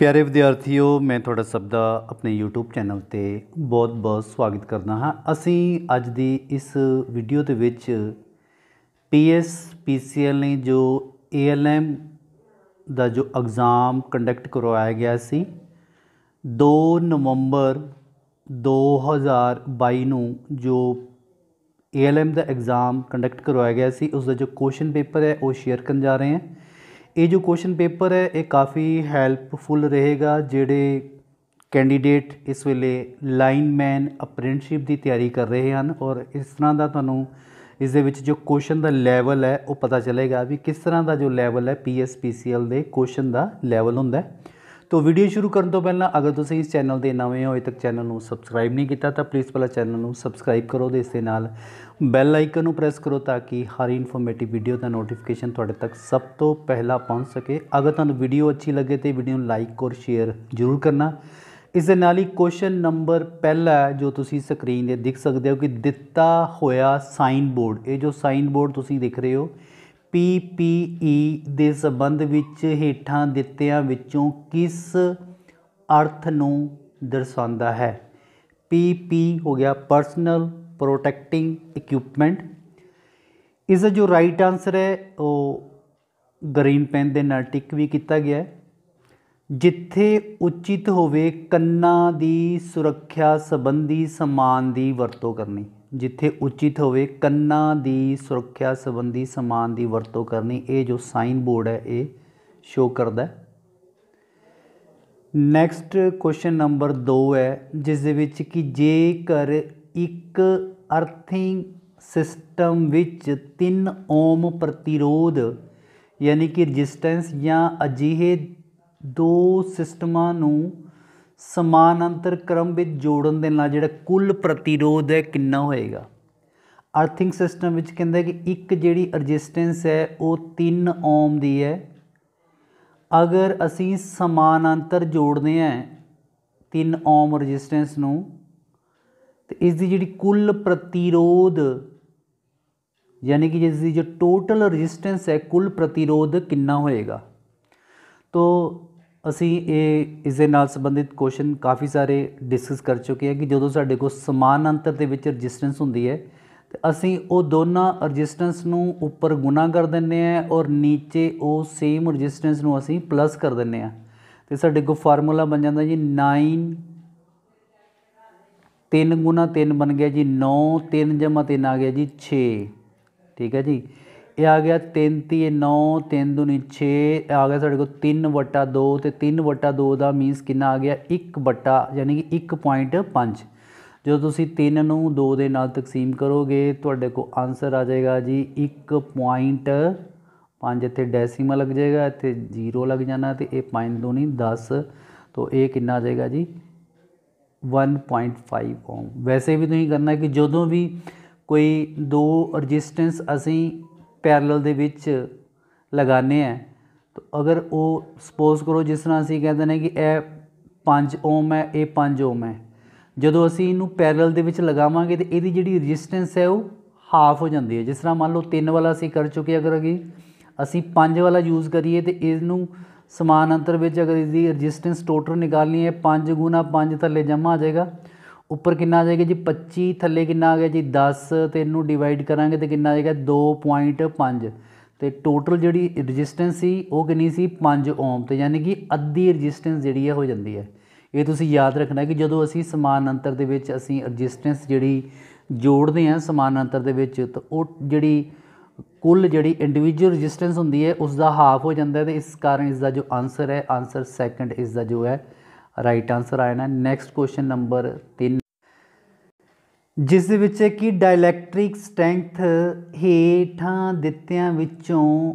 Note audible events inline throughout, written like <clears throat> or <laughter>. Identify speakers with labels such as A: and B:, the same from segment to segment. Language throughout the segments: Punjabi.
A: ਪਿਆਰੇ ਵਿਦਿਆਰਥੀਓ, ਮੈਂ ਤੁਹਾਡਾ ਸਭ ਦਾ ਆਪਣੇ YouTube ਚੈਨਲ ਤੇ ਬਹੁਤ-ਬਹੁਤ ਸਵਾਗਤ ਕਰਦਾ ਹਾਂ। ਅਸੀਂ ਅੱਜ ਦੀ ਇਸ ਵੀਡੀਓ ਦੇ ਵਿੱਚ PS PCL ਨੇ ਜੋ ALM ਦਾ ਜੋ ਐਗਜ਼ਾਮ ਕੰਡਕਟ ਕਰਵਾਇਆ ਗਿਆ ਸੀ 2 ਨਵੰਬਰ 2022 ਨੂੰ ਜੋ ALM ਦਾ ਐਗਜ਼ਾਮ ਕੰਡਕਟ ਕਰਵਾਇਆ ਗਿਆ ਸੀ ਉਸ ਦਾ ਜੋ ਕੁਐਸਚਨ ਪੇਪਰ ਹੈ, ਉਹ ਸ਼ੇਅਰ ਕਰਨ ਜਾ ਰਹੇ ਹਾਂ। ਇਹ ਜੋ ਕੁਐਸਚਨ ਪੇਪਰ ਹੈ, ਇਹ ਕਾਫੀ ਹੈਲਪਫੁਲ ਰਹੇਗਾ ਜਿਹੜੇ ਕੈਂਡੀਡੇਟ ਇਸ ਵੇਲੇ ਲਾਈਨਮੈਨ ਅਪ੍ਰੈਂਟਿਸਸ਼ਿਪ ਦੀ ਤਿਆਰੀ ਕਰ ਰਹੇ ਹਨ ਔਰ ਇਸ ਤਰ੍ਹਾਂ ਦਾ ਤੁਹਾਨੂੰ ਇਸ ਦੇ ਵਿੱਚ ਜੋ ਕੁਐਸਚਨ ਦਾ ਲੈਵਲ ਹੈ, ਉਹ ਪਤਾ ਚੱਲੇਗਾ ਵੀ ਕਿਸ ਤਰ੍ਹਾਂ ਦਾ ਜੋ ਲੈਵਲ ਹੈ ਪੀਐਸ ਪੀਸੀਐਲ ਦੇ ਕੁਐਸਚਨ ਦਾ ਲੈਵਲ ਹੁੰਦਾ ਹੈ। ਤੋ ਵੀਡੀਓ ਸ਼ੁਰੂ ਕਰਨ ਤੋਂ ਪਹਿਲਾਂ ਅਗਰ ਤੁਸੀਂ ਇਸ ਚੈਨਲ ਦੇ ਨਵੇਂ ਹੋ, ਅਜੇ ਤੱਕ ਚੈਨਲ ਨੂੰ ਸਬਸਕ੍ਰਾਈਬ ਨਹੀਂ ਕੀਤਾ, ਤਾਂ ਪਲੀਜ਼ ਪਹਿਲਾਂ ਚੈਨਲ ਨੂੰ ਸਬਸਕ੍ਰਾਈਬ ਕਰੋ ਤੇ ਇਸ ਦੇ ਨਾਲ ਬੈਲ ਆਈਕਨ ਨੂੰ ਪ੍ਰੈਸ ਕਰੋ ਤਾਂ ਕਿ ਹਰ ਇਨਫੋਰਮੇਟਿਵ ਵੀਡੀਓ ਦਾ ਨੋਟੀਫਿਕੇਸ਼ਨ ਤੁਹਾਡੇ ਤੱਕ ਸਭ ਤੋਂ ਪਹਿਲਾਂ ਪਹੁੰਚ ਸਕੇ। ਅਗਰ ਤੁਹਾਨੂੰ ਵੀਡੀਓ ਅੱਛੀ ਲੱਗੇ ਤੇ ਵੀਡੀਓ ਨੂੰ ਲਾਈਕ ਔਰ ਸ਼ੇਅਰ ਜ਼ਰੂਰ ਕਰਨਾ। ਇਸ ਦੇ ਨਾਲ ਹੀ ਕੁਐਸਚਨ ਨੰਬਰ ਪਹਿਲਾ ਜੋ ਤੁਸੀਂ ਸਕਰੀਨ ਤੇ ਦਿਖ ਸਕਦੇ ਹੋ ਕਿ ਦਿੱਤਾ ਹੋਇਆ ਸਾਈਨ ਬੋਰਡ ਇਹ ਜੋ ਸਾਈਨ ਬੋਰਡ ਤੁਸੀਂ ਦੇਖ ਰਹੇ ਹੋ PPE ਦੇ ਸੰਬੰਧ ਵਿੱਚ ਹੇਠਾਂ ਦਿੱਤਿਆਂ ਵਿੱਚੋਂ ਕਿਸ ਅਰਥ ਨੂੰ ਦਰਸਾਉਂਦਾ ਹੈ? PP ਹੋ ਗਿਆ ਪਰਸਨਲ ਪ੍ਰੋਟੈਕਟਿੰਗ ਇਕਵਿਪਮੈਂਟ ਇਸ ਦਾ ਜੋ ਰਾਈਟ ਆਨਸਰ ਹੈ, ਉਹ ਗ੍ਰੀਨ ਪੈਨ ਦੇ ਨਾਲ ਟਿਕ ਵੀ ਕੀਤਾ ਗਿਆ ਹੈ। ਜਿੱਥੇ ਉਚਿਤ ਹੋਵੇ ਕੰਨਾਂ ਦੀ ਸੁਰੱਖਿਆ ਸੰਬੰਧੀ ਸਮਾਨ ਦੀ ਵਰਤੋਂ ਕਰਨੀ। ਜਿੱਥੇ ਉਚਿਤ ਹੋਵੇ ਕੰਨਾਂ ਦੀ ਸੁਰੱਖਿਆ ਸੰਬੰਧੀ ਸਮਾਨ ਦੀ ਵਰਤੋਂ ਕਰਨੀ, ਇਹ ਜੋ ਸਾਈਨ ਬੋਰਡ ਹੈ, ਇਹ ਸ਼ੋ ਕਰਦਾ ਹੈ। ਨੈਕਸਟ ਕੁਐਸਚਨ ਨੰਬਰ 2 ਹੈ, ਜਿਸ ਦੇ ਵਿੱਚ ਕਿ ਜੇਕਰ ਇੱਕ ਅਰਥਿੰਗ ਸਿਸਟਮ ਵਿੱਚ 3 ਓਮ ਪ੍ਰਤੀਰੋਧ, ਯਾਨੀ ਕਿ ਰੈਜ਼ਿਸਟੈਂਸ ਜਾਂ ਅਜਿਹੇ ਦੋ ਸਿਸਟਮਾਂ ਨੂੰ ਸਮਾਨਾਂਤਰ ਕ੍ਰਮ ਵਿੱਚ ਜੋੜਨ ਦੇ ਨਾਲ ਜਿਹੜਾ ਕੁੱਲ ਪ੍ਰਤੀਰੋਧ ਹੈ ਕਿੰਨਾ ਹੋਏਗਾ? ਅਰਥਿੰਗ ਸਿਸਟਮ ਵਿੱਚ ਕਹਿੰਦਾ ਕਿ ਇੱਕ ਜਿਹੜੀ ਰੈਜ਼ਿਸਟੈਂਸ ਹੈ ਉਹ 3 ਓਮ ਦੀ ਹੈ। ਅਗਰ ਅਸੀਂ ਸਮਾਨਾਂਤਰ ਜੋੜਦੇ ਹਾਂ 3 ਓਮ ਰੈਜ਼ਿਸਟੈਂਸ ਨੂੰ ਤੇ ਇਸ ਦੀ ਜਿਹੜੀ ਕੁੱਲ ਪ੍ਰਤੀਰੋਧ, ਯਾਨੀ ਕਿ ਜਿਸ ਦੀ ਜੋ ਟੋਟਲ ਰੈਜ਼ਿਸਟੈਂਸ ਹੈ, ਕੁੱਲ ਪ੍ਰਤੀਰੋਧ ਕਿੰਨਾ ਹੋਏਗਾ? ਤੋ ਅਸੀਂ ਇਹ ਇਸ ਦੇ ਨਾਲ ਸੰਬੰਧਿਤ ਕੁਐਸਚਨ ਕਾਫੀ ਸਾਰੇ ਡਿਸਕਸ ਕਰ ਚੁੱਕੇ ਹਾਂ ਕਿ ਜਦੋਂ ਸਾਡੇ ਕੋਲ ਸਮਾਨ ਅੰਤਰ ਦੇ ਵਿੱਚ ਰੈਜ਼ਿਸਟੈਂਸ ਹੁੰਦੀ ਹੈ, ਤੇ ਅਸੀਂ ਉਹ ਦੋਨਾਂ ਰੈਜ਼ਿਸਟੈਂਸ ਨੂੰ ਉੱਪਰ ਗੁਣਾ ਕਰ ਦਿੰਨੇ ਆ ਔਰ ਨੀਚੇ ਉਹ ਸੇਮ ਰੈਜ਼ਿਸਟੈਂਸ ਨੂੰ ਅਸੀਂ ਪਲੱਸ ਕਰ ਦਿੰਨੇ ਆ ਤੇ ਸਾਡੇ ਕੋਲ ਫਾਰਮੂਲਾ ਬਣ ਜਾਂਦਾ ਜੀ 9 3 ਗੁਣਾ 3 ਬਣ ਗਿਆ ਜੀ 9 3 ਜਮਾ 3 ਆ ਗਿਆ ਜੀ 6 ਠੀਕ ਹੈ ਜੀ? ਇਹ ਆ ਗਿਆ 3 ਤੀ 9 3 ਦੁਨੀ 6 ਆ ਗਿਆ ਸਾਡੇ ਕੋਲ 3 ਵਟਾ 2 ਤੇ 3 ਵਟਾ 2 ਦਾ ਮੀਨਸ ਕਿੰਨਾ ਆ ਗਿਆ? 1 ਵਟਾ, ਯਾਨੀ ਕਿ 1.5 ਜਦੋਂ ਤੁਸੀਂ 3 ਨੂੰ 2 ਦੇ ਨਾਲ ਤਕਸੀਮ ਕਰੋਗੇ, ਤੁਹਾਡੇ ਕੋਲ ਆਨਸਰ ਆ ਜਾਏਗਾ ਜੀ 1.5 ਇੱਥੇ ਡੈਸੀਮਲ ਲੱਗ ਜਾਏਗਾ, ਇੱਥੇ 0 ਲੱਗ ਜਾਣਾ ਤੇ ਇਹ 5 ਦੁਨੀ 10 ਤੋਂ ਇਹ ਕਿੰਨਾ ਆ ਜਾਏਗਾ ਜੀ? 1.5 ਓਮ ਵੈਸੇ ਵੀ ਤੁਸੀਂ ਕਰਨਾ ਕਿ ਜਦੋਂ ਵੀ ਕੋਈ ਦੋ ਰੈਜ਼ਿਸਟੈਂਸ ਅਸੀਂ ਪੈਰਲਲ ਦੇ ਵਿੱਚ ਲਗਾਣੇ ਆ ਤਾਂ ਅਗਰ ਉਹ ਸਪੋਜ਼ ਕਰੋ ਜਿਸ ਤਰ੍ਹਾਂ ਅਸੀਂ ਕਹਿੰਦੇ ਨੇ ਕਿ ਇਹ 5 ਓਮ ਹੈ, ਇਹ 5 ਓਮ ਹੈ। ਜਦੋਂ ਅਸੀਂ ਇਹਨੂੰ ਪੈਰਲਲ ਦੇ ਵਿੱਚ ਲਗਾਵਾਂਗੇ, ਤੇ ਇਹਦੀ ਜਿਹੜੀ ਰੈਜ਼ਿਸਟੈਂਸ ਹੈ, ਉਹ ਹਾਫ ਹੋ ਜਾਂਦੀ ਹੈ। ਜਿਸ ਤਰ੍ਹਾਂ ਮੰਨ ਲਓ 3 ਵਾਲਾ ਅਸੀਂ ਕਰ ਚੁੱਕੇ ਅਗਰ ਅਗੇ ਅਸੀਂ 5 ਵਾਲਾ ਯੂਜ਼ ਕਰੀਏ, ਤੇ ਇਹਨੂੰ ਸਮਾਨ ਅੰਤਰ ਵਿੱਚ ਅਗਰ ਇਹਦੀ ਰੈਜ਼ਿਸਟੈਂਸ ਟੋਟਲ ਨਿਕਾਲਣੀ ਹੈ 5 5 ਥੱਲੇ ਜਮਾ ਆ ਜਾਏਗਾ। ਉੱਪਰ ਕਿੰਨਾ ਆ ਜਾਏਗਾ ਜੀ? 25 ਥੱਲੇ ਕਿੰਨਾ ਆ ਗਿਆ ਜੀ? 10 ਤੇ ਇਹਨੂੰ ਡਿਵਾਈਡ ਕਰਾਂਗੇ ਤੇ ਕਿੰਨਾ ਆ ਜਾਏਗਾ? 2.5 ਤੇ ਟੋਟਲ ਜਿਹੜੀ ਰੈਜ਼ਿਸਟੈਂਸ ਸੀ, ਉਹ ਕਿੰਨੀ ਸੀ? 5 ਓਮ ਤੇ ਯਾਨੀ ਕਿ ਅੱਧੀ ਰੈਜ਼ਿਸਟੈਂਸ ਜਿਹੜੀ ਹੈ, ਹੋ ਜਾਂਦੀ ਹੈ। ਇਹ ਤੁਸੀਂ ਯਾਦ ਰੱਖਣਾ ਕਿ ਜਦੋਂ ਅਸੀਂ ਸਮਾਨ ਅੰਤਰ ਦੇ ਵਿੱਚ ਅਸੀਂ ਰੈਜ਼ਿਸਟੈਂਸ ਜਿਹੜੀ ਜੋੜਦੇ ਹਾਂ ਸਮਾਨ ਅੰਤਰ ਦੇ ਵਿੱਚ, ਤਾਂ ਉਹ ਜਿਹੜੀ ਕੁੱਲ ਜਿਹੜੀ ਇੰਡੀਵਿਜੂਅਲ ਰੈਜ਼ਿਸਟੈਂਸ ਹੁੰਦੀ ਹੈ ਉਸ ਦਾ ਹਾਫ ਹੋ ਜਾਂਦਾ ਹੈ ਤੇ ਇਸ ਕਾਰਨ ਇਸ ਦਾ ਜੋ ਆਨਸਰ ਹੈ ਆਨਸਰ ਸੈਕੰਡ ਇਸ ਦਾ ਜੋ ਹੈ ਰਾਈਟ ਆਨਸਰ ਆਇਆ ਨਾ ਨੈਕਸਟ ਕੁਐਸਚਨ ਨੰਬਰ 3 ਜਿਸ ਦੇ ਵਿੱਚ ਕਿ ਡਾਇਲੈਕਟ੍ਰਿਕ ਸਟਰੈਂਥ ਹੇਠਾਂ ਦਿੱਤਿਆਂ ਵਿੱਚੋਂ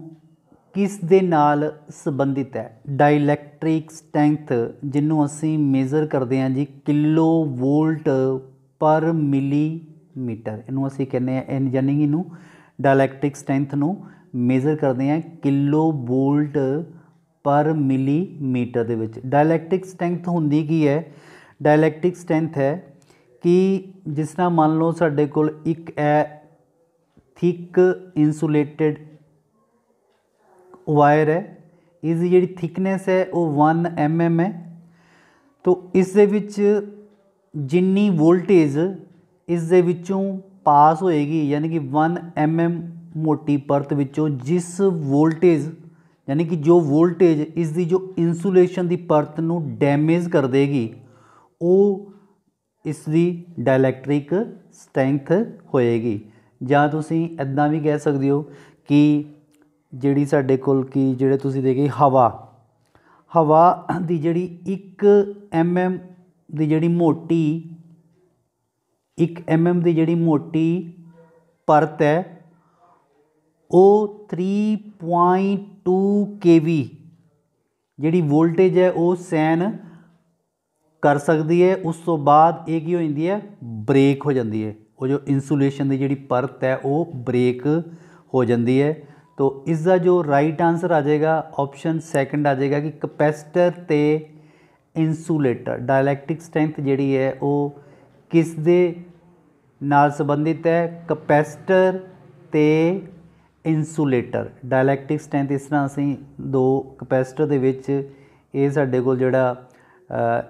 A: ਕਿਸ ਦੇ ਨਾਲ ਸੰਬੰਧਿਤ ਹੈ? ਡਾਇਲੈਕਟ੍ਰਿਕ ਸਟਰੈਂਥ ਜਿਹਨੂੰ ਅਸੀਂ ਮੇਜ਼ਰ ਕਰਦੇ ਹਾਂ ਜੀ ਕਿਲੋ ਵੋਲਟ ਪਰ ਮਿਲੀਮੀਟਰ। ਇਹਨੂੰ ਅਸੀਂ ਕਹਿੰਦੇ ਆ ਯਾਨੀ ਕਿ ਇਹਨੂੰ ਡਾਇਲੈਕਟ੍ਰਿਕ ਸਟਰੈਂਥ ਨੂੰ ਮੇਜ਼ਰ ਕਰਦੇ ਹਾਂ ਕਿਲੋ ਵੋਲਟ ਪਰ ਮਿਲੀਮੀਟਰ ਦੇ ਵਿੱਚ ਡਾਇਲੈਕਟ੍ਰਿਕ ਸਟਰੈਂਥ ਹੁੰਦੀ ਕੀ ਹੈ ਡਾਇਲੈਕਟ੍ਰਿਕ ਸਟਰੈਂਥ ਹੈ ਕਿ ਜਿਸ ਤਰ੍ਹਾਂ ਮੰਨ ਲਓ ਸਾਡੇ ਕੋਲ ਇੱਕ ਹੈ ਥਿਕ ਇਨਸੂਲੇਟਡ ਵਾਇਰ ਹੈ ਇਸ ਦੀ ਜਿਹੜੀ ਥਿਕਨੈਸ ਹੈ ਉਹ 1 mm ਹੈ ਤੋਂ ਇਸ ਦੇ ਵਿੱਚ ਜਿੰਨੀ ਵੋਲਟੇਜ ਇਸ ਦੇ ਵਿੱਚੋਂ ਪਾਸ ਹੋਏਗੀ, ਯਾਨੀ ਕਿ 1 mm ਮੋਟੀ ਪਰਤ ਵਿੱਚੋਂ ਜਿਸ ਵੋਲਟੇਜ ਯਾਨੀ ਕਿ ਜੋ ਵੋਲਟੇਜ ਇਸ ਦੀ ਜੋ ਇਨਸੂਲੇਸ਼ਨ ਦੀ ਪਰਤ ਨੂੰ ਡੈਮੇਜ ਕਰ ਦੇਗੀ, ਉਹ ਇਸ ਦੀ ਡਾਇਲੈਕਟ੍ਰਿਕ ਸਟਰੈਂਥ ਹੋਏਗੀ। ਜਾਂ ਤੁਸੀਂ ਇਦਾਂ ਵੀ ਕਹਿ ਸਕਦੇ ਹੋ ਕਿ ਜਿਹੜੀ ਸਾਡੇ ਕੋਲ ਕੀ ਜਿਹੜੇ ਤੁਸੀਂ ਦੇਖੇ ਹਵਾ ਹਵਾ ਦੀ ਜਿਹੜੀ 1 mm ਦੀ ਜਿਹੜੀ ਮੋਟੀ 1 mm ਦੀ ਜਿਹੜੀ ਮੋਟੀ ਪਰਤ ਹੈ, ਉਹ 3.2 kV ਜਿਹੜੀ ਵੋਲਟੇਜ ਹੈ, ਉਹ ਸੈਨ ਕਰ ਸਕਦੀ ਹੈ। ਉਸ ਤੋਂ ਬਾਅਦ ਇਹ ਕੀ ਹੋ ਜਾਂਦੀ ਹੈ? ਬ੍ਰੇਕ ਹੋ ਜਾਂਦੀ ਹੈ। ਉਹ ਜੋ ਇਨਸੂਲੇਸ਼ਨ ਦੀ ਜਿਹੜੀ ਪਰਤ ਹੈ, ਉਹ ਬ੍ਰੇਕ ਹੋ ਜਾਂਦੀ ਹੈ। ਤੋ ਇਸ ਦਾ ਜੋ ਰਾਈਟ ਆਨਸਰ ਆ ਜਾਏਗਾ ਆਪਸ਼ਨ ਸੈਕੰਡ ਆ ਜਾਏਗਾ ਕਿ ਕਪੈਸਿਟਰ ਤੇ ਇਨਸੂਲੇਟਰ ਡਾਇਲੈਕਟ੍ਰਿਕ ਸਟਰੈਂਥ ਜਿਹੜੀ ਹੈ, ਉਹ ਕਿਸ ਨਾਲ ਸੰਬੰਧਿਤ ਹੈ ਕਪੈਸਿਟਰ ਤੇ ਇਨਸੂਲੇਟਰ। ਡਾਇਲੈਕਟ੍ਰਿਕ ਸਟਰੈਂਥ ਇਸ ਤਰ੍ਹਾਂ ਅਸੀਂ ਦੋ ਕਪੈਸਿਟਰ ਦੇ ਵਿੱਚ ਇਹ ਸਾਡੇ ਕੋਲ ਜਿਹੜਾ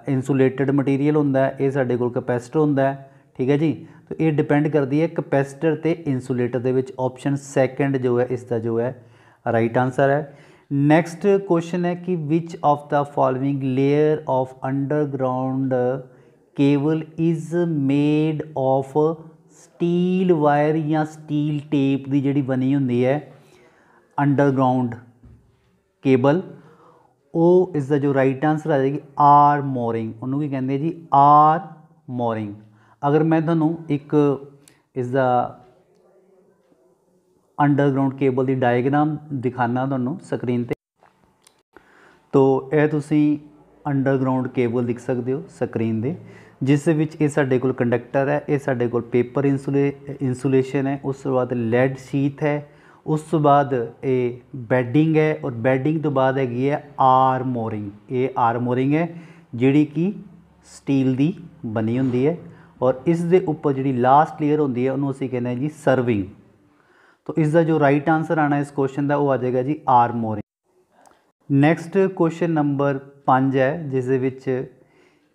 A: ਇਨਸੂਲੇਟਡ ਮਟੀਰੀਅਲ ਹੁੰਦਾ ਹੈ ਇਹ ਸਾਡੇ ਕੋਲ ਕਪੈਸਿਟਰ ਹੁੰਦਾ ਹੈ। ਠੀਕ ਹੈ ਜੀ? ਤਾਂ ਇਹ ਡਿਪੈਂਡ ਕਰਦੀ ਹੈ ਕਪੈਸਿਟਰ ਤੇ ਇਨਸੂਲੇਟਰ ਦੇ ਵਿੱਚ। ਆਪਸ਼ਨ ਸੈਕੰਡ ਜੋ ਹੈ, ਇਸ ਦਾ ਜੋ ਹੈ, ਰਾਈਟ ਆਨਸਰ ਹੈ। ਨੈਕਸਟ ਕੁਐਸਚਨ ਹੈ ਕਿ which of the following layer of underground cable is made of steel wire ਜਾਂ ਸਟੀਲ ਟੇਪ ਦੀ ਜਿਹੜੀ ਬਣੀ ਹੁੰਦੀ ਹੈ ਅੰਡਰਗਰਾਉਂਡ ਕੇਬਲ ਉਹ ਇਸ ਦਾ ਜੋ ਰਾਈਟ ਆਨਸਰ ਆ ਜਾਏਗੀ ਆਰ ਮੋਰਿੰਗ ਉਹਨੂੰ ਕੀ ਕਹਿੰਦੇ ਜੀ? ਆਰ ਮੋਰਿੰਗ ਅਗਰ ਮੈਂ ਤੁਹਾਨੂੰ ਇੱਕ ਇਸ ਦਾ ਅੰਡਰਗਰਾਉਂਡ ਕੇਬਲ ਦੀ ਡਾਇਗਰਾਮ ਦਿਖਾਣਾ ਤੁਹਾਨੂੰ ਸਕਰੀਨ ਤੇ, ਤੋ ਇਹ ਤੁਸੀਂ ਅੰਡਰਗਰਾਉਂਡ ਕੇਬਲ ਦਿਖ ਸਕਦੇ ਹੋ ਸਕਰੀਨ ਦੇ। ਜਿਸ ਦੇ ਵਿੱਚ ਇਹ ਸਾਡੇ ਕੋਲ ਕੰਡਕਟਰ ਹੈ, ਇਹ ਸਾਡੇ ਕੋਲ ਪੇਪਰ ਇਨਸੂਲੇ, ਇਨਸੂਲੇਸ਼ਨ ਹੈ, ਉਸ ਤੋਂ ਬਾਅਦ ਲੈਡ ਸ਼ੀਥ ਹੈ, ਉਸ ਤੋਂ ਬਾਅਦ ਇਹ ਬੈਡਿੰਗ ਹੈ ਔਰ ਬੈਡਿੰਗ ਤੋਂ ਬਾਅਦ ਹੈਗੀ ਹੈ ਆਰ ਮੋਰਿੰਗ ਇਹ ਆਰ ਮੋਰਿੰਗ ਹੈ ਜਿਹੜੀ ਕਿ ਸਟੀਲ ਦੀ ਬਣੀ ਹੁੰਦੀ ਹੈ ਔਰ ਇਸ ਦੇ ਉੱਪਰ ਜਿਹੜੀ ਲਾਸਟ ਲੇਅਰ ਹੁੰਦੀ ਹੈ, ਉਹਨੂੰ ਅਸੀਂ ਕਹਿੰਦੇ ਹਾਂ ਜੀ ਸਰਵਿੰਗ तो ਇਸ ਦਾ ਜੋ ਰਾਈਟ ਆਨਸਰ ਆਣਾ ਇਸ ਕੁਐਸਚਨ ਦਾ, ਉਹ ਆ ਜਾਏਗਾ ਜੀ armouring next question number 5 ਹੈ, ਜਿਸ ਦੇ ਵਿੱਚ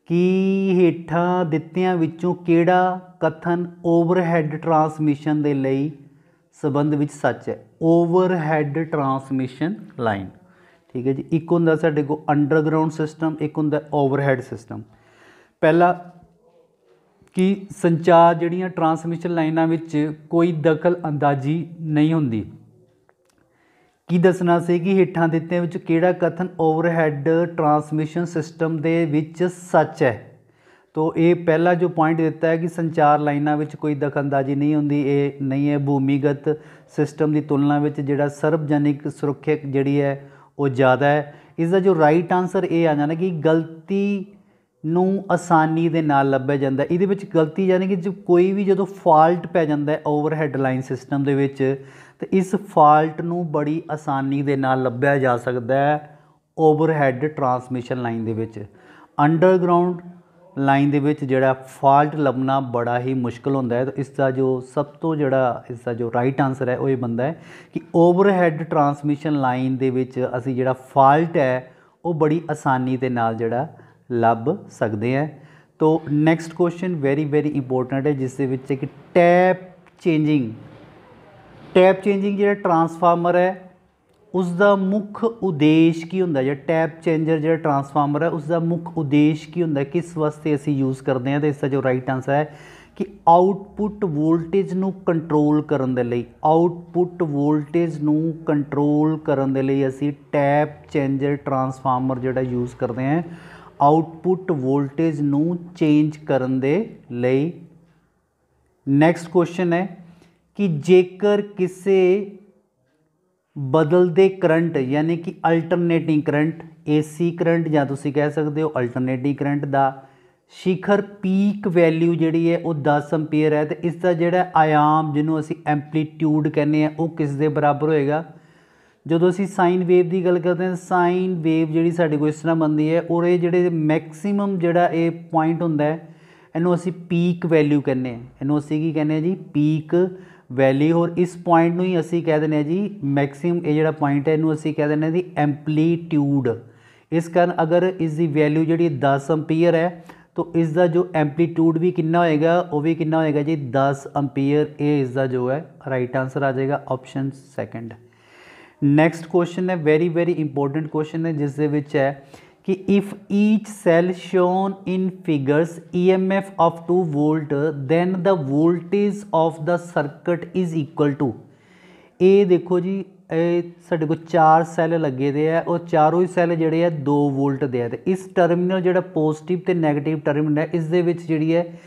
A: ਕੀ ਹੇਠਾਂ ਦਿੱਤਿਆਂ ਵਿੱਚੋਂ ਕਿਹੜਾ ਕਥਨ ਓਵਰਹੈੱਡ ਟਰਾਂਸਮਿਸ਼ਨ ਦੇ ਲਈ ਸਬੰਧ ਵਿੱਚ ਸੱਚ ਹੈ? Overhead transmission line. ਠੀਕ ਹੈ ਜੀ। ਇੱਕ ਹੁੰਦਾ ਸਾਡੇ ਕੋਲ ਅੰਡਰਗਰਾਉਂਡ ਸਿਸਟਮ, ਇੱਕ ਹੁੰਦਾ ਓਵਰਹੈੱਡ ਸਿਸਟਮ। ਪਹਿਲਾ ਕਿ ਸੰਚਾਰ ਜਿਹੜੀਆਂ ਟਰਾਂਸਮਿਸ਼ਨ ਲਾਈਨਾਂ ਵਿੱਚ ਕੋਈ ਦਖਲ ਅੰਦਾਜ਼ੀ ਨਹੀਂ ਹੁੰਦੀ। ਕੀ ਦੱਸਣਾ ਸੀ ਕਿ ਹੇਠਾਂ ਦਿੱਤੇ ਵਿੱਚ ਕਿਹੜਾ ਕਥਨ ਓਵਰਹੈੱਡ ਟਰਾਂਸਮਿਸ਼ਨ ਸਿਸਟਮ ਦੇ ਵਿੱਚ ਸੱਚ ਹੈ? ਤੋ ਇਹ ਪਹਿਲਾ ਜੋ ਪੁਆਇੰਟ ਦਿੱਤਾ ਹੈ ਕਿ ਸੰਚਾਰ ਲਾਈਨਾਂ ਵਿੱਚ ਕੋਈ ਦਖਲਅੰਦਾਜ਼ੀ ਨਹੀਂ ਹੁੰਦੀ, ਇਹ ਨਹੀਂ ਹੈ। ਭੂਮੀਗਤ ਸਿਸਟਮ ਦੀ ਤੁਲਨਾ ਵਿੱਚ ਜਿਹੜਾ ਸਰਵਜਨਿਕ ਸੁਰੱਖਿਆ ਜਿਹੜੀ ਹੈ, ਉਹ ਜ਼ਿਆਦਾ ਹੈ। ਇਸ ਦਾ ਜੋ ਰਾਈਟ ਆਨਸਰ ਇਹ ਆ ਜਾਣਾ ਕਿ ਗਲਤੀ ਨੂੰ ਆਸਾਨੀ ਦੇ ਨਾਲ ਲੱਭਿਆ ਜਾਂਦਾ ਇਹਦੇ ਵਿੱਚ ਗਲਤੀ ਯਾਨੀ ਕਿ ਕੋਈ ਵੀ ਜਦੋਂ ਫਾਲਟ ਪੈ ਜਾਂਦਾ ਹੈ ਓਵਰਹੈੱਡ ਲਾਈਨ ਸਿਸਟਮ ਦੇ ਵਿੱਚ ਤੇ ਇਸ ਫਾਲਟ ਨੂੰ ਬੜੀ ਆਸਾਨੀ ਦੇ ਨਾਲ ਲੱਭਿਆ ਜਾ ਸਕਦਾ ਹੈ ਓਵਰਹੈੱਡ ਟਰਾਂਸਮਿਸ਼ਨ ਲਾਈਨ ਦੇ ਵਿੱਚ। ਅੰਡਰਗਰਾਉਂਡ ਲਾਈਨ ਦੇ ਵਿੱਚ ਜਿਹੜਾ ਫਾਲਟ ਲੱਭਣਾ ਬੜਾ ਹੀ ਮੁਸ਼ਕਲ ਹੁੰਦਾ ਹੈ। ਤਾਂ ਇਸ ਦਾ ਜੋ ਸਭ ਤੋਂ ਜਿਹੜਾ ਇਸ ਦਾ ਜੋ ਰਾਈਟ ਆਨਸਰ ਹੈ, ਉਹ ਇਹ ਬੰਦਾ ਹੈ ਕਿ ਓਵਰਹੈੱਡ ਟਰਾਂਸਮਿਸ਼ਨ ਲਾਈਨ ਦੇ ਵਿੱਚ ਅਸੀਂ ਜਿਹੜਾ ਫਾਲਟ ਹੈ, ਉਹ ਬੜੀ ਆਸਾਨੀ ਦੇ ਨਾਲ ਜਿਹੜਾ ਲੱਭ ਸਕਦੇ ਆ ਤੋ next question very very important ਹੈ, ਜਿਸ ਦੇ ਵਿੱਚ ਇੱਕ ਟੈਪ ਚੇਂਜਿੰਗ ਟੈਪ ਚੇਂਜਿੰਗ ਜਿਹੜਾ ਟਰਾਂਸਫਾਰਮਰ ਹੈ ਉਸ ਦਾ ਮੁੱਖ ਉਦੇਸ਼ ਕੀ ਹੁੰਦਾ? ਜਿਹੜਾ ਟੈਪ ਚੇਂਜਰ ਜਿਹੜਾ ਟਰਾਂਸਫਾਰਮਰ ਹੈ ਉਸ ਦਾ ਮੁੱਖ ਉਦੇਸ਼ ਕੀ ਹੁੰਦਾ? ਕਿਸ ਵਾਸਤੇ ਅਸੀਂ ਯੂਜ਼ ਕਰਦੇ ਹਾਂ? ਤੇ ਇਸ ਦਾ ਜੋ ਰਾਈਟ ਆਨਸਰ ਹੈ ਕਿ ਆਊਟਪੁੱਟ ਵੋਲਟੇਜ ਨੂੰ ਕੰਟਰੋਲ ਕਰਨ ਦੇ ਲਈ ਆਊਟਪੁੱਟ ਵੋਲਟੇਜ ਨੂੰ ਕੰਟਰੋਲ ਕਰਨ ਦੇ ਲਈ ਅਸੀਂ ਟੈਪ ਚੇਂਜਰ ਟਰਾਂਸਫਾਰਮਰ ਜਿਹੜਾ ਯੂਜ਼ ਕਰਦੇ ਹਾਂ ਆਊਟਪੁੱਟ ਵੋਲਟੇਜ ਨੂੰ ਚੇਂਜ ਕਰਨ ਦੇ ਲਈ। ਨੈਕਸਟ ਕੁਐਸਚਨ ਹੈ ਕਿ ਜੇਕਰ ਕਿਸੇ ਬਦਲਦੇ ਕਰੰਟ, ਯਾਨੀ ਕਿ ਅਲਟਰਨੇਟਿੰਗ ਕਰੰਟ ਏਸੀ ਕਰੰਟ ਜਾਂ ਤੁਸੀਂ ਕਹਿ ਸਕਦੇ ਹੋ ਅਲਟਰਨੇਟਿੰਗ ਕਰੰਟ ਦਾ ਸ਼ਿਖਰ ਪੀਕ ਵੈਲਿਊ ਜਿਹੜੀ ਹੈ ਉਹ 10 ਐਂਪੀਅਰ ਹੈ ਤੇ ਇਸ ਦਾ ਜਿਹੜਾ ਆਯਾਮ ਜਿਹਨੂੰ ਅਸੀਂ ਐਂਪਲੀਟਿਊਡ ਕਹਿੰਦੇ ਆ ਉਹ ਕਿਸ ਦੇ ਬਰਾਬਰ ਹੋਏਗਾ? ਜਦੋਂ ਅਸੀਂ ਸਾਈਨ ਵੇਵ ਦੀ ਗੱਲ ਕਰਦੇ ਹਾਂ ਸਾਈਨ ਵੇਵ ਜਿਹੜੀ ਸਾਡੇ ਕੋਲ ਇਸ ਤਰ੍ਹਾਂ ਬਣਦੀ ਹੈ, ਔਰ ਇਹ ਜਿਹੜੇ ਮੈਕਸਿਮਮ ਜਿਹੜਾ ਇਹ ਪੁਆਇੰਟ ਹੁੰਦਾ ਹੈ, ਇਹਨੂੰ ਅਸੀਂ ਪੀਕ ਵੈਲਿਊ ਕਹਿੰਦੇ ਆ ਇਹਨੂੰ ਅਸੀਂ ਕੀ ਕਹਿੰਦੇ ਆ ਜੀ? ਪੀਕ ਵੈਲਿਊ ਹੋਰ ਇਸ ਪੁਆਇੰਟ ਨੂੰ ਹੀ ਅਸੀਂ ਕਹਿ ਦਿੰਦੇ ਆ ਜੀ ਮੈਕਸਿਮਮ ਇਹ ਜਿਹੜਾ ਪੁਆਇੰਟ ਹੈ, ਇਹਨੂੰ ਅਸੀਂ ਕਹਿ ਦਿੰਦੇ ਆ ਜੀ ਐਂਪਲੀਟਿਊਡ ਇਸ ਕਾਰਨ ਅਗਰ ਇਸ ਦੀ ਵੈਲਿਊ ਜਿਹੜੀ 10 ਐਂਪੀਅਰ ਹੈ, ਤਾਂ ਇਸ ਦਾ ਜੋ ਐਂਪਲੀਟਿਊਡ ਵੀ ਕਿੰਨਾ ਹੋਏਗਾ, ਉਹ ਵੀ ਕਿੰਨਾ ਹੋਏਗਾ ਜੀ 10 ਐਂਪੀਅਰ ਇਹ ਇਸ ਦਾ ਜੋ ਹੈ ਰਾਈਟ ਆਨਸਰ ਆ ਜਾਏਗਾ ਆਪਸ਼ਨ ਸੈਕੰਡ ਨੈਕਸਟ ਕੁਐਸਚਨ ਹੈ ਵੈਰੀ ਵੈਰੀ ਇੰਪੋਰਟੈਂਟ ਕੁਐਸਚਨ ਹੈ, ਜਿਸ ਦੇ ਵਿੱਚ ਹੈ ਕਿ if each cell shown in figures EMF of 2 volt, then the voltage of the circuit is equal to ਇਹ ਦੇਖੋ ਜੀ, ਇਹ ਸਾਡੇ ਕੋਲ ਚਾਰ ਸੈੱਲ ਲੱਗੇ ਦੇ ਆ, ਉਹ ਚਾਰੋਂ ਹੀ ਸੈੱਲ ਜਿਹੜੇ ਆ 2 ਵੋਲਟ ਦੇ ਆ। ਤੇ ਇਸ ਟਰਮੀਨਲ ਜਿਹੜਾ ਪੋਜ਼ਿਟਿਵ ਤੇ 네ਗੇਟਿਵ ਟਰਮੀਨਲ ਹੈ, ਇਸ ਦੇ ਵਿੱਚ ਜਿਹੜੀ ਹੈ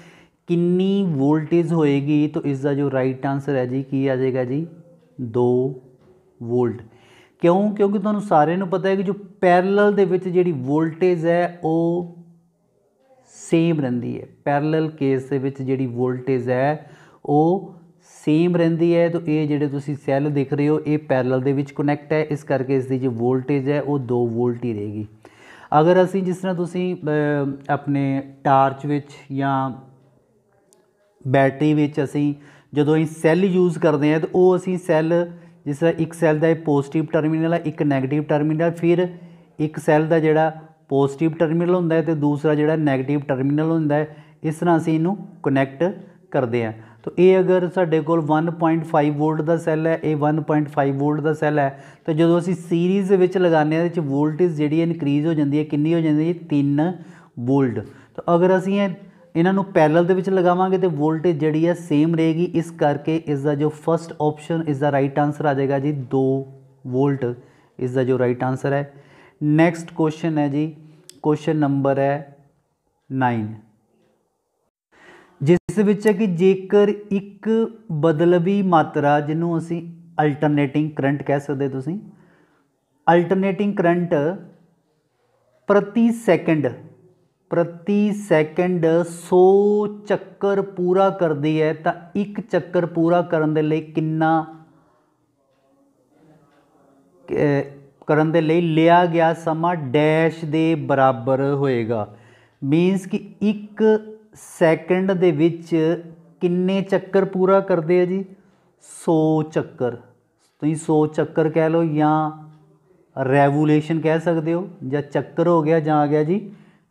A: ਕਿੰਨੀ ਵੋਲਟੇਜ ਹੋਏਗੀ? ਤਾਂ ਇਸ ਦਾ ਜੋ ਰਾਈਟ ਆਨਸਰ ਹੈ ਜੀ, ਕੀ ਆ ਜਾਏਗਾ ਜੀ? 2 ਵੋਲਟ ਕਿਉਂ? ਕਿਉਂਕਿ ਤੁਹਾਨੂੰ ਸਾਰਿਆਂ ਨੂੰ ਪਤਾ ਹੈ ਕਿ ਜੋ ਪੈਰਲਲ ਦੇ ਵਿੱਚ ਜਿਹੜੀ ਵੋਲਟੇਜ ਹੈ, ਉਹ ਸੇਮ ਰਹਿੰਦੀ ਹੈ। ਪੈਰਲਲ ਕੇਸ ਦੇ ਵਿੱਚ ਜਿਹੜੀ ਵੋਲਟੇਜ ਹੈ, ਉਹ ਸੇਮ ਰਹਿੰਦੀ ਹੈ। ਤਾਂ ਇਹ ਜਿਹੜੇ ਤੁਸੀਂ ਸੈੱਲ ਦੇਖ ਰਹੇ ਹੋ, ਇਹ ਪੈਰਲਲ ਦੇ ਵਿੱਚ ਕਨੈਕਟ ਹੈ। ਇਸ ਕਰਕੇ ਇਸ ਦੀ ਜੋ ਵੋਲਟੇਜ ਹੈ, ਉਹ 2 ਵੋਲਟ ਹੀ ਰਹੇਗੀ। ਅਗਰ ਅਸੀਂ ਜਿਸ ਤਰ੍ਹਾਂ ਤੁਸੀਂ ਆਪਣੇ ਟਾਰਚ ਵਿੱਚ ਜਾਂ ਬੈਟਰੀ ਵਿੱਚ ਅਸੀਂ ਜਦੋਂ ਅਸੀਂ ਸੈੱਲ ਯੂਜ਼ ਕਰਦੇ ਹਾਂ, ਤਾਂ ਉਹ ਅਸੀਂ ਸੈੱਲ ਜਿਸ ਤਰ੍ਹਾਂ ਇੱਕ ਸੈੱਲ ਦਾ ਇਹ ਪੋਜ਼ਿਟਿਵ ਟਰਮੀਨਲ ਹੈ ਇੱਕ 네ਗੇਟਿਵ ਟਰਮੀਨਲ ਫਿਰ ਇੱਕ ਸੈੱਲ ਦਾ ਜਿਹੜਾ ਪੋਜ਼ਿਟਿਵ ਟਰਮੀਨਲ ਹੁੰਦਾ ਹੈ ਤੇ ਦੂਸਰਾ ਜਿਹੜਾ 네ਗੇਟਿਵ ਟਰਮੀਨਲ ਹੁੰਦਾ ਹੈ, ਇਸ ਤਰ੍ਹਾਂ ਅਸੀਂ ਇਹਨੂੰ ਕਨੈਕਟ ਕਰਦੇ ਹਾਂ। ਤਾਂ ਇਹ ਅਗਰ ਸਾਡੇ ਕੋਲ 1.5 ਵੋਲਟ ਦਾ ਸੈੱਲ ਹੈ, ਇਹ 1.5 ਵੋਲਟ ਦਾ ਸੈੱਲ ਹੈ, ਤਾਂ ਜਦੋਂ ਅਸੀਂ ਸੀਰੀਜ਼ ਦੇ ਵਿੱਚ ਲਗਾਉਂਦੇ ਹਾਂ, ਇਹਦੇ ਵਿੱਚ ਵੋਲਟੇਜ ਜਿਹੜੀ ਹੈ ਇਨਕਰੀਜ਼ ਹੋ ਜਾਂਦੀ ਹੈ, ਕਿੰਨੀ ਹੋ ਜਾਂਦੀ ਹੈ? 3 ਵੋਲਟ ਤਾਂ ਅਗਰ ਅਸੀਂ ਇਹ ਇਹਨਾਂ ਨੂੰ ਪੈਰਲਲ ਦੇ ਵਿੱਚ ਲਗਾਵਾਂਗੇ ਤੇ ਵੋਲਟੇਜ ਜਿਹੜੀ ਹੈ ਸੇਮ ਰਹੇਗੀ। ਇਸ ਕਰਕੇ ਇਸ ਦਾ ਜੋ ਫਰਸਟ ਆਪਸ਼ਨ ਇਸ ਦਾ ਰਾਈਟ ਆਨਸਰ ਆ ਜਾਏਗਾ ਜੀ 2 ਵੋਲਟ। ਇਸ ਦਾ ਜੋ ਰਾਈਟ ਆਨਸਰ ਹੈ। ਨੈਕਸਟ ਕੁਐਸਚਨ ਹੈ ਜੀ ਕੁਐਸਚਨ ਨੰਬਰ ਹੈ 9 ਜਿਸ ਵਿੱਚ ਹੈ ਕਿ ਜੇਕਰ ਇੱਕ ਬਦਲਵੀ ਮਾਤਰਾ ਜਿਹਨੂੰ ਅਸੀਂ ਅਲਟਰਨੇਟਿੰਗ ਕਰੰਟ ਕਹਿ ਸਕਦੇ ਤੁਸੀਂ ਅਲਟਰਨੇਟਿੰਗ ਕਰੰਟ ਪ੍ਰਤੀ ਸੈਕਿੰਡ ਪ੍ਰਤੀ ਸੈਕਿੰਡ 100 ਚੱਕਰ ਪੂਰਾ ਕਰਦੀ ਹੈ, ਤਾਂ ਇੱਕ ਚੱਕਰ ਪੂਰਾ ਕਰਨ ਦੇ ਲਈ ਕਿੰਨਾ ਕਰਨ ਦੇ ਲਈ ਲਿਆ ਗਿਆ ਸਮਾਂ ਡੈਸ਼ ਦੇ ਬਰਾਬਰ ਹੋਏਗਾ। ਮੀਨਸ ਕਿ ਇੱਕ ਸੈਕਿੰਡ ਦੇ ਵਿੱਚ ਕਿੰਨੇ ਚੱਕਰ ਪੂਰਾ ਕਰਦੇ ਆ ਜੀ? 100 ਚੱਕਰ। ਤੁਸੀਂ 100 ਚੱਕਰ ਕਹਿ ਲਓ ਜਾਂ ਰੈਵੋਲੂਸ਼ਨ ਕਹਿ ਸਕਦੇ ਹੋ ਜਾਂ ਚੱਕਰ ਹੋ ਗਿਆ ਜਾਂ ਆ ਗਿਆ ਜੀ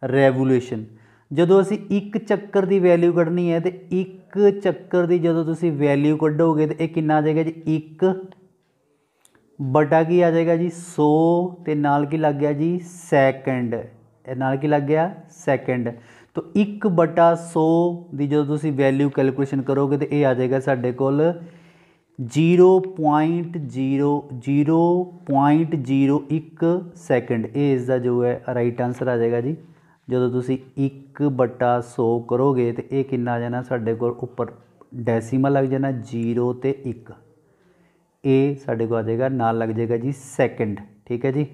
A: ਰੈਵੋਲੂਸ਼ਨ। ਜਦੋਂ ਅਸੀਂ ਇੱਕ ਚੱਕਰ ਦੀ ਵੈਲਿਊ ਕੱਢਣੀ ਹੈ ਤੇ ਇੱਕ ਚੱਕਰ ਦੀ ਜਦੋਂ ਤੁਸੀਂ ਵੈਲਿਊ ਕੱਢੋਗੇ ਤੇ ਇਹ ਕਿੰਨਾ ਆ ਜਾਏਗਾ ਜੀ? 1 ਬਟਾ ਕੀ ਆ ਜਾਏਗਾ ਜੀ? 100 ਤੇ ਨਾਲ ਕੀ ਲੱਗ ਗਿਆ ਜੀ? ਸੈਕਿੰਡ। ਇਹ ਨਾਲ ਕੀ ਲੱਗ ਗਿਆ? ਸੈਕਿੰਡ। ਤਾਂ 1 ਬਟਾ 100 ਦੀ ਜਦੋਂ ਤੁਸੀਂ ਵੈਲਿਊ ਕੈਲਕੂਲੇਸ਼ਨ ਕਰੋਗੇ ਤੇ ਇਹ ਆ ਜਾਏਗਾ ਸਾਡੇ ਕੋਲ 0.001 ਸੈਕਿੰਡ। ਇਹ ਇਸ ਦਾ ਜੋ ਹੈ ਰਾਈਟ ਆਨਸਰ ਆ ਜਾਏਗਾ ਜੀ। ਜਦੋਂ ਤੁਸੀਂ 1 ਬਟਾ 100 ਕਰੋਗੇ ਤੇ ਇਹ ਕਿੰਨਾ ਆ ਜਾਣਾ? ਸਾਡੇ ਕੋਲ ਉੱਪਰ ਡੈਸੀਮਲ ਲੱਗ ਜਾਣਾ 0 ਤੇ 1 ਇਹ ਸਾਡੇ ਕੋਲ ਆ ਜਾਏਗਾ, ਨਾਲ ਲੱਗ ਜਾਏਗਾ ਜੀ ਸੈਕਿੰਡ। ਠੀਕ ਹੈ ਜੀ?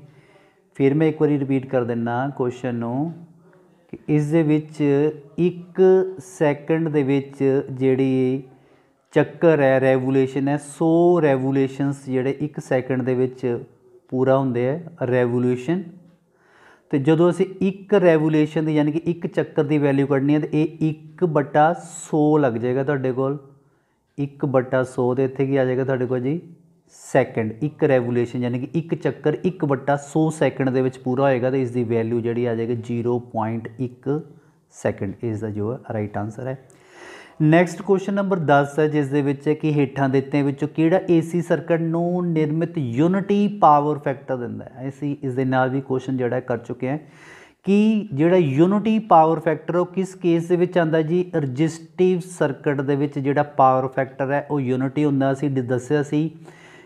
A: ਫਿਰ ਮੈਂ ਇੱਕ ਵਾਰੀ ਰਿਪੀਟ ਕਰ ਦਿੰਨਾ ਕੁਐਸਚਨ ਨੂੰ ਕਿ ਇਸ ਦੇ ਵਿੱਚ 1 ਸੈਕਿੰਡ ਦੇ ਵਿੱਚ ਜਿਹੜੀ ਚੱਕਰ ਹੈ, ਰੈਵੋਲੂਸ਼ਨ ਹੈ 100 ਰੈਵੋਲੂਸ਼ਨਸ ਜਿਹੜੇ 1 ਸੈਕਿੰਡ ਦੇ ਵਿੱਚ ਪੂਰਾ ਹੁੰਦੇ ਆ ਰੈਵੋਲੂਸ਼ਨ ਤੇ ਜਦੋਂ ਅਸੀਂ ਇੱਕ ਰੈਵੋਲੂਸ਼ਨ ਦੀ ਯਾਨੀ ਕਿ ਇੱਕ ਚੱਕਰ ਦੀ ਵੈਲਿਊ ਕੱਢਣੀ ਹੈ ਤੇ ਇਹ 1 ਬਟਾ 100 ਲੱਗ ਜਾਏਗਾ ਤੁਹਾਡੇ ਕੋਲ। 1 ਬਟਾ 100 ਦੇ ਇੱਥੇ ਕੀ ਆ ਜਾਏਗਾ ਤੁਹਾਡੇ ਕੋਲ ਜੀ? ਸੈਕਿੰਡ। ਇੱਕ ਰੈਵੋਲੂਸ਼ਨ ਯਾਨੀ ਕਿ ਇੱਕ ਚੱਕਰ 1 ਬਟਾ 100 ਸੈਕਿੰਡ ਦੇ ਵਿੱਚ ਪੂਰਾ ਹੋਏਗਾ ਤੇ ਇਸ ਦੀ ਵੈਲਿਊ ਜਿਹੜੀ ਆ ਜਾਏਗੀ 0.1 ਸੈਕਿੰਡ। ਇਸ ਦਾ ਜੋ ਰਾਈਟ ਆਨਸਰ ਹੈ। ਨੈਕਸਟ ਕੁਐਸਚਨ ਨੰਬਰ 10 ਹੈ, ਜਿਸ ਦੇ ਵਿੱਚ ਹੈ ਕਿ ਹੇਠਾਂ ਦਿੱਤੇ ਵਿੱਚੋਂ ਕਿਹੜਾ ਏਸੀ ਸਰਕਟ ਨੂੰ ਨਿਰਮਿਤ ਯੂਨਿਟੀ ਪਾਵਰ ਫੈਕਟਰ ਦਿੰਦਾ ਹੈ? ਅਸੀਂ ਇਸ ਦੇ ਨਾਲ ਵੀ ਕੁਐਸਚਨ ਜਿਹੜਾ ਕਰ ਚੁੱਕੇ ਹਾਂ ਕਿ ਜਿਹੜਾ ਯੂਨਿਟੀ ਪਾਵਰ ਫੈਕਟਰ ਉਹ ਕਿਸ ਕੇਸ ਦੇ ਵਿੱਚ ਆਂਦਾ ਜੀ? ਰਜਿਸਟਿਵ ਸਰਕਟ ਦੇ ਵਿੱਚ ਜਿਹੜਾ ਪਾਵਰ ਫੈਕਟਰ ਹੈ, ਉਹ ਯੂਨਿਟੀ ਹੁੰਦਾ। ਅਸੀਂ ਦੱਸਿਆ ਸੀ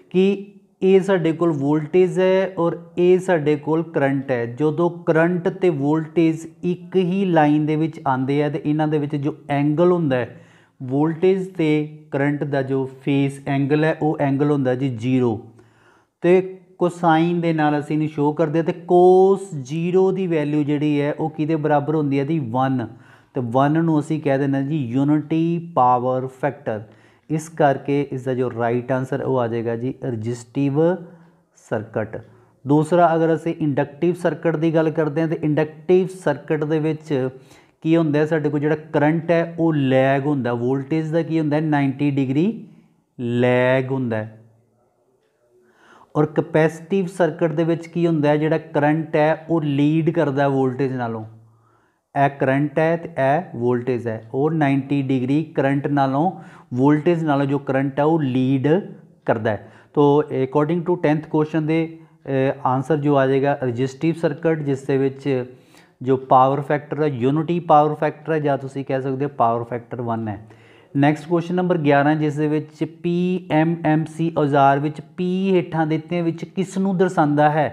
A: ਕਿ ਇਹ ਸਾਡੇ ਕੋਲ ਵੋਲਟੇਜ ਹੈ ਔਰ ਇਹ ਸਾਡੇ ਕੋਲ ਕਰੰਟ ਹੈ। ਜਦੋਂ ਕਰੰਟ ਤੇ ਵੋਲਟੇਜ ਇੱਕ ਹੀ ਲਾਈਨ ਦੇ ਵਿੱਚ ਆਉਂਦੇ ਆ ਤੇ ਇਹਨਾਂ ਦੇ ਵਿੱਚ ਜੋ ਐਂਗਲ ਹੁੰਦਾ ਹੈ ਵੋਲਟੇਜ ਤੇ ਕਰੰਟ ਦਾ ਜੋ ਫੇਸ ਐਂਗਲ ਹੈ, ਉਹ ਐਂਗਲ ਹੁੰਦਾ ਜੀ 0 ਤੇ ਕੋਸਾਈਨ ਦੇ ਨਾਲ ਅਸੀਂ ਇਹਨੂੰ ਸ਼ੋਅ ਕਰਦੇ ਤੇ ਕੋਸ 0 ਦੀ ਵੈਲਿਊ ਜਿਹੜੀ ਹੈ, ਉਹ ਕਿਹਦੇ ਬਰਾਬਰ ਹੁੰਦੀ ਹੈ ਦੀ 1 ਤੇ 1 ਨੂੰ ਅਸੀਂ ਕਹਿ ਦਿੰਦੇ ਜੀ ਯੂਨਿਟੀ ਪਾਵਰ ਫੈਕਟਰ ਇਸ ਕਰਕੇ ਇਸ ਦਾ ਜੋ ਰਾਈਟ ਆਨਸਰ ਉਹ ਆ ਜਾਏਗਾ ਜੀ ਰਜਿਸਟਿਵ ਸਰਕਟ। ਦੂਸਰਾ, ਅਗਰ ਅਸੀਂ ਇੰਡਕਟਿਵ ਸਰਕਟ ਦੀ ਗੱਲ ਕਰਦੇ ਹਾਂ, ਤੇ ਇੰਡਕਟਿਵ ਸਰਕਟ ਦੇ ਵਿੱਚ ਕੀ ਹੁੰਦਾ ਸਾਡੇ ਕੋਲ ਜਿਹੜਾ ਕਰੰਟ ਹੈ, ਉਹ ਲੈਗ ਹੁੰਦਾ ਵੋਲਟੇਜ ਦਾ ਕੀ ਹੁੰਦਾ 90 ਡਿਗਰੀ ਲੈਗ ਹੁੰਦਾ ਔਰ ਕੈਪੈਸਿਟਿਵ ਸਰਕਟ ਦੇ ਵਿੱਚ ਕੀ ਹੁੰਦਾ ਜਿਹੜਾ ਕਰੰਟ ਹੈ, ਉਹ ਲੀਡ ਕਰਦਾ ਵੋਲਟੇਜ ਨਾਲੋਂ। ਇਹ ਕਰੰਟ ਹੈ ਤੇ ਇਹ ਵੋਲਟੇਜ ਹੈ। ਉਹ 90 ਡਿਗਰੀ ਕਰੰਟ ਨਾਲੋਂ ਵੋਲਟੇਜ ਨਾਲੋਂ ਜੋ ਕਰੰਟ ਹੈ ਉਹ ਲੀਡ ਕਰਦਾ ਹੈ। ਤੋ ਅਕੋਰਡਿੰਗ ਟੂ 10th ਕੁਐਸਚਨ ਦੇ ਆਨਸਰ ਜੋ ਆ ਜਾਏਗਾ, ਰਜਿਸਟਿਵ ਸਰਕਟ ਜਿਸ ਦੇ ਵਿੱਚ ਜੋ ਪਾਵਰ ਫੈਕਟਰ ਹੈ ਯੂਨਿਟੀ ਪਾਵਰ ਫੈਕਟਰ ਹੈ, ਜਾਂ ਤੁਸੀਂ ਕਹਿ ਸਕਦੇ ਹੋ ਪਾਵਰ ਫੈਕਟਰ 1 ਹੈ। ਨੈਕਸਟ ਕੁਐਸਚਨ ਨੰਬਰ 11 ਜਿਸ ਦੇ ਵਿੱਚ PMMC ਔਜ਼ਾਰ ਵਿੱਚ ਪੀ ਹੇਠਾਂ ਦਿੱਤੇ ਵਿੱਚ ਕਿਸ ਨੂੰ ਦਰਸਾਉਂਦਾ ਹੈ?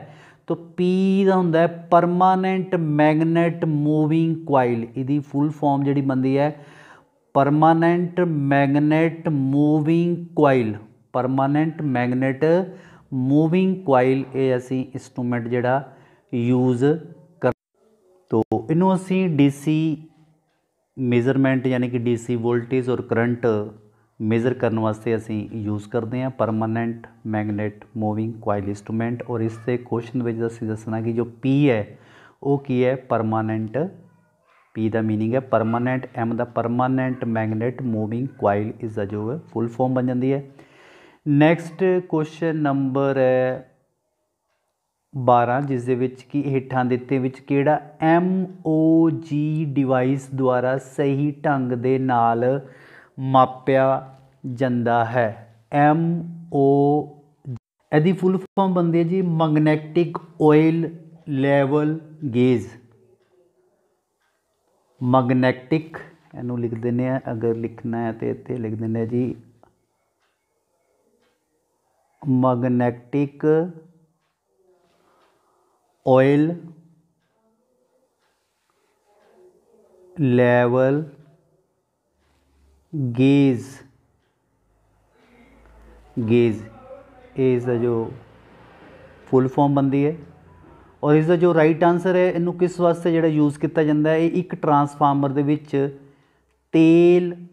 A: ਤੋ P ਦਾ ਹੁੰਦਾ ਹੈ ਪਰਮਾਨੈਂਟ ਮੈਗਨੇਟ ਮੂਵਿੰਗ ਕੁਆਇਲ ਇਹਦੀ ਫੁੱਲ ਫਾਰਮ ਜਿਹੜੀ ਬੰਦੀ ਹੈ permanent magnet moving coil permanent magnet moving coil ਇਹ ਅਸੀਂ ਇਨਸਟਰੂਮੈਂਟ ਜਿਹੜਾ ਯੂਜ਼ ਕਰ ਤੋ ਇਹਨੂੰ ਅਸੀਂ ਡੀਸੀ ਮੇਜ਼ਰਮੈਂਟ ਯਾਨੀ ਕਿ ਡੀਸੀ ਵੋਲਟੇਜ ਔਰ ਕਰੰਟ ਮੇਜ਼ਰ ਕਰਨ ਵਾਸਤੇ ਅਸੀਂ ਯੂਜ਼ ਕਰਦੇ ਹਾਂ permanent magnet moving coil instrument ਔਰ ਇਸ ਦੇ ਕੁਐਸਚਨ ਵਿੱਚ ਅਸੀਂ ਦੱਸਣਾ ਕਿ ਜੋ P ਹੈ, ਉਹ ਕੀ ਹੈ? ਪਰਮਾਨੈਂਟ P ਦਾ ਮੀਨਿੰਗ ਹੈ ਪਰਮਾਨੈਂਟ M ਦਾ ਪਰਮਾਨੈਂਟ ਮੈਗਨੇਟ ਮੂਵਿੰਗ ਕੁਆਇਲ ਇਸ ਦਾ ਜੋ ਹੈ ਫੁੱਲ ਫਾਰਮ ਬਣ ਜਾਂਦੀ ਹੈ। ਨੈਕਸਟ ਕੁਐਸਚਨ ਨੰਬਰ ਹੈ 12 ਜਿਸ ਦੇ ਵਿੱਚ ਕੀ ਹੇਠਾਂ ਦਿੱਤੇ ਵਿੱਚ ਕਿਹੜਾ MOG ਡਿਵਾਈਸ ਦੁਆਰਾ ਸਹੀ ਢੰਗ ਦੇ ਨਾਲ ਮਾਪਿਆ ਜਾਂਦਾ ਹੈ। ਐਮ ਓ ਇਹਦੀ ਫੁੱਲ ਫਾਰਮ ਬਣਦੀ ਹੈ ਜੀ magnetic oil level gauge magnetic ਇਹਨੂੰ ਲਿਖ ਦਿੰਦੇ ਆ ਅਗਰ ਲਿਖਣਾ ਹੈ ਤੇ ਇੱਥੇ ਲਿਖ ਦਿੰਦੇ ਆ ਜੀ। Magnetic level level gauge gauge ਇਸ ਦਾ ਜੋ ਫੁੱਲ ਫਾਰਮ ਬੰਦੀ ਹੈ ਔਰ ਇਸ ਦਾ ਜੋ ਰਾਈਟ ਆਨਸਰ ਹੈ, ਇਹਨੂੰ ਕਿਸ ਵਾਸਤੇ ਜਿਹੜਾ ਯੂਜ਼ ਕੀਤਾ ਜਾਂਦਾ ਹੈ? ਇਹ ਇੱਕ ਟਰਾਂਸਫਾਰਮਰ ਦੇ ਵਿੱਚ ਤੇਲ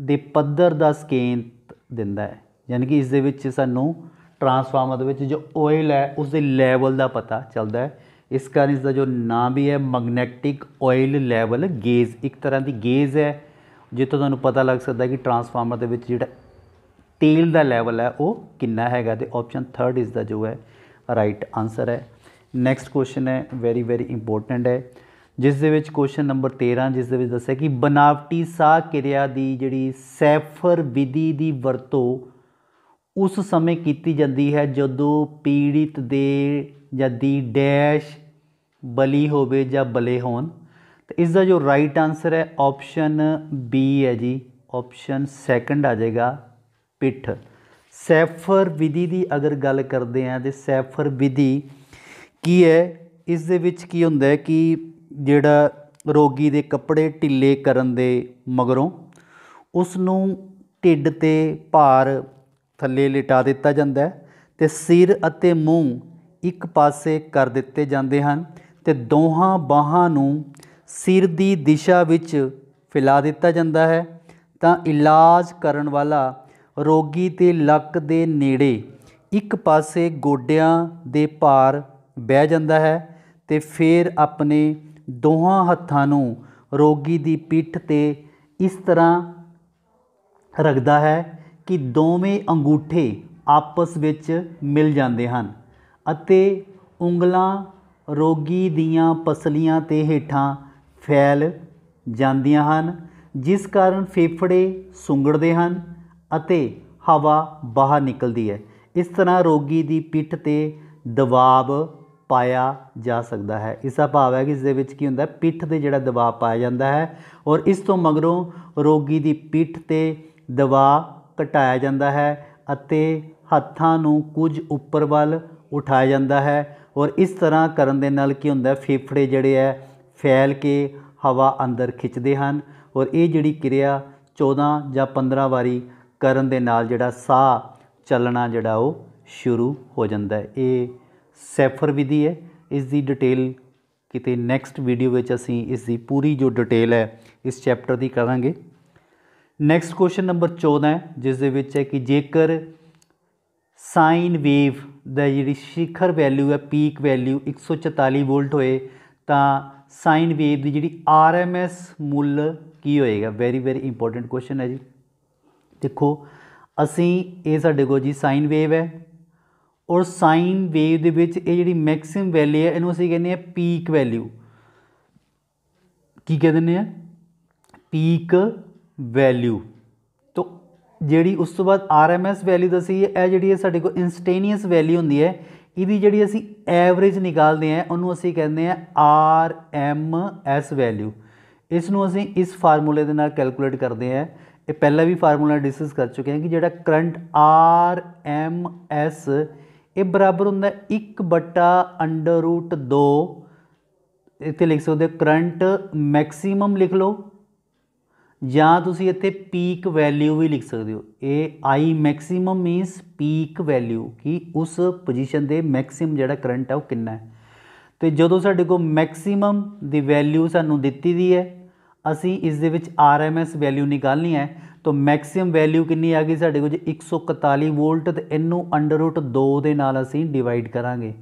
A: ਦੇ ਪੱਧਰ ਦਾ ਸਕੇਂਤ ਦਿੰਦਾ ਹੈ। ਯਾਨੀ ਕਿ ਇਸ ਦੇ ਵਿੱਚ ਸਾਨੂੰ ਟਰਾਂਸਫਾਰਮਰ ਦੇ ਵਿੱਚ ਜੋ ਆਇਲ ਹੈ, ਉਸ ਦੇ ਲੈਵਲ ਦਾ ਪਤਾ ਚੱਲਦਾ ਹੈ। ਇਸ ਕਾਰਨ ਇਸ ਦਾ ਜੋ ਨਾਮ ਵੀ ਹੈ ਮੈਗਨੈਟਿਕ ਆਇਲ ਲੈਵਲ ਗੇਜ। ਇੱਕ ਤਰ੍ਹਾਂ ਦੀ ਗੇਜ ਹੈ। ਜਿੱਥੋਂ ਤੁਹਾਨੂੰ ਪਤਾ ਲੱਗ ਸਕਦਾ ਕਿ ਟਰਾਂਸਫਾਰਮਰ ਦੇ ਵਿੱਚ ਜਿਹੜਾ ਤੇਲ ਦਾ ਲੈਵਲ ਹੈ, ਉਹ ਕਿੰਨਾ ਹੈਗਾ ਤੇ ਆਪਸ਼ਨ 3rd ਇਸ ਦਾ ਜੋ ਹੈ ਰਾਈਟ ਆਨਸਰ ਹੈ। ਨੈਕਸਟ ਕੁਐਸਚਨ ਹੈ ਵੈਰੀ ਵੈਰੀ ਇੰਪੋਰਟੈਂਟ ਹੈ। ਜਿਸ ਦੇ ਵਿੱਚ ਕੁਐਸਚਨ ਨੰਬਰ 13 ਜਿਸ ਦੇ ਵਿੱਚ ਦੱਸਿਆ ਕਿ ਬਨਾਵਟੀ ਸਾਹ ਕਿਰਿਆ ਦੀ ਜਿਹੜੀ ਸੈਫਰ ਵਿਧੀ ਦੀ ਵਰਤੋਂ ਉਸ ਸਮੇਂ ਕੀਤੀ ਜਾਂਦੀ ਹੈ ਜਦੋਂ ਪੀੜਿਤ ਦੇ ਜਾਂ ਦੀ ਡੈਸ਼ ਬਲੀ ਹੋਵੇ ਜਾਂ ਬਲੇ ਹੋਣ। ਤੇ ਇਸ ਦਾ ਜੋ ਰਾਈਟ ਆਨਸਰ ਹੈ ਆਪਸ਼ਨ ਬੀ ਹੈ ਜੀ। ਆਪਸ਼ਨ ਸੈਕੰਡ ਆ ਜਾਏਗਾ, ਪਿੱਠ। ਸੈਫਰ ਵਿਧੀ ਦੀ ਅਗਰ ਗੱਲ ਕਰਦੇ ਹਾਂ, ਤੇ ਸੈਫਰ ਵਿਧੀ ਕੀ ਹੈ? ਇਸ ਦੇ ਵਿੱਚ ਕੀ ਹੁੰਦਾ ਹੈ ਕਿ ਜਿਹੜਾ ਰੋਗੀ ਦੇ ਕੱਪੜੇ ਢਿੱਲੇ ਕਰਨ ਦੇ ਮਗਰੋਂ ਉਸ ਨੂੰ ਢਿੱਡ ਤੇ ਭਾਰ ਥੱਲੇ ਲਿਟਾ ਦਿੱਤਾ ਜਾਂਦਾ ਹੈ ਤੇ ਸਿਰ ਅਤੇ ਮੂੰਹ ਇੱਕ ਪਾਸੇ ਕਰ ਦਿੱਤੇ ਜਾਂਦੇ ਹਨ ਤੇ ਦੋਹਾਂ ਬਾਹਾਂ ਨੂੰ ਸਿਰ ਦੀ ਦਿਸ਼ਾ ਵਿੱਚ ਫੈਲਾ ਦਿੱਤਾ ਜਾਂਦਾ ਹੈ, ਤਾਂ ਇਲਾਜ ਕਰਨ ਵਾਲਾ ਰੋਗੀ ਤੇ ਲੱਕ ਦੇ ਨੇੜੇ ਇੱਕ ਪਾਸੇ ਗੋਡਿਆਂ ਦੇ ਭਾਰ ਬਹਿ ਜਾਂਦਾ ਹੈ ਤੇ ਫਿਰ ਆਪਣੇ ਦੋਹਾਂ ਹੱਥਾਂ ਨੂੰ ਰੋਗੀ ਦੀ ਪਿੱਠ ਤੇ ਇਸ ਤਰ੍ਹਾਂ ਰੱਖਦਾ ਹੈ ਕਿ ਦੋਵੇਂ ਅੰਗੂਠੇ ਆਪਸ ਵਿੱਚ ਮਿਲ ਜਾਂਦੇ ਹਨ ਅਤੇ ਉਂਗਲਾਂ ਰੋਗੀ ਦੀਆਂ ਪਸਲੀਆਂ ਤੇ ਹੇਠਾਂ ਫੈਲ ਜਾਂਦੀਆਂ ਹਨ, ਜਿਸ ਕਾਰਨ ਫੇਫੜੇ ਸੁੰਗੜਦੇ ਹਨ ਅਤੇ ਹਵਾ ਬਾਹਰ ਨਿਕਲਦੀ ਹੈ। ਇਸ ਤਰ੍ਹਾਂ ਰੋਗੀ ਦੀ ਪਿੱਠ ਤੇ ਦਬਾਅ ਪਾਇਆ ਜਾ ਸਕਦਾ ਹੈ। ਇਸ ਦਾ ਭਾਵ ਹੈ ਕਿ ਇਸ ਦੇ ਵਿੱਚ ਕੀ ਹੁੰਦਾ ਪਿੱਠ ਤੇ ਜਿਹੜਾ ਦਬਾਅ ਪਾਇਆ ਜਾਂਦਾ ਹੈ ਔਰ ਇਸ ਤੋਂ ਮਗਰੋਂ ਰੋਗੀ ਦੀ ਪਿੱਠ ਤੇ ਦਬਾਅ ਘਟਾਇਆ ਜਾਂਦਾ ਹੈ ਅਤੇ ਹੱਥਾਂ ਨੂੰ ਕੁਝ ਉੱਪਰ ਵੱਲ ਉਠਾਇਆ ਜਾਂਦਾ ਹੈ ਔਰ ਇਸ ਤਰ੍ਹਾਂ ਕਰਨ ਦੇ ਨਾਲ ਕੀ ਹੁੰਦਾ ਫੇਫੜੇ ਜਿਹੜੇ ਹੈ ਫੈਲ ਕੇ ਹਵਾ ਅੰਦਰ ਖਿੱਚਦੇ ਹਨ ਔਰ ਇਹ ਜਿਹੜੀ ਕਿਰਿਆ 14 ਜਾਂ 15 ਵਾਰੀ ਕਰਨ ਦੇ ਨਾਲ ਜਿਹੜਾ ਸਾਹ ਚੱਲਣਾ ਜਿਹੜਾ ਉਹ ਸ਼ੁਰੂ ਹੋ ਜਾਂਦਾ ਹੈ। ਇਹ ਸੈਫਰ ਵਿਧੀ ਹੈ। ਇਸ ਦੀ ਡਿਟੇਲ ਕਿਤੇ ਨੈਕਸਟ ਵੀਡੀਓ ਵਿੱਚ ਅਸੀਂ ਇਸ ਦੀ ਪੂਰੀ ਜੋ ਡਿਟੇਲ ਹੈ, ਇਸ ਚੈਪਟਰ ਦੀ ਕਰਾਂਗੇ। ਨੈਕਸਟ ਕੁਐਸਚਨ ਨੰਬਰ 14 ਹੈ, ਜਿਸ ਦੇ ਵਿੱਚ ਹੈ ਕਿ ਜੇਕਰ ਸਾਈਨ ਵੇਵ ਦਾ ਜਿਹੜੀ ਸ਼ਿਖਰ ਵੈਲਿਊ ਹੈ ਪੀਕ ਵੈਲਿਊ 144 ਵੋਲਟ ਹੋਏ, ਤਾਂ ਸਾਈਨ ਵੇਵ ਦੀ ਜਿਹੜੀ ਆਰਐਮਐਸ ਮੁੱਲ ਕੀ ਹੋਏਗਾ? ਵੈਰੀ ਵੈਰੀ ਇੰਪੋਰਟੈਂਟ ਕੁਐਸਚਨ ਹੈ ਜੀ। ਦੇਖੋ, ਅਸੀਂ ਇਹ ਸਾਡੇ ਕੋਲ ਜੀ ਸਾਈਨ ਵੇਵ ਹੈ ਔਰ ਸਾਈਨ ਵੇਵ ਦੇ ਵਿੱਚ ਇਹ ਜਿਹੜੀ ਮੈਕਸਿਮਮ ਵੈਲਿਊ ਹੈ, ਇਹਨੂੰ ਅਸੀਂ ਕਹਿੰਦੇ ਆ ਪੀਕ ਵੈਲਿਊ ਕੀ ਕਹਿ ਦਿੰਦੇ ਆ? ਪੀਕ ਵੈਲਿਊ ਤੋਂ ਜਿਹੜੀ ਉਸ ਤੋਂ ਬਾਅਦ ਆਰਐਮਐਸ ਵੈਲਿਊ ਦੱਸੀ ਹੈ, ਇਹ ਜਿਹੜੀ ਹੈ ਸਾਡੇ ਕੋਲ ਇਨਸਟੇਨੀਅਸ ਵੈਲਿਊ ਹੁੰਦੀ ਹੈ ਇਹਦੀ ਜਿਹੜੀ ਅਸੀਂ ਐਵਰੇਜ ਨਿਕਾਲਦੇ ਆ ਉਹਨੂੰ ਅਸੀਂ ਕਹਿੰਦੇ ਆ ਆਰ ਐਮ ਐਸ ਵੈਲਿਊ ਇਸ ਨੂੰ ਅਸੀਂ ਇਸ ਫਾਰਮੂਲੇ ਦੇ ਨਾਲ ਕੈਲਕੂਲੇਟ ਕਰਦੇ ਆ ਇਹ ਪਹਿਲਾਂ ਵੀ ਫਾਰਮੂਲਾ ਡਿਸਕਸ ਕਰ ਚੁੱਕੇ ਹਾਂ ਕਿ ਜਿਹੜਾ ਕਰੰਟ ਆਰ ਐਮ ਐਸ ਇਹ ਬਰਾਬਰ ਹੁੰਦਾ 1 ਬਟਾ ਅੰਡਰ ਰੂਟ 2 ਇੱਥੇ ਲਿਖ ਸਕਦੇ ਕਰੰਟ ਮੈਕਸਿਮਮ ਲਿਖ ਲਓ। ਜਾਂ ਤੁਸੀਂ ਇੱਥੇ ਪੀਕ ਵੈਲਿਊ ਵੀ ਲਿਖ ਸਕਦੇ ਹੋ। ਇਹ I maximum means peak value ਕਿ ਉਸ ਪੋਜੀਸ਼ਨ ਦੇ ਮੈਕਸਿਮਮ ਜਿਹੜਾ ਕਰੰਟ ਹੈ ਉਹ ਕਿੰਨਾ ਹੈ। ਤੇ ਜਦੋਂ ਸਾਡੇ ਕੋਲ ਮੈਕਸਿਮਮ ਦੀ ਵੈਲਿਊ ਸਾਨੂੰ ਦਿੱਤੀ ਦੀ ਹੈ, ਅਸੀਂ ਇਸ ਦੇ ਵਿੱਚ ਆਰਐਮਐਸ ਵੈਲਿਊ ਨਿਕਾਲਣੀ ਹੈ, ਤਾਂ ਮੈਕਸਿਮਮ ਵੈਲਿਊ ਕਿੰਨੀ ਆ ਗਈ ਸਾਡੇ ਕੋਲ ਜੀ? 141 ਵੋਲਟ ਤੇ ਇਹਨੂੰ ਅੰਡਰ ਰੂਟ 2 ਦੇ ਨਾਲ ਅਸੀਂ ਡਿਵਾਈਡ ਕਰਾਂਗੇ।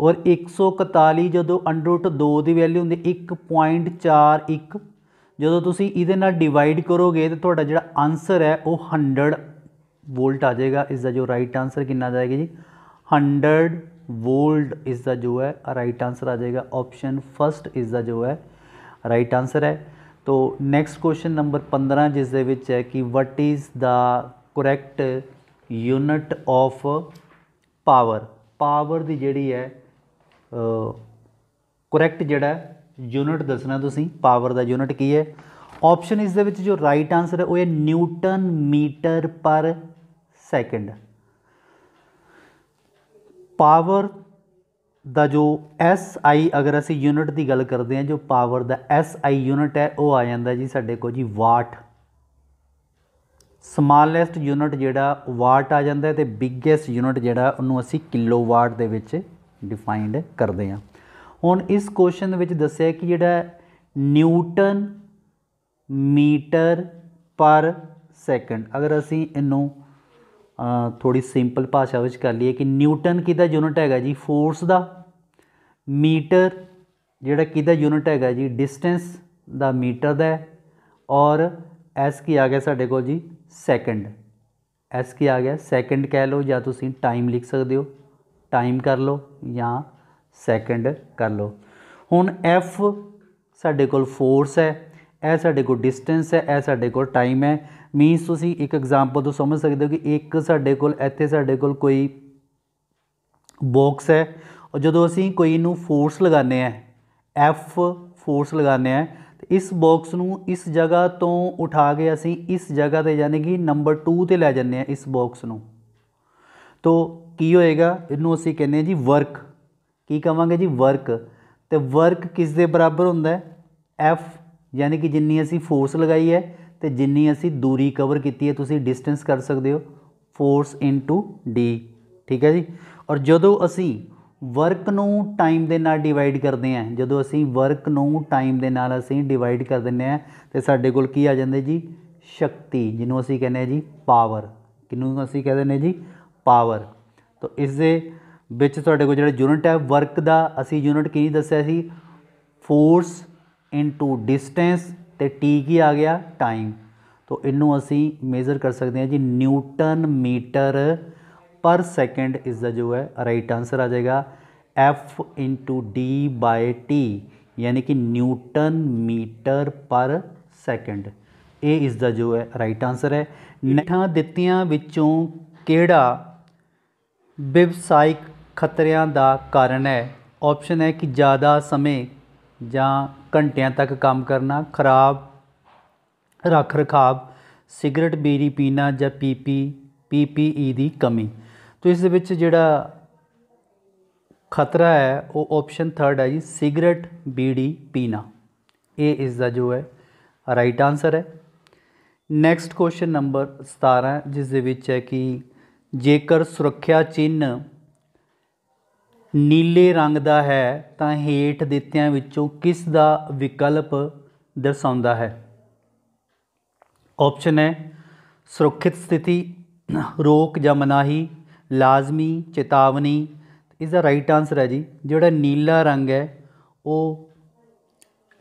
A: ਔਰ 141 ਜਦੋਂ ਅੰਡਰ ਰੂਟ 2 ਦੀ ਵੈਲਿਊ ਹੁੰਦੀ 1.41 ਜਦੋਂ ਤੁਸੀਂ ਇਹਦੇ ਨਾਲ ਡਿਵਾਈਡ ਕਰੋਗੇ ਤਾਂ ਤੁਹਾਡਾ ਜਿਹੜਾ ਆਨਸਰ ਹੈ ਉਹ 100 ਵੋਲਟ ਆ ਜਾਏਗਾ। ਇਸ ਦਾ ਜੋ ਰਾਈਟ ਆਨਸਰ ਕਿੰਨਾ ਜਾਏਗਾ ਜੀ? 100 ਵੋਲਟ ਇਸ ਦਾ ਜੋ ਹੈ ਰਾਈਟ ਆਨਸਰ ਆ ਜਾਏਗਾ। ਆਪਸ਼ਨ ਫਰਸਟ ਇਸ ਦਾ ਜੋ ਹੈ ਰਾਈਟ ਆਨਸਰ ਹੈ। ਤੋ ਨੈਕਸਟ ਕੁਐਸਚਨ ਨੰਬਰ 15 ਜਿਸ ਦੇ ਵਿੱਚ ਹੈ ਕਿ what is the correct unit of power power ਦੀ ਜਿਹੜੀ ਹੈ ਕਰੈਕਟ ਜਿਹੜਾ ਯੂਨਿਟ ਦੱਸਣਾ ਤੁਸੀਂ ਪਾਵਰ ਦਾ ਯੂਨਿਟ ਕੀ ਹੈ? ਆਪਸ਼ਨ ਇਸ ਦੇ ਵਿੱਚ ਜੋ ਰਾਈਟ ਆਨਸਰ ਹੈ, ਉਹ ਹੈ newton metre per second power ਦਾ ਜੋ ਐਸ ਆਈ ਅਗਰ ਅਸੀਂ ਯੂਨਿਟ ਦੀ ਗੱਲ ਕਰਦੇ ਹਾਂ, ਜੋ ਪਾਵਰ ਦਾ ਐਸ ਆਈ ਯੂਨਿਟ ਹੈ, ਉਹ ਆ ਜਾਂਦਾ ਜੀ ਸਾਡੇ ਕੋਲ ਜੀ ਵਾਟ ਸਮਾਲੈਸਟ ਯੂਨਿਟ ਜਿਹੜਾ ਵਾਟ ਆ ਜਾਂਦਾ ਤੇ ਬਿਗੇਸਟ ਯੂਨਿਟ ਜਿਹੜਾ, ਉਹਨੂੰ ਅਸੀਂ ਕਿਲੋਵਾਟ ਦੇ ਵਿੱਚ ਡਿਫਾਈਨਡ ਕਰਦੇ ਹਾਂ। ਹੁਣ ਇਸ ਕੁਐਸਚਨ ਦੇ ਵਿੱਚ ਦੱਸਿਆ ਕਿ ਜਿਹੜਾ ਨਿਊਟਨ ਮੀਟਰ ਪਰ ਸੈਕਿੰਡ, ਅਗਰ ਅਸੀਂ ਇਹਨੂੰ ਥੋੜੀ ਸਿੰਪਲ ਭਾਸ਼ਾ ਵਿੱਚ ਕਰ ਲਈਏ ਕਿ ਨਿਊਟਨ ਕਿਹਦਾ ਯੂਨਿਟ ਹੈਗਾ ਜੀ? ਫੋਰਸ ਦਾ। ਮੀਟਰ ਜਿਹੜਾ ਕਿਹਦਾ ਯੂਨਿਟ ਹੈਗਾ ਜੀ? ਡਿਸਟੈਂਸ ਦਾ ਮੀਟਰ ਦਾ ਔਰ ਐਸ ਕੀ ਆ ਗਿਆ ਸਾਡੇ ਕੋਲ ਜੀ? ਸੈਕਿੰਡ ਐਸ ਕੀ ਆ ਗਿਆ? ਸੈਕਿੰਡ ਕਹਿ ਲਓ ਜਾਂ ਤੁਸੀਂ ਟਾਈਮ ਲਿਖ ਸਕਦੇ ਹੋ। ਟਾਈਮ ਕਰ ਲਓ ਜਾਂ ਸੈਕਿੰਡ ਕਰ ਲਓ। ਹੁਣ ਐਫ ਸਾਡੇ ਕੋਲ ਫੋਰਸ ਹੈ, ਇਹ ਸਾਡੇ ਕੋਲ ਡਿਸਟੈਂਸ ਹੈ, ਇਹ ਸਾਡੇ ਕੋਲ ਟਾਈਮ ਹੈ। ਮੀਨਸ ਤੁਸੀਂ ਇੱਕ ਐਗਜ਼ਾਮਪਲ ਤੋਂ ਸਮਝ ਸਕਦੇ ਹੋ ਕਿ ਇੱਕ ਸਾਡੇ ਕੋਲ, ਇੱਥੇ ਸਾਡੇ ਕੋਲ ਕੋਈ ਬਾਕਸ ਹੈ। ਔਰ ਜਦੋਂ ਅਸੀਂ ਕੋਈ ਨੂੰ ਫੋਰਸ ਲਗਾਉਂਦੇ ਆ ਐਫ ਫੋਰਸ ਲਗਾਉਂਦੇ ਆ ਇਸ ਬਾਕਸ ਨੂੰ ਇਸ ਜਗ੍ਹਾ ਤੋਂ ਉਠਾ ਕੇ ਅਸੀਂ ਇਸ ਜਗ੍ਹਾ ਤੇ ਯਾਨੀ ਕਿ ਨੰਬਰ 2 ਤੇ ਲੈ ਜਾਂਦੇ ਆ ਇਸ ਬਾਕਸ ਨੂੰ। ਤੋ ਕੀ ਹੋਏਗਾ? ਇਹਨੂੰ ਅਸੀਂ ਕਹਿੰਦੇ ਆ ਜੀ ਵਰਕ ਕੀ ਕਵਾਂਗੇ ਜੀ? ਵਰਕ ਤੇ ਵਰਕ ਕਿਸ ਦੇ ਬਰਾਬਰ ਹੁੰਦਾ ਹੈ? ਐਫ ਯਾਨੀ ਕਿ ਜਿੰਨੀ ਅਸੀਂ ਫੋਰਸ ਲਗਾਈ ਹੈ ਤੇ ਜਿੰਨੀ ਅਸੀਂ ਦੂਰੀ ਕਵਰ ਕੀਤੀ ਹੈ, ਤੁਸੀਂ ਡਿਸਟੈਂਸ ਕਰ ਸਕਦੇ ਹੋ। ਫੋਰਸ ਡੀ ਠੀਕ ਹੈ ਜੀ? ਔਰ ਜਦੋਂ ਅਸੀਂ ਵਰਕ ਨੂੰ ਟਾਈਮ ਦੇ ਨਾਲ ਡਿਵਾਈਡ ਕਰਦੇ ਹਾਂ, ਜਦੋਂ ਅਸੀਂ ਵਰਕ ਨੂੰ ਟਾਈਮ ਦੇ ਨਾਲ ਅਸੀਂ ਡਿਵਾਈਡ ਕਰ ਦਿੰਦੇ ਹਾਂ, ਤੇ ਸਾਡੇ ਕੋਲ ਕੀ ਆ ਜਾਂਦਾ ਜੀ? ਸ਼ਕਤੀ, ਜਿਹਨੂੰ ਅਸੀਂ ਕਹਿੰਦੇ ਆ ਜੀ ਪਾਵਰ ਕਿਹਨੂੰ ਅਸੀਂ ਕਹਿੰਦੇ ਨੇ ਜੀ? ਪਾਵਰ ਤਾਂ ਇਸ ਦੇ ਵਿੱਚ ਤੁਹਾਡੇ ਕੋਲ ਜਿਹੜਾ ਯੂਨਿਟ ਹੈ ਵਰਕ ਦਾ ਅਸੀਂ ਯੂਨਿਟ ਕੀ ਦੱਸਿਆ ਸੀ? ਫੋਰਸ ਇਨਟੂ ਡਿਸਟੈਂਸ ਤੇ ਟੀ ਕੀ ਆ ਗਿਆ? ਟਾਈਮ ਤਾਂ ਇਹਨੂੰ ਅਸੀਂ ਮੇਜ਼ਰ ਕਰ ਸਕਦੇ ਹਾਂ ਜੀ ਨਿਊਟਨ ਮੀਟਰ ਪਰ ਸੈਕਿੰਡ ਇਸ ਦਾ ਜੋ ਹੈ ਰਾਈਟ ਆਨਸਰ ਆ ਜਾਏਗਾ। F d ਟੀ ਯਾਨੀ ਕਿ ਨਿਊਟਨ ਮੀਟਰ ਪਰ ਸੈਕਿੰਡ ਇਹ ਇਸ ਦਾ ਜੋ ਹੈ ਰਾਈਟ ਆਨਸਰ ਹੈ। ਨਠਾਂ ਦਿੱਤੀਆਂ ਵਿੱਚੋਂ ਕਿਹੜਾ ਵਿਵਸਾਇਕ ਖਤਰਿਆਂ ਦਾ ਕਾਰਨ ਹੈ। ਆਪਸ਼ਨ ਹੈ ਕਿ ਜ਼ਿਆਦਾ ਸਮੇਂ ਜਾਂ ਘੰਟਿਆਂ ਤੱਕ ਕੰਮ ਕਰਨਾ, ਖਰਾਬ ਰੱਖ ਰਖਾਵ ਸਿਗਰਟ ਬੀੜੀ ਪੀਣਾ ਜਾਂ ਪੀਪੀ, ਪੀਪੀਈ ਦੀ ਕਮੀ। ਤੋ ਇਸ ਦੇ ਵਿੱਚ ਜਿਹੜਾ ਖਤਰਾ ਹੈ, ਉਹ ਆਪਸ਼ਨ ਥਰਡ ਹੈ ਜੀ, ਸਿਗਰਟ ਬੀੜੀ ਪੀਣਾ। ਇਹ ਇਸ ਦਾ ਜੋ ਹੈ ਰਾਈਟ ਆਨਸਰ ਹੈ। ਨੈਕਸਟ ਕੁਐਸਚਨ ਨੰਬਰ 17 ਜਿਸ ਦੇ ਵਿੱਚ ਹੈ ਕਿ ਜੇਕਰ ਸੁਰੱਖਿਆ ਚਿੰਨ ਨੀਲੇ ਰੰਗ ਦਾ ਹੈ, ਤਾਂ ਹੇਠ ਦਿੱਤਿਆਂ ਵਿੱਚੋਂ ਕਿਸ ਦਾ ਵਿਕਲਪ ਦਰਸਾਉਂਦਾ ਹੈ? ਆਪਸ਼ਨ ਹੈ, ਸੁਰੱਖਿਅਤ ਸਥਿਤੀ, ਰੋਕ ਜਾਂ ਮਨਾਹੀ, ਲਾਜ਼ਮੀ, ਚੇਤਾਵਨੀ। ਇਸ ਦਾ ਰਾਈਟ ਆਨਸਰ ਹੈ ਜੀ, ਜਿਹੜਾ ਨੀਲਾ ਰੰਗ ਹੈ, ਉਹ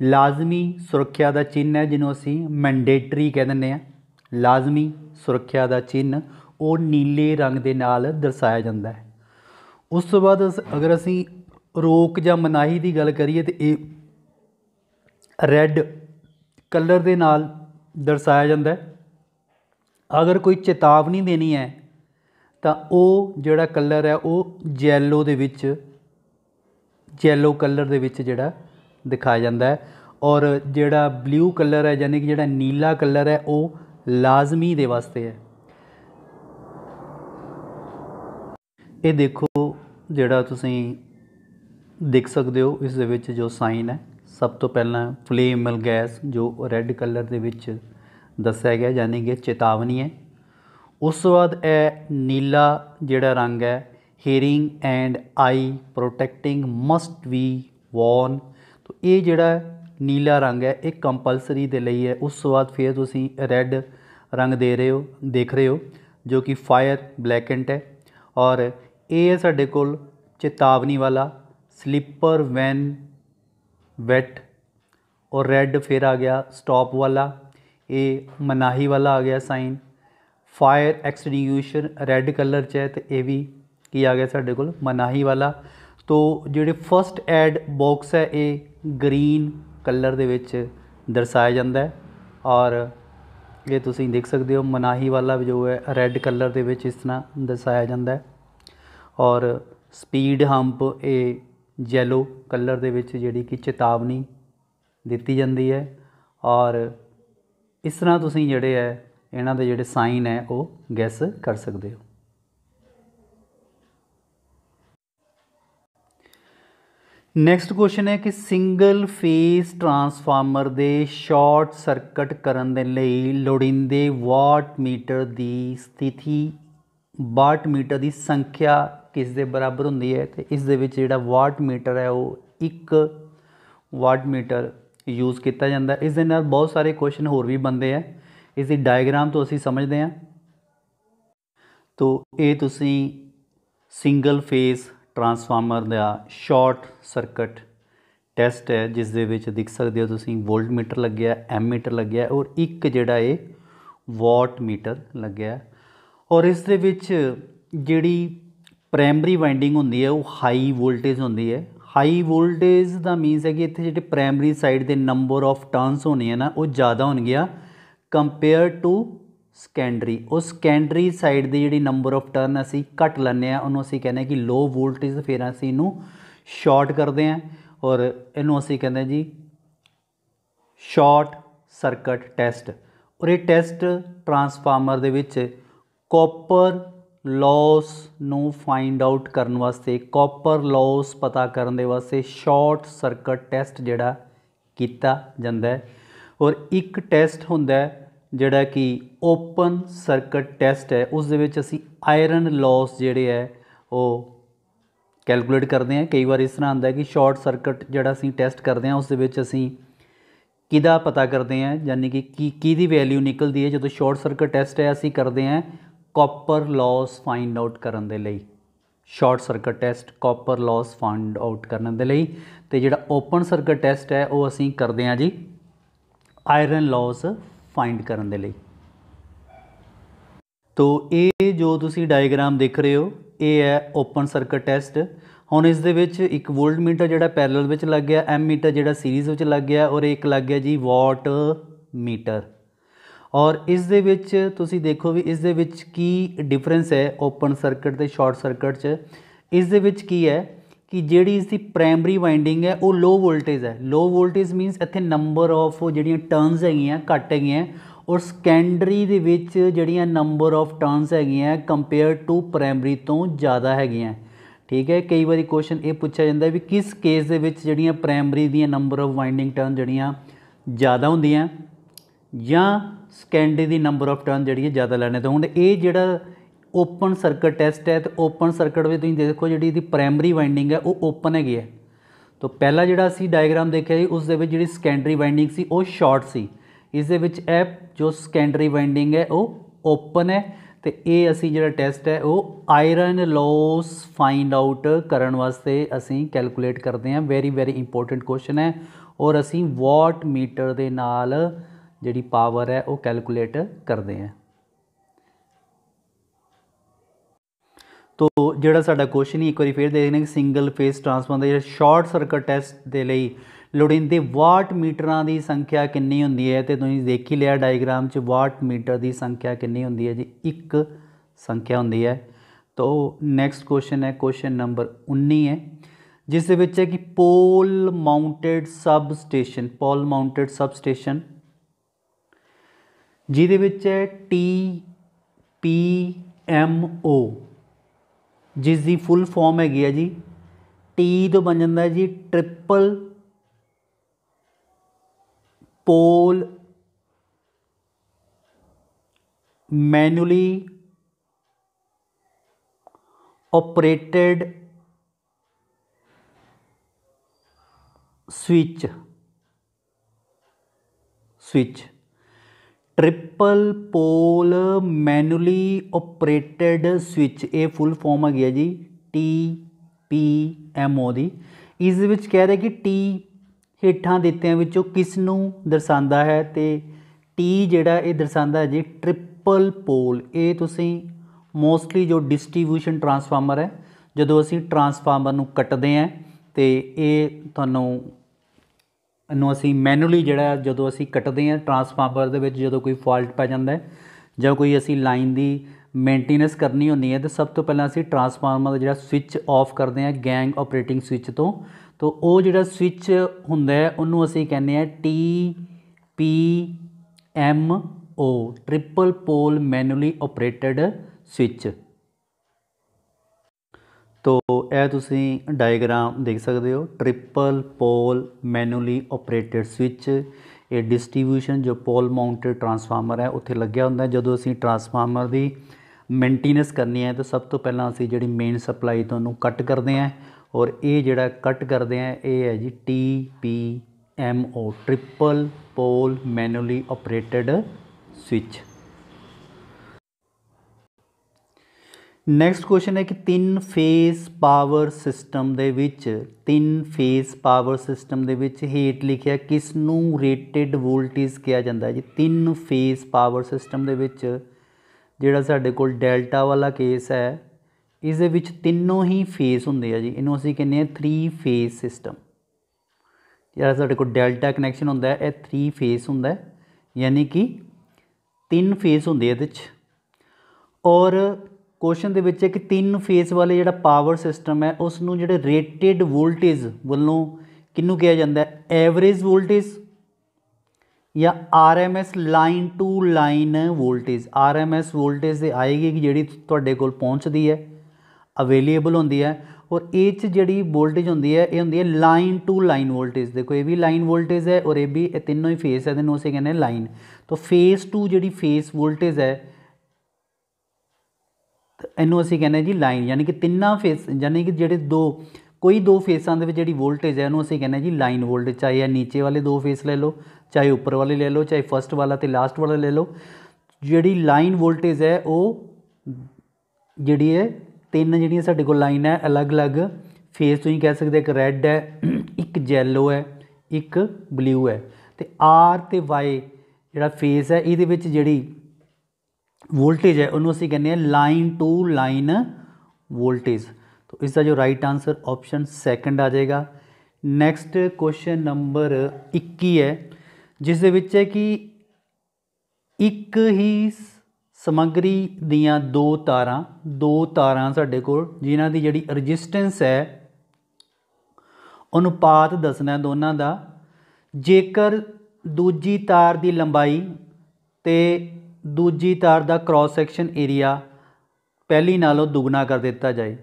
A: ਲਾਜ਼ਮੀ ਸੁਰੱਖਿਆ ਦਾ ਚਿੰਨ ਹੈ, ਜਿਹਨੂੰ ਅਸੀਂ ਮੈਂਡੇਟਰੀ ਕਹਿ ਦਿੰਦੇ ਆ ਲਾਜ਼ਮੀ ਸੁਰੱਖਿਆ ਦਾ ਚਿੰਨ ਉਹ ਨੀਲੇ ਰੰਗ ਦੇ ਨਾਲ ਦਰਸਾਇਆ ਜਾਂਦਾ ਹੈ। ਉਸ ਤੋਂ ਬਾਅਦ ਅਸ- ਅਗਰ ਅਸੀਂ ਰੋਕ ਜਾਂ ਮਨਾਹੀ ਦੀ ਗੱਲ ਕਰੀਏ ਤੇ ਇਹ ਰੈੱਡ ਕਲਰ ਦੇ ਨਾਲ ਦਰਸਾਇਆ ਜਾਂਦਾ ਹੈ। ਅਗਰ ਕੋਈ ਚੇਤਾਵਨੀ ਦੇਣੀ ਹੈ, ਤਾਂ ਉਹ ਜਿਹੜਾ ਕਲਰ ਹੈ, ਉਹ ਜੈਲੋ ਦੇ ਵਿੱਚ, ਜੈਲੋ ਕਲਰ ਦੇ ਵਿੱਚ ਜਿਹੜਾ ਦਿਖਾਇਆ ਜਾਂਦਾ ਹੈ ਔਰ ਜਿਹੜਾ ਬਲੂ ਕਲਰ ਹੈ, ਯਾਨੀ ਕਿ ਜਿਹੜਾ ਨੀਲਾ ਕਲਰ ਹੈ, ਉਹ ਲਾਜ਼ਮੀ ਦੇ ਵਾਸਤੇ ਹੈ। ਇਹ ਦੇਖੋ ਜਿਹੜਾ ਤੁਸੀਂ ਦੇਖ ਸਕਦੇ ਹੋ, ਇਸ ਦੇ ਵਿੱਚ ਜੋ ਸਾਈਨ ਹੈ, ਸਭ ਤੋਂ ਪਹਿਲਾਂ ਫਲੇਮਲ ਗੈਸ ਜੋ ਰੈੱਡ ਕਲਰ ਦੇ ਵਿੱਚ ਦੱਸਿਆ ਗਿਆ, ਯਾਨੀ ਕਿ ਚੇਤਾਵਨੀ ਹੈ। ਉਸ ਤੋਂ ਬਾਅਦ ਇਹ ਨੀਲਾ ਜਿਹੜਾ ਰੰਗ ਹੈ hearing and eye protecting must be worn ਤੋ ਇਹ ਜਿਹੜਾ ਨੀਲਾ ਰੰਗ ਹੈ, ਇਹ ਕੰਪਲਸਰੀ ਦੇ ਲਈ ਹੈ। ਉਸ ਤੋਂ ਬਾਅਦ ਫਿਰ ਤੁਸੀਂ ਰੈੱਡ ਰੰਗ ਦੇ ਰਹੇ ਹੋ, ਦੇਖ ਰਹੇ ਹੋ, ਜੋ ਕਿ ਫਾਇਰ ਬਲੈਕ ਬਲੈਕੈਂਟ ਹੈ। ਔਰ ਇਹ ਹੈ ਸਾਡੇ ਕੋਲ ਚੇਤਾਵਨੀ ਵਾਲਾ, ਸਲੀਪਰ ਵੈਨ, ਵੈਟ ਔਰ ਰੈੱਡ ਫਿਰ ਆ ਗਿਆ ਸਟਾਪ ਵਾਲਾ, ਇਹ ਮਨਾਹੀ ਵਾਲਾ ਆ ਗਿਆ sign, fire extinguisher red colour 'ਚ ਹੈ ਤੇ ਇਹ ਵੀ ਕੀ ਆ ਗਿਆ ਸਾਡੇ ਕੋਲ ਮਨਾਹੀ ਵਾਲਾ, ਤੋ ਜਿਹੜੇ ਫਰਸਟ ਐਡ ਬਾਕਸ ਹੈ ਇਹ ਗ੍ਰੀਨ ਕਲਰ ਦੇ ਵਿੱਚ ਦਰਸਾਇਆ ਜਾਂਦਾ ਹੈ ਔਰ ਇਹ ਤੁਸੀਂ ਦੇਖ ਸਕਦੇ ਹੋ ਮਨਾਹੀ ਵਾਲਾ ਵੀ ਜੋ ਹੈ ਰੈੱਡ ਕਲਰ ਦੇ ਵਿੱਚ ਇਸ ਤਰ੍ਹਾਂ ਦਰਸਾਇਆ ਜਾਂਦਾ ਹੈ। ਔਰ ਸਪੀਡ ਹੰਪ ਇਹ ਯੈਲੋ ਕਲਰ ਦੇ ਵਿੱਚ ਜਿਹੜੀ ਕਿ ਚੇਤਾਵਨੀ ਦਿੱਤੀ ਜਾਂਦੀ ਹੈ। ਔਰ ਇਸ ਤਰ੍ਹਾਂ ਤੁਸੀਂ ਜਿਹੜੇ ਹੈ, ਇਹਨਾਂ ਦੇ ਜਿਹੜੇ ਸਾਈਨ ਹੈ, ਉਹ ਗੈਸ ਕਰ ਸਕਦੇ ਹੋ। ਨੈਕਸਟ ਕੁਐਸਚਨ ਹੈ ਕਿ ਸਿੰਗਲ ਫੇਸ ਟਰਾਂਸਫਾਰਮਰ ਦੇ ਸ਼ਾਰਟ ਸਰਕਟ ਕਰਨ ਦੇ ਲਈ ਲੋੜੀਂਦੇ ਵਾਟ ਮੀਟਰ ਦੀ ਸਥਿਤੀ ਵਾਟ ਮੀਟਰ ਦੀ ਸੰਖਿਆ ਕਿਸ ਦੇ ਬਰਾਬਰ ਹੁੰਦੀ ਹੈ ਤੇ ਇਸ ਦੇ ਵਿੱਚ ਜਿਹੜਾ ਵਾਟ ਮੀਟਰ ਹੈ ਉਹ ਇੱਕ ਵਾਟ ਮੀਟਰ ਯੂਜ਼ ਕੀਤਾ ਜਾਂਦਾ ਇਸ ਦੇ ਨਾਲ ਬਹੁਤ ਸਾਰੇ ਕੁਐਸਚਨ ਹੋਰ ਵੀ ਬਣਦੇ ਆ। ਇਸ ਦੀ ਡਾਇਗਰਾਮ ਤੋਂ ਅਸੀਂ ਸਮਝਦੇ ਹਾਂ। ਤੋ ਇਹ ਤੁਸੀਂ ਸਿੰਗਲ ਫੇਸ ਟਰਾਂਸਫਾਰਮਰ ਦਾ ਸ਼ਾਰਟ ਸਰਕਟ ਟੈਸਟ ਹੈ, ਜਿਸ ਦੇ ਵਿੱਚ ਦੇਖ ਸਕਦੇ ਹੋ ਤੁਸੀਂ ਵੋਲਟ ਮੀਟਰ ਲੱਗਿਆ ਐਮ ਮੀਟਰ ਲੱਗਿਆ ਔਰ ਇੱਕ ਜਿਹੜਾ ਇਹ ਵਾਟ ਮੀਟਰ ਲੱਗਿਆ ਔਰ ਇਸ ਦੇ ਵਿੱਚ ਜਿਹੜੀ ਪ੍ਰਾਇਮਰੀ ਵਾਈਂਡਿੰਗ ਹੁੰਦੀ ਹੈ, ਉਹ ਹਾਈ ਵੋਲਟੇਜ ਹੁੰਦੀ ਹੈ। ਹਾਈ ਵੋਲਟੇਜ ਦਾ ਮੀਨਸ ਹੈ ਕਿ ਇੱਥੇ ਜਿਹੜੇ ਪ੍ਰਾਇਮਰੀ ਸਾਈਡ ਦੇ ਨੰਬਰ ਆਫ ਟਰਨਸ ਹੋਣੇ ਆ ਨਾ, ਉਹ ਜ਼ਿਆਦਾ ਹੋਣਗੀਆਂ ਕੰਪੇਅਰ ਟੂ ਸਕੈਂਡਰੀ ਉਹ ਸਕੈਂਡਰੀ ਸਾਈਡ ਦੇ ਜਿਹੜੀ ਨੰਬਰ ਆਫ ਟਰਨ ਅਸੀਂ ਘੱਟ ਲੈਂਦੇ ਆ ਉਹਨੂੰ ਅਸੀਂ ਕਹਿੰਦੇ ਕਿ ਲੋ ਵੋਲਟੇਜ ਫਿਰ ਅਸੀਂ ਇਹਨੂੰ ਸ਼ਾਰਟ ਕਰਦੇ ਆ ਔਰ ਇਹਨੂੰ ਅਸੀਂ ਕਹਿੰਦੇ ਜੀ ਸ਼ਾਰਟ ਸਰਕਟ ਟੈਸਟ ਔਰ ਇਹ ਟੈਸਟ ਟਰਾਂਸਫਾਰਮਰ ਦੇ ਵਿੱਚ ਕਾਪਰ ਲਾਸ ਨੂੰ ਫਾਈਂਡ ਆਊਟ ਕਰਨ ਵਾਸਤੇ ਕਾਪਰ ਲਾਸ ਪਤਾ ਕਰਨ ਦੇ ਵਾਸਤੇ ਸ਼ਾਰਟ ਸਰਕਟ ਟੈਸਟ ਜਿਹੜਾ ਕੀਤਾ ਜਾਂਦਾ ਹੈ। ਔਰ ਇੱਕ ਟੈਸਟ ਹੁੰਦਾ ਹੈ ਜਿਹੜਾ ਕਿ ਓਪਨ ਸਰਕਟ ਟੈਸਟ ਹੈ। ਉਸ ਦੇ ਵਿੱਚ ਅਸੀਂ ਆਇਰਨ ਲਾਸ ਜਿਹੜੇ ਹੈ, ਉਹ ਕੈਲਕੂਲੇਟ ਕਰਦੇ ਹਾਂ। ਕਈ ਵਾਰ ਇਸ ਤਰ੍ਹਾਂ ਹੁੰਦਾ ਹੈ ਕਿ ਸ਼ਾਰਟ ਸਰਕਟ ਜਿਹੜਾ ਅਸੀਂ ਟੈਸਟ ਕਰਦੇ ਹਾਂ, ਉਸ ਦੇ ਵਿੱਚ ਅਸੀਂ ਕਿਹਦਾ ਪਤਾ ਕਰਦੇ ਹਾਂ, ਯਾਨੀ ਕਿ ਕੀ ਕਿਹਦੀ ਵੈਲਿਊ ਨਿਕਲਦੀ ਹੈ। ਜਦੋਂ ਸ਼ਾਰਟ ਸਰਕਟ ਟੈਸਟ ਹੈ, ਅਸੀਂ ਕਰਦੇ ਹਾਂ ਕਾਪਰ ਲਾਸ ਫਾਈਂਡ ਆਊਟ ਕਰਨ ਦੇ ਲਈ। Short circuit test copper loss find out ਕਰਨ ਦੇ ਲਈ। ਤੇ ਜਿਹੜਾ ਓਪਨ ਸਰਕਟ ਟੈਸਟ ਹੈ, ਉਹ ਅਸੀਂ ਕਰਦੇ ਹਾਂ ਜੀ। ਆਇਰਨ ਲਾਸ ਫਾਈਂਡ ਕਰਨ ਦੇ ਲਈ। ਤੋ ਇਹ ਜੋ ਤੁਸੀਂ ਡਾਇਗਰਾਮ ਦੇਖ ਰਹੇ ਹੋ, ਇਹ ਹੈ ਓਪਨ ਸਰਕਟ ਟੈਸਟ ਹੁਣ ਇਸ ਦੇ ਵਿੱਚ ਇੱਕ ਵੋਲਟ ਮੀਟਰ ਜਿਹੜਾ ਪੈਰਲਲ ਵਿੱਚ ਲੱਗ ਗਿਆ ਐਮ ਮੀਟਰ ਜਿਹੜਾ ਸੀਰੀਜ਼ ਵਿੱਚ ਲੱਗ ਗਿਆ, ਔਰ ਇੱਕ ਲੱਗ ਗਿਆ ਜੀ ਵਾਟ ਮੀਟਰ ਔਰ ਇਸ ਦੇ ਵਿੱਚ ਤੁਸੀਂ ਦੇਖੋ ਵੀ ਇਸ ਦੇ ਵਿੱਚ ਕੀ ਡਿਫਰੈਂਸ ਹੈ ਓਪਨ ਸਰਕਟ ਤੇ ਸ਼ਾਰਟ ਸਰਕਟ 'ਚ। ਇਸ ਦੇ ਵਿੱਚ ਕੀ ਹੈ ਕਿ ਜਿਹੜੀ ਇਸ ਦੀ ਪ੍ਰਾਇਮਰੀ ਵਾਈਂਡਿੰਗ ਹੈ, ਉਹ ਲੋ ਵੋਲਟੇਜ ਹੈ। ਲੋ ਵੋਲਟੇਜ ਮੀਨਸ ਇੱਥੇ ਨੰਬਰ ਆਫ ਜਿਹੜੀਆਂ ਟਰਨਸ ਹੈਗੀਆਂ, ਘੱਟ ਹੈਗੀਆਂ, ਔਰ ਸੈਕੰਡਰੀ ਦੇ ਵਿੱਚ ਜਿਹੜੀਆਂ ਨੰਬਰ ਆਫ ਟਰਨਸ ਹੈਗੀਆਂ ਕੰਪੇਅਰ ਟੂ ਪ੍ਰਾਇਮਰੀ ਤੋਂ ਜ਼ਿਆਦਾ ਹੈਗੀਆਂ। ਠੀਕ ਹੈ? ਕਈ ਵਾਰੀ ਕੁਐਸਚਨ ਇਹ ਪੁੱਛਿਆ ਜਾਂਦਾ ਵੀ ਕਿਸ ਕੇਸ ਦੇ ਵਿੱਚ ਜਿਹੜੀਆਂ ਪ੍ਰਾਇਮਰੀ ਦੀਆਂ ਨੰਬਰ ਆਫ ਵਾਈਂਡਿੰਗ ਟਰਨ ਜਿਹੜੀਆਂ ਜ਼ਿਆਦਾ ਹੁੰਦੀਆਂ ਜਾਂ ਸੈਕੰਡਰੀ ਦੀ ਨੰਬਰ ਆਫ ਟਰਨ ਜਿਹੜੀ ਹੈ ਜ਼ਿਆਦਾ ਲੈਣੇ ਤਾਂ ਹੁਣ ਇਹ ਜਿਹੜਾ ਓਪਨ ਸਰਕਟ ਟੈਸਟ ਹੈ, ਤੇ ਓਪਨ ਸਰਕਟ ਵਿੱਚ ਤੁਸੀਂ ਦੇਖੋ ਜਿਹੜੀ ਇਹਦੀ ਪ੍ਰਾਇਮਰੀ ਵਾਈਂਡਿੰਗ ਹੈ, ਉਹ ਓਪਨ ਹੈਗੀ ਹੈ। ਤਾਂ ਪਹਿਲਾ ਜਿਹੜਾ ਅਸੀਂ ਡਾਇਗਰਾਮ ਦੇਖਿਆ ਸੀ ਉਸ ਦੇ ਵਿੱਚ ਜਿਹੜੀ ਸੈਕੰਡਰੀ ਵਾਈਂਡਿੰਗ ਸੀ, ਉਹ ਸ਼ਾਰਟ ਸੀ। ਇਸ ਦੇ ਵਿੱਚ ਇਹ ਜੋ ਸੈਕੰਡਰੀ ਵਾਈਂਡਿੰਗ ਹੈ, ਉਹ ਓਪਨ ਹੈ। ਤੇ ਇਹ ਅਸੀਂ ਜਿਹੜਾ ਟੈਸਟ ਹੈ, ਉਹ ਆਇਰਨ ਲੋਸ ਫਾਈਂਡ ਆਊਟ ਕਰਨ ਵਾਸਤੇ ਅਸੀਂ ਕੈਲਕੂਲੇਟ ਕਰਦੇ ਹਾਂ। ਵੈਰੀ ਵੈਰੀ ਇੰਪੋਰਟੈਂਟ ਕੁਐਸਚਨ ਹੈ। ਔਰ ਅਸੀਂ ਵਾਟ ਮੀਟਰ ਦੇ ਨਾਲ ਜਿਹੜੀ ਪਾਵਰ ਹੈ ਉਹ ਕੈਲਕੂਲੇਟ ਕਰਦੇ ਹਾਂ ਤੋ ਜਿਹੜਾ ਸਾਡਾ ਕੁਐਸਚਨ ਹੀ ਇੱਕ ਵਾਰੀ ਫੇਰ ਦੇਖਦੇ ਹਾਂ ਕਿ ਸਿੰਗਲ ਫੇਸ ਟਰਾਂਸਫਾਰਮਰ ਦਾ ਜਿਹੜਾ ਸ਼ਾਰਟ ਸਰਕਟ ਟੈਸਟ ਦੇ ਲਈ ਲੋੜੀਂਦੇ ਵਾਟ ਮੀਟਰਾਂ ਦੀ ਸੰਖਿਆ ਕਿੰਨੀ ਹੁੰਦੀ ਹੈ ਤੇ ਤੁਸੀਂ ਦੇਖ ਹੀ ਲਿਆ ਡਾਇਗਰਾਮ 'ਚ ਵਾਟ ਮੀਟਰ ਦੀ ਸੰਖਿਆ ਕਿੰਨੀ ਹੁੰਦੀ ਹੈ ਜੀ? ਇੱਕ ਸੰਖਿਆ ਹੁੰਦੀ ਹੈ। ਤੋ ਨੈਕਸਟ ਕੁਐਸਚਨ ਹੈ ਕੁਐਸਚਨ ਨੰਬਰ 19 ਹੈ, ਜਿਸ ਦੇ ਵਿੱਚ ਹੈ ਕਿ pole mounted substation pole mounted substation ਜਿਹਦੇ ਵਿੱਚ ਹੈ ਟੀ ਪੀ ਐਮ ਓ ਜਿਸ ਦੀ ਫੁੱਲ ਫਾਰਮ ਹੈਗੀ ਹੈ ਜੀ। ਟੀ ਤੋਂ ਬਣ ਜਾਂਦਾ ਹੈ ਜੀ triple pole manually operated switch switch triple pole manually operated switch ਇਹ ਫੁੱਲ ਫਾਰਮ ਹੈਗੀ ਹੈ ਜੀ ਟੀ ਪੀ ਐਮ ਓ ਦੀ। ਇਸ ਵਿੱਚ ਕਹਿ ਰਿਹਾ ਕਿ ਟੀ ਹੇਠਾਂ ਦਿੱਤਿਆਂ ਵਿੱਚੋਂ ਕਿਸ ਨੂੰ ਦਰਸਾਉਂਦਾ ਹੈ ਤੇ ਟੀ ਜਿਹੜਾ ਇਹ ਦਰਸਾਉਂਦਾ ਹੈ ਜੀ ਟ੍ਰਿਪਲ ਪੋਲ ਇਹ ਤੁਸੀਂ ਮੋਸਟਲੀ ਜੋ ਡਿਸਟ੍ਰੀਬਿਊਸ਼ਨ ਟਰਾਂਸਫਾਰਮਰ ਹੈ, ਜਦੋਂ ਅਸੀਂ ਟਰਾਂਸਫਾਰਮਰ ਨੂੰ ਕੱਟਦੇ ਆਂ ਤੇ ਇਹ ਤੁਹਾਨੂੰ ਨੂੰ ਅਸੀਂ ਮੈਨੂਅਲੀ ਜਿਹੜਾ ਜਦੋਂ ਅਸੀਂ ਕੱਟਦੇ ਹਾਂ ਟਰਾਂਸਫਾਰਮਰ ਦੇ ਵਿੱਚ ਜਦੋਂ ਕੋਈ ਫਾਲਟ ਪੈ ਜਾਂਦਾ ਹੈ ਜਾਂ ਕੋਈ ਅਸੀਂ ਲਾਈਨ ਦੀ ਮੇਨਟੇਨੈਂਸ ਕਰਨੀ ਹੁੰਦੀ ਹੈ, ਤਾਂ ਸਭ ਤੋਂ ਪਹਿਲਾਂ ਅਸੀਂ ਟਰਾਂਸਫਾਰਮਰ ਦਾ ਜਿਹੜਾ ਸਵਿਚ ਆਫ ਕਰਦੇ ਹਾਂ ਗੈਂਗ ਆਪਰੇਟਿੰਗ ਸਵਿਚ ਤੋਂ। ਤਾਂ ਉਹ ਜਿਹੜਾ ਸਵਿਚ ਹੁੰਦਾ ਹੈ, ਉਹਨੂੰ ਅਸੀਂ ਕਹਿੰਦੇ ਆ T P M O triple pole manually operated switch ਤੋ ਇਹ ਤੁਸੀਂ ਡਾਇਗਰਾਮ ਦੇਖ ਸਕਦੇ ਹੋ। Triple pole manually operated switch ਇਹ ਡਿਸਟ੍ਰੀਬਿਊਸ਼ਨ ਜੋ ਪੋਲ ਮਾਊਂਟਡ ਟਰਾਂਸਫਾਰਮਰ ਹੈ, ਉੱਥੇ ਲੱਗਿਆ ਹੁੰਦਾ ਜਦੋਂ ਅਸੀਂ ਟਰਾਂਸਫਾਰਮਰ ਦੀ ਮੇਨਟੇਨੈਂਸ ਕਰਨੀ ਹੈ, ਤਾਂ ਸਭ ਤੋਂ ਪਹਿਲਾਂ ਅਸੀਂ ਜਿਹੜੀ ਮੇਨ ਸਪਲਾਈ ਤੋਂ ਉਹਨੂੰ ਕੱਟ ਕਰਦੇ ਹਾਂ। ਔਰ ਇਹ ਜਿਹੜਾ ਕੱਟ ਕਰਦੇ ਹਾਂ, ਇਹ ਹੈ ਜੀ T P M O triple pole manually operated switch next question ਹੈ ਕਿ ਤਿੰਨ ਫੇਸ ਪਾਵਰ ਸਿਸਟਮ ਦੇ ਵਿੱਚ, ਤਿੰਨ ਫੇਸ ਪਾਵਰ ਸਿਸਟਮ ਦੇ ਵਿੱਚ ਹੇਠ ਲਿਖਿਆ ਕਿਸ ਨੂੰ ਰੇਟਡ ਵੋਲਟੇਜ ਕਿਹਾ ਜਾਂਦਾ ਹੈ ਜੀ? ਤਿੰਨ ਫੇਸ ਪਾਵਰ ਸਿਸਟਮ ਦੇ ਵਿੱਚ ਜਿਹੜਾ ਸਾਡੇ ਕੋਲ ਡੈਲਟਾ ਵਾਲਾ ਕੇਸ ਹੈ ਇਸ ਦੇ ਵਿੱਚ ਤਿੰਨੋਂ ਹੀ ਫੇਸ ਹੁੰਦੇ ਆ ਜੀ। ਇਹਨੂੰ ਅਸੀਂ ਕਹਿੰਦੇ ਆ 3 ਫੇਸ ਸਿਸਟਮ ਜਿਹੜਾ ਸਾਡੇ ਕੋਲ ਡੈਲਟਾ ਕਨੈਕਸ਼ਨ ਹੁੰਦਾ ਹੈ, ਇਹ 3 ਫੇਸ ਹੁੰਦਾ ਹੈ। ਯਾਨੀ ਕਿ ਤਿੰਨ ਫੇਸ ਹੁੰਦੇ ਇਹਦੇ ਵਿੱਚ। ਔਰ ਕੁਐਸਚਨ ਦੇ ਵਿੱਚ ਹੈ ਕਿ ਤਿੰਨ ਫੇਸ ਵਾਲੇ ਜਿਹੜਾ ਪਾਵਰ ਸਿਸਟਮ ਹੈ ਉਸ ਨੂੰ ਜਿਹੜੇ ਰੇਟਡ ਵੋਲਟੇਜ ਵੱਲੋਂ ਕਿਹਨੂੰ ਕਿਹਾ ਜਾਂਦਾ ਹੈ? ਐਵਰੇਜ ਵੋਲਟੇਜ ਜਾਂ RMS line to line voltage RMS voltage ਤੇ ਆਏਗੀ ਕਿ ਜਿਹੜੀ ਤੁਹਾਡੇ ਕੋਲ ਪਹੁੰਚਦੀ ਹੈ ਅਵੇਲੇਬਲ ਹੁੰਦੀ ਹੈ ਔਰ ਇਹ ਚ ਜਿਹੜੀ ਵੋਲਟੇਜ ਹੁੰਦੀ ਹੈ, ਇਹ ਹੁੰਦੀ ਹੈ ਲਾਈਨ ਟੂ ਲਾਈਨ ਵੋਲਟੇਜ ਦੇਖੋ, ਇਹ ਵੀ ਲਾਈਨ ਵੋਲਟੇਜ ਹੈ ਔਰ ਇਹ ਵੀ ਇਹ ਤਿੰਨੋਂ ਹੀ ਫੇਸ ਹੈ, ਇਹਨੂੰ ਅਸੀਂ ਕਹਿੰਦੇ ਲਾਈਨ ਤਾਂ ਫੇਸ ਟੂ ਜਿਹੜੀ ਫੇਸ ਵੋਲਟੇਜ ਹੈ ਇਹਨੂੰ ਅਸੀਂ ਕਹਿੰਦੇ ਜੀ ਲਾਈਨ, ਯਾਨੀ ਕਿ ਤਿੰਨਾਂ ਫੇਸ ਯਾਨੀ ਕਿ ਜਿਹੜੇ ਦੋ, ਕੋਈ ਦੋ ਫੇਸਾਂ ਦੇ ਵਿੱਚ ਜਿਹੜੀ ਵੋਲਟੇਜ ਹੈ, ਇਹਨੂੰ ਅਸੀਂ ਕਹਿੰਦੇ ਜੀ ਲਾਈਨ ਵੋਲਟੇਜ ਚਾਹੇ ਇਹ ਨੀਚੇ ਵਾਲੇ ਦੋ ਫੇਸ ਲੈ ਲਓ, ਚਾਹੇ ਉੱਪਰ ਵਾਲੇ ਲੈ ਲਓ, ਚਾਹੇ ਫਰਸਟ ਵਾਲਾ ਤੇ ਲਾਸਟ ਵਾਲਾ ਲੈ ਲਓ, ਜਿਹੜੀ ਲਾਈਨ ਵੋਲਟੇਜ ਹੈ, ਉਹ ਜਿਹੜੀ ਹੈ, ਤਿੰਨ ਜਿਹੜੀਆਂ ਸਾਡੇ ਕੋਲ ਲਾਈਨ ਹੈ, ਅਲੱਗ-ਅਲੱਗ ਫੇਸ ਤੁਸੀਂ ਕਹਿ ਸਕਦੇ ਇੱਕ ਰੈੱਡ ਹੈ, ਇੱਕ ਜੈਲੋ ਹੈ, ਇੱਕ ਬਲੂ ਹੈ, ਤੇ ਆਰ ਤੇ ਵਾਈ ਜਿਹੜਾ ਫੇਸ ਹੈ, ਇਹਦੇ ਵਿੱਚ ਜਿਹੜੀ ਵੋਲਟੇਜ ਹੈ ਉਹਨੂੰ ਅਸੀਂ ਕਹਿੰਦੇ ਆ ਲਾਈਨ ਟੂ ਲਾਈਨ ਵੋਲਟੇਜ तो इसका जो राइट आंसर ऑप्शन सेकंड आ जाएगा ਨੈਕਸਟ ਕੁਐਸਚਨ ਨੰਬਰ 21 ਹੈ ਜਿਸ ਦੇ ਵਿੱਚ ਹੈ ਕਿ ਇੱਕ ਹੀ ਸਮੱਗਰੀ ਦੀਆਂ ਦੋ ਤਾਰਾਂ ਦੋ ਤਾਰਾਂ ਸਾਡੇ ਕੋਲ ਜਿਨ੍ਹਾਂ ਦੀ ਜਿਹੜੀ ਰੈਜ਼ਿਸਟੈਂਸ ਹੈ ਅਨੁਪਾਤ ਦੱਸਣਾ ਦੋਨਾਂ ਦਾ ਜੇਕਰ ਦੂਜੀ ਤਾਰ ਦੀ ਲੰਬਾਈ ਤੇ ਦੂਜੀ ਤਾਰ ਦਾ ਕ੍ਰਾਸ ਸੈਕਸ਼ਨ ਏਰੀਆ ਪਹਿਲੀ ਨਾਲੋਂ ਦੁੱਗਣਾ ਕਰ ਦਿੱਤਾ ਜਾਏ।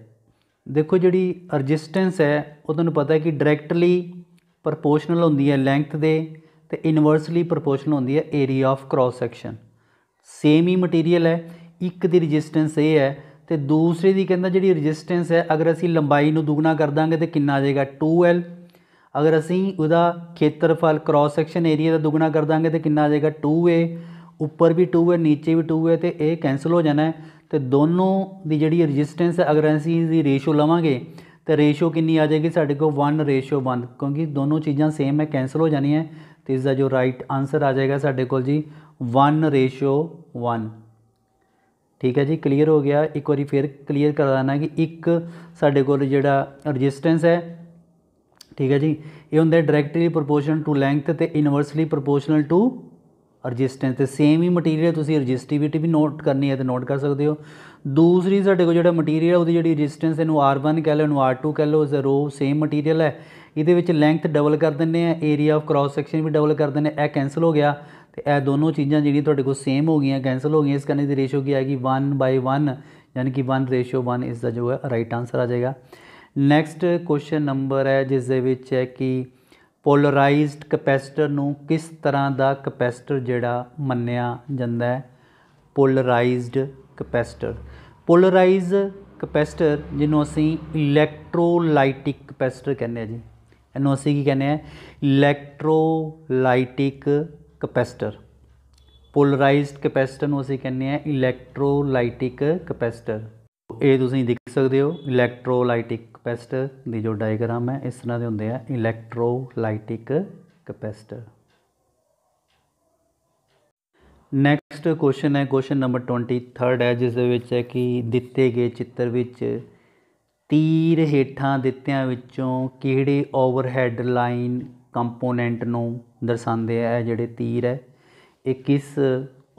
A: ਦੇਖੋ ਜਿਹੜੀ ਰੈਜ਼ਿਸਟੈਂਸ ਹੈ, ਉਹ ਤੁਹਾਨੂੰ ਪਤਾ ਹੈ ਕਿ ਡਾਇਰੈਕਟਲੀ ਪ੍ਰੋਪੋਰਸ਼ਨਲ ਹੁੰਦੀ ਹੈ ਲੈਂਥ ਦੇ ਤੇ ਇਨਵਰਸਲੀ ਪ੍ਰੋਪੋਰਸ਼ਨਲ ਹੁੰਦੀ ਹੈ area of cross section same he material ਹੈ, ਇੱਕ ਦੀ ਰੈਜ਼ਿਸਟੈਂਸ ਇਹ ਹੈ ਤੇ ਦੂਸਰੇ ਦੀ ਕਹਿੰਦਾ ਜਿਹੜੀ ਰੈਜ਼ਿਸਟੈਂਸ ਹੈ, ਅਗਰ ਅਸੀਂ ਲੰਬਾਈ ਨੂੰ ਦੁੱਗਣਾ ਕਰ ਦਾਂਗੇ ਤੇ ਕਿੰਨਾ ਆ ਜਾਏਗਾ? 2L ਅਗਰ ਅਸੀਂ ਉਹਦਾ ਖੇਤਰਫਲ ਕ੍ਰਾਸ ਸੈਕਸ਼ਨ ਏਰੀਆ ਦਾ ਦੁੱਗਣਾ ਕਰ ਦਾਂਗੇ ਤੇ ਕਿੰਨਾ ਆ ਜਾਏਗਾ? 2A ਉੱਪਰ ਵੀ 2 ਹੈ, ਨੀਚੇ ਵੀ 2 ਹੈ ਤੇ ਇਹ ਕੈਨਸਲ ਹੋ ਜਾਣਾ ਹੈ। ਤੇ ਦੋਨੋਂ ਦੀ ਜਿਹੜੀ ਰੈਜ਼ਿਸਟੈਂਸ ਹੈ, ਅਗਰ ਅਸੀਂ ਦੀ ਰੇਸ਼ੋ ਲਵਾਂਗੇ, ਤੇ ਰੇਸ਼ੋ ਕਿੰਨੀ ਆ ਜਾਏਗੀ? ਸਾਡੇ ਕੋਲ 1 ਰੇਸ਼ੋ 1 ਕਿਉਂਕਿ ਦੋਨੋਂ ਚੀਜ਼ਾਂ ਸੇਮ ਹੈ ਕੈਨਸਲ ਹੋ ਜਾਣੀਆਂ ਤੇ ਇਸ ਦਾ ਜੋ ਰਾਈਟ ਆਨਸਰ ਆ ਜਾਏਗਾ ਸਾਡੇ ਕੋਲ ਜੀ 1 ਰੇਸ਼ੋ 1 ਠੀਕ ਹੈ ਜੀ ਕਲੀਅਰ ਹੋ ਗਿਆ। ਇੱਕ ਵਾਰੀ ਫਿਰ ਕਲੀਅਰ ਕਰਾ ਦੇਣਾ ਕਿ ਇੱਕ ਸਾਡੇ ਕੋਲ ਜਿਹੜਾ ਰੈਜ਼ਿਸਟੈਂਸ ਹੈ, ਠੀਕ ਹੈ ਜੀ, ਇਹ ਹੁੰਦਾ ਡਾਇਰੈਕਟਲੀ ਪ੍ਰੋਪੋਰਸ਼ਨਲ ਟੂ ਲੈਂਥ ਤੇ ਇਨਵਰਸਲੀ ਪ੍ਰੋਪੋਰਸ਼ਨਲ ਟੂ ਰਜਿਸਟੈਂਸ ਤੇ ਸੇਮ ਹੀ ਮਟੀਰੀਅਲ ਤੁਸੀਂ ਰਜਿਸਟੀਵਿਟੀ ਵੀ ਨੋਟ ਕਰਨੀ ਹੈ ਤੇ ਨੋਟ ਕਰ ਸਕਦੇ ਹੋ। ਦੂਸਰੀ ਸਾਡੇ ਕੋਲ ਜਿਹੜਾ ਮਟੀਰੀਅਲ ਉਹਦੀ ਜਿਹੜੀ ਰਜਿਸਟੈਂਸ ਇਹਨੂੰ R1 ਕਹਿ ਲਓ, ਇਹਨੂੰ R2 ਕਹਿ ਲਓ ਇਜ਼ ਰੋ ਸੇਮ ਮਟੀਰੀਅਲ ਹੈ। ਇਹਦੇ ਵਿੱਚ ਲੈਂਥ ਡਬਲ ਕਰ ਦਿੰਨੇ ਆ ਏਰੀਆ ਆਫ ਕ੍ਰਾਸ ਸੈਕਸ਼ਨ ਵੀ ਡਬਲ ਕਰ ਦਿੰਨੇ ਇਹ ਕੈਨਸਲ ਹੋ ਗਿਆ ਤੇ ਇਹ ਦੋਨੋਂ ਚੀਜ਼ਾਂ ਜਿਹੜੀਆਂ ਤੁਹਾਡੇ ਕੋਲ ਸੇਮ ਹੋ ਗਈਆਂ ਕੈਨਸਲ ਹੋ ਗਈਆਂ, ਇਸ ਕਰਨੇ ਦੀ ਰੇਸ਼ੋ ਕੀ ਆਏਗੀ? 1 ਬਾਈ 1 ਯਾਨੀ ਕਿ 1 ਰੇਸ਼ੋ 1 ਇਸ ਦਾ ਜੋ ਹੈ ਰਾਈਟ ਆਨਸਰ ਆ ਜਾਏਗਾ। ਨੈਕਸਟ ਕੁਐਸਚਨ ਨੰਬਰ ਹੈ, ਜਿਸ ਦੇ ਵਿੱਚ ਹੈ ਕਿ ਪੋਲਰਾਈਜ਼ਡ ਕਪੈਸਿਟਰ ਨੂੰ ਕਿਸ ਤਰ੍ਹਾਂ ਦਾ ਕਪੈਸਿਟਰ ਜਿਹੜਾ ਮੰਨਿਆ ਜਾਂਦਾ ਹੈ? ਪੋਲਰਾਈਜ਼ਡ ਕਪੈਸਿਟਰ। ਪੋਲਰਾਈਜ਼ ਕਪੈਸਿਟਰ ਜਿਹਨੂੰ ਅਸੀਂ ਇਲੈਕਟ੍ਰੋਲਾਈਟਿਕ ਕਪੈਸਿਟਰ ਕਹਿੰਦੇ ਆ ਜੀ। ਇਹਨੂੰ ਅਸੀਂ ਕੀ ਕਹਿੰਦੇ ਆ ਇਲੈਕਟ੍ਰੋਲਾਈਟਿਕ ਕਪੈਸਿਟਰ। ਪੋਲਰਾਈਜ਼ਡ ਕਪੈਸਿਟਰ ਨੂੰ ਅਸੀਂ ਕਹਿੰਦੇ ਆ ਇਲੈਕਟ੍ਰੋਲਾਈਟਿਕ ਕਪੈਸਿਟਰ। ਇਹ ਤੁਸੀਂ ਸਕਦੇ ਹੋ? ਇਲੈਕਟ੍ਰੋਲਾਈਟਿਕ ਕਪੈਸਿਟਰ ਦੀ ਜੋ ਡਾਇਗਰਾਮ ਹੈ, ਇਸ ਤਰ੍ਹਾਂ ਦੇ ਹੁੰਦੇ ਆ ਇਲੈਕਟ੍ਰੋਲਾਈਟਿਕ ਕਪੈਸਿਟਰ ਨੈਕਸਟ ਕੁਐਸਚਨ ਹੈ ਕੁਐਸਚਨ ਨੰਬਰ 23 ਹੈ, ਜਿਸ ਦੇ ਵਿੱਚ ਹੈ ਕਿ ਦਿੱਤੇ ਗਏ ਚਿੱਤਰ ਵਿੱਚ ਤੀਰ ਹੇਠਾਂ ਦਿੱਤਿਆਂ ਵਿੱਚੋਂ ਕਿਹੜੇ ਓਵਰਹੈਡ ਲਾਈਨ ਕੰਪੋਨੈਂਟ ਨੂੰ ਦਰਸਾਉਂਦੇ ਆ ਜਿਹੜੇ ਤੀਰ ਹੈ, ਇਹ ਕਿਸ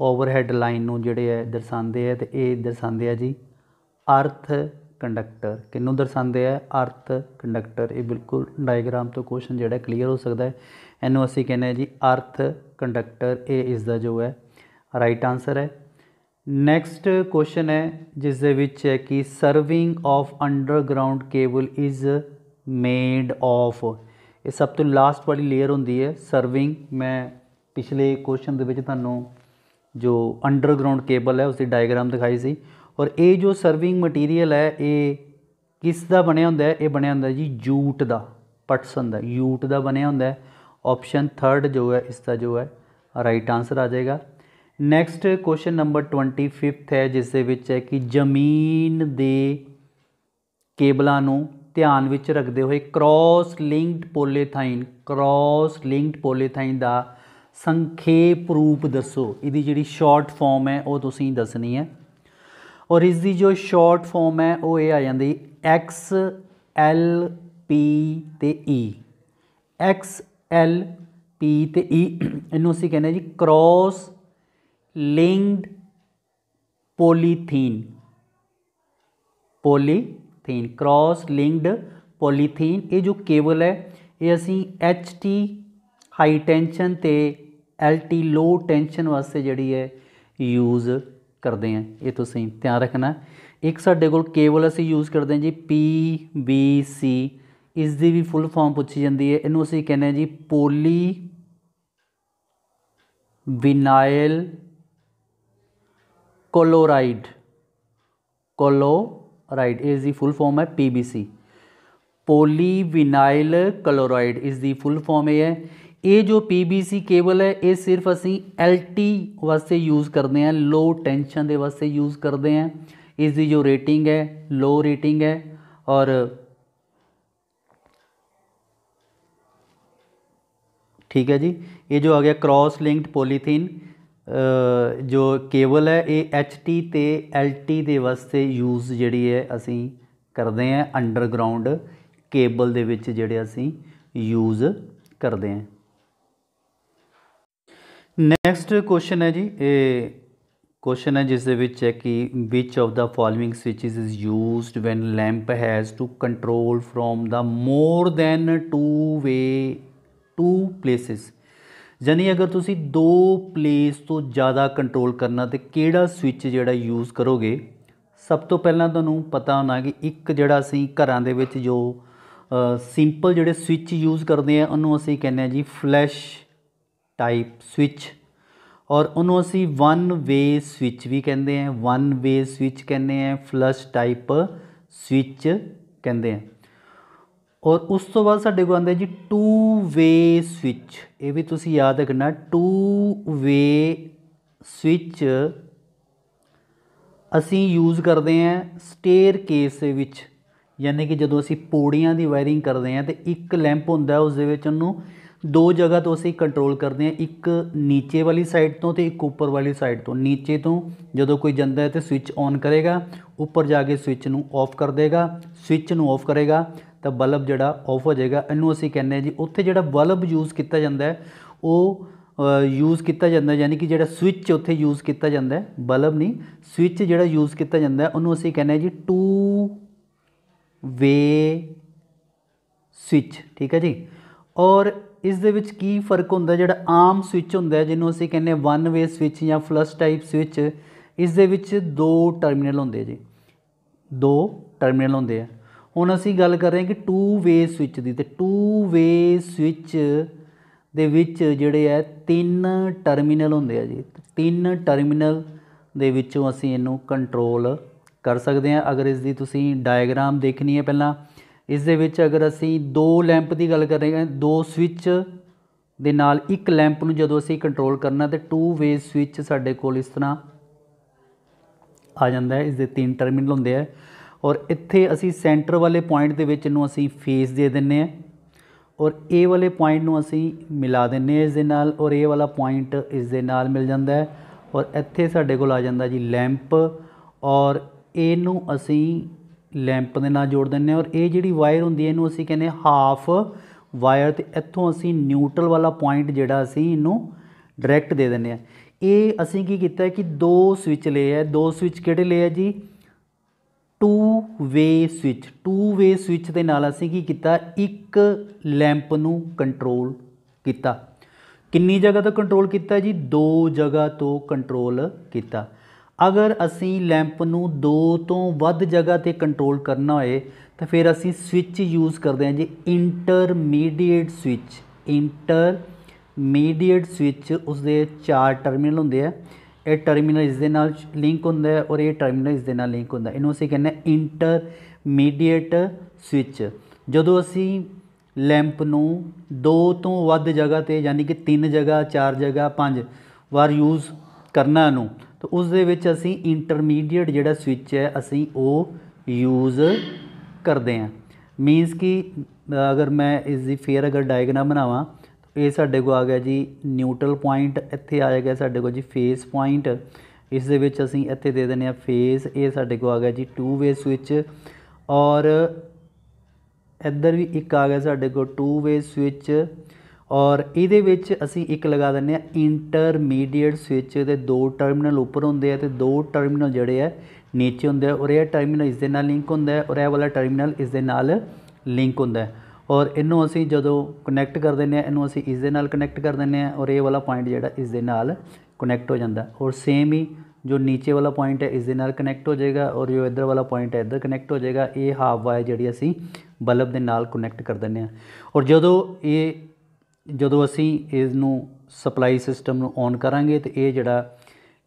A: ਓਵਰਹੈਡ ਲਾਈਨ ਨੂੰ ਜਿਹੜੇ ਹੈ ਦਰਸਾਉਂਦੇ ਆ, ਤੇ ਇਹ ਦਰਸਾਉਂਦੇ ਆ ਜੀ ਅਰਥ ਕੰਡਕਟਰ। ਕਿਹਨੂੰ ਦਰਸਾਉਂਦੇ ਆ? ਅਰਥ ਕੰਡਕਟਰ। ਇਹ ਬਿਲਕੁਲ ਡਾਇਗਰਾਮ ਤੋਂ ਕੁਐਸਚਨ ਜਿਹੜਾ ਕਲੀਅਰ ਹੋ ਸਕਦਾ ਹੈ। ਇਹਨੂੰ ਅਸੀਂ ਕਹਿੰਦੇ ਆ ਜੀ ਅਰਥ ਕੰਡਕਟਰ। ਇਹ ਇਸ ਦਾ ਜੋ ਹੈ ਰਾਈਟ ਆਨਸਰ ਹੈ। ਨੈਕਸਟ ਕੁਐਸਚਨ ਹੈ, ਜਿਸ ਦੇ ਵਿੱਚ ਹੈ ਕਿ serving of underground cable is made of ਇਹ ਸਭ ਤੋਂ ਲਾਸਟ ਵਾਲੀ ਲੇਅਰ ਹੁੰਦੀ ਹੈ ਸਰਵਿੰਗ ਮੈਂ ਪਿਛਲੇ ਕੁਐਸਚਨ ਦੇ ਵਿੱਚ ਤੁਹਾਨੂੰ ਜੋ ਅੰਡਰਗਰਾਉਂਡ ਕੇਬਲ ਹੈ ਉਸ ਦੀ ਡਾਇਗਰਾਮ ਦਿਖਾਈ ਸੀ। ਔਰ ਇਹ ਜੋ ਸਰਵਿੰਗ ਮਟੀਰੀਅਲ ਹੈ, ਇਹ ਕਿਸ ਦਾ ਬਣਿਆ ਹੁੰਦਾ ਹੈ? ਇਹ ਬਣਿਆ ਹੁੰਦਾ ਜੀ ਜੂਟ ਦਾ, ਪਟਸਨ ਦਾ। ਯੂਟ ਦਾ ਬਣਿਆ ਹੁੰਦਾ ਹੈ। ਆਪਸ਼ਨ 3 ਜੋ ਹੈ, ਇਸ ਦਾ ਜੋ ਹੈ ਰਾਈਟ ਆਨਸਰ ਆ ਜਾਏਗਾ। ਨੈਕਸਟ ਕੁਐਸਚਨ ਨੰਬਰ 25th ਹੈ, ਜਿਸ ਦੇ ਵਿੱਚ ਹੈ ਕਿ ਜ਼ਮੀਨ ਦੇ ਕੇਬਲਾਂ ਨੂੰ ਧਿਆਨ ਵਿੱਚ ਰੱਖਦੇ ਹੋਏ cross linked polythene cross linked polythene ਦਾ ਸੰਖੇਪ ਰੂਪ ਦੱਸੋ। ਇਹਦੀ ਜਿਹੜੀ ਸ਼ਾਰਟ ਫਾਰਮ ਹੈ, ਉਹ ਤੁਸੀਂ ਦੱਸਣੀ ਹੈ। ਔਰ ਇਸ ਦੀ ਜੋ ਸ਼ਾਰਟ ਫਾਰਮ ਹੈ, ਉਹ ਇਹ ਆ ਜਾਂਦੀ ਐਕਸ l ਪੀ ਤੇ e। E X l P ਤੇ ਈ ਇਹਨੂੰ ਅਸੀਂ ਕਹਿੰਦੇ ਜੀ cross linked polyethylene polyethylene cross linked polyethylene ਇਹ ਜੋ ਕੇਬਲ ਹੈ, ਇਹ ਅਸੀਂ HT ਹਾਈ ਟੈਂਸ਼ਨ ਤੇ ਟੀ ਲੋ ਟੈਂਸ਼ਨ ਵਾਸਤੇ ਜਿਹੜੀ ਹੈ ਯੂਜ਼ ਕਰਦੇ ਆ, ਇਹ ਤੁਸੀਂ ਧਿਆਨ ਰੱਖਣਾ। ਇੱਕ ਸਾਡੇ ਕੋਲ ਕੇਬਲ ਅਸੀਂ ਯੂਜ਼ ਕਰਦੇ ਹਾਂ ਜੀ ਪੀ ਬੀ ਸੀ ਇਸ ਦੀ ਵੀ ਫੁੱਲ ਫਾਰਮ ਪੁੱਛੀ ਜਾਂਦੀ ਹੈ। ਇਹਨੂੰ ਅਸੀਂ ਕਹਿੰਦੇ ਆ ਜੀ ਪੋਲੀ ਵਿਨਾਇਲ ਕੋਲੋਰਾਈਡ। ਕੋਲੋਰਾਈਡ ਇਸ ਦੀ ਫੁੱਲ ਫਾਰਮ ਹੈ PVC ਪੋਲੀਵਿਨਾਈਲ ਕਲੋਰਾਈਡ, ਇਸ ਦੀ ਫੁੱਲ ਫਾਰਮ ਇਹ ਹੈ। ਇਹ ਜੋ PVC ਕੇਬਲ ਹੈ ਇਹ ਸਿਰਫ ਅਸੀਂ LT ਵਾਸਤੇ ਯੂਜ਼ ਕਰਦੇ ਹਾਂ ਲੋ ਟੈਂਸ਼ਨ ਦੇ ਵਾਸਤੇ ਯੂਜ਼ ਕਰਦੇ ਹਾਂ ਇਸ ਦੀ ਜੋ ਰੇਟਿੰਗ ਹੈ ਲੋ ਰੇਟਿੰਗ ਹੈ ਔਰ ਠੀਕ ਹੈ ਜੀ ਇਹ ਜੋ ਆ ਗਿਆ ਕ੍ਰਾਸ ਲਿੰਕਡ ਪੋਲੀਥੀਨ ਜੋ ਕੇਬਲ ਹੈ ਇਹ HT ਤੇ LT ਦੇ ਵਾਸਤੇ ਯੂਜ਼ ਜਿਹੜੀ ਹੈ ਅਸੀਂ ਕਰਦੇ ਹਾਂ ਅੰਡਰਗਰਾਉਂਡ ਕੇਬਲ ਦੇ ਵਿੱਚ ਜਿਹੜੇ ਅਸੀਂ ਯੂਜ਼ ਕਰਦੇ ਹਾਂ ਨੈਕਸਟ ਕੁਐਸਚਨ ਹੈ ਜੀ, ਇਹ ਕੁਐਸਚਨ ਹੈ ਜਿਸ ਦੇ ਵਿੱਚ ਹੈ ਕਿ which of the following switches is used when lamp has to control from the more than two way two places ਯਾਨੀ ਅਗਰ ਤੁਸੀਂ ਦੋ ਪਲੇਸ ਤੋਂ ਜ਼ਿਆਦਾ ਕੰਟਰੋਲ ਕਰਨਾ ਤੇ ਕਿਹੜਾ ਸਵਿਚ ਜਿਹੜਾ ਯੂਜ਼ ਕਰੋਗੇ, ਸਭ ਤੋਂ ਪਹਿਲਾਂ ਤੁਹਾਨੂੰ ਪਤਾ ਹੋਣਾ ਕਿ ਇੱਕ ਜਿਹੜਾ ਅਸੀਂ ਘਰਾਂ ਦੇ ਵਿੱਚ ਜੋ ਸਿੰਪਲ ਜਿਹੜੇ ਸਵਿਚ ਯੂਜ਼ ਕਰਦੇ ਆ ਉਹਨੂੰ ਅਸੀਂ ਕਹਿੰਦੇ ਆ ਜੀ ਫਲੈਸ਼ ਟਾਈਪ ਸਵਿਚ ਔਰ ਉਹਨੂੰ ਅਸੀਂ ਵਨ ਵੇ ਸਵਿਚ ਵੀ ਕਹਿੰਦੇ ਆ ਵਨ ਵੇ ਸਵਿਚ ਕਹਿੰਦੇ ਆ ਫਲਸ਼ ਟਾਈਪ ਸਵਿਚ ਕਹਿੰਦੇ ਆ ਔਰ ਉਸ ਤੋਂ ਬਾਅਦ ਸਾਡੇ ਕੋਲ ਆਉਂਦਾ ਜੀ ਟੂ ਵੇ ਸਵਿਚ ਇਹ ਵੀ ਤੁਸੀਂ ਯਾਦ ਰੱਖਣਾ ਟੂ ਵੇ ਸਵਿਚ ਅਸੀਂ ਯੂਜ਼ ਕਰਦੇ ਆਂ ਸਟੇਅਰ ਕੇਸ ਦੇ ਵਿੱਚ। ਯਾਨੀ ਕਿ ਜਦੋਂ ਅਸੀਂ ਪੌੜੀਆਂ ਦੀ ਵਾਇਰਿੰਗ ਕਰਦੇ ਆਂ ਤੇ ਇੱਕ ਲੈਂਪ ਹੁੰਦਾ, ਉਸ ਦੇ ਵਿੱਚ ਉਹਨੂੰ ਦੋ ਜਗ੍ਹਾ ਤੋਂ ਅਸੀਂ ਕੰਟਰੋਲ ਕਰਦੇ ਹਾਂ, ਇੱਕ ਨੀਚੇ ਵਾਲੀ ਸਾਈਡ ਤੋਂ ਤੇ ਇੱਕ ਉੱਪਰ ਵਾਲੀ ਸਾਈਡ ਤੋਂ। ਨੀਚੇ ਤੋਂ ਜਦੋਂ ਕੋਈ ਜਾਂਦਾ ਹੈ ਤੇ ਸਵਿਚ ਔਨ ਕਰੇਗਾ, ਉੱਪਰ ਜਾ ਕੇ ਸਵਿਚ ਨੂੰ ਆਫ ਕਰ ਦੇਗਾ ਸਵਿਚ ਨੂੰ ਆਫ ਕਰੇਗਾ, ਤਾਂ ਬਲਬ ਜਿਹੜਾ ਆਫ ਹੋ ਜਾਏਗਾ। ਇਹਨੂੰ ਅਸੀਂ ਕਹਿੰਦੇ ਹਾਂ ਜੀ, ਉੱਥੇ ਜਿਹੜਾ ਬਲਬ ਯੂਜ਼ ਕੀਤਾ ਜਾਂਦਾ ਹੈ, ਉਹ ਯੂਜ਼ ਕੀਤਾ ਜਾਂਦਾ ਯਾਨੀ ਕਿ ਜਿਹੜਾ ਸਵਿਚ ਉੱਥੇ ਯੂਜ਼ ਕੀਤਾ ਜਾਂਦਾ ਬਲਬ ਨਹੀਂ ਸਵਿਚ ਜਿਹੜਾ ਯੂਜ਼ ਕੀਤਾ ਜਾਂਦਾ ਉਹਨੂੰ ਅਸੀਂ ਕਹਿੰਦੇ ਹਾਂ ਜੀ ਟੂ ਵੇ ਸਵਿਚ ਠੀਕ ਹੈ ਜੀ? ਔਰ ਇਸ ਦੇ ਵਿੱਚ ਕੀ ਫ਼ਰਕ ਹੁੰਦਾ ਜਿਹੜਾ ਆਮ ਸਵਿਚ ਹੁੰਦਾ ਜਿਹਨੂੰ ਅਸੀਂ ਕਹਿੰਦੇ ਹਾਂ ਵਨ ਵੇ ਸਵਿਚ ਜਾਂ ਫਲਸ਼ ਟਾਈਪ ਸਵਿਚ ਇਸ ਦੇ ਵਿੱਚ ਦੋ ਟਰਮੀਨਲ ਹੁੰਦੇ ਜੀ। ਦੋ ਟਰਮੀਨਲ ਹੁੰਦੇ ਆ। ਹੁਣ ਅਸੀਂ ਗੱਲ ਕਰ ਰਹੇ ਹਾਂ ਕਿ ਟੂ ਵੇ ਸਵਿਚ ਦੀ ਤੇ ਟੂ ਵੇ ਸਵਿਚ ਦੇ ਵਿੱਚ ਜਿਹੜੇ ਆ, ਤਿੰਨ ਟਰਮੀਨਲ ਹੁੰਦੇ ਆ ਜੀ। ਤਿੰਨ ਟਰਮੀਨਲ ਦੇ ਵਿੱਚੋਂ ਅਸੀਂ ਇਹਨੂੰ ਕੰਟਰੋਲ ਕਰ ਸਕਦੇ ਹਾਂ। ਅਗਰ ਇਸ ਦੀ ਤੁਸੀਂ ਡਾਇਗਰਾਮ ਦੇਖਣੀ ਹੈ ਪਹਿਲਾਂ ਇਸ ਦੇ ਵਿੱਚ ਅਗਰ ਅਸੀਂ ਦੋ ਲੈਂਪ ਦੀ ਗੱਲ ਕਰ ਰਹੇ ਹਾਂ, ਦੋ ਸਵਿਚ ਦੇ ਨਾਲ ਇੱਕ ਲੈਂਪ ਨੂੰ ਜਦੋਂ ਅਸੀਂ ਕੰਟਰੋਲ ਕਰਨਾ, ਤੇ ਟੂ ਵੇ ਸਵਿਚ ਸਾਡੇ ਕੋਲ ਇਸ ਤਰ੍ਹਾਂ ਆ ਜਾਂਦਾ ਹੈ। ਇਸ ਦੇ ਤਿੰਨ ਟਰਮੀਨਲ ਹੁੰਦੇ ਆ। ਔਰ ਇੱਥੇ ਅਸੀਂ ਸੈਂਟਰ ਵਾਲੇ ਪੁਆਇੰਟ ਦੇ ਵਿੱਚ ਇਹਨੂੰ ਅਸੀਂ ਫੇਸ ਦੇ ਦਿੰਨੇ ਆ ਔਰ ਇਹ ਵਾਲੇ ਪੁਆਇੰਟ ਨੂੰ ਅਸੀਂ ਮਿਲਾ ਦਿੰਨੇ ਆ ਇਸ ਦੇ ਨਾਲ, ਔਰ ਇਹ ਵਾਲਾ ਪੁਆਇੰਟ ਇਸ ਦੇ ਨਾਲ ਮਿਲ ਜਾਂਦਾ ਹੈ। ਔਰ ਇੱਥੇ ਸਾਡੇ ਕੋਲ ਆ ਜਾਂਦਾ ਜੀ ਲੈਂਪ। ਔਰ ਇਹਨੂੰ ਅਸੀਂ ਲੈਂਪ ਦੇ ਨਾਲ ਜੋੜ ਦਿੰਨੇ ਆ ਔਰ ਇਹ ਜਿਹੜੀ ਵਾਇਰ ਹੁੰਦੀ ਹੈ, ਇਹਨੂੰ ਅਸੀਂ ਕਹਿੰਦੇ ਹਾਫ ਵਾਇਰ ਤੇ ਇੱਥੋਂ ਅਸੀਂ ਨਿਊਟਰਲ ਵਾਲਾ ਪੁਆਇੰਟ ਜਿਹੜਾ ਅਸੀਂ ਇਹਨੂੰ ਡਾਇਰੈਕਟ ਦੇ ਦਿੰਨੇ ਆ ਇਹ ਅਸੀਂ ਕੀ ਕੀਤਾ ਕਿ ਦੋ ਸਵਿਚ ਲਏ ਹੈ। ਦੋ ਸਵਿਚ ਕਿਹੜੇ ਲਏ ਹੈ ਜੀ? Two way switch two way switch ਦੇ ਨਾਲ ਅਸੀਂ ਕੀ ਕੀਤਾ? ਇੱਕ ਲੈਂਪ ਨੂੰ ਕੰਟਰੋਲ ਕੀਤਾ। ਕਿੰਨੀ ਜਗ੍ਹਾ ਤੋਂ ਕੰਟਰੋਲ ਕੀਤਾ ਜੀ? ਦੋ ਜਗ੍ਹਾ ਤੋਂ ਕੰਟਰੋਲ ਕੀਤਾ। ਅਗਰ ਅਸੀਂ ਲੈਂਪ ਨੂੰ ਦੋ ਤੋਂ ਵੱਧ ਜਗ੍ਹਾ ਤੇ ਕੰਟਰੋਲ ਕਰਨਾ ਹੋਏ, ਤਾਂ ਫਿਰ ਅਸੀਂ ਸਵਿਚ ਯੂਜ਼ ਕਰਦੇ ਹਾਂ ਜੀ ਇੰਟਰਮੀਡੀਏਟ ਸਵਿਚ। ਇੰਟਰਮੀਡੀਏਟ ਸਵਿਚ ਉਸਦੇ ਚਾਰ ਟਰਮੀਨਲ ਹੁੰਦੇ ਆ। ਇਹ ਟਰਮੀਨਲ ਇਸ ਦੇ ਨਾਲ ਲਿੰਕ ਹੁੰਦਾ ਹੈ ਔਰ ਇਹ ਟਰਮੀਨਲ ਇਸ ਦੇ ਨਾਲ ਲਿੰਕ ਹੁੰਦਾ ਇਹਨੂੰ ਅਸੀਂ ਕਹਿੰਦੇ ਹਾਂ ਇੰਟਰਮੀਡੀਏਟ ਸਵਿਚ। ਜਦੋਂ ਅਸੀਂ ਲੈਂਪ ਨੂੰ ਦੋ ਤੋਂ ਵੱਧ ਜਗ੍ਹਾ ਤੇ, ਯਾਨੀ ਕਿ ਤਿੰਨ ਜਗ੍ਹਾ, ਚਾਰ ਜਗ੍ਹਾ, ਪੰਜ ਵਾਰ ਯੂਜ਼ ਕਰਨਾ ਨੂੰ ਤਾਂ ਉਸ ਦੇ ਵਿੱਚ ਅਸੀਂ ਇੰਟਰਮੀਡੀਏਟ ਜਿਹੜਾ ਸਵਿਚ ਹੈ, ਅਸੀਂ ਉਹ ਯੂਜ਼ ਕਰਦੇ ਹਾਂ। ਮੀਨਸ ਕਿ ਅਗਰ ਮੈਂ ਇਸ ਦੀ ਫੇਰ ਅਗਰ ਡਾਇਗਰਾਮ ਬਣਾਵਾਂ, ਇਹ ਸਾਡੇ ਕੋਲ ਆ ਗਿਆ ਜੀ ਨਿਊਟਰਲ ਪੁਆਇੰਟ ਇੱਥੇ ਆ ਗਿਆ ਸਾਡੇ ਕੋਲ ਜੀ ਫੇਸ ਪੁਆਇੰਟ ਇਸ ਦੇ ਵਿੱਚ ਅਸੀਂ ਇੱਥੇ ਦੇ ਦਿੰਦੇ ਆ ਫੇਸ ਇਹ ਸਾਡੇ ਕੋਲ ਆ ਗਿਆ ਜੀ ਟੂ ਵੇ ਸਵਿਚ ਔਰ ਇੱਧਰ ਵੀ ਇੱਕ ਆ ਗਿਆ ਸਾਡੇ ਕੋਲ ਟੂ ਵੇ ਸਵਿਚ ਔਰ ਇਹਦੇ ਵਿੱਚ ਅਸੀਂ ਇੱਕ ਲਗਾ ਦਿੰਦੇ ਆ ਇੰਟਰਮੀਡੀਏਟ ਸਵਿਚ ਦੇ ਦੋ ਟਰਮੀਨਲ ਉੱਪਰ ਹੁੰਦੇ ਆ ਤੇ ਦੋ ਟਰਮੀਨਲ ਜਿਹੜੇ ਆ ਨੀਚੇ ਹੁੰਦੇ ਆ ਔਰ ਇਹ ਟਰਮੀਨਲ ਇਸ ਦੇ ਨਾਲ ਲਿੰਕ ਹੁੰਦਾ ਹੈ ਔਰ ਇਹ ਵਾਲਾ ਟਰਮੀਨਲ ਇਸ ਦੇ ਨਾਲ ਲਿੰਕ ਹੁੰਦਾ ਹੈ। ਔਰ ਇਹਨੂੰ ਅਸੀਂ ਜਦੋਂ ਕਨੈਕਟ ਕਰ ਦਿੰਦੇ ਆ ਇਹਨੂੰ ਅਸੀਂ ਇਸ ਦੇ ਨਾਲ ਕਨੈਕਟ ਕਰ ਦਿੰਦੇ ਆ ਔਰ ਇਹ ਵਾਲਾ ਪੁਆਇੰਟ ਜਿਹੜਾ ਇਸ ਦੇ ਨਾਲ ਕਨੈਕਟ ਹੋ ਜਾਂਦਾ। ਔਰ ਸੇਮ ਹੀ ਜੋ ਨੀਚੇ ਵਾਲਾ ਪੁਆਇੰਟ ਹੈ, ਇਸ ਦੇ ਨਾਲ ਕਨੈਕਟ ਹੋ ਜਾਏਗਾ ਔਰ ਜੋ ਇੱਧਰ ਵਾਲਾ ਪੁਆਇੰਟ ਹੈ, ਇੱਧਰ ਕਨੈਕਟ ਹੋ ਜਾਏਗਾ। ਇਹ ਹਾਫ ਵਾਇਰ ਜਿਹੜੀ ਅਸੀਂ ਬਲਬ ਦੇ ਨਾਲ ਕਨੈਕਟ ਕਰ ਦਿੰਦੇ ਆ ਔਰ ਜਦੋਂ ਇਹ ਜਦੋਂ ਅਸੀਂ ਇਸ ਨੂੰ ਸਪਲਾਈ ਸਿਸਟਮ ਨੂੰ ਔਨ ਕਰਾਂਗੇ ਤੇ ਇਹ ਜਿਹੜਾ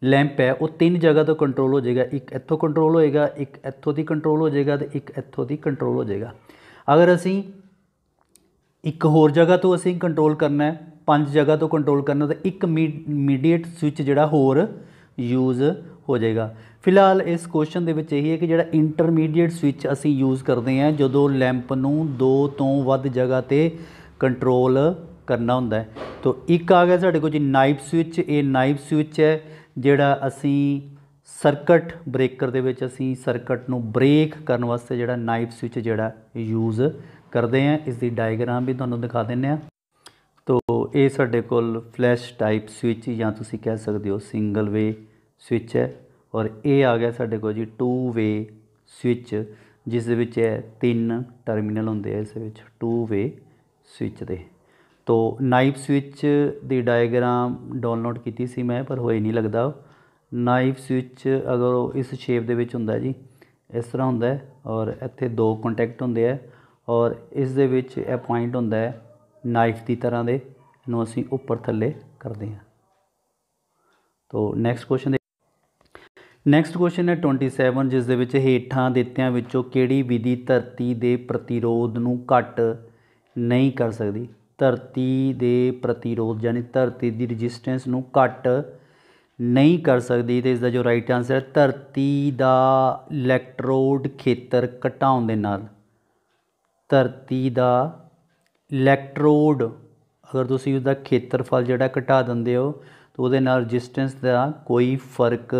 A: ਲੈਂਪ ਹੈ, ਉਹ ਤਿੰਨ ਜਗ੍ਹਾ ਤੋਂ ਕੰਟਰੋਲ ਹੋ ਜਾਏਗਾ। ਇੱਕ ਇੱਥੋਂ ਕੰਟਰੋਲ ਹੋਏਗਾ, ਇੱਕ ਇੱਥੋਂ ਦੀ ਕੰਟਰੋਲ ਹੋ ਜਾਏਗਾ ਤੇ ਇੱਕ ਇੱਥੋਂ ਦੀ ਕੰਟਰੋਲ ਹੋ ਜਾਏਗਾ। ਅਗਰ ਅਸੀਂ ਇੱਕ ਹੋਰ ਜਗ੍ਹਾ ਤੋਂ ਅਸੀਂ ਕੰਟਰੋਲ ਕਰਨਾ ਹੈ, ਪੰਜ ਜਗ੍ਹਾ ਤੋਂ ਕੰਟਰੋਲ ਕਰਨਾ, ਤਾਂ ਇੱਕ ਮੀਡੀਏਟ ਸਵਿਚ ਜਿਹੜਾ ਹੋਰ ਯੂਜ਼ ਹੋ ਜਾਏਗਾ। ਫਿਲਹਾਲ ਇਸ ਕੁਐਸਚਨ ਦੇ ਵਿੱਚ ਇਹੀ ਹੈ ਕਿ ਜਿਹੜਾ ਇੰਟਰਮੀਡੀਏਟ ਸਵਿਚ ਅਸੀਂ ਯੂਜ਼ ਕਰਦੇ ਹਾਂ, ਜਦੋਂ ਲੈਂਪ ਨੂੰ ਦੋ ਤੋਂ ਵੱਧ ਜਗ੍ਹਾ ਤੇ ਕੰਟਰੋਲ ਕਰਨਾ ਹੁੰਦਾ ਹੈ। ਤਾਂ ਇੱਕ ਆ ਗਿਆ ਸਾਡੇ ਕੋਲ ਜੀ ਨਾਈਪ ਸਵਿਚ ਇਹ ਨਾਈਫ ਸਵਿਚ ਹੈ ਜਿਹੜਾ ਅਸੀਂ ਸਰਕਟ ਬ੍ਰੇਕਰ ਦੇ ਵਿੱਚ ਅਸੀਂ ਸਰਕਟ ਨੂੰ ਬ੍ਰੇਕ ਕਰਨ ਵਾਸਤੇ ਜਿਹੜਾ ਨਾਈਪ ਸਵਿਚ ਜਿਹੜਾ ਯੂਜ਼ ਕਰਦੇ ਆ ਇਸ ਦੀ ਡਾਇਗਰਾਮ ਵੀ ਤੁਹਾਨੂੰ ਦਿਖਾ ਦਿੰਨੇ ਆ ਤੋ ਇਹ ਸਾਡੇ ਕੋਲ ਫਲੈਸ਼ ਟਾਈਪ ਸਵਿਚ ਜਾਂ ਤੁਸੀਂ ਕਹਿ ਸਕਦੇ ਹੋ ਸਿੰਗਲ ਵੇ ਸਵਿਚ ਹੈ। ਔਰ ਇਹ ਆ ਗਿਆ ਸਾਡੇ ਕੋਲ ਜੀ ਟੂ ਵੇ ਸਵਿਚ ਜਿਸ ਦੇ ਵਿੱਚ ਹੈ ਤਿੰਨ ਟਰਮੀਨਲ ਹੁੰਦੇ ਆ। ਇਸ ਵਿੱਚ ਟੂ ਵੇ ਸਵਿਚ ਦੇ। ਤੋ ਨਾਈਫ ਸਵਿੱਚ ਦੀ ਡਾਇਗਰਾਮ ਡਾਊਨਲੋਡ ਕੀਤੀ ਸੀ ਮੈਂ, ਪਰ ਹੋਏ ਨਹੀਂ ਲੱਗਦਾ। ਨਾਈਫ ਸਵਿੱਚ ਅਗਰ ਉਹ ਇਸ ਸ਼ੇਪ ਦੇ ਵਿੱਚ ਹੁੰਦਾ ਜੀ, ਇਸ ਤਰ੍ਹਾਂ ਹੁੰਦਾ ਔਰ ਇੱਥੇ ਦੋ ਕੰਟੈਕਟ ਹੁੰਦੇ ਆ ਔਰ ਇਸ ਦੇ ਵਿੱਚ ਇਹ ਪੁਆਇੰਟ ਹੁੰਦਾ ਹੈ ਨਾਈਫ ਦੀ ਤਰ੍ਹਾਂ ਦੇ ਨੂੰ ਅਸੀਂ ਉੱਪਰ ਥੱਲੇ ਕਰਦੇ ਹਾਂ। ਤੋ ਨੈਕਸਟ ਕੁਐਸਚਨ ਨੈਕਸਟ ਕੁਐਸਚਨ ਹੈ 27 ਜਿਸ ਦੇ ਵਿੱਚ ਹੇਠਾਂ ਦਿੱਤਿਆਂ ਵਿੱਚੋਂ ਕਿਹੜੀ ਵਿਧੀ ਧਰਤੀ ਦੇ ਪ੍ਰਤੀਰੋਧ ਨੂੰ ਘੱਟ ਨਹੀਂ ਕਰ ਸਕਦੀ? ਧਰਤੀ ਦੇ ਪ੍ਰਤੀਰੋਧ ਯਾਨੀ ਧਰਤੀ ਦੀ ਰੈਜ਼ਿਸਟੈਂਸ ਨੂੰ ਘੱਟ ਨਹੀਂ ਕਰ ਸਕਦੀ ਤੇ ਇਸ ਦਾ ਜੋ ਰਾਈਟ ਆਨਸਰ ਹੈ, ਧਰਤੀ ਦਾ ਇਲੈਕਟ੍ਰੋਡ ਖੇਤਰ ਘਟਾਉਣ ਦੇ ਨਾਲ। ਧਰਤੀ ਦਾ ਇਲੈਕਟ੍ਰੋਡ ਅਗਰ ਤੁਸੀਂ ਉਹਦਾ ਖੇਤਰਫਲ ਜਿਹੜਾ ਘਟਾ ਦਿੰਦੇ ਹੋ, ਤਾਂ ਉਹਦੇ ਨਾਲ ਰੈਜ਼ਿਸਟੈਂਸ ਦਾ ਕੋਈ ਫ਼ਰਕ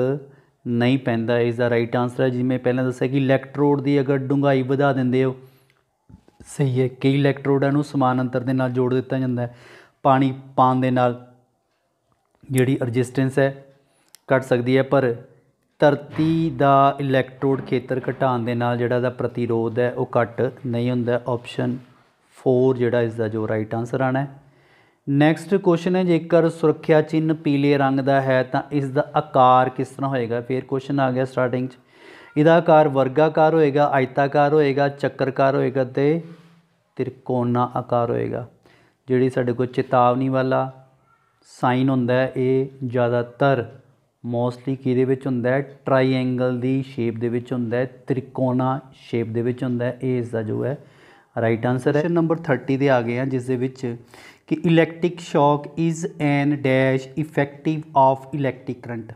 A: ਨਹੀਂ ਪੈਂਦਾ। ਇਸ ਦਾ ਰਾਈਟ ਆਨਸਰ ਹੈ, ਜਿਵੇਂ ਪਹਿਲਾਂ ਦੱਸਿਆ ਕਿ ਇਲੈਕਟ੍ਰੋਡ ਦੀ ਅਗਰ ਡੂੰਘਾਈ ਵਧਾ ਦਿੰਦੇ ਹੋ ਸਹੀ ਹੈ, ਕਈ ਇਲੈਕਟ੍ਰੋਡਾਂ ਨੂੰ ਸਮਾਨ ਅੰਤਰ ਦੇ ਨਾਲ ਜੋੜ ਦਿੱਤਾ ਜਾਂਦਾ ਹੈ। ਪਾਣੀ ਪਾਣ ਦੇ ਨਾਲ ਜਿਹੜੀ ਰੈਜ਼ਿਸਟੈਂਸ ਹੈ, ਘਟ ਸਕਦੀ ਹੈ, ਪਰ ਧਰਤੀ ਦਾ ਇਲੈਕਟ੍ਰੋਡ ਖੇਤਰ ਘਟਾਉਣ ਦੇ ਨਾਲ ਜਿਹੜਾ ਦਾ ਪ੍ਰਤੀਰੋਧ ਹੈ, ਉਹ ਘਟ ਨਹੀਂ ਹੁੰਦਾ। ਆਪਸ਼ਨ 4 ਜਿਹੜਾ ਇਸ ਦਾ ਜੋ ਰਾਈਟ ਆਨਸਰ ਆਣਾ ਹੈ। ਨੈਕਸਟ ਕੁਐਸਚਨ ਹੈ, ਜੇਕਰ ਸੁਰੱਖਿਆ ਚਿੰਨ੍ਹ ਪੀਲੇ ਰੰਗ ਦਾ ਹੈ, ਤਾਂ ਇਸ ਦਾ ਆਕਾਰ ਕਿਸ ਤਰ੍ਹਾਂ ਹੋਏਗਾ? ਫਿਰ ਕੁਐਸਚਨ ਆ ਗਿਆ ਸਟਾਰਟਿੰਗ 'ਚ। ਇਹਦਾ ਆਕਾਰ ਵਰਗਾਕਾਰ ਹੋਏਗਾ, ਆਇਤਾਕਾਰ ਹੋਏਗਾ, ਚੱਕਰਕਾਰ ਹੋਏਗਾ ਤੇ ਤਿਰਕੋਣਾ ਆਕਾਰ ਹੋਏਗਾ। ਜਿਹੜੀ ਸਾਡੇ ਕੋਲ ਚੇਤਾਵਨੀ ਵਾਲਾ ਸਾਈਨ ਹੁੰਦਾ ਹੈ, ਇਹ ਜ਼ਿਆਦਾਤਰ ਮੋਸਟਲੀ ਕਿਹਦੇ ਵਿੱਚ ਹੁੰਦਾ ਹੈ? ਟ੍ਰਾਈਐਂਗਲ ਦੀ ਸ਼ੇਪ ਦੇ ਵਿੱਚ ਹੁੰਦਾ ਹੈ, ਤ੍ਰਿਕੋਣਾ ਸ਼ੇਪ ਦੇ ਵਿੱਚ ਹੁੰਦਾ ਹੈ, ਇਹ ਇਸ ਦਾ ਜੋ ਹੈ ਰਾਈਟ ਆਨਸਰ ਹੈ। ਨੰਬਰ 30 ਦੇ ਆ ਗਏ ਆ ਜਿਸ ਦੇ ਵਿੱਚ ਕਿ electric shock is an dash effective of electric current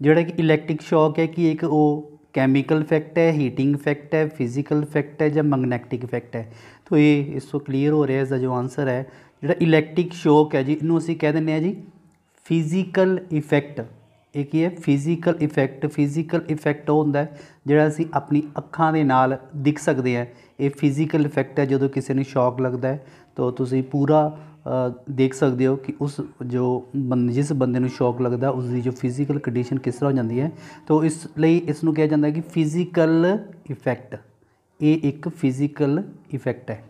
A: ਜਿਹੜਾ ਕਿ ਇਲੈਕਟ੍ਰਿਕ ਸ਼ੌਕ ਹੈ ਕਿ ਇੱਕ ਉਹ ਕੈਮੀਕਲ ਇਫੈਕਟ ਹੈ ਹੀਟਿੰਗ ਇਫੈਕਟ ਹੈ ਫਿਜ਼ੀਕਲ ਇਫੈਕਟ ਹੈ ਜਾਂ ਮੈਗਨੈਟਿਕ ਇਫੈਕਟ ਹੈ। ਤਾਂ ਇਹ ਇਸ ਤੋਂ ਕਲੀਅਰ ਹੋ ਰਿਹਾ, ਇਸ ਦਾ ਜੋ ਆਨਸਰ ਹੈ, ਜਿਹੜਾ ਇਲੈਕਟ੍ਰਿਕ ਸ਼ੌਕ ਹੈ ਜੀ, ਇਹਨੂੰ ਅਸੀਂ ਕਹਿ ਦਿੰਦੇ ਆ ਜੀ ਫਿਜ਼ੀਕਲ ਇਫੈਕਟ ਇਹ ਕੀ ਹੈ? ਫਿਜ਼ੀਕਲ ਇਫੈਕਟ ਫਿਜ਼ੀਕਲ ਇਫੈਕਟ ਉਹ ਹੁੰਦਾ ਜਿਹੜਾ ਅਸੀਂ ਆਪਣੀ ਅੱਖਾਂ ਦੇ ਨਾਲ ਦਿਖ ਸਕਦੇ ਆ ਇਹ ਫਿਜ਼ੀਕਲ ਇਫੈਕਟ ਹੈ, ਜਦੋਂ ਕਿਸੇ ਨੂੰ ਸ਼ੌਕ ਲੱਗਦਾ ਹੈ, ਤਾਂ ਤੁਸੀਂ ਪੂਰਾ ਦੇਖ ਸਕਦੇ ਹੋ ਕਿ ਉਸ ਜੋ ਬੰਦੇ ਜਿਸ ਬੰਦੇ ਨੂੰ ਸ਼ੌਕ ਲੱਗਦਾ ਉਸ ਦੀ ਜੋ ਫਿਜ਼ੀਕਲ ਕੰਡੀਸ਼ਨ ਕਿਸ ਤਰ੍ਹਾਂ ਹੋ ਜਾਂਦੀ ਹੈ, ਤਾਂ ਇਸ ਲਈ ਇਸ ਨੂੰ ਕਿਹਾ ਜਾਂਦਾ ਹੈ ਕਿ ਫਿਜ਼ੀਕਲ ਇਫੈਕਟ ਇਹ ਇੱਕ ਫਿਜ਼ੀਕਲ ਇਫੈਕਟ ਹੈ।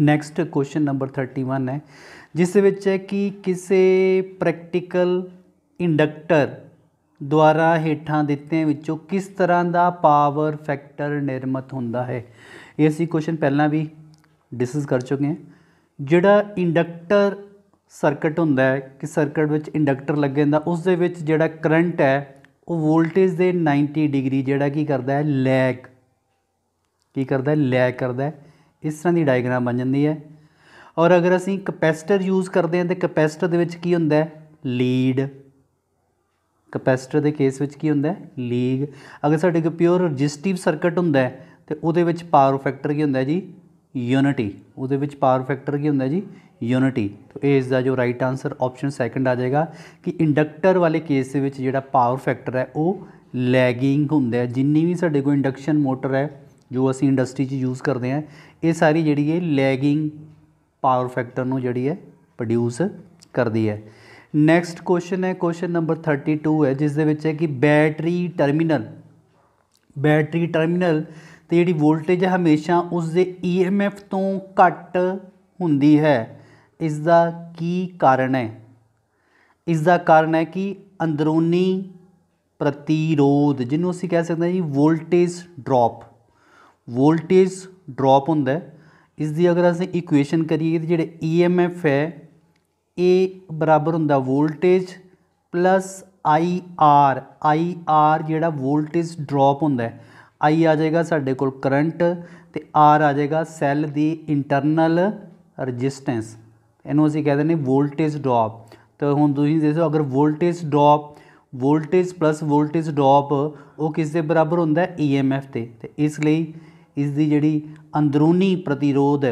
A: ਨੈਕਸਟ ਕੁਐਸਚਨ ਨੰਬਰ 31 ਹੈ, ਜਿਸ ਵਿੱਚ ਹੈ ਕਿ ਕਿਸੇ ਪ੍ਰੈਕਟੀਕਲ ਇੰਡਕਟਰ ਦੁਆਰਾ ਹੇਠਾਂ ਦਿੱਤੇ ਵਿੱਚੋਂ ਕਿਸ ਤਰ੍ਹਾਂ ਦਾ ਪਾਵਰ ਫੈਕਟਰ ਨਿਰਮਿਤ ਹੁੰਦਾ ਹੈ। ਇਹ ਅਸੀਂ ਕੁਐਸਚਨ ਪਹਿਲਾਂ ਵੀ ਡਿਸਕਸ ਕਰ ਚੁੱਕੇ ਹਾਂ। ਜਿਹੜਾ ਇੰਡਕਟਰ ਸਰਕਟ ਹੁੰਦਾ ਹੈ, ਕਿ ਸਰਕਟ ਵਿੱਚ ਇੰਡਕਟਰ ਲੱਗੇ ਹੁੰਦਾ ਉਸ ਦੇ ਵਿੱਚ ਜਿਹੜਾ ਕਰੰਟ ਹੈ, ਉਹ ਵੋਲਟੇਜ ਦੇ 90 ਡਿਗਰੀ ਜਿਹੜਾ ਕੀ ਕਰਦਾ ਹੈ ਲੈਗ ਕੀ ਕਰਦਾ ਹੈ? ਲੈਗ ਕਰਦਾ ਹੈ। ਇਸ ਤਰ੍ਹਾਂ ਦੀ ਡਾਇਗਰਾਮ ਬਣ ਜਾਂਦੀ ਹੈ। ਔਰ ਅਗਰ ਅਸੀਂ ਕਪੈਸਿਟਰ ਯੂਜ਼ ਕਰਦੇ ਹਾਂ, ਤੇ ਕਪੈਸਿਟਰ ਦੇ ਵਿੱਚ ਕੀ ਹੁੰਦਾ ਹੈ? ਲੀਡ ਕਪੈਸਿਟਰ ਦੇ ਕੇਸ ਵਿੱਚ ਕੀ ਹੁੰਦਾ ਹੈ? ਲੀਗ ਅਗਰ ਸਾਡੇ ਕੋਲ ਪਿਓਰ ਰੈਜ਼ਿਸਟਿਵ ਸਰਕਟ ਹੁੰਦਾ ਹੈ, ਤੇ ਉਹਦੇ ਵਿੱਚ ਪਾਵਰ ਫੈਕਟਰ ਕੀ ਹੁੰਦਾ ਜੀ? ਯੂਨਿਟੀ ਉਹਦੇ ਵਿੱਚ ਪਾਵਰ ਫੈਕਟਰ ਕੀ ਹੁੰਦਾ ਜੀ? ਯੂਨਿਟੀ ਤਾਂ ਇਹ ਇਸ ਦਾ ਜੋ ਰਾਈਟ ਆਨਸਰ ਆਪਸ਼ਨ ਸੈਕੰਡ ਆ ਜਾਏਗਾ ਕਿ ਇੰਡਕਟਰ ਵਾਲੇ ਕੇਸ ਦੇ ਵਿੱਚ ਜਿਹੜਾ ਪਾਵਰ ਫੈਕਟਰ ਹੈ, ਉਹ ਲੈਗਿੰਗ ਹੁੰਦਾ ਹੈ। ਜਿੰਨੀ ਵੀ ਸਾਡੇ ਕੋਲ ਇੰਡਕਸ਼ਨ ਮੋਟਰ ਹੈ ਜੋ ਅਸੀਂ ਇੰਡਸਟਰੀ 'ਚ ਯੂਜ਼ ਕਰਦੇ ਹਾਂ, ਇਹ ਸਾਰੀ ਜਿਹੜੀ ਹੈ ਲੈਗਿੰਗ ਪਾਵਰ ਫੈਕਟਰ ਨੂੰ ਜਿਹੜੀ ਹੈ ਪ੍ਰੋਡਿਊਸ ਕਰਦੀ ਹੈ। ਨੈਕਸਟ ਕੁਐਸਚਨ ਹੈ ਕੁਐਸਚਨ ਨੰਬਰ 32 ਹੈ, ਜਿਸ ਦੇ ਵਿੱਚ ਹੈ ਕਿ ਬੈਟਰੀ ਟਰਮੀਨਲ ਬੈਟਰੀ ਟਰਮੀਨਲ ਤੇ ਜਿਹੜੀ ਵੋਲਟੇਜ ਹੈ ਹਮੇਸ਼ਾ ਉਸ ਦੇ ਈਐਮਐਫ ਤੋਂ ਘੱਟ ਹੁੰਦੀ ਹੈ। ਇਸ ਦਾ ਕੀ ਕਾਰਨ ਹੈ? ਇਸ ਦਾ ਕਾਰਨ ਹੈ ਕਿ ਅੰਦਰੂਨੀ ਪ੍ਰਤੀਰੋਧ, ਜਿਹਨੂੰ ਅਸੀਂ ਕਹਿ ਸਕਦੇ ਹਾਂ ਜੀ ਵੋਲਟੇਜ ਡ੍ਰੌਪ ਵੋਲਟੇਜ ਡ੍ਰੌਪ ਹੁੰਦਾ ਇਸ ਦੀ ਅਗਰ ਅਸੀਂ ਇਕੁਏਸ਼ਨ ਕਰੀਏ ਤੇ ਜਿਹੜੇ ਈਐਮਐਫ ਹੈ ਇਹ ਬਰਾਬਰ ਹੁੰਦਾ voltage plus I R I R ਜਿਹੜਾ ਵੋਲਟੇਜ ਡ੍ਰੌਪ ਹੁੰਦਾ ਹੈ। ਆਈ ਆ ਜਾਏਗਾ ਸਾਡੇ ਕੋਲ ਕਰੰਟ ਤੇ ਆਰ ਆ ਜਾਏਗਾ ਸੈੱਲ ਦੀ ਇੰਟਰਨਲ ਰੈਜ਼ਿਸਟੈਂਸ ਇਹਨੂੰ ਅਸੀਂ ਕਹਿੰਦੇ ਨੇ ਵੋਲਟੇਜ ਡ੍ਰੌਪ ਤਾਂ ਹੁਣ ਤੁਸੀਂ ਦੇਖੋ, ਅਗਰ voltage drop voltage plus voltage drop ਉਹ ਕਿਸ ਦੇ ਬਰਾਬਰ ਹੁੰਦਾ ਹੈ? ਈਐਮਐਫ ਤੇ। ਤੇ ਇਸ ਲਈ ਇਸ ਦੀ ਜਿਹੜੀ ਅੰਦਰੂਨੀ ਪ੍ਰਤੀਰੋਧ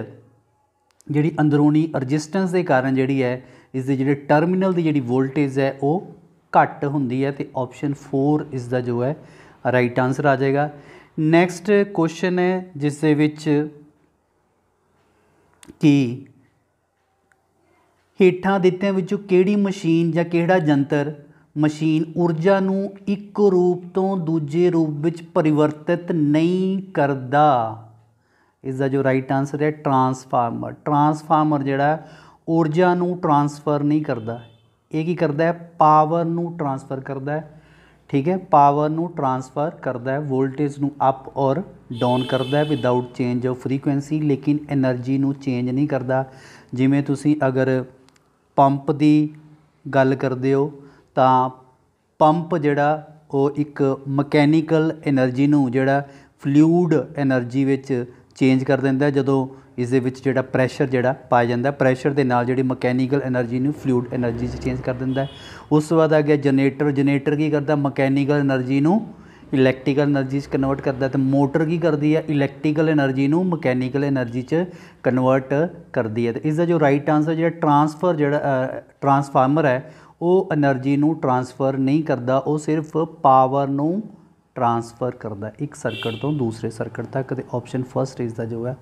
A: ਜਿਹੜੀ ਅੰਦਰੂਨੀ ਰੈਜ਼ਿਸਟੈਂਸ ਦੇ ਕਾਰਨ ਜਿਹੜੀ ਹੈ ਇਸ ਦੇ ਜਿਹੜੇ ਟਰਮੀਨਲ ਦੀ ਜਿਹੜੀ ਵੋਲਟੇਜ ਹੈ, ਉਹ ਘੱਟ ਹੁੰਦੀ ਹੈ ਤੇ ਆਪਸ਼ਨ 4 ਇਸ ਦਾ ਜੋ ਹੈ ਰਾਈਟ ਆਨਸਰ ਆ ਜਾਏਗਾ। ਨੈਕਸਟ ਕੁਐਸਚਨ ਹੈ ਜਿਸ ਦੇ ਵਿੱਚ ਕਿ ਹੇਠਾਂ ਦਿੱਤਿਆਂ ਵਿੱਚੋਂ ਕਿਹੜੀ ਮਸ਼ੀਨ ਜਾਂ ਕਿਹੜਾ ਜੰਤਰ ਮਸ਼ੀਨ ਊਰਜਾ ਨੂੰ ਇੱਕ ਰੂਪ ਤੋਂ ਦੂਜੇ ਰੂਪ ਵਿੱਚ ਪਰਿਵਰਤਿਤ ਨਹੀਂ ਕਰਦਾ। ਇਸ ਦਾ ਜੋ ਰਾਈਟ ਆਨਸਰ ਹੈ ਟਰਾਂਸਫਾਰਮਰ ਟਰਾਂਸਫਾਰਮਰ ਜਿਹੜਾ ਊਰਜਾ ਨੂੰ ਟਰਾਂਸਫਰ ਨਹੀਂ ਕਰਦਾ। ਇਹ ਕੀ ਕਰਦਾ ਹੈ? ਪਾਵਰ ਨੂੰ ਟਰਾਂਸਫਰ ਕਰਦਾ ਹੈ। ਠੀਕ ਹੈ? ਪਾਵਰ ਨੂੰ ਟਰਾਂਸਫਰ ਕਰਦਾ ਹੈ ਵੋਲਟੇਜ ਨੂੰ ਅਪ ਔਰ ਡਾਊਨ ਕਰਦਾ ਹੈ ਵਿਦਆਊਟ ਚੇਂਜ ਆਫ ਫ੍ਰੀਕੁਐਂਸੀ ਲੇਕਿਨ એનર્ਜੀ ਨੂੰ ਚੇਂਜ ਨਹੀਂ ਕਰਦਾ। ਜਿਵੇਂ ਤੁਸੀਂ ਅਗਰ ਪੰਪ ਦੀ ਗੱਲ ਕਰਦੇ ਹੋ ਤਾਂ ਪੰਪ ਜਿਹੜਾ ਉਹ ਇੱਕ ਮਕੈਨੀਕਲ એનર્ਜੀ ਨੂੰ ਜਿਹੜਾ ਫਲੂਇਡ એનર્ਜੀ ਵਿੱਚ ਚੇਂਜ ਕਰ ਦਿੰਦਾ ਜਦੋਂ ਇਸ ਦੇ ਵਿੱਚ ਜਿਹੜਾ ਪ੍ਰੈਸ਼ਰ ਜਿਹੜਾ ਪਾਇਆ ਜਾਂਦਾ ਪ੍ਰੈਸ਼ਰ ਦੇ ਨਾਲ ਜਿਹੜੀ ਮਕੈਨੀਕਲ એનર્ਜੀ ਨੂੰ ਫਲੂਇਡ એનર્ਜੀ 'ਚ ਚੇਂਜ ਕਰ ਦਿੰਦਾ ਉਸ ਤੋਂ ਬਾਅਦ ਆ ਗਿਆ ਜਨਰੇਟਰ ਜਨਰੇਟਰ ਕੀ ਕਰਦਾ, ਮਕੈਨੀਕਲ એનર્ਜੀ ਨੂੰ ਇਲੈਕਟ੍ਰੀਕਲ એનર્ਜੀ 'ਚ ਕਨਵਰਟ ਕਰਦਾ ਤੇ ਮੋਟਰ ਕੀ ਕਰਦੀ ਹੈ, ਇਲੈਕਟ੍ਰੀਕਲ એનર્ਜੀ ਨੂੰ ਮਕੈਨੀਕਲ એનર્ਜੀ 'ਚ ਕਨਵਰਟ ਕਰਦੀ ਹੈ। ਤੇ ਇਸ ਦਾ ਜੋ ਰਾਈਟ ਆਨਸਰ ਜਿਹੜਾ ਟਰਾਂਸਫਰ ਜਿਹੜਾ ਟਰਾਂਸਫਾਰਮਰ ਹੈ ਉਹ એનર્ਜੀ ਨੂੰ ਟਰਾਂਸਫਰ ਨਹੀਂ ਕਰਦਾ, ਉਹ ਸਿਰਫ ਪਾਵਰ ਨੂੰ ਟਰਾਂਸਫਰ ਕਰਦਾ ਇੱਕ ਸਰਕਟ ਤੋਂ ਦੂਸਰੇ ਸਰਕਟ ਤੱਕ ਤੇ ਆਪਸ਼ਨ ਫਸਟ ਇਸ ਦਾ ਜੋ ਹੈ।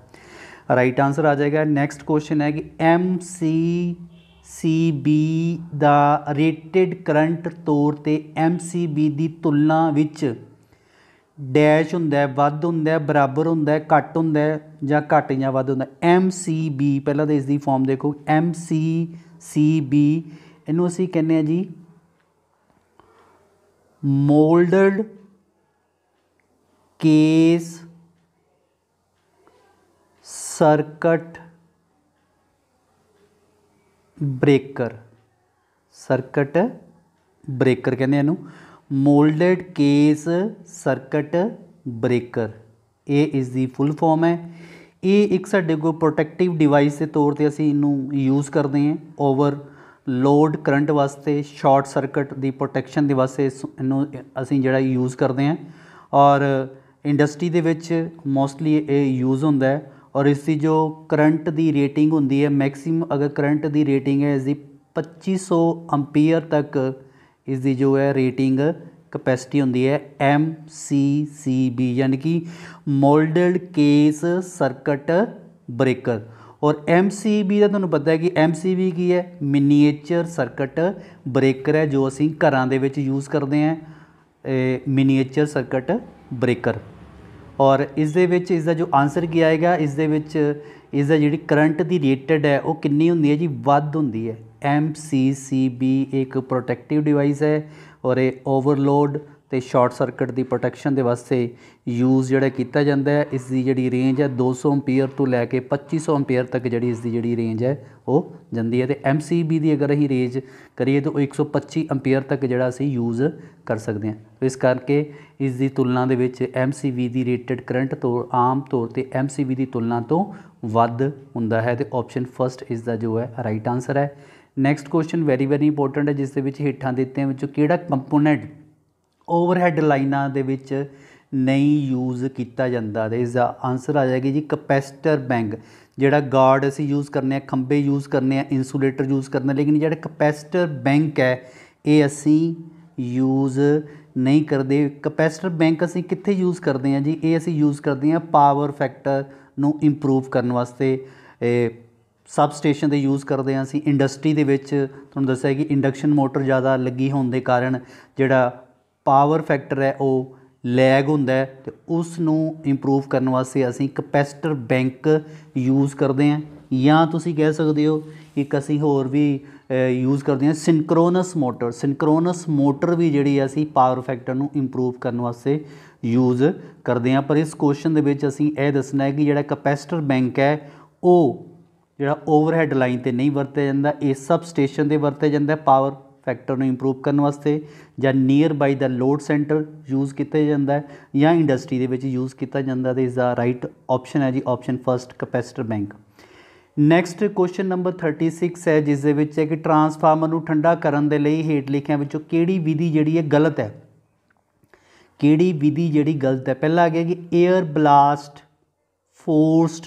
A: ਰਾਈਟ ਆਨਸਰ ਆ ਜਾਏਗਾ। ਨੈਕਸਟ ਕੁਐਸਚਨ ਹੈ ਕਿ ਐਮ ਸੀ ਸੀ ਬੀ ਦਾ ਰੇਟਡ ਕਰੰਟ ਤੌਰ ਤੇ ਐਮ ਸੀ ਬੀ ਦੀ ਤੁਲਨਾ ਵਿੱਚ ਡੈਸ਼ ਹੁੰਦਾ ਵੱਧ ਹੁੰਦਾ ਬਰਾਬਰ ਹੁੰਦਾ ਘੱਟ ਹੁੰਦਾ ਜਾਂ ਘੱਟ ਜਾਂ ਵੱਧ ਹੁੰਦਾ ਐਮ ਸੀ ਬੀ ਪਹਿਲਾਂ ਤਾਂ ਇਸ ਦੀ ਫਾਰਮ ਦੇਖੋ। ਐਮ ਸੀ ਸੀ ਬੀ ਇਹਨੂੰ ਅਸੀਂ ਕਹਿੰਦੇ ਆ ਜੀ moulded case circuit breaker circuit breaker ਕਹਿੰਦੇ ਇਹਨੂੰ ਮੋਲਡਡ ਕੇਸ ਸਰਕਟ ਬ੍ਰੇਕਰ। ਇਹ ਇਸ ਦੀ ਫੁੱਲ ਫਾਰਮ ਹੈ। ਇਹ ਇੱਕ ਸਾਡੇ ਕੋਲ ਪ੍ਰੋਟੈਕਟਿਵ ਡਿਵਾਈਸ ਦੇ ਤੌਰ ਤੇ ਅਸੀਂ ਇਹਨੂੰ ਯੂਜ਼ ਕਰਦੇ ਹਾਂ ਓਵਰ ਲੋਡ ਕਰੰਟ ਵਾਸਤੇ, ਸ਼ਾਰਟ ਸਰਕਟ ਦੀ ਪ੍ਰੋਟੈਕਸ਼ਨ ਦੇ ਵਾਸਤੇ ਇਸ- ਇਹਨੂੰ ਅਸੀਂ ਜਿਹੜਾ ਯੂਜ਼ ਕਰਦੇ ਹਾਂ। ਔਰ ਇੰਡਸਟਰੀ ਦੇ ਵਿੱਚ ਮੋਸਟਲੀ ਇਹ ਯੂਜ਼ ਹੁੰਦਾ ਹੈ। ਔਰ ਇਸ ਦੀ ਜੋ ਕਰੰਟ ਦੀ ਰੇਟਿੰਗ ਹੁੰਦੀ ਹੈ ਮੈਕਸਿਮਮ ਅਗਰ ਕਰੰਟ ਦੀ ਰੇਟਿੰਗ ਹੈ, ਇਸ ਦੀ 2500 ਐਂਪੀਅਰ ਤੱਕ ਇਸ ਦੀ ਜੋ ਹੈ ਰੇਟਿੰਗ ਕਪੈਸਿਟੀ ਹੁੰਦੀ ਹੈ ਐਮ ਸੀ ਸੀ ਬੀ, ਯਾਨੀ ਕਿ ਮੋਲਡਡ ਕੇਸ ਸਰਕਟ ਬ੍ਰੇਕਰ। ਔਰ ਐਮ ਸੀ ਬੀ ਦਾ ਤੁਹਾਨੂੰ ਪਤਾ ਹੈ ਕਿ ਐਮ ਸੀ ਬੀ ਕੀ ਹੈ? ਮਿਨੀਏਚਰ ਸਰਕਟ ਬ੍ਰੇਕਰ ਹੈ, ਜੋ ਅਸੀਂ ਘਰਾਂ ਦੇ ਵਿੱਚ ਯੂਜ਼ ਕਰਦੇ ਹਾਂ। ਮਿਨੀਏਚਰ ਸਰਕਟ ਬ੍ਰੇਕਰ ਔਰ ਇਸ ਦੇ ਵਿੱਚ ਇਸ ਦਾ ਜੋ ਆਨਸਰ ਕੀ ਆਏਗਾ? ਇਸ ਦੇ ਵਿੱਚ ਇਸ ਦਾ ਜਿਹੜੀ ਕਰੰਟ ਦੀ ਰੇਟਡ ਹੈ, ਉਹ ਕਿੰਨੀ ਹੁੰਦੀ ਹੈ ਜੀ? ਵੱਧ ਹੁੰਦੀ ਹੈ। ਐਮ ਸੀ ਸੀ ਬੀ ਇੱਕ ਪ੍ਰੋਟੈਕਟਿਵ ਡਿਵਾਈਸ ਹੈ ਔਰ ਇਹ ਓਵਰਲੋਡ ਤੇ ਸ਼ਾਰਟ ਸਰਕਟ ਦੀ ਪ੍ਰੋਟੈਕਸ਼ਨ ਦੇ ਵਾਸਤੇ ਯੂਜ਼ ਜਿਹੜਾ ਕੀਤਾ ਜਾਂਦਾ ਹੈ, ਇਸ ਦੀ ਜਿਹੜੀ ਰੇਂਜ ਹੈ 200 ਐਂਪੀਅਰ ਤੋਂ ਲੈ ਕੇ 2500 ਐਂਪੀਅਰ ਤੱਕ ਜਿਹੜੀ ਇਸ ਦੀ ਜਿਹੜੀ ਰੇਂਜ ਹੈ, ਉਹ ਜਾਂਦੀ ਹੈ ਤੇ ਐਮਸੀਬੀ ਦੀ ਅਗਰ ਅਸੀਂ ਰੇਂਜ ਕਰੀਏ ਤਾਂ ਉਹ 125 ਐਂਪੀਅਰ ਤੱਕ ਜਿਹੜਾ ਅਸੀਂ ਯੂਜ਼ ਕਰ ਸਕਦੇ ਹਾਂ। ਇਸ ਕਰਕੇ ਇਸ ਦੀ ਤੁਲਨਾ ਦੇ ਵਿੱਚ ਐਮਸੀਬੀ ਦੀ ਰੇਟਡ ਕਰੰਟ ਤੋਂ ਆਮ ਤੌਰ ਤੇ ਐਮਸੀਬੀ ਦੀ ਤੁਲਨਾ ਤੋਂ ਵੱਧ ਹੁੰਦਾ ਹੈ ਤੇ ਆਪਸ਼ਨ ਫਰਸਟ ਇਸ ਦਾ ਜੋ ਹੈ ਰਾਈਟ ਆਨਸਰ ਹੈ। Next question very very important ਹੈ, ਜਿਸ ਦੇ ਵਿੱਚ ਹੇਠਾਂ ਦਿੱਤਿਆਂ ਵਿੱਚੋਂ ਕਿਹੜਾ ਕੰਪੋਨੈਂਟ ਓਵਰਹੈਡ ਲਾਈਨਾਂ ਦੇ ਵਿੱਚ ਨਹੀਂ ਯੂਜ਼ ਕੀਤਾ ਜਾਂਦਾ। ਤੇ ਇਸ ਦਾ ਆਨਸਰ ਆ ਜਾਏਗਾ ਜੀ ਕਪੈਸਿਟਰ ਬੈਂਕ ਜਿਹੜਾ ਗਾਰਡ ਅਸੀਂ ਯੂਜ਼ ਕਰਨੇ ਆ ਖੰਬੇ ਯੂਜ਼ ਕਰਨੇ ਆ ਇਨਸੂਲੇਟਰ ਯੂਜ਼ ਕਰਨੇ ਲੇਕਿਨ ਜਿਹੜਾ ਕਪੈਸਿਟਰ ਬੈਂਕ ਹੈ, ਇਹ ਅਸੀਂ ਯੂਜ਼ ਨਹੀਂ ਕਰਦੇ। ਕਪੈਸਿਟਰ ਬੈਂਕ ਅਸੀਂ ਕਿੱਥੇ ਯੂਜ਼ ਕਰਦੇ ਹਾਂ ਜੀ? ਇਹ ਅਸੀਂ ਯੂਜ਼ ਕਰਦੇ ਹਾਂ ਪਾਵਰ ਫੈਕਟਰ ਨੂੰ ਇੰਪਰੂਵ ਕਰਨ ਵਾਸਤੇ। ਸਬ ਸਟੇਸ਼ਨ ਦੇ ਯੂਜ਼ ਕਰਦੇ ਹਾਂ ਅਸੀਂ। ਇੰਡਸਟਰੀ ਦੇ ਵਿੱਚ ਤੁਹਾਨੂੰ ਦੱਸਿਆ ਕਿ ਇੰਡਕਸ਼ਨ ਮੋਟਰ ਜ਼ਿਆਦਾ ਲੱਗੀ ਹੋਣ ਦੇ ਕਾਰਨ ਜਿਹੜਾ ਪਾਵਰ ਫੈਕਟਰ ਹੈ, ਉਹ ਲੈਗ ਹੁੰਦਾ ਹੈ ਤੇ ਉਸ ਨੂੰ ਇੰਪਰੂਵ ਕਰਨ ਵਾਸਤੇ ਅਸੀਂ ਕਪੈਸਿਟਰ ਬੈਂਕ ਯੂਜ਼ ਕਰਦੇ ਹਾਂ। ਜਾਂ ਤੁਸੀਂ ਕਹਿ ਸਕਦੇ ਹੋ ਇੱਕ ਅਸੀਂ ਹੋਰ ਵੀ ਯੂਜ਼ ਕਰਦੇ ਹਾਂ ਸਿੰਕਰੋਨਸ ਮੋਟਰ ਸਿੰਕਰੋਨਸ ਮੋਟਰ ਵੀ ਜਿਹੜੀ ਹੈ ਅਸੀਂ ਪਾਵਰ ਫੈਕਟਰ ਨੂੰ ਇੰਪਰੂਵ ਕਰਨ ਵਾਸਤੇ ਯੂਜ਼ ਕਰਦੇ ਹਾਂ। ਪਰ ਇਸ ਕੁਐਸਚਨ ਦੇ ਵਿੱਚ ਅਸੀਂ ਇਹ ਦੱਸਣਾ ਹੈ ਕਿ ਜਿਹੜਾ ਕਪੈਸਿਟਰ ਬੈਂਕ ਹੈ, ਉਹ ਜਿਹੜਾ ਓਵਰਹੈਡ ਲਾਈਨ ਤੇ ਨਹੀਂ ਵਰਤਿਆ ਜਾਂਦਾ, ਇਹ ਸਬ ਸਟੇਸ਼ਨ ਤੇ ਵਰਤਿਆ ਜਾਂਦਾ ਪਾਵਰ ਫੈਕਟਰ ਨੂੰ ਇੰਪਰੂਵ ਕਰਨ ਵਾਸਤੇ ਜਾਂ nearby the load centre use ਕੀਤਾ ਜਾਂਦਾ ਹੈ ਜਾਂ ਇੰਡਸਟਰੀ ਦੇ ਵਿੱਚ ਯੂਜ਼ ਕੀਤਾ ਜਾਂਦਾ ਤੇ ਇਸ ਦਾ ਰਾਈਟ ਆਪਸ਼ਨ ਹੈ ਜੀ option first capacitor bank next question number 36 ਹੈ, ਜਿਸ ਦੇ ਵਿੱਚ ਹੈ ਕਿ ਟਰਾਂਸਫਾਰਮਰ ਨੂੰ ਠੰਡਾ ਕਰਨ ਦੇ ਲਈ ਹੇਠ ਲਿਖਿਆਂ ਵਿੱਚੋਂ ਕਿਹੜੀ ਵਿਧੀ ਜਿਹੜੀ ਹੈ ਗਲਤ ਹੈ? ਕਿਹੜੀ ਵਿਧੀ ਜਿਹੜੀ ਗਲਤ ਹੈ? ਪਹਿਲਾ ਆ ਗਿਆ ਕਿ air blast forced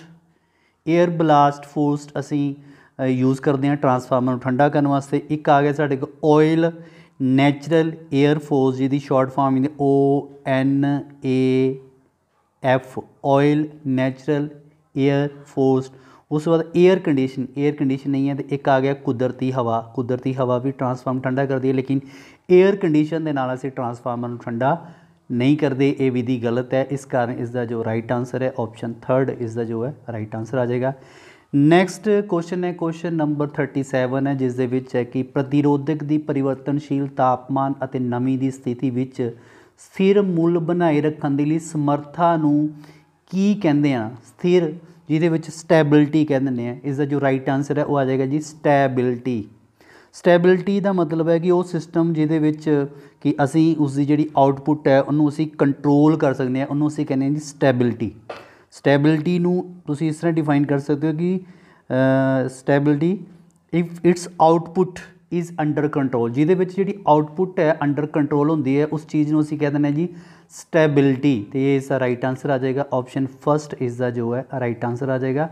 A: air blast forced ਅਸੀਂ ਯੂਜ਼ ਕਰਦੇ ਆ ਟਰਾਂਸਫਾਰਮਰ ਨੂੰ। ਠੰਡਾ ਕਰਨ ਵਾਸਤੇ ਇੱਕ ਆ ਗਿਆ ਸਾਡੇ ਕੋਲ ਆਇਲ ਨੈਚੁਰਲ 에ਅਰ ਫੋਰਸ ਜਿਹਦੀ ਸ਼ਾਰਟ ਫਾਰਮ ਇਹਦੀ O N A F oil natural air force ਉਸ ਤੋਂ ਬਾਅਦ 에ਅਰ ਕੰਡੀਸ਼ਨ 에ਅਰ ਕੰਡੀਸ਼ਨ ਨਹੀਂ ਹੈ ਤੇ ਇੱਕ ਆ ਗਿਆ ਕੁਦਰਤੀ ਹਵਾ। ਕੁਦਰਤੀ ਹਵਾ ਵੀ ਟਰਾਂਸਫਾਰਮ ਠੰਡਾ ਕਰਦੀ ਹੈ, ਲੇਕਿਨ 에ਅਰ ਕੰਡੀਸ਼ਨ ਦੇ ਨਾਲ ਅਸੀਂ ਟਰਾਂਸਫਾਰਮਰ ਨੂੰ ਠੰਡਾ ਨਹੀਂ ਕਰਦੇ, ਇਹ ਵਿਧੀ ਗਲਤ ਹੈ। ਇਸ ਕਾਰਨ ਇਸ ਦਾ ਜੋ ਰਾਈਟ ਆਨਸਰ ਹੈ ਆਪਸ਼ਨ 3 ਇਸ ਦਾ ਜੋ ਹੈ ਰਾਈਟ ਆਨਸਰ ਆ ਜਾਏਗਾ। ਨੈਕਸਟ ਕੁਐਸਚਨ ਹੈ ਕੁਐਸਚਨ ਨੰਬਰ 37 ਹੈ ਜਿਸ ਦੇ ਵਿੱਚ ਹੈ ਕਿ ਪ੍ਰਤੀਰੋਧਕ ਦੀ ਪਰਿਵਰਤਨਸ਼ੀਲ ਤਾਪਮਾਨ ਅਤੇ ਨਮੀ ਦੀ ਸਥਿਤੀ ਵਿੱਚ ਸਥਿਰ ਮੁੱਲ ਬਣਾਏ ਰੱਖਣ ਦੇ ਲਈ ਸਮਰੱਥਾ ਨੂੰ ਕੀ ਕਹਿੰਦੇ ਆ? ਸਥਿਰ, ਜਿਹਦੇ ਵਿੱਚ ਸਟੈਬਿਲਿਟੀ ਕਹਿੰਦੇ ਆ ਇਸ ਦਾ ਜੋ ਰਾਈਟ ਆਨਸਰ ਹੈ ਉਹ ਆ ਜਾਏਗਾ ਜੀ ਸਟੈਬਿਲਿਟੀ ਸਟੈਬਿਲਿਟੀ ਦਾ ਮਤਲਬ ਹੈ ਕਿ ਉਹ ਸਿਸਟਮ ਜਿਹਦੇ ਵਿੱਚ ਕਿ ਅਸੀਂ ਉਸ ਦੀ ਜਿਹੜੀ ਆਉਟਪੁੱਟ ਹੈ, ਉਹਨੂੰ ਅਸੀਂ ਕੰਟਰੋਲ ਕਰ ਸਕਦੇ ਹਾਂ, ਉਹਨੂੰ ਅਸੀਂ ਕਹਿੰਦੇ ਹਾਂ ਜੀ ਸਟੈਬਿਲਿਟੀ ਸਟੈਬਿਲਿਟੀ ਨੂੰ ਤੁਸੀਂ ਇਸ ਤਰ੍ਹਾਂ ਡਿਫਾਈਨ ਕਰ ਸਕਦੇ ਹੋ ਕਿ stability if its output is under control ਜਿਹਦੇ ਵਿੱਚ ਜਿਹੜੀ ਆਊਟਪੁੱਟ ਹੈ ਅੰਡਰ ਕੰਟਰੋਲ ਹੁੰਦੀ ਹੈ, ਉਸ ਚੀਜ਼ ਨੂੰ ਅਸੀਂ ਕਹਿ ਦਿੰਦੇ ਹਾਂ ਜੀ ਸਟੈਬਿਲਿਟੀ। ਤੇ ਇਹ ਇਸ ਦਾ ਰਾਈਟ ਆਨਸਰ ਆ ਜਾਏਗਾ। ਆਪਸ਼ਨ ਫਰਸਟ ਇਸ ਦਾ ਜੋ ਹੈ ਰਾਈਟ ਆਨਸਰ ਆ ਜਾਏਗਾ।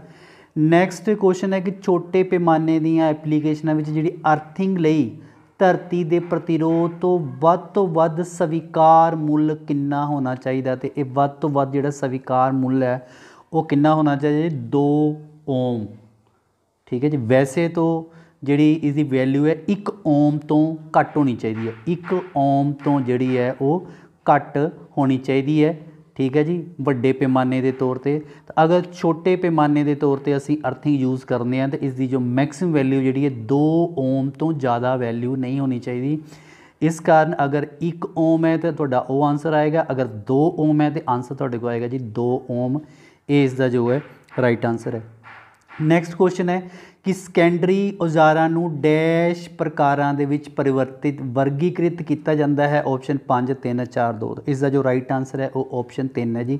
A: ਨੈਕਸਟ ਕੁਐਸਚਨ ਹੈ ਕਿ ਛੋਟੇ ਪੈਮਾਨੇ ਦੀਆਂ ਐਪਲੀਕੇਸ਼ਨਾਂ ਵਿੱਚ ਜਿਹੜੀ ਅਰਥਿੰਗ ਲਈ ਧਰਤੀ ਦੇ ਪ੍ਰਤੀਰੋਧ ਤੋਂ ਵੱਧ ਤੋਂ ਵੱਧ ਸਵੀਕਾਰ ਮੁੱਲ ਕਿੰਨਾ ਹੋਣਾ ਚਾਹੀਦਾ ਤੇ ਇਹ ਵੱਧ ਤੋਂ ਵੱਧ ਜਿਹੜਾ ਸਵੀਕਾਰ ਮੁੱਲ ਹੈ, ਉਹ ਕਿੰਨਾ ਹੋਣਾ ਚਾਹੀਦਾ? ਜੀ 2 ਓਮ ਠੀਕ ਹੈ ਜੀ? ਵੈਸੇ ਤੋਂ ਜਿਹੜੀ ਇਸ ਦੀ ਵੈਲਿਊ ਹੈ 1 ਓਮ ਤੋਂ ਘੱਟ ਹੋਣੀ ਚਾਹੀਦੀ ਹੈ। 1 ਓਮ ਤੋਂ ਜਿਹੜੀ ਹੈ, ਉਹ ਘੱਟ ਹੋਣੀ ਚਾਹੀਦੀ ਹੈ। ਠੀਕ ਹੈ ਜੀ, ਵੱਡੇ ਪੈਮਾਨੇ ਦੇ ਤੌਰ ਤੇ। ਤਾਂ ਅਗਰ ਛੋਟੇ ਪੈਮਾਨੇ ਦੇ ਤੌਰ ਤੇ ਅਸੀਂ ਅਰਥਿੰਗ ਯੂਜ਼ ਕਰਦੇ ਹਾਂ ਤਾਂ ਇਸ ਦੀ ਜੋ ਮੈਕਸਿਮਮ ਵੈਲਿਊ ਜਿਹੜੀ ਹੈ 2 ਓਮ ਤੋਂ ਜ਼ਿਆਦਾ ਵੈਲਿਊ ਨਹੀਂ ਹੋਣੀ ਚਾਹੀਦੀ। ਇਸ ਕਾਰਨ ਅਗਰ 1 ਓਮ ਹੈ, ਤਾਂ ਤੁਹਾਡਾ ਉਹ ਆਨਸਰ ਆਏਗਾ। ਅਗਰ 2 ਓਮ ਹੈ, ਤਾਂ ਆਨਸਰ ਤੁਹਾਡੇ ਕੋਲ ਆਏਗਾ ਜੀ 2 ਓਮ ਇਹ ਇਸ ਦਾ ਜੋ ਹੈ ਰਾਈਟ ਆਨਸਰ ਹੈ। ਨੈਕਸਟ ਕੁਐਸਚਨ ਹੈ ਕਿ ਸੈਕੰਡਰੀ ਔਜ਼ਾਰਾਂ ਨੂੰ ਡੈਸ਼ ਪ੍ਰਕਾਰਾਂ ਦੇ ਵਿੱਚ ਪਰਿਵਰਤਿਤ, ਵਰਗੀਕ੍ਰਿਤ ਕੀਤਾ ਜਾਂਦਾ ਹੈ ਆਪਸ਼ਨ 5 3 4 2 ਇਸ ਦਾ ਜੋ ਰਾਈਟ ਆਨਸਰ ਹੈ, ਉਹ ਆਪਸ਼ਨ 3 ਹੈ ਜੀ।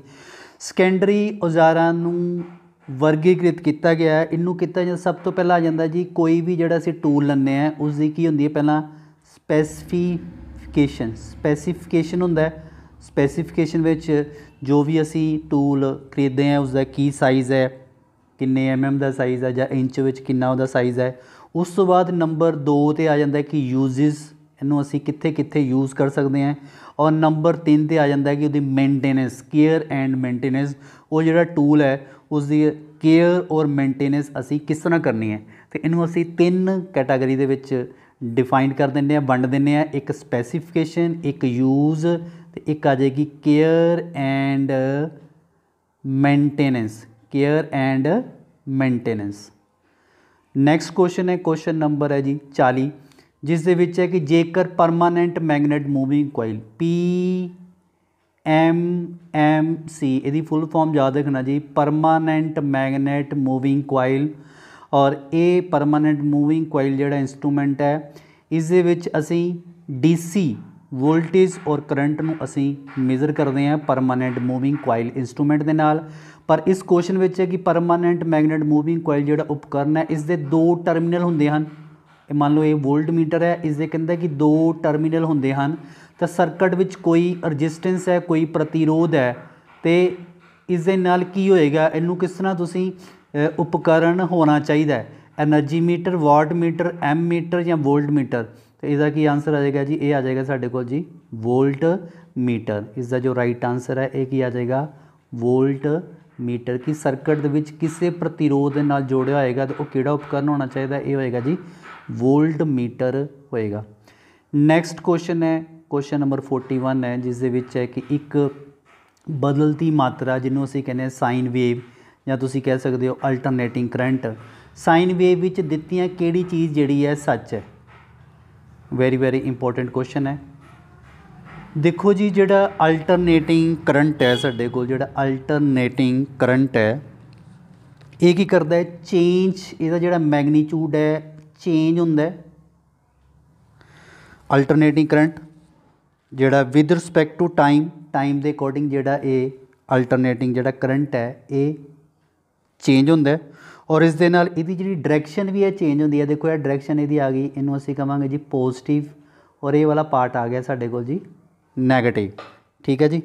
A: ਸੈਕੰਡਰੀ ਔਜ਼ਾਰਾਂ ਨੂੰ ਵਰਗੀਕ੍ਰਿਤ ਕੀਤਾ ਗਿਆ ਹੈ। ਇਹਨੂੰ ਕੀਤਾ ਜਾਂਦਾ ਸਭ ਤੋਂ ਪਹਿਲਾਂ ਆ ਜਾਂਦਾ ਜੀ, ਕੋਈ ਵੀ ਜਿਹੜਾ ਅਸੀਂ ਟੂਲ ਲੈਂਦੇ ਆ ਉਸ ਦੀ ਕੀ ਹੁੰਦੀ ਹੈ ਪਹਿਲਾਂ? ਸਪੈਸੀਫਿਕੇਸ਼ਨ ਸਪੈਸੀਫਿਕੇਸ਼ਨ ਹੁੰਦਾ ਹੈ। ਸਪੈਸੀਫਿਕੇਸ਼ਨ ਵਿੱਚ ਜੋ ਵੀ ਅਸੀਂ ਟੂਲ ਖਰੀਦਦੇ ਆ ਉਸ ਦਾ ਕੀ ਸਾਈਜ਼ ਹੈ ਕਿੰਨੇ ਐਮਐਮ ਦਾ ਸਾਈਜ਼ ਹੈ ਜਾਂ ਇੰਚ ਵਿੱਚ ਕਿੰਨਾ ਉਹਦਾ ਸਾਈਜ਼ ਹੈ ਉਸ ਤੋਂ ਬਾਅਦ ਨੰਬਰ 2 ਤੇ ਆ ਜਾਂਦਾ ਹੈ ਕਿ ਯੂਜ਼ਸ ਇਹਨੂੰ ਅਸੀਂ ਕਿੱਥੇ ਕਿੱਥੇ ਯੂਜ਼ ਕਰ ਸਕਦੇ ਹਾਂ। ਔਰ ਨੰਬਰ 3 ਤੇ ਆ ਜਾਂਦਾ ਹੈ ਕਿ ਉਹਦੀ ਮੇਨਟੇਨੈਂਸ ਕੇਅਰ ਐਂਡ ਮੇਨਟੇਨੈਂਸ ਉਹ ਜਿਹੜਾ ਟੂਲ ਹੈ ਉਸ ਦੀ ਕੇਅਰ ਔਰ ਮੇਨਟੇਨੈਂਸ ਅਸੀਂ ਕਿਸ ਤਰ੍ਹਾਂ ਕਰਨੀ ਹੈ। ਤੇ ਇਹਨੂੰ ਅਸੀਂ ਤਿੰਨ ਕੈਟਾਗਰੀ ਦੇ ਵਿੱਚ ਡਿਫਾਈਨ ਕਰ ਦਿੰਦੇ ਆ ਵੰਡ ਦਿੰਦੇ ਆ ਇੱਕ ਸਪੈਸੀਫਿਕੇਸ਼ਨ ਇੱਕ ਯੂਜ਼ ਤੇ ਇੱਕ ਆ ਜਾਏਗੀ care and maintenance care and maintenance next question ਹੈ ਕੁਐਸਚਨ ਨੰਬਰ ਹੈ ਜੀ 40 ਜਿਸ ਦੇ ਵਿੱਚ ਹੈ ਕਿ ਜੇਕਰ permanent magnet moving coil P M M C ਇਹਦੀ ਫੁੱਲ ਫਾਰਮ ਯਾਦ ਰੱਖਣਾ ਜੀ ਪਰਮਾਨੈਂਟ ਮੈਗਨੇਟ ਮੂਵਿੰਗ ਕੋਇਲ ਔਰ ਇਹ ਪਰਮਾਨੈਂਟ ਮੂਵਿੰਗ ਕੋਇਲ ਜਿਹੜਾ ਇਨਸਟਰੂਮੈਂਟ ਹੈ, ਇਸ ਦੇ ਵਿੱਚ ਅਸੀਂ DC ਵੋਲਟੇਜ ਔਰ ਕਰੰਟ ਨੂੰ ਅਸੀਂ ਮੇਜ਼ਰ ਕਰਦੇ ਹਾਂ ਪਰਮਾਨੈਂਟ ਮੂਵਿੰਗ ਕੋਇਲ ਇਨਸਟਰੂਮੈਂਟ ਦੇ ਨਾਲ। ਪਰ ਇਸ ਕੁਐਸਚਨ ਵਿੱਚ ਹੈ ਕਿ ਪਰਮਾਨੈਂਟ ਮੈਗਨੇਟ ਮੂਵਿੰਗ ਕੋਇਲ ਜਿਹੜਾ ਉਪਕਰਨ ਹੈ ਇਸ ਦੇ ਦੋ ਟਰਮੀਨਲ ਹੁੰਦੇ ਹਨ। ਇਹ ਮੰਨ ਲਓ ਇਹ ਵੋਲਟ ਮੀਟਰ ਹੈ ਇਸ ਦੇ ਕਹਿੰਦਾ ਕਿ ਦੋ ਟਰਮੀਨਲ ਹੁੰਦੇ ਹਨ। ਤਾਂ ਸਰਕਟ ਵਿੱਚ ਕੋਈ ਰੈਜ਼ਿਸਟੈਂਸ ਹੈ, ਕੋਈ ਪ੍ਰਤੀਰੋਧ ਹੈ, ਤੇ ਇਸ ਦੇ ਨਾਲ ਕੀ ਹੋਏਗਾ? ਇਹਨੂੰ ਕਿਸ ਤਰ੍ਹਾਂ ਤੁਸੀਂ ਉਪਕਰਨ ਹੋਣਾ ਚਾਹੀਦਾ ਹੈ? Energy meter watt meter ammeter ਜਾਂ ਵੋਲਟ ਮੀਟਰ ਤੇ ਇਹਦਾ ਕੀ ਆਨਸਰ ਆ ਜਾਏਗਾ ਜੀ? ਇਹ ਆ ਜਾਏਗਾ ਸਾਡੇ ਕੋਲ ਜੀ ਵੋਲਟ ਮੀਟਰ ਇਸ ਦਾ ਜੋ ਰਾਈਟ ਆਨਸਰ ਹੈ, ਇਹ ਕੀ ਆ ਜਾਏਗਾ? ਵੋਲਟ ਮੀਟਰ ਕੀ ਸਰਕਟ ਦੇ ਵਿੱਚ ਕਿਸੇ ਪ੍ਰਤੀਰੋਧ ਦੇ ਨਾਲ ਜੋੜਿਆ ਹੋਏਗਾ ਤਾਂ ਉਹ ਕਿਹੜਾ ਉਪਕਰਨ ਹੋਣਾ ਚਾਹੀਦਾ ਇਹ ਹੋਏਗਾ ਜੀ ਵੋਲਟ ਮੀਟਰ ਹੋਏਗਾ। ਨੈਕਸਟ ਕੁਐਸਚਨ ਹੈ ਕੁਐਸਚਨ ਨੰਬਰ 41 ਹੈ, ਜਿਸ ਦੇ ਵਿੱਚ ਹੈ ਕਿ ਇੱਕ ਬਦਲਤੀ ਮਾਤਰਾ ਜਿਹਨੂੰ ਅਸੀਂ ਕਹਿੰਦੇ ਹਾਂ ਸਾਈਨ ਵੇਵ ਜਾਂ ਤੁਸੀਂ ਕਹਿ ਸਕਦੇ ਹੋ ਅਲਟਰਨੇਟਿੰਗ ਕਰੰਟ ਸਾਈਨ ਵੇਵ ਵਿੱਚ ਦਿੱਤੀਆਂ ਕਿਹੜੀ ਚੀਜ਼ ਜਿਹੜੀ ਹੈ ਸੱਚ ਹੈ? ਵੈਰੀ ਵੈਰੀ ਇੰਪੋਰਟੈਂਟ ਕੁਐਸਚਨ ਹੈ। ਦੇਖੋ ਜੀ, ਜਿਹੜਾ ਅਲਟਰਨੇਟਿੰਗ ਕਰੰਟ ਹੈ ਸਾਡੇ ਕੋਲ, ਜਿਹੜਾ ਅਲਟਰਨੇਟਿੰਗ ਕਰੰਟ ਹੈ, ਇਹ ਕੀ ਕਰਦਾ ਹੈ? ਚੇਂਜ ਇਹਦਾ ਜਿਹੜਾ ਮੈਗਨੀਟਿਊਡ ਹੈ ਚੇਂਜ ਹੁੰਦਾ ਹੈ। ਅਲਟਰਨੇਟਿੰਗ ਕਰੰਟ ਜਿਹੜਾ with respect to time time ਦੇ ਅਕੋਰਡਿੰਗ ਜਿਹੜਾ ਇਹ ਅਲਟਰਨੇਟਿੰਗ ਜਿਹੜਾ ਕਰੰਟ ਹੈ, ਇਹ ਚੇਂਜ ਹੁੰਦਾ ਔਰ ਇਸ ਦੇ ਨਾਲ ਇਹਦੀ ਜਿਹੜੀ ਡਾਇਰੈਕਸ਼ਨ ਵੀ ਹੈ ਚੇਂਜ ਹੁੰਦੀ ਹੈ। ਦੇਖੋ, ਇਹ ਡਾਇਰੈਕਸ਼ਨ ਇਹਦੀ ਆ ਗਈ, ਇਹਨੂੰ ਅਸੀਂ ਕਵਾਂਗੇ ਜੀ ਪੋਜ਼ਿਟਿਵ ਔਰ ਇਹ ਵਾਲਾ ਪਾਰਟ ਆ ਗਿਆ ਸਾਡੇ ਕੋਲ ਜੀ ਨੈਗੇਟਿਵ ਠੀਕ ਹੈ ਜੀ?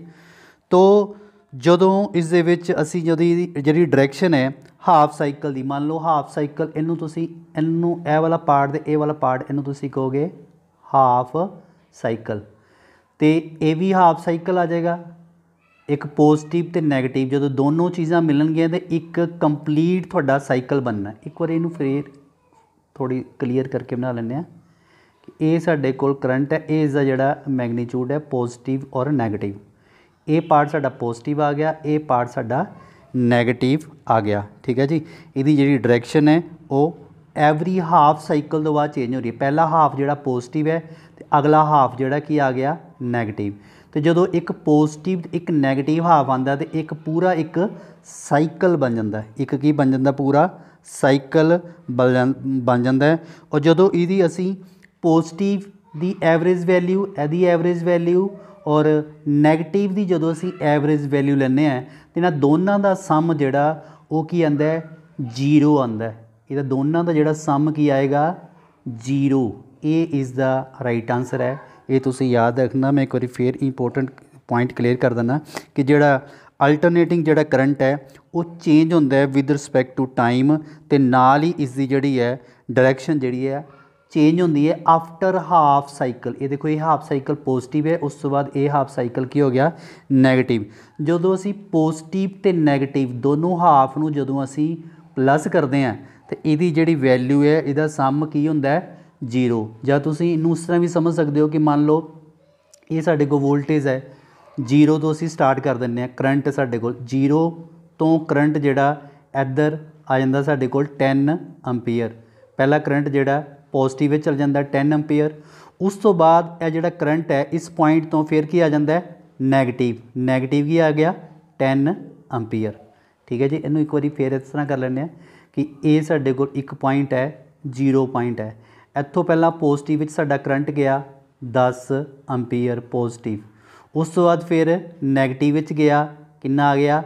A: ਤੋ ਜਦੋਂ ਇਸ ਦੇ ਵਿੱਚ ਅਸੀਂ ਜਦੋਂ ਜਿਹੜੀ ਡਾਇਰੈਕਸ਼ਨ ਹੈ ਹਾਫ ਸਾਈਕਲ ਦੀ, ਮੰਨ ਲਓ ਹਾਫ ਸਾਈਕਲ ਇਹਨੂੰ ਤੁਸੀਂ, ਇਹਨੂੰ ਇਹ ਵਾਲਾ ਪਾਰਟ ਤੇ ਇਹ ਵਾਲਾ ਪਾਰਟ ਇਹਨੂੰ ਤੁਸੀਂ ਕਹੋਗੇ ਹਾਫ ਸਾਈਕਲ ਤੇ ਇਹ ਵੀ ਹਾਫ ਸਾਈਕਲ ਆ ਜਾਏਗਾ। ਇੱਕ ਪੋਜ਼ਿਟਿਵ ਤੇ 네ਗੇਟਿਵ ਜਦੋਂ ਦੋਨੋਂ ਚੀਜ਼ਾਂ ਮਿਲਣਗੀਆਂ ਤੇ ਇੱਕ ਕੰਪਲੀਟ ਤੁਹਾਡਾ ਸਾਈਕਲ ਬਣਨਾ ਇੱਕ ਵਾਰ ਇਹਨੂੰ ਫੇਰ ਥੋੜੀ ਕਲੀਅਰ ਕਰਕੇ ਬਣਾ ਲੈਂਦੇ ਆ ਇਹ ਸਾਡੇ ਕੋਲ ਕਰੰਟ ਹੈ ਇਹ ਇਸ ਦਾ ਜਿਹੜਾ ਮੈਗਨੀਟਿਊਡ ਹੈ ਪੋਜ਼ਿਟਿਵ ਔਰ ਨੈਗੇਟਿਵ ਇਹ ਪਾਰਟ ਸਾਡਾ ਪੋਜ਼ਿਟਿਵ ਆ ਗਿਆ ਇਹ ਪਾਰਟ ਸਾਡਾ ਨੈਗੇਟਿਵ ਆ ਗਿਆ, ਠੀਕ ਹੈ ਜੀ? ਇਹਦੀ ਜਿਹੜੀ ਡਾਇਰੈਕਸ਼ਨ ਹੈ, ਉਹ ਐਵਰੀ ਹਾਫ ਸਾਈਕਲ ਤੋਂ ਬਾਅਦ ਚੇਂਜ ਹੋ ਰਹੀ ਹੈ। ਪਹਿਲਾ ਹਾਫ ਜਿਹੜਾ ਪੋਜ਼ਿਟਿਵ ਹੈ, ਤੇ ਅਗਲਾ ਹਾਫ ਜਿਹੜਾ ਕੀ ਆ ਗਿਆ ਨੈਗੇਟਿਵ ਤੇ ਜਦੋਂ ਇੱਕ ਪੋਜ਼ਿਟਿਵ ਇੱਕ ਨੈਗੇਟਿਵ ਹਾਫ ਆਉਂਦਾ, ਤੇ ਇੱਕ ਪੂਰਾ ਇੱਕ ਸਾਈਕਲ ਬਣ ਜਾਂਦਾ ਇੱਕ ਕੀ ਬਣ ਜਾਂਦਾ, ਪੂਰਾ ਸਾਈਕਲ ਬਣ ਜਾਂਦਾ ਔਰ ਜਦੋਂ ਇਹਦੀ ਅਸੀਂ ਪੋਜ਼ਿਟਿਵ ਦੀ ਐਵਰੇਜ ਵੈਲਿਊ, ਇਹਦੀ ਐਵਰੇਜ ਵੈਲਿਊ ਔਰ 네ਗੇਟਿਵ ਦੀ ਜਦੋਂ ਅਸੀਂ ਐਵਰੇਜ ਵੈਲਿਊ ਲੈਂਦੇ ਆ ਤੇ ਇਹਨਾਂ ਦੋਨਾਂ ਦਾ ਸਮ ਜਿਹੜਾ, ਉਹ ਕੀ ਆਂਦਾ ਹੈ? ਜ਼ੀਰੋ ਆਂਦਾ ਹੈ। ਇਹਦਾ ਦੋਨਾਂ ਦਾ ਜਿਹੜਾ ਸਮ ਕੀ ਆਏਗਾ? ਜ਼ੀਰੋ। ਇਹ ਇਸ ਦਾ ਰਾਈਟ ਆਨਸਰ ਹੈ। ਇਹ ਤੁਸੀਂ ਯਾਦ ਰੱਖਣਾ, ਮੈਂ ਇੱਕ ਵਾਰੀ ਫੇਰ ਇੰਪੋਰਟੈਂਟ ਪੁਆਇੰਟ ਕਲੀਅਰ ਕਰ ਦਿੰਦਾ ਕਿ ਜਿਹੜਾ ਅਲਟਰਨੇਟਿੰਗ ਜਿਹੜਾ ਕਰੰਟ ਹੈ, ਉਹ ਚੇਂਜ ਹੁੰਦਾ ਹੈ ਵਿਦ ਰਿਸਪੈਕਟ ਟੂ ਟਾਈਮ ਤੇ ਨਾਲ ਹੀ ਇਸ ਦੀ ਜਿਹੜੀ ਹੈ ਡਾਇਰੈਕਸ਼ਨ ਜਿਹੜੀ ਹੈ ਚੇਂਜ ਹੁੰਦੀ ਹੈ ਆਫਟਰ ਹਾਫ ਸਾਈਕਲ ਇਹ ਦੇਖੋ, ਇਹ ਹਾਫ ਸਾਈਕਲ ਪੋਜ਼ਿਟਿਵ ਹੈ, ਉਸ ਤੋਂ ਬਾਅਦ ਇਹ ਹਾਫ ਸਾਈਕਲ ਕੀ ਹੋ ਗਿਆ? 네ਗੇਟਿਵ ਜਦੋਂ ਅਸੀਂ ਪੋਜ਼ਿਟਿਵ ਤੇ 네ਗੇਟਿਵ ਦੋਨੋਂ ਹਾਫ ਨੂੰ ਜਦੋਂ ਅਸੀਂ ਪਲੱਸ ਕਰਦੇ ਹਾਂ, ਤੇ ਇਹਦੀ ਜਿਹੜੀ ਵੈਲਿਊ ਹੈ, ਇਹਦਾ ਸਮ ਕੀ ਹੁੰਦਾ ਹੈ? 0 ਜਾਂ ਤੁਸੀਂ ਇਹਨੂੰ ਉਸ ਤਰ੍ਹਾਂ ਵੀ ਸਮਝ ਸਕਦੇ ਹੋ ਕਿ ਮੰਨ ਲਓ, ਇਹ ਸਾਡੇ ਕੋਲ ਵੋਲਟੇਜ ਹੈ 0 ਤੋਂ ਅਸੀਂ ਸਟਾਰਟ ਕਰ ਦਿੰਨੇ ਆ ਕਰੰਟ ਸਾਡੇ ਕੋਲ 0 ਤੋਂ ਕਰੰਟ ਜਿਹੜਾ ਇੱਧਰ ਆ ਜਾਂਦਾ ਸਾਡੇ ਕੋਲ 10 ਐਂਪੀਅਰ ਪਹਿਲਾ ਕਰੰਟ ਜਿਹੜਾ ਪੋਜ਼ਿਟਿਵ ਵਿੱਚ ਚਲ ਜਾਂਦਾ 10 ਐਂਪੀਅਰ ਉਸ ਤੋਂ ਬਾਅਦ ਇਹ ਜਿਹੜਾ ਕਰੰਟ ਹੈ, ਇਸ ਪੁਆਇੰਟ ਤੋਂ ਫਿਰ ਕੀ ਆ ਜਾਂਦਾ ਹੈ? 네ਗੇਟਿਵ 네ਗੇਟਿਵ ਕੀ ਆ ਗਿਆ? 10 ਐਂਪੀਅਰ ਠੀਕ ਹੈ ਜੀ? ਇਹਨੂੰ ਇੱਕ ਵਾਰੀ ਫੇਰ ਇਸ ਤਰ੍ਹਾਂ ਕਰ ਲੈਂਦੇ ਆ ਕਿ ਇਹ ਸਾਡੇ ਕੋਲ ਇੱਕ ਪੁਆਇੰਟ ਹੈ ਜ਼ੀਰੋ ਪੁਆਇੰਟ ਹੈ। ਇੱਥੋਂ ਪਹਿਲਾਂ ਪੋਜ਼ਿਟਿਵ ਵਿੱਚ ਸਾਡਾ ਕਰੰਟ ਗਿਆ 10 ਐਂਪੀਅਰ ਪੋਜ਼ਿਟਿਵ ਉਸ ਤੋਂ ਬਾਅਦ ਫਿਰ 네ਗੇਟਿਵ ਵਿੱਚ ਗਿਆ, ਕਿੰਨਾ ਆ ਗਿਆ?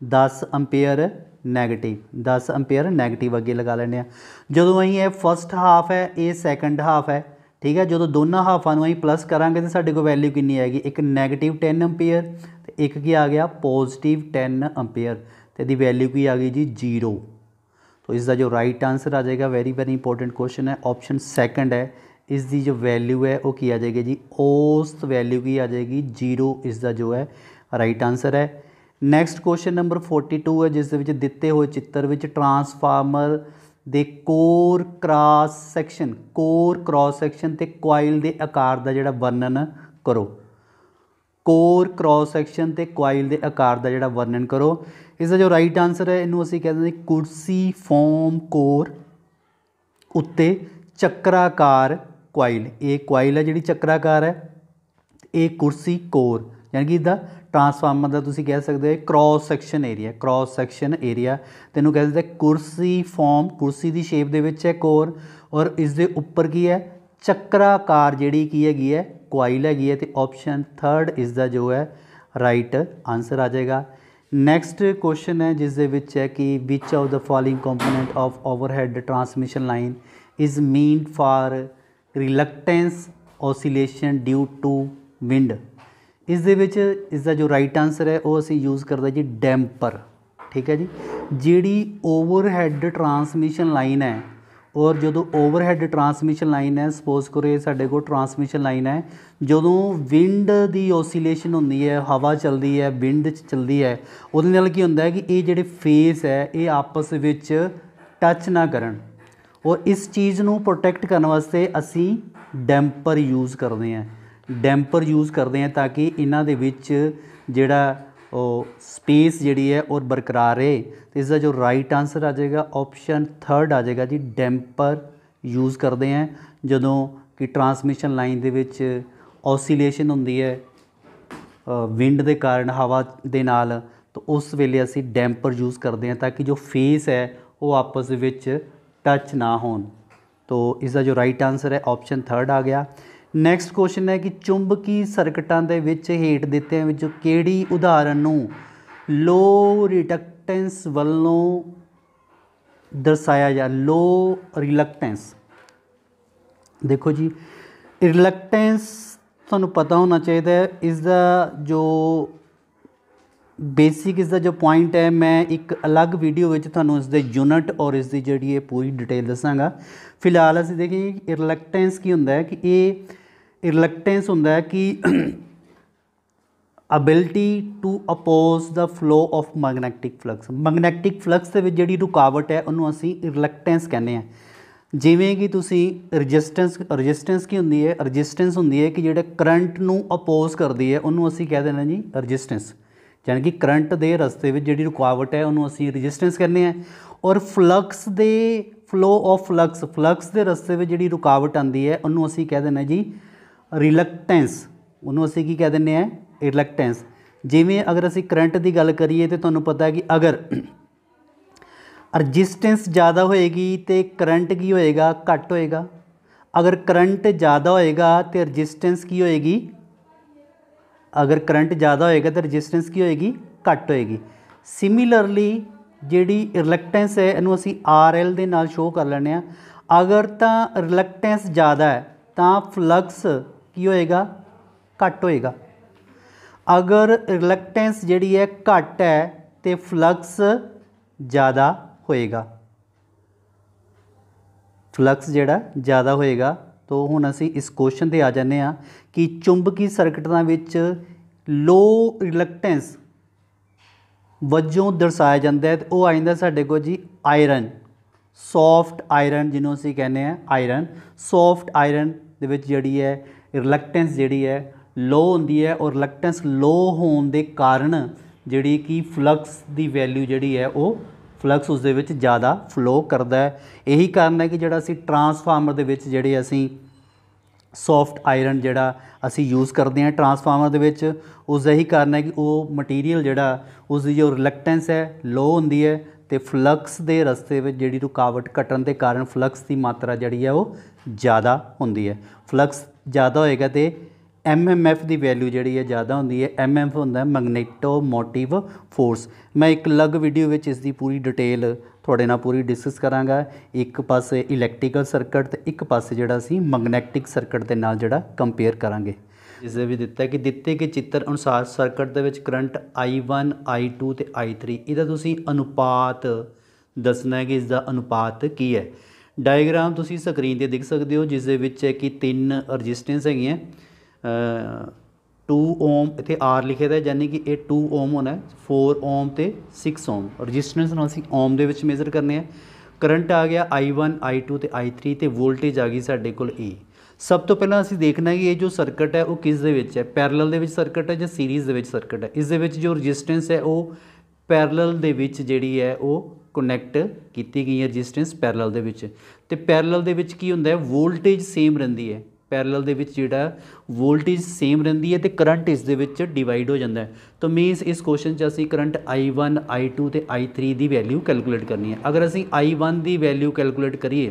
A: 10 ਐਂਪੀਅਰ ਨੈਗੇਟਿਵ 10 ਐਂਪੀਅਰ ਨੈਗੇਟਿਵ ਅੱਗੇ ਲਗਾ ਲੈਂਦੇ ਆ ਜਦੋਂ ਅਸੀਂ ਇਹ ਫਸਟ ਹਾਫ ਹੈ ਇਹ ਸੈਕੰਡ ਹਾਫ ਹੈ ਠੀਕ ਹੈ ਜਦੋਂ ਦੋਨਾਂ ਹਾਫਾਂ ਨੂੰ ਅਸੀਂ ਪਲੱਸ ਕਰਾਂਗੇ ਤਾਂ ਸਾਡੇ ਕੋਲ ਵੈਲਿਊ ਕਿੰਨੀ ਆਏਗੀ ਇੱਕ ਨੈਗੇਟਿਵ 10 ਐਂਪੀਅਰ ਤੇ ਇੱਕ ਕੀ ਆ ਗਿਆ ਪੋਜ਼ਿਟਿਵ 10 ਐਂਪੀਅਰ ਤੇ ਇਹਦੀ ਵੈਲਿਊ ਕੀ ਆ ਗਈ ਜੀ 0 तो इसका जो राइट आंसर आ जाएगा वेरी वेरी इंपॉर्टेंट क्वेश्चन है ऑप्शन सेकंड है इसकी जो वैल्यू है वो की आ जाएगी जी औसत वैल्यू की आ जाएगी ज़ीरो इसका जो है राइट right आंसर है ਨੈਕਸਟ ਕੁਐਸਚਨ ਨੰਬਰ 42 ਹੈ, ਜਿਸ ਦੇ ਵਿੱਚ ਦਿੱਤੇ ਹੋਏ ਚਿੱਤਰ ਵਿੱਚ ਟਰਾਂਸਫਾਰਮਰ ਦੇ core cross section core cross section ਤੇ ਕੁਆਇਲ ਦੇ ਆਕਾਰ ਦਾ ਜਿਹੜਾ ਵਰਣਨ ਕਰੋ। ਕੋਰ ਕ੍ਰਾਸ ਸੈਕਸ਼ਨ ਤੇ ਕੁਆਇਲ ਦੇ ਆਕਾਰ ਦਾ ਜਿਹੜਾ ਵਰਣਨ ਕਰੋ। ਇਸ ਦਾ ਜੋ ਰਾਈਟ ਆਨਸਰ ਹੈ, ਇਹਨੂੰ ਅਸੀਂ ਕਹਿੰਦੇ ਨੇ ਕੁਰਸੀ ਫੋਮ ਕੋਰ ਉੱਤੇ ਚੱਕਰਾਕਾਰ ਕੁਆਇਲ ਇਹ ਕੁਆਇਲ ਹੈ ਜਿਹੜੀ ਚੱਕਰਾਕਾਰ ਹੈ, ਇਹ ਕੁਰਸੀ ਕੋਰ ਯਾਨੀ ਕਿ ਇਹਦਾ ਟਰਾਂਸਫਾਰਮਰ ਦਾ ਤੁਸੀਂ ਕਹਿ ਸਕਦੇ ਹੋ cross section area cross section area ਤੈਨੂੰ ਕਹਿ ਦਿੰਦੇ ਕੁਰਸੀ ਫਾਰਮ ਕੁਰਸੀ ਦੀ ਸ਼ੇਪ ਦੇ ਵਿੱਚ ਹੈ ਕੋਰ ਔਰ ਇਸ ਦੇ ਉੱਪਰ ਕੀ ਹੈ? ਚੱਕਰਾਕਾਰ ਜਿਹੜੀ ਕੀ ਹੈਗੀ ਹੈ ਕੁਆਇਲ ਹੈਗੀ ਹੈ, ਤੇ ਆਪਸ਼ਨ 3rd ਇਸ ਦਾ ਜੋ ਹੈ ਰਾਈਟ ਆਨਸਰ ਆ ਜਾਏਗਾ। ਨੈਕਸਟ ਕੁਐਸਚਨ ਹੈ, ਜਿਸ ਦੇ ਵਿੱਚ ਹੈ ਕਿ which of the following component of overhead transmission line is meant for reluctance oscillation due to wind ਇਸ ਦੇ ਵਿੱਚ ਇਸ ਦਾ ਜੋ ਰਾਈਟ ਆਨਸਰ ਹੈ, ਉਹ ਅਸੀਂ ਯੂਜ਼ ਕਰਦੇ ਜੀ ਡੈਂਪਰ ਠੀਕ ਹੈ ਜੀ? ਜਿਹੜੀ ਓਵਰਹੈਡ ਟਰਾਂਸਮਿਸ਼ਨ ਲਾਈਨ ਹੈ, ਔਰ ਜਦੋਂ ਓਵਰਹੈਡ ਟਰਾਂਸਮਿਸ਼ਨ ਲਾਈਨ ਹੈ ਸਪੋਜ਼ ਕਰੋ ਇਹ ਸਾਡੇ ਕੋਲ ਟਰਾਂਸਮਿਸ਼ਨ ਲਾਈਨ ਹੈ, ਜਦੋਂ ਵਿੰਡ ਦੀ ਓਸੀਲੇਸ਼ਨ ਹੁੰਦੀ ਹੈ, ਹਵਾ ਚੱਲਦੀ ਹੈ ਵਿੰਡ ਚ ਚੱਲਦੀ ਹੈ, ਉਹਦੇ ਨਾਲ ਕੀ ਹੁੰਦਾ ਹੈ ਕਿ ਇਹ ਜਿਹੜੇ ਫੇਸ ਹੈ, ਇਹ ਆਪਸ ਵਿੱਚ ਟੱਚ ਨਾ ਕਰਨ। ਔਰ ਇਸ ਚੀਜ਼ ਨੂੰ ਪ੍ਰੋਟੈਕਟ ਕਰਨ ਵਾਸਤੇ ਅਸੀਂ ਡੈਂਪਰ ਯੂਜ਼ ਕਰਦੇ ਹਾਂ। ਡੈਂਪਰ ਯੂਜ਼ ਕਰਦੇ ਹਾਂ ਤਾਂ ਕਿ ਇਹਨਾਂ ਦੇ ਵਿੱਚ ਜਿਹੜਾ ਉਹ ਸਪੇਸ ਜਿਹੜੀ ਹੈ ਉਹ ਬਰਕਰਾਰ ਰਹੇ। ਤੇ ਇਸ ਦਾ ਜੋ ਰਾਈਟ ਆਨਸਰ ਆ ਜਾਏਗਾ ਆਪਸ਼ਨ 3rd ਆ ਜਾਏਗਾ ਜੀ, ਡੈਂਪਰ ਯੂਜ਼ ਕਰਦੇ ਹਾਂ ਜਦੋਂ ਕਿ ਟਰਾਂਸਮਿਸ਼ਨ ਲਾਈਨ ਦੇ ਵਿੱਚ ਓਸੀਲੇਸ਼ਨ ਹੁੰਦੀ ਹੈ ਵਿੰਡ ਦੇ ਕਾਰਨ ਹਵਾ ਦੇ ਨਾਲ, ਤਾਂ ਉਸ ਵੇਲੇ ਅਸੀਂ ਡੈਂਪਰ ਯੂਜ਼ ਕਰਦੇ ਹਾਂ ਤਾਂ ਕਿ ਜੋ ਫੇਸ ਹੈ ਉਹ ਆਪਸ ਵਿੱਚ ਟੱਚ ਨਾ ਹੋਣ। ਤੋ ਇਸ ਦਾ ਜੋ ਰਾਈਟ ਆਨਸਰ ਹੈ ਆਪਸ਼ਨ 3rd ਆ ਗਿਆ। ਨੈਕਸਟ ਕੁਐਸਚਨ ਹੈ ਕਿ ਚੁੰਬਕੀ ਸਰਕਟਾਂ ਦੇ ਵਿੱਚ ਹੇਠ ਦਿੱਤਿਆਂ ਵਿੱਚੋਂ ਕਿਹੜੀ ਉਦਾਹਰਨ ਨੂੰ ਲੋ ਰਿਡਕਟੈਂਸ ਵੱਲੋਂ ਦਰਸਾਇਆ ਜਾ ਲੋ ਰਿਲਕਟੈਂਸ ਦੇਖੋ ਜੀ ਰਿਲਕਟੈਂਸ ਤੁਹਾਨੂੰ ਪਤਾ ਹੋਣਾ ਚਾਹੀਦਾ ਹੈ, ਇਸ ਦਾ ਜੋ ਬੇਸਿਕ ਇਸ ਦਾ ਜੋ ਪੁਆਇੰਟ ਹੈ, ਮੈਂ ਇੱਕ ਅਲੱਗ ਵੀਡੀਓ ਵਿੱਚ ਤੁਹਾਨੂੰ ਇਸ ਦੇ ਯੂਨਿਟ ਔਰ ਇਸ ਦੀ ਜਿਹੜੀ ਇਹ ਪੂਰੀ ਡਿਟੇਲ ਦੱਸਾਂਗਾ। ਫਿਲਹਾਲ ਅਸੀਂ ਦੇਖੀਏ ਰਿਲੈਕਟੈਂਸ ਕੀ ਹੁੰਦਾ ਹੈ ਕਿ ਇਹ ਰਿਲਕਟੈਂਸ ਹੁੰਦਾ ਹੈ ਕਿ ability to oppose the flow of magnetic flux magnetic flux ਦੇ ਵਿੱਚ ਜਿਹੜੀ ਰੁਕਾਵਟ ਹੈ, ਉਹਨੂੰ ਅਸੀਂ ਰਿਲਕਟੈਂਸ ਕਹਿੰਦੇ ਆ ਜਿਵੇਂ ਕਿ ਤੁਸੀਂ ਰੈਜ਼ਿਸਟੈਂਸ ਰੈਜ਼ਿਸਟੈਂਸ ਕੀ ਹੁੰਦੀ ਹੈ? ਰੈਜ਼ਿਸਟੈਂਸ ਹੁੰਦੀ ਹੈ ਕਿ ਜਿਹੜਾ ਕਰੰਟ ਨੂੰ ਅਪੋਜ਼ ਕਰਦੀ ਹੈ, ਉਹਨੂੰ ਅਸੀਂ ਕਹਿ ਦਿੰਦੇ ਜੀ ਰੈਜ਼ਿਸਟੈਂਸ ਯਾਨੀ ਕਿ ਕਰੰਟ ਦੇ ਰਸਤੇ ਵਿੱਚ ਜਿਹੜੀ ਰੁਕਾਵਟ ਹੈ, ਉਹਨੂੰ ਅਸੀਂ ਰੈਜ਼ਿਸਟੈਂਸ ਕਹਿੰਦੇ ਆ ਔਰ ਫਲਕਸ ਦੇ ਫਲੋ ਆਫ ਫਲਕਸ ਫਲਕਸ ਦੇ ਰਸਤੇ ਵਿੱਚ ਜਿਹੜੀ ਰੁਕਾਵਟ ਆਂਦੀ ਹੈ, ਉਹਨੂੰ ਅਸੀਂ ਕਹਿ ਦਿੰਦੇ ਜੀ ਰਿਲਕਟੈਂਸ ਉਹਨੂੰ ਅਸੀਂ ਕੀ ਕਹਿ ਦਿੰਦੇ ਆ ਰਿਲਕਟੈਂਸ ਜਿਵੇਂ ਅਗਰ ਅਸੀਂ ਕਰੰਟ ਦੀ ਗੱਲ ਕਰੀਏ ਤੇ ਤੁਹਾਨੂੰ ਪਤਾ ਹੈ ਕਿ ਅਗਰ ਰਜਿਸਟੈਂਸ ਜ਼ਿਆਦਾ ਹੋਏਗੀ ਤੇ ਕਰੰਟ ਕੀ ਹੋਏਗਾ? ਘੱਟ ਹੋਏਗਾ। ਅਗਰ ਕਰੰਟ ਜ਼ਿਆਦਾ ਹੋਏਗਾ ਤੇ ਰਜਿਸਟੈਂਸ ਕੀ ਹੋਏਗੀ? ਅਗਰ ਕਰੰਟ ਜ਼ਿਆਦਾ ਹੋਏਗਾ ਤਾਂ ਰਜਿਸਟੈਂਸ ਕੀ ਹੋਏਗੀ? ਘੱਟ ਹੋਏਗੀ। ਸਿਮਿਲਰਲੀ ਜਿਹੜੀ ਰਿਲਕਟੈਂਸ ਹੈ, ਇਹਨੂੰ ਅਸੀਂ RL ਦੇ ਨਾਲ ਸ਼ੋਅ ਕਰ ਲੈਂਦੇ ਆ ਅਗਰ ਤਾਂ ਰਿਲੈਕਟੈਂਸ ਜ਼ਿਆਦਾ ਹੈ, ਤਾਂ ਫਲਕਸ ਕੀ ਹੋਏਗਾ? ਘੱਟ ਹੋਏਗਾ। ਅਗਰ ਰਿਲੈਕਟੈਂਸ ਜਿਹੜੀ ਹੈ ਘੱਟ ਹੈ, ਤੇ ਫਲਕਸ ਜ਼ਿਆਦਾ ਹੋਏਗਾ। ਫਲਕਸ ਜਿਹੜਾ ਜ਼ਿਆਦਾ ਹੋਏਗਾ, ਤੋਂ ਹੁਣ ਅਸੀਂ ਇਸ ਕੁਐਸਚਨ ਤੇ ਆ ਜਾਂਦੇ ਆ ਕਿ ਚੁੰਬਕੀ ਸਰਕਟਾਂ ਵਿੱਚ ਲੋ ਰਿਲੈਕਟੈਂਸ ਵਜੋਂ ਦਰਸਾਇਆ ਜਾਂਦਾ ਹੈ, ਤੇ ਉਹ ਆ ਜਾਂਦਾ ਸਾਡੇ ਕੋਲ ਜੀ ਆਇਰਨ ਸੌਫਟ ਆਇਰਨ ਜਿਹਨੂੰ ਅਸੀਂ ਕਹਿੰਦੇ ਆ ਆਇਰਨ ਸੌਫਟ ਆਇਰਨ ਦੇ ਵਿੱਚ ਜਿਹੜੀ ਹੈ ਰਿਲੈਕਟੈਂਸ ਜਿਹੜੀ ਹੈ ਲੋ ਹੁੰਦੀ ਹੈ ਔਰ ਰਿਲੈਕਟੈਂਸ ਲੋ ਹੋਣ ਦੇ ਕਾਰਨ ਜਿਹੜੀ ਕਿ ਫਲਕਸ ਦੀ ਵੈਲਿਊ ਜਿਹੜੀ ਹੈ, ਉਹ ਫਲਕਸ ਉਸ ਦੇ ਵਿੱਚ ਜ਼ਿਆਦਾ ਫਲੋ ਕਰਦਾ ਹੈ। ਇਹੀ ਕਾਰਨ ਹੈ ਕਿ ਜਿਹੜਾ ਅਸੀਂ ਟਰਾਂਸਫਾਰਮਰ ਦੇ ਵਿੱਚ ਜਿਹੜੇ ਅਸੀਂ ਸੌਫਟ ਆਇਰਨ ਜਿਹੜਾ ਅਸੀਂ ਯੂਜ਼ ਕਰਦੇ ਹਾਂ ਟਰਾਂਸਫਾਰਮਰ ਦੇ ਵਿੱਚ ਉਸ ਦਾ ਹੀ ਕਾਰਨ ਹੈ ਕਿ ਉਹ ਮਟੀਰੀਅਲ ਜਿਹੜਾ ਉਸ ਦੀ ਜੋ ਰਿਲੈਕਟੈਂਸ ਹੈ ਲੋ ਹੁੰਦੀ ਹੈ ਤੇ ਫਲਕਸ ਦੇ ਰਸਤੇ ਵਿੱਚ ਜਿਹੜੀ ਰੁਕਾਵਟ ਘਟਣ ਦੇ ਕਾਰਨ ਫਲਕਸ ਦੀ ਮਾਤਰਾ ਜਿਹੜੀ ਹੈ, ਉਹ ਜ਼ਿਆਦਾ ਹੁੰਦੀ ਹੈ। ਫਲਕਸ ਜ਼ਿਆਦਾ ਹੋਏਗਾ ਤੇ ਐਮਐਮਐਫ ਦੀ ਵੈਲਿਊ ਜਿਹੜੀ ਹੈ ਜ਼ਿਆਦਾ ਹੁੰਦੀ ਹੈ। ਐਮਐਮਐਫ ਹੁੰਦਾ ਮੈਗਨੇਟੋ ਮੋਟਿਵ ਫੋਰਸ ਮੈਂ ਇੱਕ ਅਲੱਗ ਵੀਡੀਓ ਵਿੱਚ ਇਸ ਦੀ ਪੂਰੀ ਡਿਟੇਲ ਤੁਹਾਡੇ ਨਾਲ ਪੂਰੀ ਡਿਸਕਸ ਕਰਾਂਗਾ। ਇੱਕ ਪਾਸੇ ਇਲੈਕਟ੍ਰੀਕਲ ਸਰਕਟ ਤੇ ਇੱਕ ਪਾਸੇ ਜਿਹੜਾ ਅਸੀਂ ਮੈਗਨੈਟਿਕ ਸਰਕਟ ਦੇ ਨਾਲ ਜਿਹੜਾ ਕੰਪੇਅਰ ਕਰਾਂਗੇ। ਇਸ ਦੇ ਵੀ ਦਿੱਤਾ ਕਿ ਦਿੱਤੇ ਗਏ ਚਿੱਤਰ ਅਨੁਸਾਰ ਸਰਕਟ ਦੇ ਵਿੱਚ ਕਰੰਟ I1 I2 ਤੇ I3 ਇਹਦਾ ਤੁਸੀਂ ਅਨੁਪਾਤ ਦੱਸਣਾ ਹੈ ਕਿ ਇਸ ਦਾ ਅਨੁਪਾਤ ਕੀ ਹੈ। ਡਾਇਗਰਾਮ ਤੁਸੀਂ ਸਕਰੀਨ ਤੇ ਦੇਖ ਸਕਦੇ ਹੋ ਜਿਸ ਦੇ ਵਿੱਚ ਹੈ ਕਿ ਤਿੰਨ ਰੈਜ਼ਿਸਟੈਂਸ ਹੈਗੀਆਂ। 2 ਓਮ ਇੱਥੇ R ਲਿਖਿਆ ਦਾ ਯਾਨੀ ਕਿ ਇਹ 2 ਓਮ ਹੋਣਾ 4 ਓਮ ਤੇ 6 ਓਮ ਰੈਜ਼ਿਸਟੈਂਸ ਨੂੰ ਅਸੀਂ ਓਮ ਦੇ ਵਿੱਚ ਮੇਜ਼ਰ ਕਰਨੇ ਆ। ਕਰੰਟ ਆ ਗਿਆ I1 I2 ਤੇ I3 ਤੇ ਵੋਲਟੇਜ ਆ ਗਈ ਸਾਡੇ ਕੋਲ E ਸਭ ਤੋਂ ਪਹਿਲਾਂ ਅਸੀਂ ਦੇਖਣਾ ਕਿ ਇਹ ਜੋ ਸਰਕਟ ਹੈ, ਉਹ ਕਿਸ ਦੇ ਵਿੱਚ ਹੈ? ਪੈਰਲਲ ਦੇ ਵਿੱਚ ਸਰਕਟ ਹੈ ਜਾਂ ਸੀਰੀਜ਼ ਦੇ ਵਿੱਚ ਸਰਕਟ ਹੈ? ਇਸ ਦੇ ਵਿੱਚ ਜੋ ਰੈਜ਼ਿਸਟੈਂਸ ਹੈ, ਉਹ ਪੈਰਲਲ ਦੇ ਵਿੱਚ ਜਿਹੜੀ ਹੈ, ਉਹ ਕਨੈਕਟ ਕੀਤੀ ਗਈ ਹੈ ਰੈਜ਼ਿਸਟੈਂਸ ਪੈਰਲਲ ਦੇ ਵਿੱਚ। ਤੇ ਪੈਰਲਲ ਦੇ ਵਿੱਚ ਕੀ ਹੁੰਦਾ ਹੈ? ਵੋਲਟੇਜ ਸੇਮ ਰਹਿੰਦੀ ਹੈ। ਪੈਰਲਲ ਦੇ ਵਿੱਚ ਜਿਹੜਾ ਵੋਲਟੇਜ ਸੇਮ ਰਹਿੰਦੀ ਹੈ ਤੇ ਕਰੰਟ ਇਸ ਦੇ ਵਿੱਚ ਡਿਵਾਈਡ ਹੋ ਜਾਂਦਾ ਹੈ। ਤਾਂ ਮੀਨਸ ਇਸ ਕੁਐਸਚਨ 'ਚ ਅਸੀਂ ਕਰੰਟ I1 I2 ਤੇ I3 ਦੀ ਵੈਲਿਊ ਕੈਲਕੂਲੇਟ ਕਰਨੀ ਹੈ। ਅਗਰ ਅਸੀਂ I1 ਦੀ ਵੈਲਿਊ ਕੈਲਕੂਲੇਟ ਕਰੀਏ,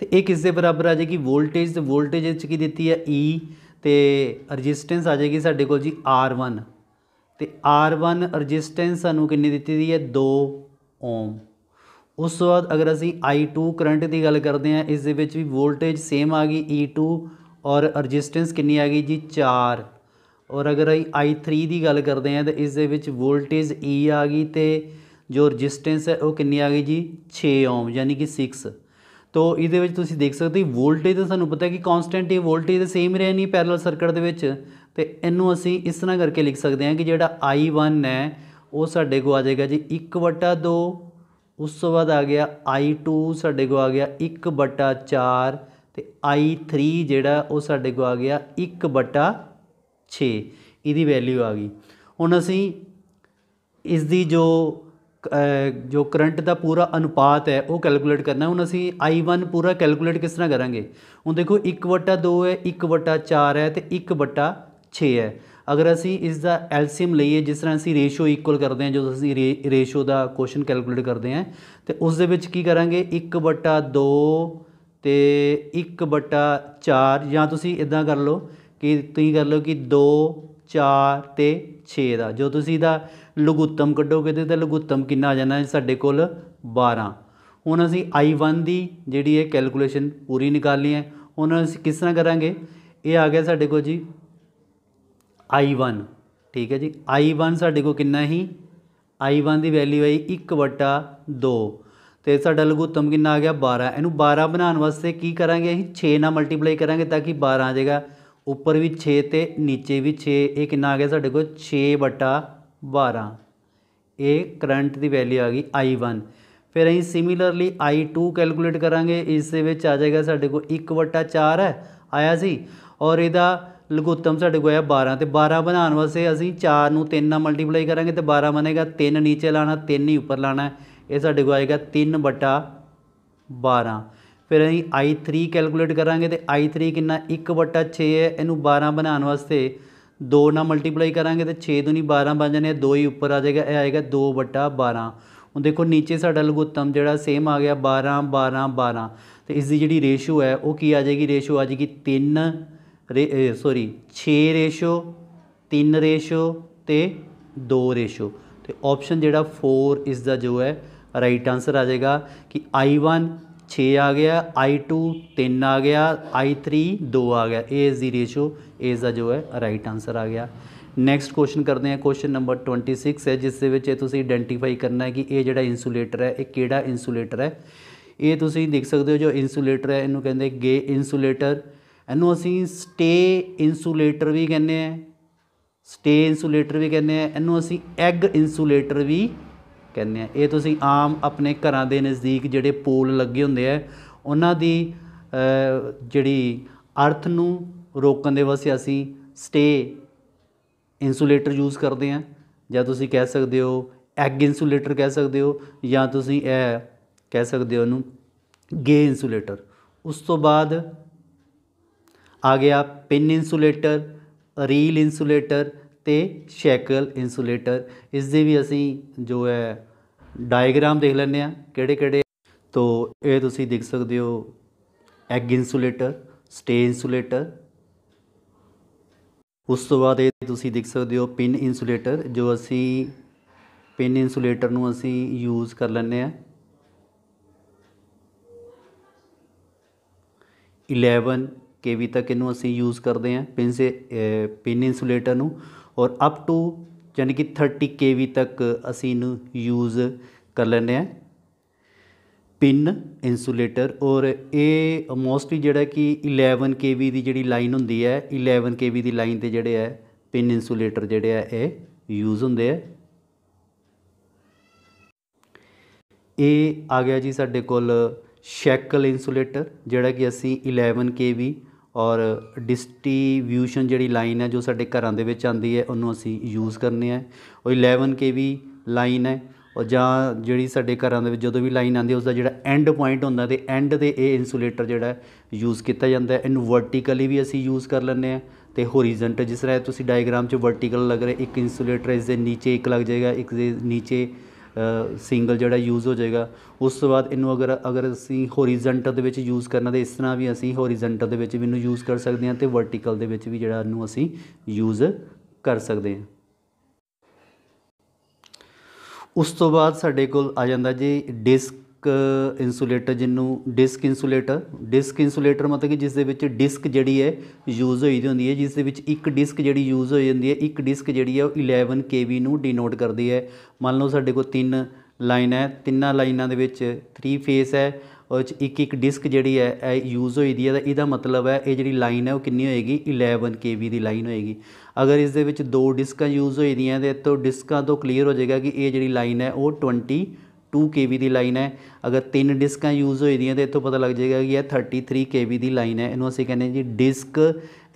A: ਤੇ ਇਹ ਕਿਸ ਦੇ ਬਰਾਬਰ ਆ ਜਾਏਗੀ? ਵੋਲਟੇਜ ਤੇ ਵੋਲਟੇਜ ਵਿੱਚ ਕੀ ਦਿੱਤੀ ਹੈ? E ਤੇ ਰੈਜ਼ਿਸਟੈਂਸ ਆ ਜਾਏਗੀ ਸਾਡੇ ਕੋਲ ਜੀ R1 ਤੇ R1 ਰੈਜ਼ਿਸਟੈਂਸ ਸਾਨੂੰ ਕਿੰਨੀ ਦਿੱਤੀ ਦੀ ਹੈ? 2 ਓਮ ਉਸ ਤੋਂ ਬਾਅਦ ਅਗਰ ਅਸੀਂ I2 ਕਰੰਟ ਦੀ ਗੱਲ ਕਰਦੇ ਹਾਂ, ਇਸ ਦੇ ਵਿੱਚ ਵੀ ਵੋਲਟੇਜ ਸੇਮ ਆ ਗਈ E2 ਔਰ ਰੈਜ਼ਿਸਟੈਂਸ ਕਿੰਨੀ ਆ ਗਈ ਜੀ? 4 ਔਰ ਅਗਰ ਅਸੀਂ I3 ਦੀ ਗੱਲ ਕਰਦੇ ਹਾਂ, ਤਾਂ ਇਸ ਦੇ ਵਿੱਚ ਵੋਲਟੇਜ E ਆ ਗਈ ਤੇ ਜੋ ਰੈਜ਼ਿਸਟੈਂਸ ਹੈ, ਉਹ ਕਿੰਨੀ ਆ ਗਈ ਜੀ? 6 ਓਮ ਯਾਨੀ ਕਿ 6 ਤੋ ਇਹਦੇ ਵਿੱਚ ਤੁਸੀਂ ਦੇਖ ਸਕਦੇ ਹੋ ਵੋਲਟੇਜ ਤਾਂ ਸਾਨੂੰ ਪਤਾ ਕਿ ਕਨਸਟੈਂਟ ਹੀ ਵੋਲਟੇਜ ਤਾਂ ਸੇਮ ਰਹੇ ਨਹੀਂ ਪੈਰਲਲ ਸਰਕਟ ਦੇ ਵਿੱਚ। ਤੇ ਇਹਨੂੰ ਅਸੀਂ ਇਸ ਤਰ੍ਹਾਂ ਕਰਕੇ ਲਿਖ ਸਕਦੇ ਹਾਂ ਕਿ ਜਿਹੜਾ I1 ਹੈ ਉਹ ਸਾਡੇ ਕੋਲ ਆ ਜਾਏਗਾ ਜੀ 1/2 ਉਸ ਤੋਂ ਬਾਅਦ ਆ ਗਿਆ I2 ਸਾਡੇ ਕੋਲ ਆ ਗਿਆ 1/4 ਤੇ I3 ਜਿਹੜਾ ਉਹ ਸਾਡੇ ਕੋਲ ਆ ਗਿਆ 1/6 ਇਹਦੀ ਵੈਲਿਊ ਆ ਗਈ। ਹੁਣ ਅਸੀਂ ਇਸ ਦੀ ਜੋ ਜੋ ਕਰੰਟ ਦਾ ਪੂਰਾ ਅਨੁਪਾਤ ਹੈ, ਉਹ ਕੈਲਕੂਲੇਟ ਕਰਨਾ ਹੁਣ ਅਸੀਂ I1 ਪੂਰਾ ਕੈਲਕੂਲੇਟ ਕਿਸ ਤਰ੍ਹਾਂ ਕਰਾਂਗੇ? ਹੁਣ ਦੇਖੋ 1/2 ਹੈ 1/4 ਹੈ ਤੇ 1/6 ਹੈ। ਅਗਰ ਅਸੀਂ ਇਸ ਦਾ ਐਲਸੀਐਮ ਲਈਏ, ਜਿਸ ਤਰ੍ਹਾਂ ਅਸੀਂ ਰੇਸ਼ੋ ਇਕੁਅਲ ਕਰਦੇ ਹਾਂ, ਜਦੋਂ ਅਸੀਂ ਰੇਸ਼ੋ ਦਾ ਕੁਐਸਚਨ ਕੈਲਕੂਲੇਟ ਕਰਦੇ ਹਾਂ, ਤੇ ਉਸ ਦੇ ਵਿੱਚ ਕੀ ਕਰਾਂਗੇ? 1/2 ਤੇ 1/4 ਜਾਂ ਤੁਸੀਂ ਇਦਾਂ ਕਰ ਲਓ ਕਿ ਤੁਸੀਂ ਕਰ ਲਓ ਕਿ 2 4 ਤੇ 6 ਦਾ। ਜੋ ਤੁਸੀਂ ਇਹਦਾ ਲਘੁੱਤਮ ਕੱਢੋਗੇ ਤੇ ਇਹਦਾ ਲਘੁੱਤਮ ਕਿੰਨਾ ਆ ਜਾਣਾ ਸਾਡੇ ਕੋਲ 12 ਹੁਣ ਅਸੀਂ I1 ਦੀ ਜਿਹੜੀ ਹੈ ਕੈਲਕੂਲੇਸ਼ਨ ਪੂਰੀ ਨਿਕਾਲਣੀ ਹੈ, ਹੁਣ ਅਸੀਂ ਕਿਸ ਤਰ੍ਹਾਂ ਕਰਾਂਗੇ? ਇਹ ਆ ਗਿਆ ਸਾਡੇ ਕੋਲ ਜੀ I1 ਠੀਕ ਹੈ ਜੀ? I1 ਸਾਡੇ ਕੋਲ ਕਿੰਨਾ ਹੀ I1 ਦੀ ਵੈਲਿਊ ਆਈ 1/2 ਤੇ ਸਾਡਾ ਲਘੁੱਤਮ ਕਿੰਨਾ ਆ ਗਿਆ? 12 ਇਹਨੂੰ 12 ਬਣਾਉਣ ਵਾਸਤੇ ਕੀ ਕਰਾਂਗੇ ਅਸੀਂ? 6 ਨਾਲ ਮਲਟੀਪਲਾਈ ਕਰਾਂਗੇ ਤਾਂ ਕਿ 12 ਆ ਜਾਏਗਾ। ਉੱਪਰ ਵੀ 6 ਤੇ ਨੀਚੇ ਵੀ 6 ਇਹ ਕਿੰਨਾ ਆ ਗਿਆ ਸਾਡੇ ਕੋਲ? 6/12 ਇਹ ਕਰੰਟ ਦੀ ਵੈਲਿਊ ਆ ਗਈ I1 ਫਿਰ ਅਸੀਂ ਸਿਮਿਲਰਲੀ I2 ਕੈਲਕੂਲੇਟ ਕਰਾਂਗੇ। ਇਸ ਦੇ ਵਿੱਚ ਆ ਜਾਏਗਾ ਸਾਡੇ ਕੋਲ 1/4 ਹੈ। ਆਇਆ ਸੀ? ਔਰ ਇਹਦਾ ਲਘੁੱਤਮ ਸਾਡੇ ਕੋਲ ਆਇਆ 12 ਤੇ 12 ਬਣਾਉਣ ਵਾਸਤੇ ਅਸੀਂ 4 ਨੂੰ 3 ਨਾਲ ਮਲਟੀਪਲਾਈ ਕਰਾਂਗੇ ਤੇ 12 ਬਣੇਗਾ 3 ਨੀਚੇ ਲਾਣਾ 3 ਹੀ ਉੱਪਰ ਲਾਣਾ ਇਹ ਸਾਡੇ ਕੋਲ ਆਏਗਾ 3/12 ਫਿਰ ਅਸੀਂ I3 ਕੈਲਕੂਲੇਟ ਕਰਾਂਗੇ ਤੇ I3 ਕਿੰਨਾ? 1/6 ਹੈ, ਇਹਨੂੰ 12 ਬਣਾਉਣ ਵਾਸਤੇ 2 ਨਾਲ ਮਲਟੀਪਲਾਈ ਕਰਾਂਗੇ ਤੇ 6 ਦੂਣੀ 12 ਬਣ ਜਾਣੇ 2 ਹੀ ਉੱਪਰ ਆ ਜਾਏਗਾ, ਇਹ ਆਏਗਾ 2/12 ਹੁਣ ਦੇਖੋ ਨੀਚੇ ਸਾਡਾ ਲਘੁੱਤਮ ਜਿਹੜਾ ਸੇਮ ਆ ਗਿਆ 12 12 12 ਤੇ ਇਸ ਦੀ ਜਿਹੜੀ ਰੇਸ਼ੋ ਹੈ, ਉਹ ਕੀ ਆ ਜਾਏਗੀ? ਰੇਸ਼ੋ ਆ ਜਾਏਗੀ 3 ਸੋਰੀ 6 ਰੇਸ਼ੋ 3 ਰੇਸ਼ੋ ਤੇ 2 ਰੇਸ਼ੋ। ਤੇ ਆਪਸ਼ਨ ਜਿਹੜਾ 4 ਇਸ ਦਾ ਜੋ ਹੈ ਰਾਈਟ ਆਨਸਰ ਆ ਜਾਏਗਾ ਕਿ I1 6 ਆ ਗਿਆ i2 3 ਆ ਗਿਆ i3 2 ਆ ਗਿਆ। ਇਹ ਇਸ ਦੀ ਰੇਸ਼ੋ ਇਸ ਦਾ ਜੋ ਹੈ ਰਾਈਟ ਆਨਸਰ ਆ ਗਿਆ। ਨੈਕਸਟ ਕੁਐਸਚਨ ਕਰਦੇ ਹਾਂ ਕੁਐਸਚਨ ਨੰਬਰ 26 ਹੈ, ਜਿਸ ਦੇ ਵਿੱਚ ਇਹ ਤੁਸੀਂ ਆਇਡੈਂਟੀਫਾਈ ਕਰਨਾ ਹੈ ਕਿ ਇਹ ਜਿਹੜਾ ਇਨਸੂਲੇਟਰ ਹੈ, ਇਹ ਕਿਹੜਾ ਇਨਸੂਲੇਟਰ ਹੈ। ਇਹ ਤੁਸੀਂ ਦੇਖ ਸਕਦੇ ਹੋ, ਜੋ ਇਨਸੂਲੇਟਰ ਹੈ, ਇਹਨੂੰ ਕਹਿੰਦੇ ਗੇ ਇਨਸੂਲੇਟਰ ਇਹਨੂੰ ਅਸੀਂ ਸਟੇ ਇਨਸੂਲੇਟਰ ਵੀ ਕਹਿੰਦੇ ਆ। ਸਟੇ ਇਨਸੂਲੇਟਰ ਵੀ ਕਹਿੰਦੇ ਆ। ਇਹਨੂੰ ਅਸੀਂ ਐਗ ਇਨਸੂਲੇਟਰ ਵੀ ਕਹਿੰਦੇ ਆ। ਇਹ ਤੁਸੀਂ ਆਮ ਆਪਣੇ ਘਰਾਂ ਦੇ ਨਜ਼ਦੀਕ ਜਿਹੜੇ ਪੋਲ ਲੱਗੇ ਹੁੰਦੇ ਆ, ਉਹਨਾਂ ਦੀ ਜਿਹੜੀ ਅਰਥ ਨੂੰ ਰੋਕਣ ਦੇ ਵਾਸਤੇ ਅਸੀਂ ਸਟੇ ਇਨਸੂਲੇਟਰ ਯੂਜ਼ ਕਰਦੇ ਆ। ਜਾਂ ਤੁਸੀਂ ਕਹਿ ਸਕਦੇ ਹੋ ਐਗ ਇਨਸੂਲੇਟਰ ਕਹਿ ਸਕਦੇ ਹੋ, ਜਾਂ ਤੁਸੀਂ ਇਹ ਕਹਿ ਸਕਦੇ ਹੋ ਉਹਨੂੰ ਗੇ ਇਨਸੂਲੇਟਰ ਉਸ ਤੋਂ ਬਾਅਦ ਆ ਗਿਆ ਪਿੰਨ ਇਨਸੂਲੇਟਰ, ਰੀਲ ਇਨਸੂਲੇਟਰ ਅਤੇ ਸ਼ੈਕਲ ਇਨਸੂਲੇਟਰ। ਇਸ ਦੇ ਵੀ ਅਸੀਂ ਜੋ ਹੈ ਡਾਇਗਰਾਮ ਦੇਖ ਲੈਂਦੇ ਹਾਂ ਕਿਹੜੇ ਕਿਹੜੇ। ਤੋਂ ਇਹ ਤੁਸੀਂ ਦੇਖ ਸਕਦੇ ਹੋ ਐਗ ਇਨਸੂਲੇਟਰ ਸਟੇ ਇਨਸੂਲੇਟਰ। ਉਸ ਤੋਂ ਬਾਅਦ ਇਹ ਤੁਸੀਂ ਦੇਖ ਸਕਦੇ ਹੋ ਪਿੰਨ ਇਨਸੂਲੇਟਰ ਜੋ ਅਸੀਂ ਪਿੰਨ ਇਨਸੂਲੇਟਰ ਨੂੰ ਅਸੀਂ ਯੂਜ਼ ਕਰ ਲੈਂਦੇ ਆ 11 ਕੇਵੀ ਤੱਕ ਇਹਨੂੰ ਅਸੀਂ ਯੂਜ਼ ਕਰਦੇ ਹਾਂ ਪਿਨ ਪਿੰਨ ਪਿਨ ਇਨਸੂਲੇਟਰ ਨੂੰ ਔਰ ਅਪ ਟੂ ਯਾਨੀ ਕਿ 30 ਕੇਵੀ ਤੱਕ ਅਸੀਂ ਇਹਨੂੰ ਯੂਜ਼ ਕਰ ਲੈਂਦੇ ਹਾਂ। ਪਿੰਨ ਇਨਸੂਲੇਟਰ ਔਰ ਇਹ ਮੋਸਟਲੀ ਜਿਹੜਾ ਕਿ 11 ਕੇਵੀ ਦੀ ਜਿਹੜੀ ਲਾਈਨ ਹੁੰਦੀ ਹੈ 11 ਕੇਵੀ ਦੀ ਲਾਈਨ ਤੇ ਜਿਹੜੇ ਹੈ ਪਿੰਨ ਇਨਸੂਲੇਟਰ ਜਿਹੜੇ ਆ ਇਹ ਯੂਜ਼ ਹੁੰਦੇ ਆ ਇਹ ਆ ਗਿਆ ਜੀ ਸਾਡੇ ਕੋਲ ਸ਼ੈਕਲ ਇਨਸੂਲੇਟਰ ਜਿਹੜਾ ਕਿ ਅਸੀਂ 11 kV ਔਰ ਡਿਸਟ੍ਰੀਬਿਊਸ਼ਨ ਜਿਹੜੀ ਲਾਈਨ ਹੈ ਜੋ ਸਾਡੇ ਘਰਾਂ ਦੇ ਵਿੱਚ ਆਉਂਦੀ ਹੈ, ਉਹਨੂੰ ਅਸੀਂ ਯੂਜ਼ ਕਰਨੇ ਆ। ਉਹ 11 kV ਲਾਈਨ ਹੈ ਔਰ ਜਾਂ ਜਿਹੜੀ ਸਾਡੇ ਘਰਾਂ ਦੇ ਵਿੱਚ ਜਦੋਂ ਵੀ ਲਾਈਨ ਆਉਂਦੀ ਹੈ ਉਸ ਦਾ ਜਿਹੜਾ ਐਂਡ ਪੁਆਇੰਟ ਹੁੰਦਾ ਤੇ ਐਂਡ ਤੇ ਇਹ ਇਨਸੂਲੇਟਰ ਜਿਹੜਾ ਯੂਜ਼ ਕੀਤਾ ਜਾਂਦਾ ਇਹਨੂੰ ਵਰਟੀਕਲੀ ਵੀ ਅਸੀਂ ਯੂਜ਼ ਕਰ ਲੈਂਦੇ ਆ ਤੇ ਹੋਰੀਜ਼ੋਨਟਲ ਜਿਸ ਤਰ੍ਹਾਂ ਤੁਸੀਂ ਡਾਇਗਰਾਮ 'ਚ ਵਰਟੀਕਲ ਲੱਗ ਰਿਹਾ, ਇੱਕ ਇਨਸੂਲੇਟਰ ਇਸ ਦੇ ਨੀਚੇ ਇੱਕ ਲੱਗ ਜਾਏਗਾ, ਇੱਕ ਦੇ ਨੀਚੇ ਸਿੰਗਲ ਜਿਹੜਾ ਯੂਜ਼ ਹੋ ਜਾਏਗਾ, ਉਸ ਤੋਂ ਬਾਅਦ ਇਹਨੂੰ ਅਗਰ ਅਗਰ ਅਸੀਂ ਹੋਰੀਜ਼ੋਨਟਲ ਦੇ ਵਿੱਚ ਯੂਜ਼ ਕਰਨਾ, ਤੇ ਇਸ ਤਰ੍ਹਾਂ ਵੀ ਅਸੀਂ ਹੋਰੀਜ਼ੋਨਟਲ ਦੇ ਵਿੱਚ ਵੀ ਇਹਨੂੰ ਯੂਜ਼ ਕਰ ਸਕਦੇ ਹਾਂ ਤੇ ਵਰਟੀਕਲ ਦੇ ਵਿੱਚ ਵੀ ਜਿਹੜਾ ਇਹਨੂੰ ਅਸੀਂ ਯੂਜ਼ ਕਰ ਸਕਦੇ ਹਾਂ। ਉਸ ਤੋਂ ਬਾਅਦ ਸਾਡੇ ਕੋਲ ਆ ਜਾਂਦਾ ਜੀ ਡਿਸਕ ਇਨਸੂਲੇਟਰ ਜਿਹਨੂੰ ਡਿਸਕ ਇਨਸੂਲੇਟਰ ਡਿਸਕ ਇਨਸੂਲੇਟਰ ਮਤਲਬ ਕਿ ਜਿਸ ਦੇ ਵਿੱਚ ਡਿਸਕ ਜਿਹੜੀ ਹੈ ਯੂਜ਼ ਹੋਈ ਦੀ ਹੁੰਦੀ ਹੈ ਜਿਸ ਦੇ ਵਿੱਚ ਇੱਕ ਡਿਸਕ ਜਿਹੜੀ ਯੂਜ਼ ਹੋ ਜਾਂਦੀ ਹੈ, ਇੱਕ ਡਿਸਕ ਜਿਹੜੀ ਹੈ ਉਹ 11 kV ਨੂੰ ਡਿਨੋਟ ਕਰਦੀ ਹੈ। ਮੰਨ ਲਓ ਸਾਡੇ ਕੋਲ ਤਿੰਨ ਲਾਈਨ ਹੈ, ਤਿੰਨਾਂ ਲਾਈਨਾਂ ਦੇ ਵਿੱਚ 3 ਫੇਸ ਹੈ, ਉਹ 'ਚ ਇੱਕ ਇੱਕ ਡਿਸਕ ਜਿਹੜੀ ਹੈ, ਇਹ ਯੂਜ਼ ਹੋਈ ਦੀ ਹੈ, ਤਾਂ ਇਹਦਾ ਮਤਲਬ ਹੈ ਇਹ ਜਿਹੜੀ ਲਾਈਨ ਹੈ ਉਹ ਕਿੰਨੀ ਹੋਏਗੀ? 11 kV ਦੀ ਲਾਈਨ ਹੋਏਗੀ। ਅਗਰ ਇਸ ਦੇ ਵਿੱਚ ਦੋ ਡਿਸਕਾਂ ਯੂਜ਼ ਹੋਈ ਦੀਆਂ, ਤੇ ਤੋਂ ਡਿਸਕਾਂ ਤੋਂ ਕਲੀਅਰ ਹੋ ਜਾਏਗਾ ਕਿ ਇਹ ਜਿਹੜੀ ਲਾਈਨ ਹੈ ਉਹ 22 kV ਦੀ ਲਾਈਨ ਹੈ। ਅਗਰ ਤਿੰਨ ਡਿਸਕਾਂ ਯੂਜ਼ ਹੋਈ ਦੀਆਂ ਤੇ ਇੱਥੋਂ ਪਤਾ ਲੱਗ ਜਾਏਗਾ ਕਿ ਇਹ 33 kV ਦੀ ਲਾਈਨ ਹੈ। ਇਹਨੂੰ ਅਸੀਂ ਕਹਿੰਦੇ ਜੀ ਡਿਸਕ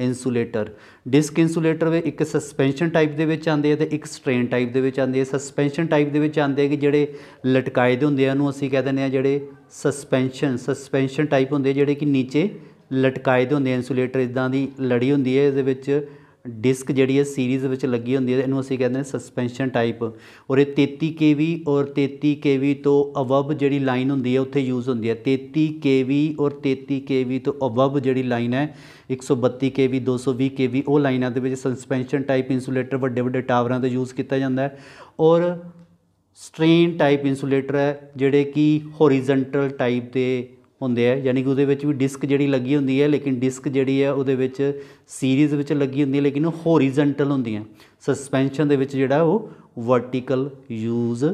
A: ਇਨਸੂਲੇਟਰ ਡਿਸਕ ਇਨਸੂਲੇਟਰ ਵੀ ਇੱਕ ਸਸਪੈਂਸ਼ਨ ਟਾਈਪ ਦੇ ਵਿੱਚ ਆਉਂਦੇ ਆ ਤੇ ਇੱਕ ਸਟ੍ਰੇਨ ਟਾਈਪ ਦੇ ਵਿੱਚ ਆਉਂਦੇ ਆ। ਸਸਪੈਂਸ਼ਨ ਟਾਈਪ ਦੇ ਵਿੱਚ ਆਉਂਦੇ ਆ ਕਿ ਜਿਹੜੇ ਲਟਕਾਏ ਦੇ ਹੁੰਦੇ ਆ, ਉਹਨੂੰ ਅਸੀਂ ਕਹਿ ਦਿੰਦੇ ਆ ਜਿਹੜੇ ਸਸਪੈਂਸ਼ਨ ਸਸਪੈਂਸ਼ਨ ਟਾਈਪ ਹੁੰਦੇ ਆ, ਜਿਹੜੇ ਕਿ ਨੀਚੇ ਲਟਕਾਏ ਦੇ ਹੁੰਦੇ ਆ। ਇਨਸੂਲੇਟਰ ਇਦਾਂ ਦੀ ਲੜੀ ਹੁੰਦੀ ਹੈ, ਇਹਦੇ ਵਿੱਚ ਡਿਸਕ ਜਿਹੜੀ ਹੈ ਸੀਰੀਜ਼ ਵਿੱਚ ਲੱਗੀ ਹੁੰਦੀ ਹੈ, ਇਹਨੂੰ ਅਸੀਂ ਕਹਿੰਦੇ ਹਾਂ ਸਸਪੈਂਸ਼ਨ ਟਾਈਪ ਔਰ ਇਹ 33 kV ਔਰ 33 kV ਤੋਂ ਅਬਵ ਜਿਹੜੀ ਲਾਈਨ ਹੁੰਦੀ ਹੈ, ਉੱਥੇ ਯੂਜ਼ ਹੁੰਦੀ ਹੈ। 33 kV ਔਰ 33 kV ਤੋਂ ਅਬਵ ਜਿਹੜੀ ਲਾਈਨ ਹੈ 132 kV 220 kV, ਉਹ ਲਾਈਨਾਂ ਦੇ ਵਿੱਚ ਸਸਪੈਂਸ਼ਨ ਟਾਈਪ ਇਨਸੂਲੇਟਰ ਵੱਡੇ ਵੱਡੇ ਟਾਵਰਾਂ ਤੇ ਯੂਜ਼ ਕੀਤਾ ਜਾਂਦਾ ਹੈ। ਔਰ ਸਟ੍ਰੇਨ ਟਾਈਪ ਇਨਸੂਲੇਟਰ ਹੈ, ਜਿਹੜੇ ਕਿ ਹੋਰੀਜ਼ੋਨਟਲ ਟਾਈਪ ਦੇ ਹੁੰਦੇ ਆ, ਯਾਨੀ ਕਿ ਉਹਦੇ ਵਿੱਚ ਵੀ ਡਿਸਕ ਜਿਹੜੀ ਲੱਗੀ ਹੁੰਦੀ ਹੈ ਲੇਕਿਨ ਡਿਸਕ ਜਿਹੜੀ ਹੈ ਉਹਦੇ ਵਿੱਚ ਸੀਰੀਜ਼ ਵਿੱਚ ਲੱਗੀ ਹੁੰਦੀ ਹੈ ਲੇਕਿਨ ਉਹ ਹੋਰੀਜ਼ੋਨਟਲ ਹੁੰਦੀਆਂ ਸਸਪੈਂਸ਼ਨ ਦੇ ਵਿੱਚ ਜਿਹੜਾ ਉਹ ਵਰਟੀਕਲ ਯੂਜ਼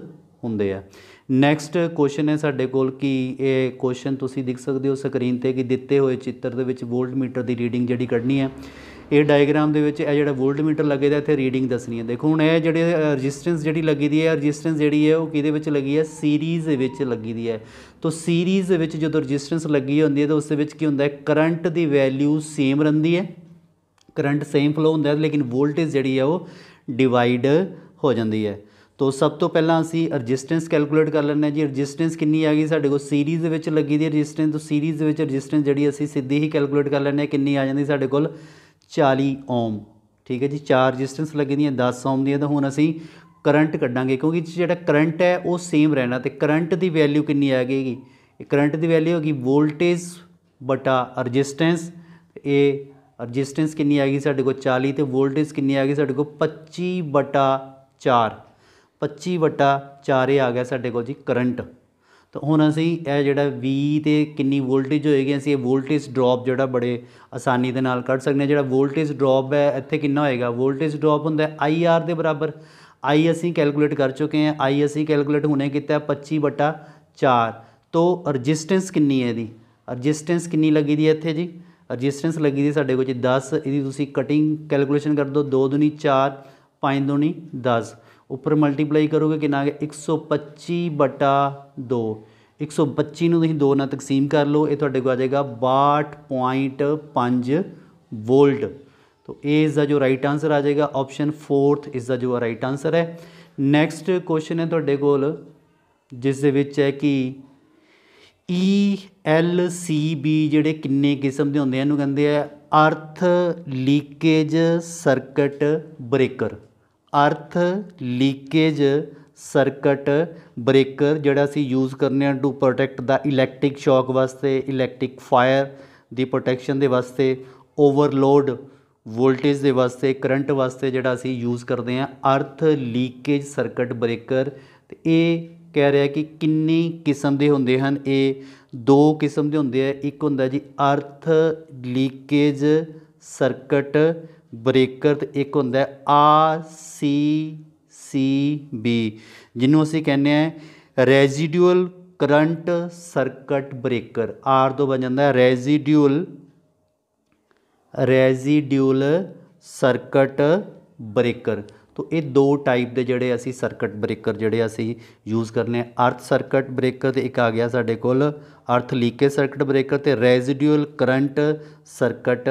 A: ਹੁੰਦੇ ਆ। ਨੈਕਸਟ ਕੁਐਸਚਨ ਹੈ ਸਾਡੇ ਕੋਲ ਕਿ ਇਹ ਕੁਐਸਚਨ ਤੁਸੀਂ ਦੇਖ ਸਕਦੇ ਹੋ ਸਕਰੀਨ ਤੇ ਕਿ ਦਿੱਤੇ ਹੋਏ ਚਿੱਤਰ ਦੇ ਵਿੱਚ ਵੋਲਟ ਮੀਟਰ ਦੀ ਰੀਡਿੰਗ ਜਿਹੜੀ ਕੱਢਣੀ ਹੈ ਇਹ ਡਾਇਗਰਾਮ ਦੇ ਵਿੱਚ ਇਹ ਜਿਹੜਾ ਵੋਲਟਮੀਟਰ ਲੱਗੇ ਦਾ, ਇੱਥੇ ਰੀਡਿੰਗ ਦੱਸਣੀ ਹੈ। ਦੇਖੋ, ਹੁਣ ਇਹ ਜਿਹੜੇ ਰੈਜ਼ਿਸਟੈਂਸ ਜਿਹੜੀ ਲੱਗੀ ਦੀ ਹੈ ਰੈਜ਼ਿਸਟੈਂਸ ਜਿਹੜੀ ਹੈ, ਉਹ ਕਿਹਦੇ ਵਿੱਚ ਲੱਗੀ ਹੈ? ਸੀਰੀਜ਼ ਦੇ ਵਿੱਚ ਲੱਗੀ ਦੀ ਹੈ। ਤਾਂ ਸੀਰੀਜ਼ ਦੇ ਵਿੱਚ ਜਦੋਂ ਰੈਜ਼ਿਸਟੈਂਸ ਲੱਗੀ ਹੁੰਦੀ ਹੈ, ਤਾਂ ਉਸ ਦੇ ਵਿੱਚ ਕੀ ਹੁੰਦਾ ਹੈ? ਕਰੰਟ ਦੀ ਵੈਲਿਊ ਸੇਮ ਰਹਿੰਦੀ ਹੈ। ਕਰੰਟ ਸੇਮ ਫਲੋ ਹੁੰਦਾ ਹੈ, ਲੇਕਿਨ ਵੋਲਟੇਜ ਜਿਹੜੀ ਹੈ, ਉਹ ਡਿਵਾਈਡ ਹੋ ਜਾਂਦੀ ਹੈ। ਤੋ ਸਭ ਤੋਂ ਪਹਿਲਾਂ ਅਸੀਂ ਰੈਜ਼ਿਸਟੈਂਸ ਕੈਲਕੂਲੇਟ ਕਰ ਲੈਂਦੇ ਹਾਂ ਜੀ। ਰੈਜ਼ਿਸਟੈਂਸ ਕਿੰਨੀ ਆ ਗਈ? ਸਾਡੇ ਕੋਲ ਸੀਰੀਜ਼ ਦੇ ਵਿੱਚ ਲੱਗੀ ਦੀ ਰੈਜ਼ਿਸਟੈਂਸ ਤੋਂ ਸੀਰੀਜ਼ ਦੇ ਵਿੱਚ ਰੈਜ਼ਿਸਟੈਂਸ ਜਿਹੜੀ ਅਸੀਂ ਸਿੱਧੀ ਹੀ ਕੈਲਕੂਲੇਟ ਕਰ ਲੈਂਦੇ ਹਾਂ, ਕਿੰਨੀ ਆ ਜਾਂਦੀ? ਸਾਡੇ ਕੋਲ 40 ਓਮ ਠੀਕ ਹੈ ਜੀ, ਚਾਰ ਰੈਜ਼ਿਸਟੈਂਸ ਲੱਗੀ ਦੀਆਂ 10 ਓਮ ਦੀਆਂ, ਤਾਂ ਹੁਣ ਅਸੀਂ ਕਰੰਟ ਕੱਢਾਂਗੇ, ਕਿਉਂਕਿ ਜਿਹੜਾ ਕਰੰਟ ਹੈ, ਉਹ ਸੇਮ ਰਹਿਣਾ, ਤੇ ਕਰੰਟ ਦੀ ਵੈਲਿਊ ਕਿੰਨੀ ਆ ਗਈ ਕਰੰਟ ਦੀ ਵੈਲਿਊ ਹੈਗੀ ਵੋਲਟੇਜ ਬਟਾ ਰੈਜ਼ਿਸਟੈਂਸ ਇਹ ਰੈਜ਼ਿਸਟੈਂਸ ਕਿੰਨੀ ਆ ਗਈ ਸਾਡੇ ਕੋਲ 40 ਤੇ ਵੋਲਟੇਜ ਕਿੰਨੀ ਆ ਗਈ ਸਾਡੇ ਕੋਲ 25 ਬਟਾ 4 25 ਵਟਾ 4 ਆ ਗਿਆ ਸਾਡੇ ਕੋਲ ਜੀ ਕਰੰਟ ਤਾਂ ਹੁਣ ਅਸੀਂ ਇਹ ਜਿਹੜਾ V ਤੇ ਕਿੰਨੀ ਵੋਲਟੇਜ ਹੋਏਗੀ, ਅਸੀਂ ਇਹ ਵੋਲਟੇਜ ਡ੍ਰੌਪ ਜਿਹੜਾ ਬੜੇ ਆਸਾਨੀ ਦੇ ਨਾਲ ਕੱਢ ਸਕਦੇ ਹਾਂ। ਜਿਹੜਾ ਵੋਲਟੇਜ ਡ੍ਰੌਪ ਹੈ, ਇੱਥੇ ਕਿੰਨਾ ਹੋਏਗਾ? ਵੋਲਟੇਜ ਡ੍ਰੌਪ ਹੁੰਦਾ ਹੈ IR ਦੇ ਬਰਾਬਰ। I ਅਸੀਂ ਕੈਲਕੂਲੇਟ ਕਰ ਚੁੱਕੇ ਹਾਂ। I ਅਸੀਂ ਕੈਲਕੂਲੇਟ ਹੁਣੇ ਕੀਤਾ ਹੈ 25 ਬਟਾ 4 ਤੋਂ ਰਜਿਸਟੈਂਸ ਕਿੰਨੀ ਹੈ ਇਹਦੀ? ਰਜਿਸਟੈਂਸ ਕਿੰਨੀ ਲੱਗੀ ਦੀ ਹੈ ਇੱਥੇ ਜੀ? ਰਜਿਸਟੈਂਸ ਲੱਗੀ ਦੀ ਸਾਡੇ ਕੋਲ ਜੀ 10 ਇਹਦੀ ਤੁਸੀਂ ਕਟਿੰਗ ਕੈਲਕੂਲੇਸ਼ਨ ਕਰ ਦਿਓ 2 ਦੁਨੀ 4 5 ਦੁਨੀ 10 ਉੱਪਰ ਮਲਟੀਪਲਾਈ ਕਰੋਗੇ ਕਿੰਨਾ ਆ ਗਿਆ 125 ਬਟਾ 2 125 ਨੂੰ ਤੁਸੀਂ 2 ਨਾਲ ਤਕਸੀਮ ਕਰ ਲਓ ਇਹ ਤੁਹਾਡੇ ਕੋਲ ਆ ਜਾਏਗਾ 62.5 ਵੋਲਟ तो ए इज़ द जो राइट आंसर आ जाएगा ऑप्शन फोर्थ इज़ द जो राइट आंसर है ਨੈਕਸਟ ਕੁਐਸਚਨ ਹੈ ਤੁਹਾਡੇ ਕੋਲ ਜਿਸ ਦੇ ਵਿੱਚ ਹੈ ਕਿ ਈ ਐਲ ਸੀ ਬੀ ਜਿਹੜੇ ਕਿੰਨੇ ਕਿਸਮ ਦੇ ਹੁੰਦੇ ਆ ਇਹਨੂੰ ਕਹਿੰਦੇ ਆ earth, leakage, circuit, breaker ਜਿਹੜਾ ਅਸੀਂ ਯੂਜ਼ ਕਰਨੇ ਆ to protect the electric shock ਵਾਸਤੇ ਇਲੈਕਟ੍ਰਿਕ ਫਾਇਰ ਦੀ ਪ੍ਰੋਟੈਕਸ਼ਨ ਦੇ ਵਾਸਤੇ ਓਵਰਲੋਡ ਵੋਲਟੇਜ ਦੇ ਵਾਸਤੇ ਕਰੰਟ ਵਾਸਤੇ ਜਿਹੜਾ ਅਸੀਂ ਯੂਜ਼ ਕਰਦੇ ਹਾਂ ਅਰਥ, ਲੀਕੇਜ, ਸਰਕਟ, ਬ੍ਰੇਕਰ। ਤੇ ਇਹ ਕਹਿ ਰਿਹਾ ਕਿ ਕਿੰਨੀ ਕਿਸਮ ਦੇ ਹੁੰਦੇ ਹਨ, ਇਹ ਦੋ ਕਿਸਮ ਦੇ ਹੁੰਦੇ ਆ। ਇੱਕ ਹੁੰਦਾ ਜੀ ਅਰਥ, ਲੀਕੇਜ, ਸਰਕਟ ਬ੍ਰੇਕਰ ਤੇ ਇੱਕ ਹੁੰਦਾ ਆ, ਸੀ ਸੀ, ਬੀ, ਜਿਹਨੂੰ ਅਸੀਂ ਕਹਿੰਦੇ ਆ residual current circuit breaker. R ਤੋਂ ਬਣ ਜਾਂਦਾ ਰੈਜ਼ੀਡੂਅਲ ਰੈਜ਼ੀਡਿਊਲ ਸਰਕਟ ਬ੍ਰੇਕਰ। ਤੋ ਇਹ ਦੋ ਟਾਈਪ ਦੇ ਜਿਹੜੇ ਅਸੀਂ ਸਰਕਟ ਬ੍ਰੇਕਰ ਜਿਹੜੇ ਅਸੀਂ ਯੂਜ਼ ਕਰਨੇ ਆ ਅਰਥ ਸਰਕਟ ਬ੍ਰੇਕਰ ਤੇ ਇੱਕ ਆ ਗਿਆ ਸਾਡੇ ਕੋਲ। ਅਰਥ ਲੀਕੇਜ ਸਰਕਟ ਬ੍ਰੇਕਰ ਤੇ ਰੈਜ਼ੀਡਿਊਲ ਕਰੰਟ ਸਰਕਟ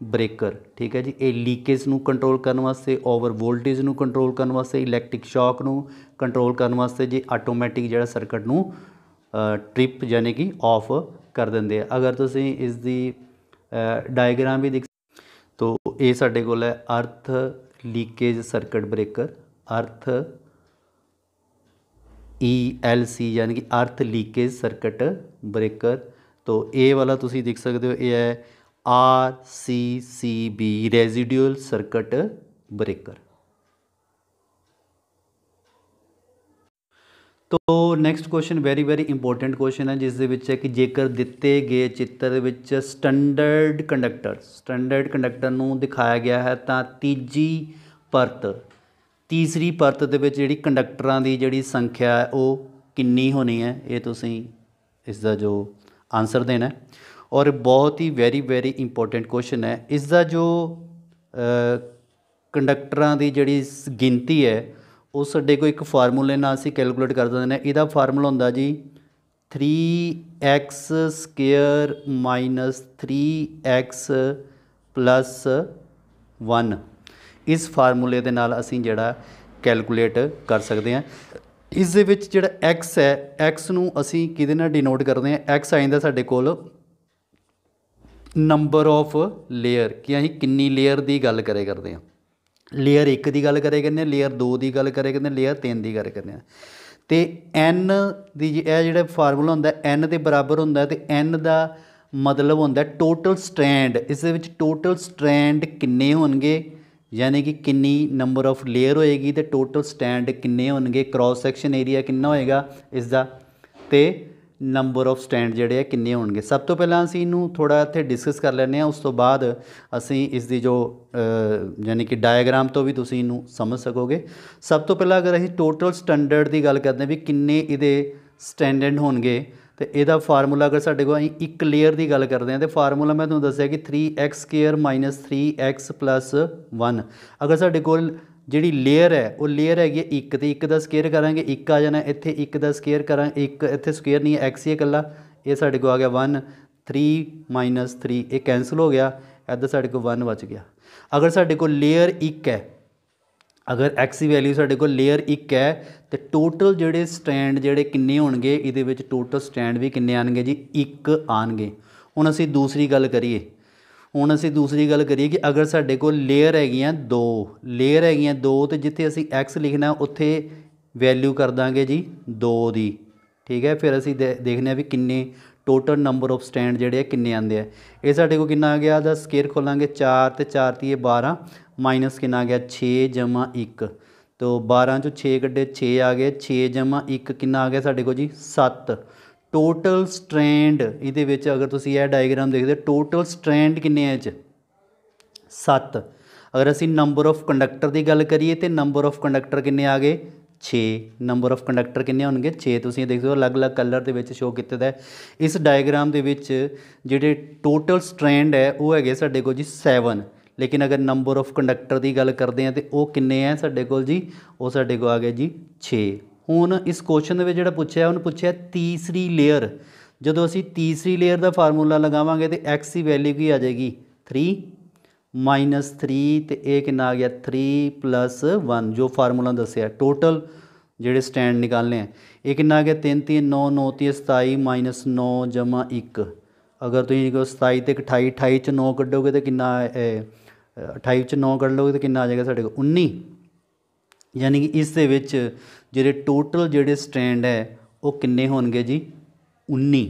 A: ਬ੍ਰੇਕਰ, ਠੀਕ ਹੈ ਜੀ? ਇਹ ਲੀਕੇਜ ਨੂੰ ਕੰਟਰੋਲ ਕਰਨ ਵਾਸਤੇ ਓਵਰ ਵੋਲਟੇਜ ਨੂੰ ਕੰਟਰੋਲ ਕਰਨ ਵਾਸਤੇ ਇਲੈਕਟ੍ਰਿਕ ਸ਼ੌਕ ਨੂੰ ਕੰਟਰੋਲ ਕਰਨ ਵਾਸਤੇ ਜੀ ਆਟੋਮੈਟਿਕ ਜਿਹੜਾ ਸਰਕਟ ਨੂੰ ਟ੍ਰਿਪ ਯਾਨੀ ਕਿ ਆਫ ਕਰ ਦਿੰਦੇ ਆ। ਅਗਰ ਤੁਸੀਂ ਇਸ ਦੀ ਡਾਇਗਰਾਮ ਵੀ ਦੇਖ ਤੋ ਇਹ ਸਾਡੇ ਕੋਲ ਹੈ ਅਰਥ ਲੀਕੇਜ ਸਰਕਟ ਬ੍ਰੇਕਰ ਅਰਥ ਈ ਐਲ ਸੀ ਯਾਨੀ ਕਿ ਅਰਥ ਲੀਕੇਜ ਸਰਕਟ ਬ੍ਰੇਕਰ ਤੋ ਇਹ ਵਾਲਾ ਤੁਸੀਂ ਦੇਖ ਸਕਦੇ ਹੋ, ਇਹ ਹੈ R C C B residual circuit breaker. ਤੋ next question very very important question ਹੈ, ਜਿਸ ਦੇ ਵਿੱਚ ਹੈ ਕਿ ਜੇਕਰ ਦਿੱਤੇ ਗਏ ਚਿੱਤਰ ਦੇ ਵਿੱਚ ਸਟੈਂਡਰਡ ਕੰਡਕਟਰ ਸਟੈਂਡਰਡ ਕੰਡਕਟਰ ਨੂੰ ਦਿਖਾਇਆ ਗਿਆ ਹੈ, ਤਾਂ ਤੀਜੀ ਪਰਤ, ਤੀਸਰੀ ਪਰਤ ਦੇ ਵਿੱਚ ਜਿਹੜੀ ਕੰਡਕਟਰਾਂ ਦੀ ਜਿਹੜੀ ਸੰਖਿਆ ਹੈ, ਉਹ ਕਿੰਨੀ ਹੋਣੀ ਹੈ? ਇਹ ਤੁਸੀਂ ਇਸ ਦਾ ਜੋ ਆਨਸਰ ਦੇਣਾ ਹੈ। ਔਰ ਬਹੁਤ ਹੀ ਵੈਰੀ ਵੈਰੀ ਇੰਪੋਰਟੈਂਟ ਕੁਐਸਚਨ ਹੈ। ਇਸ ਦਾ ਜੋ ਕੰਡਕਟਰਾਂ ਦੀ ਜਿਹੜੀ ਗਿਣਤੀ ਹੈ, ਉਹ ਸਾਡੇ ਕੋਲ ਇੱਕ ਫਾਰਮੂਲੇ ਨਾਲ ਅਸੀਂ ਕੈਲਕੂਲੇਟ ਕਰ ਦਿੰਦੇ ਨੇ। ਇਹਦਾ ਫਾਰਮੂਲਾ ਹੁੰਦਾ ਜੀ 3x ਸਕੁਅਰ 3x 1 ਇਸ ਫਾਰਮੂਲੇ ਦੇ ਨਾਲ ਅਸੀਂ ਜਿਹੜਾ ਕੈਲਕੂਲੇਟ ਕਰ ਸਕਦੇ ਹਾਂ। ਇਸ ਦੇ ਵਿੱਚ ਜਿਹੜਾ x ਹੈ, x ਨੂੰ ਅਸੀਂ ਕਿਹਦੇ ਨਾਲ ਡਿਨੋਟ ਕਰਦੇ ਹਾਂ? x ਆ ਜਾਂਦਾ ਸਾਡੇ ਕੋਲ ਨੰਬਰ ਆਫ ਲੇਅਰ ਕਿ ਅਸੀਂ ਕਿੰਨੀ ਲੇਅਰ ਦੀ ਗੱਲ ਕਰੇ ਕਰਦੇ ਹਾਂ। ਲੇਅਰ 1 ਦੀ ਗੱਲ ਕਰੇ ਹਾਂ ਲੇਅਰ 2 ਦੀ ਗੱਲ ਕਰੇ ਕਰਦੇ ਹਾਂ ਲੇਅਰ 3 ਦੀ ਗੱਲ ਕਰਦੇ ਹਾਂ। ਤੇ n ਦੀ ਇਹ ਜਿਹੜਾ ਫਾਰਮੂਲਾ ਹੁੰਦਾ, n ਦੇ ਬਰਾਬਰ ਹੁੰਦਾ ਤੇ n ਦਾ ਮਤਲਬ ਹੁੰਦਾ ਟੋਟਲ ਸਟ੍ਰੈਂਡ ਇਸ ਦੇ ਵਿੱਚ ਟੋਟਲ ਸਟ੍ਰੈਂਡ ਕਿੰਨੇ ਹੋਣਗੇ? ਯਾਨੀ ਕਿ ਕਿੰਨੀ ਨੰਬਰ ਆਫ ਲੇਅਰ ਹੋਏਗੀ ਤੇ ਟੋਟਲ ਸਟੈਂਡ ਕਿੰਨੇ ਹੋਣਗੇ? ਕ੍ਰਾਸ ਸੈਕਸ਼ਨ ਏਰੀਆ ਕਿੰਨਾ ਹੋਏਗਾ? ਇਸ ਦਾ। ਤੇ ਨੰਬਰ ਆਫ ਸਟੈਂਡ ਜਿਹੜੇ ਆ, ਕਿੰਨੇ ਹੋਣਗੇ। ਸਭ ਤੋਂ ਪਹਿਲਾਂ ਅਸੀਂ ਇਹਨੂੰ ਥੋੜਾ ਇੱਥੇ ਡਿਸਕਸ ਕਰ ਲੈਂਦੇ ਆ ਉਸ ਤੋਂ ਬਾਅਦ ਅਸੀਂ ਇਸ ਦੀ ਜੋ ਯਾਨੀ ਕਿ ਡਾਇਗਰਾਮ ਤੋਂ ਵੀ ਤੁਸੀਂ ਇਹਨੂੰ ਸਮਝ ਸਕੋਗੇ। ਸਭ ਤੋਂ ਪਹਿਲਾਂ ਅਗਰ ਅਸੀਂ ਟੋਟਲ ਸਟੈਂਡਰਡ ਦੀ ਗੱਲ ਕਰਦੇ ਹਾਂ ਵੀ ਕਿੰਨੇ ਇਹਦੇ ਸਟੈਂਡਰਡ ਹੋਣਗੇ, ਤੇ ਇਹਦਾ ਫਾਰਮੂਲਾ ਅਗਰ ਸਾਡੇ ਕੋਲ ਅਸੀਂ ਇੱਕ ਲੇਅਰ ਦੀ ਗੱਲ ਕਰਦੇ ਹਾਂ, ਤੇ ਫਾਰਮੂਲਾ ਮੈਂ ਤੁਹਾਨੂੰ ਦੱਸਿਆ ਕਿ 3x ਸਕੁਅਰ 3x 1 ਅਗਰ ਸਾਡੇ ਕੋਲ ਜਿਹੜੀ ਲੇਅਰ ਹੈ, ਉਹ ਲੇਅਰ ਹੈਗੀ ਇੱਕ ਤੇ ਇੱਕ ਦਾ ਸਕੁਅਰ ਕਰਾਂਗੇ, ਇੱਕ ਆ ਜਾਣਾ, ਇੱਥੇ ਇੱਕ ਦਾ ਸਕੁਅਰ ਕਰਾਂ, ਇੱਕ ਇੱਥੇ ਸਕੁਅਰ ਨਹੀਂ ਹੈ, x ਹੀ ਇਕੱਲਾ, ਇਹ ਸਾਡੇ ਕੋਲ ਆ ਗਿਆ 1 3 3 ਇਹ ਕੈਨਸਲ ਹੋ ਗਿਆ, ਇੱਧਰ ਸਾਡੇ ਕੋਲ 1 ਬਚ ਗਿਆ। ਅਗਰ ਸਾਡੇ ਕੋਲ ਲੇਅਰ ਇੱਕ ਹੈ, ਅਗਰ x ਦੀ ਵੈਲਿਊ ਸਾਡੇ ਕੋਲ ਲੇਅਰ ਇੱਕ ਹੈ, ਤੇ ਟੋਟਲ ਜਿਹੜੇ ਸਟੈਂਡ ਜਿਹੜੇ ਕਿੰਨੇ ਹੋਣਗੇ, ਇਹਦੇ ਵਿੱਚ ਟੋਟਲ ਸਟੈਂਡ ਵੀ ਕਿੰਨੇ ਆਣਗੇ ਜੀ? ਇੱਕ ਆਣਗੇ। ਹੁਣ ਅਸੀਂ ਦੂਸਰੀ ਗੱਲ ਕਰੀਏ। ਹੁਣ ਅਸੀਂ ਦੂਸਰੀ ਗੱਲ ਕਰੀਏ ਕਿ ਅਗਰ ਸਾਡੇ ਕੋਲ ਲੇਅਰ ਹੈਗੀਆਂ ਦੋ ਲੇਅਰ ਹੈਗੀਆਂ ਦੋ ਤੇ ਜਿੱਥੇ ਅਸੀਂ x ਲਿਖਣਾ, ਉੱਥੇ ਵੈਲਿਊ ਕਰ ਦਾਂਗੇ ਜੀ 2 ਦੀ। ਠੀਕ ਹੈ, ਫਿਰ ਅਸੀਂ ਦੇਖਦੇ ਆ ਵੀ ਕਿੰਨੇ ਟੋਟਲ ਨੰਬਰ ਆਫ ਸਟੈਂਡ ਜਿਹੜੇ ਆ, ਕਿੰਨੇ ਆਂਦੇ ਆ। ਇਹ ਸਾਡੇ ਕੋਲ ਕਿੰਨਾ ਆ ਗਿਆ? ਦਾ ਸਕੇਅਰ ਖੋਲਾਂਗੇ 4 ਤੇ 4 ਤੀਏ 12 ਮਾਈਨਸ ਕਿੰਨਾ ਆ ਗਿਆ? 6 1 ਤੋ 12 ਚੋਂ 6 ਕੱਢੇ 6 ਆ ਗਏ 6 ਜਮਾ 1 ਕਿੰਨਾ ਆ ਗਿਆ ਸਾਡੇ ਕੋਲ ਜੀ? 7 ਟੋਟਲ ਸਟ੍ਰੈਂਡ ਇਹਦੇ ਵਿੱਚ ਅਗਰ ਤੁਸੀਂ ਇਹ ਡਾਇਗਰਾਮ ਦੇਖਦੇ ਟੋਟਲ ਸਟ੍ਰੈਂਡ ਕਿੰਨੇ ਹੈ ਚ? 7 ਅਗਰ ਅਸੀਂ ਨੰਬਰ ਆਫ ਕੰਡਕਟਰ ਦੀ ਗੱਲ ਕਰੀਏ, ਤੇ ਨੰਬਰ ਆਫ ਕੰਡਕਟਰ ਕਿੰਨੇ ਆ ਗਏ? 6 ਨੰਬਰ ਆਫ ਕੰਡਕਟਰ ਕਿੰਨੇ ਹੋਣਗੇ? 6 ਤੁਸੀਂ ਇਹ ਦੇਖਦੇ ਹੋ, ਅਲੱਗ-ਅਲੱਗ ਕਲਰ ਦੇ ਵਿੱਚ ਸ਼ੋ ਕੀਤੇ ਦਾ ਹੈ। ਇਸ ਡਾਇਗਰਾਮ ਦੇ ਵਿੱਚ ਜਿਹੜੇ ਟੋਟਲ ਸਟ੍ਰੈਂਡ ਹੈ, ਉਹ ਹੈਗੇ ਸਾਡੇ ਕੋਲ ਜੀ 7 ਲੇਕਿਨ ਅਗਰ ਨੰਬਰ ਆਫ ਕੰਡਕਟਰ ਦੀ ਗੱਲ ਕਰਦੇ ਆ ਤੇ ਉਹ ਕਿੰਨੇ ਆ ਸਾਡੇ ਕੋਲ ਜੀ? ਉਹ ਸਾਡੇ ਕੋਲ ਆ ਗਏ ਜੀ 6 ਹੁਣ ਇਸ ਕੁਐਸਚਨ ਦੇ ਵਿੱਚ ਜਿਹੜਾ ਪੁੱਛਿਆ ਉਹਨੂੰ ਪੁੱਛਿਆ ਤੀਸਰੀ ਲੇਅਰ ਜਦੋਂ ਅਸੀਂ ਤੀਸਰੀ ਲੇਅਰ ਦਾ ਫਾਰਮੂਲਾ ਲਗਾਵਾਂਗੇ ਤੇ x ਦੀ ਵੈਲਿਊ ਕੀ ਆ ਜਾਏਗੀ? 3 ਮਾਈਨਸ 3 ਤੇ ਇਹ ਕਿੰਨਾ ਆ ਗਿਆ? 3 ਪਲੱਸ 1 ਜੋ ਫਾਰਮੂਲਾ ਦੱਸਿਆ। ਟੋਟਲ ਜਿਹੜੇ ਸਟੈਂਡ ਨਿਕਾਲਨੇ ਆ ਇਹ ਕਿੰਨਾ ਆ ਗਿਆ? 3 3 9 9 3 27 ਮਾਈਨਸ 9 ਜਮਾ 1 ਅਗਰ ਤੁਸੀਂ ਕੋ 27 ਤੇ 28 28 ਚ 9 ਕੱਢੋਗੇ ਤੇ ਕਿੰਨਾ ਇਹ, 28 ਚ 9 ਕੱਢ ਲਓਗੇ ਤੇ ਕਿੰਨਾ ਆ ਜਾਏਗਾ ਸਾਡੇ ਕੋਲ 19 ਯਾਨੀ ਕਿ ਇਸ ਦੇ ਵਿੱਚ ਜਿਹੜੇ ਟੋਟਲ ਜਿਹੜੇ ਸਟੈਂਡ ਹੈ, ਉਹ ਕਿੰਨੇ ਹੋਣਗੇ ਜੀ? 19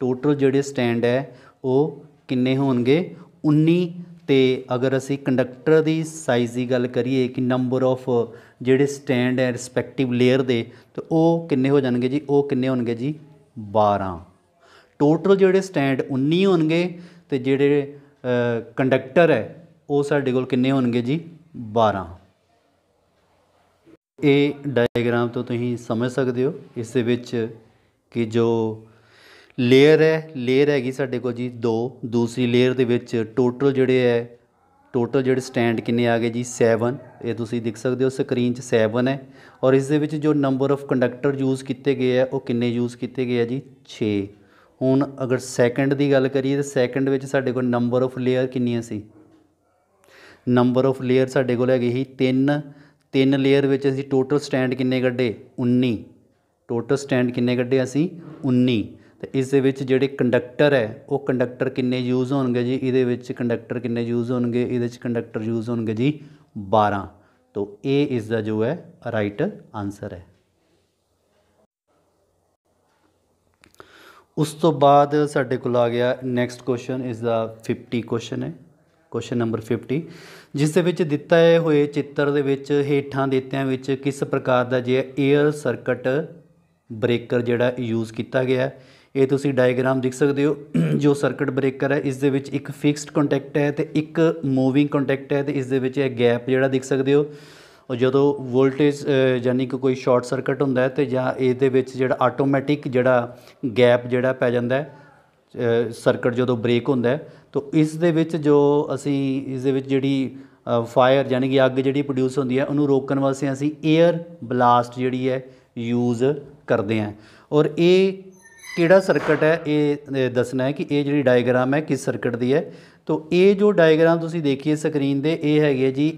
A: ਟੋਟਲ ਜਿਹੜੇ ਸਟੈਂਡ ਹੈ, ਉਹ ਕਿੰਨੇ ਹੋਣਗੇ? 19 ਤੇ ਅਗਰ ਅਸੀਂ ਕੰਡਕਟਰ ਦੀ ਸਾਈਜ਼ ਦੀ ਗੱਲ ਕਰੀਏ ਕਿ ਨੰਬਰ ਆਫ ਜਿਹੜੇ ਸਟੈਂਡ ਹੈ ਰਿਸਪੈਕਟਿਵ ਲੇਅਰ ਦੇ, ਤੇ ਉਹ ਕਿੰਨੇ ਹੋ ਜਾਣਗੇ ਜੀ? ਉਹ ਕਿੰਨੇ ਹੋਣਗੇ ਜੀ? 12 ਟੋਟਲ ਜਿਹੜੇ ਸਟੈਂਡ 19 ਹੋਣਗੇ ਤੇ ਜਿਹੜੇ ਕੰਡਕਟਰ ਹੈ, ਉਹ ਸਾਡੇ ਕੋਲ ਕਿੰਨੇ ਹੋਣਗੇ ਜੀ? 12 ਇਹ ਡਾਇਗਰਾਮ ਤੋਂ ਤੁਸੀਂ ਸਮਝ ਸਕਦੇ ਹੋ, ਇਸ ਦੇ ਵਿੱਚ ਕਿ ਜੋ ਲੇਅਰ ਹੈ ਲੇਅਰ ਹੈਗੀ ਸਾਡੇ ਕੋਲ ਜੀ ਦੋ, ਦੂਸਰੀ ਲੇਅਰ ਦੇ ਵਿੱਚ ਟੋਟਲ ਜਿਹੜੇ ਹੈ ਟੋਟਲ ਜਿਹੜੇ ਸਟੈਂਡ ਕਿੰਨੇ ਆ ਗਏ ਜੀ? 7 ਇਹ ਤੁਸੀਂ ਦੇਖ ਸਕਦੇ ਹੋ ਸਕਰੀਨ 'ਚ 7 ਹੈ ਔਰ ਇਸ ਦੇ ਵਿੱਚ ਜੋ ਨੰਬਰ ਆਫ ਕੰਡਕਟਰ ਯੂਜ਼ ਕੀਤੇ ਗਏ ਆ, ਉਹ ਕਿੰਨੇ ਯੂਜ਼ ਕੀਤੇ ਗਏ ਆ ਜੀ? 6 ਹੁਣ ਅਗਰ ਸੈਕੰਡ ਦੀ ਗੱਲ ਕਰੀਏ ਤਾਂ ਸੈਕੰਡ ਵਿੱਚ ਸਾਡੇ ਕੋਲ ਨੰਬਰ ਆਫ ਲੇਅਰ ਕਿੰਨੀਆਂ ਸੀ? ਨੰਬਰ ਆਫ ਲੇਅਰ ਸਾਡੇ ਕੋਲ ਹੈਗੇ ਸੀ 3 ਤਿੰਨ ਲੇਅਰ ਵਿੱਚ ਅਸੀਂ ਟੋਟਲ ਸਟੈਂਡ ਕਿੰਨੇ ਕੱਢੇ? 19 ਟੋਟਲ ਸਟੈਂਡ ਕਿੰਨੇ ਕੱਢੇ ਅਸੀਂ? 19 ਤੇ ਇਸ ਦੇ ਵਿੱਚ ਜਿਹੜੇ ਕੰਡਕਟਰ ਹੈ, ਉਹ ਕੰਡਕਟਰ ਕਿੰਨੇ ਯੂਜ਼ ਹੋਣਗੇ ਜੀ? ਇਹਦੇ ਵਿੱਚ ਕੰਡਕਟਰ ਕਿੰਨੇ ਯੂਜ਼ ਹੋਣਗੇ? ਇਹਦੇ ਵਿੱਚ ਕੰਡਕਟਰ ਯੂਜ਼ ਹੋਣਗੇ ਜੀ 12 ਤੋਂ ਇਹ ਇਸ ਦਾ ਜੋ ਹੈ ਰਾਈਟ ਆਨਸਰ ਹੈ। ਉਸ ਤੋਂ ਬਾਅਦ ਸਾਡੇ ਕੋਲ ਆ ਗਿਆ ਨੈਕਸਟ ਕੁਐਸਚਨ ਇਸ ਦਾ 50 ਕੁਐਸਚਨ ਹੈ। ਕੁਐਸਚਨ ਨੰਬਰ 50 ਜਿਸ ਦੇ ਵਿੱਚ ਦਿੱਤਾ ਹੋਏ ਚਿੱਤਰ ਦੇ ਵਿੱਚ ਹੇਠਾਂ ਦਿੱਤਿਆਂ ਵਿੱਚ ਕਿਸ ਪ੍ਰਕਾਰ ਦਾ ਜੇ 에ਅਰ ਸਰਕਟ ਬ੍ਰੇਕਰ ਜਿਹੜਾ ਯੂਜ਼ ਕੀਤਾ ਗਿਆ ਇਹ ਤੁਸੀਂ ਡਾਇਗਰਾਮ ਦੇਖ ਸਕਦੇ ਹੋ। <clears throat> ਜੋ ਸਰਕਟ ਬ੍ਰੇਕਰ ਹੈ, ਇਸ ਦੇ ਵਿੱਚ ਇੱਕ ਫਿਕਸਡ ਕੰਟੈਕਟ ਹੈ ਤੇ ਇੱਕ ਮੂਵਿੰਗ ਕੰਟੈਕਟ ਹੈ ਤੇ ਇਸ ਦੇ ਵਿੱਚ ਇਹ ਗੈਪ ਜਿਹੜਾ ਦੇਖ ਸਕਦੇ ਹੋ। ਉਹ ਜਦੋਂ ਵੋਲਟੇਜ ਯਾਨੀ ਕਿ ਕੋਈ ਸ਼ਾਰਟ ਸਰਕਟ ਹੁੰਦਾ ਹੈ ਤੇ ਜਾਂ ਇਹਦੇ ਵਿੱਚ ਜਿਹੜਾ ਆਟੋਮੈਟਿਕ ਜਿਹੜਾ ਗੈਪ ਜਿਹੜਾ ਪੈ ਜਾਂਦਾ ਹੈ ਸਰਕਟ ਜਦੋਂ ਬ੍ਰੇਕ ਹੁੰਦਾ ਹੈ ਤਾਂ ਇਸ ਦੇ ਵਿੱਚ ਜੋ ਅਸੀਂ ਇਸ ਦੇ ਵਿੱਚ ਜਿਹੜੀ ਫਾਇਰ ਯਾਨੀ ਕਿ ਅੱਗ ਜਿਹੜੀ ਪ੍ਰੋਡਿਊਸ ਹੁੰਦੀ ਹੈ, ਉਹਨੂੰ ਰੋਕਣ ਵਾਸਤੇ ਅਸੀਂ 에ਅਰ ਬਲਾਸਟ ਜਿਹੜੀ ਹੈ ਯੂਜ਼ ਕਰਦੇ ਹਾਂ। ਔਰ ਇਹ ਕਿਹੜਾ ਸਰਕਟ ਹੈ? ਇਹ ਦੱਸਣਾ ਹੈ ਕਿ ਇਹ ਜਿਹੜੀ ਡਾਇਗਰਾਮ ਹੈ, ਕਿਸ ਸਰਕਟ ਦੀ ਹੈ? ਤਾਂ ਇਹ ਜੋ ਡਾਇਗਰਾਮ ਤੁਸੀਂ ਦੇਖੀਏ ਸਕਰੀਨ ਤੇ ਇਹ ਹੈਗੇ ਹੈ ਜੀ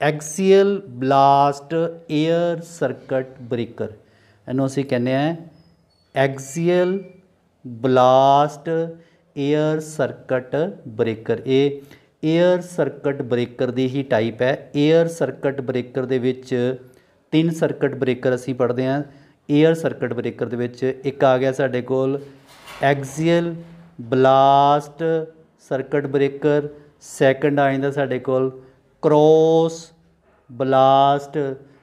A: axial blast air circuit breaker ਇਹਨੂੰ ਅਸੀਂ ਕਹਿੰਦੇ ਆ axial blast air circuit breaker ਇਹ ਏਅਰ ਸਰਕਟ ਬ੍ਰੇਕਰ ਦੀ ਹੀ ਟਾਈਪ ਹੈ। ਏਅਰ ਸਰਕਟ ਬ੍ਰੇਕਰ ਦੇ ਵਿੱਚ ਤਿੰਨ ਸਰਕਟ ਬ੍ਰੇਕਰ ਅਸੀਂ ਪੜ੍ਹਦੇ ਹਾਂ। ਏਅਰ ਸਰਕਟ ਬ੍ਰੇਕਰ ਦੇ ਵਿੱਚ ਇੱਕ ਆ ਗਿਆ ਸਾਡੇ ਕੋਲ axial blast circuit breaker second ਆ ਜਾਂਦਾ ਸਾਡੇ ਕੋਲ ਕ੍ਰੋਸ ਬਲਾਸਟ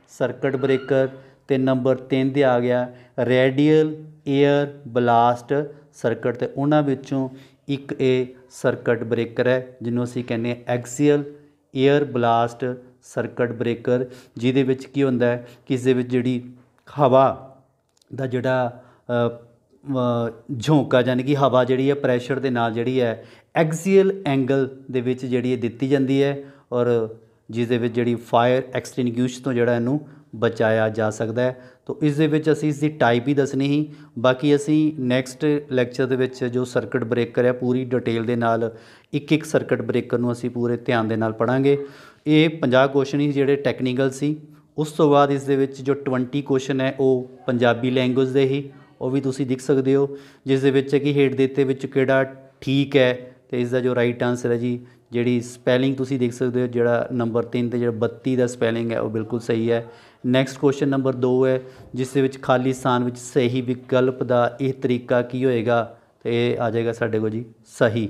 A: ਸਰਕਟ ਬ੍ਰੇਕਰ ਤੇ ਨੰਬਰ 3 ਦੇ ਆ ਗਿਆ ਰੈਡੀਅਲ ਏਅਰ ਬਲਾਸਟ ਸਰਕਟ ਤੇ ਉਹਨਾਂ ਵਿੱਚੋਂ ਇੱਕ ਇਹ ਸਰਕਟ ਬ੍ਰੇਕਰ ਹੈ, ਜਿਹਨੂੰ ਅਸੀਂ ਕਹਿੰਦੇ ਹਾਂ axial air blast circuit breaker, ਜਿਹਦੇ ਵਿੱਚ ਕੀ ਹੁੰਦਾ ਹੈ ਕਿ ਇਸ ਦੇ ਵਿੱਚ ਜਿਹੜੀ ਹਵਾ ਦਾ ਜਿਹੜਾ ਝੋਂਕਾ ਯਾਨੀ ਕਿ ਹਵਾ ਜਿਹੜੀ ਹੈ ਪ੍ਰੈਸ਼ਰ ਦੇ ਨਾਲ ਜਿਹੜੀ ਹੈ ਐਕਸੀਅਲ ਐਂਗਲ ਦੇ ਵਿੱਚ ਜਿਹੜੀ ਇਹ ਦਿੱਤੀ ਜਾਂਦੀ ਹੈ ਔਰ ਜਿਸ ਦੇ ਵਿੱਚ ਜਿਹੜੀ ਫਾਇਰ ਐਕਸਟਿੰਗੁਇਸ਼ ਤੋਂ ਜਿਹੜਾ ਇਹਨੂੰ ਬਚਾਇਆ ਜਾ ਸਕਦਾ ਹੈ। ਤੋਂ ਇਸ ਦੇ ਵਿੱਚ ਅਸੀਂ ਇਸ ਦੀ ਟਾਈਪ ਹੀ ਦੱਸਣੀ ਸੀ। ਬਾਕੀ ਅਸੀਂ ਨੈਕਸਟ ਲੈਕਚਰ ਦੇ ਵਿੱਚ ਜੋ ਸਰਕਟ ਬ੍ਰੇਕਰ ਹੈ, ਪੂਰੀ ਡਿਟੇਲ ਦੇ ਨਾਲ ਇੱਕ ਇੱਕ ਸਰਕਟ ਬ੍ਰੇਕਰ ਨੂੰ ਅਸੀਂ ਪੂਰੇ ਧਿਆਨ ਦੇ ਨਾਲ ਪੜਾਂਗੇ ਇਹ 50 ਕੁਐਸਚਨ ਹੀ ਜਿਹੜੇ ਟੈਕਨੀਕਲ ਸੀ। ਉਸ ਤੋਂ ਬਾਅਦ ਇਸ ਦੇ ਵਿੱਚ ਜੋ 20 ਕੁਐਸਚਨ ਹੈ, ਉਹ ਪੰਜਾਬੀ ਲੈਂਗੁਏਜ ਦੇ ਹੀ ਉਹ ਵੀ ਤੁਸੀਂ ਦੇਖ ਸਕਦੇ ਹੋ, ਜਿਸ ਦੇ ਵਿੱਚ ਕਿ ਹੇਠ ਦਿੱਤੇ ਵਿੱਚ ਕਿਹੜਾ ਠੀਕ ਹੈ ਤੇ ਇਸ ਦਾ ਜੋ ਰਾਈਟ ਆਨਸਰ ਹੈ ਜੀ, ਜਿਹੜੀ ਸਪੈਲਿੰਗ ਤੁਸੀਂ ਦੇਖ ਸਕਦੇ ਹੋ, ਜਿਹੜਾ ਨੰਬਰ 3 ਤੇ ਜਿਹੜਾ 32 ਦਾ ਸਪੈਲਿੰਗ ਹੈ, ਉਹ ਬਿਲਕੁਲ ਸਹੀ ਹੈ। ਨੈਕਸਟ ਕੁਐਸਚਨ ਨੰਬਰ 2 ਹੈ, ਜਿਸ ਦੇ ਵਿੱਚ ਖਾਲੀ ਸਥਾਨ ਵਿੱਚ ਸਹੀ ਵਿਕਲਪ ਦਾ ਇਹ ਤਰੀਕਾ ਕੀ ਹੋਏਗਾ? ਤੇ ਇਹ ਆ ਜਾਏਗਾ ਸਾਡੇ ਕੋਲ ਜੀ, ਸਹੀ।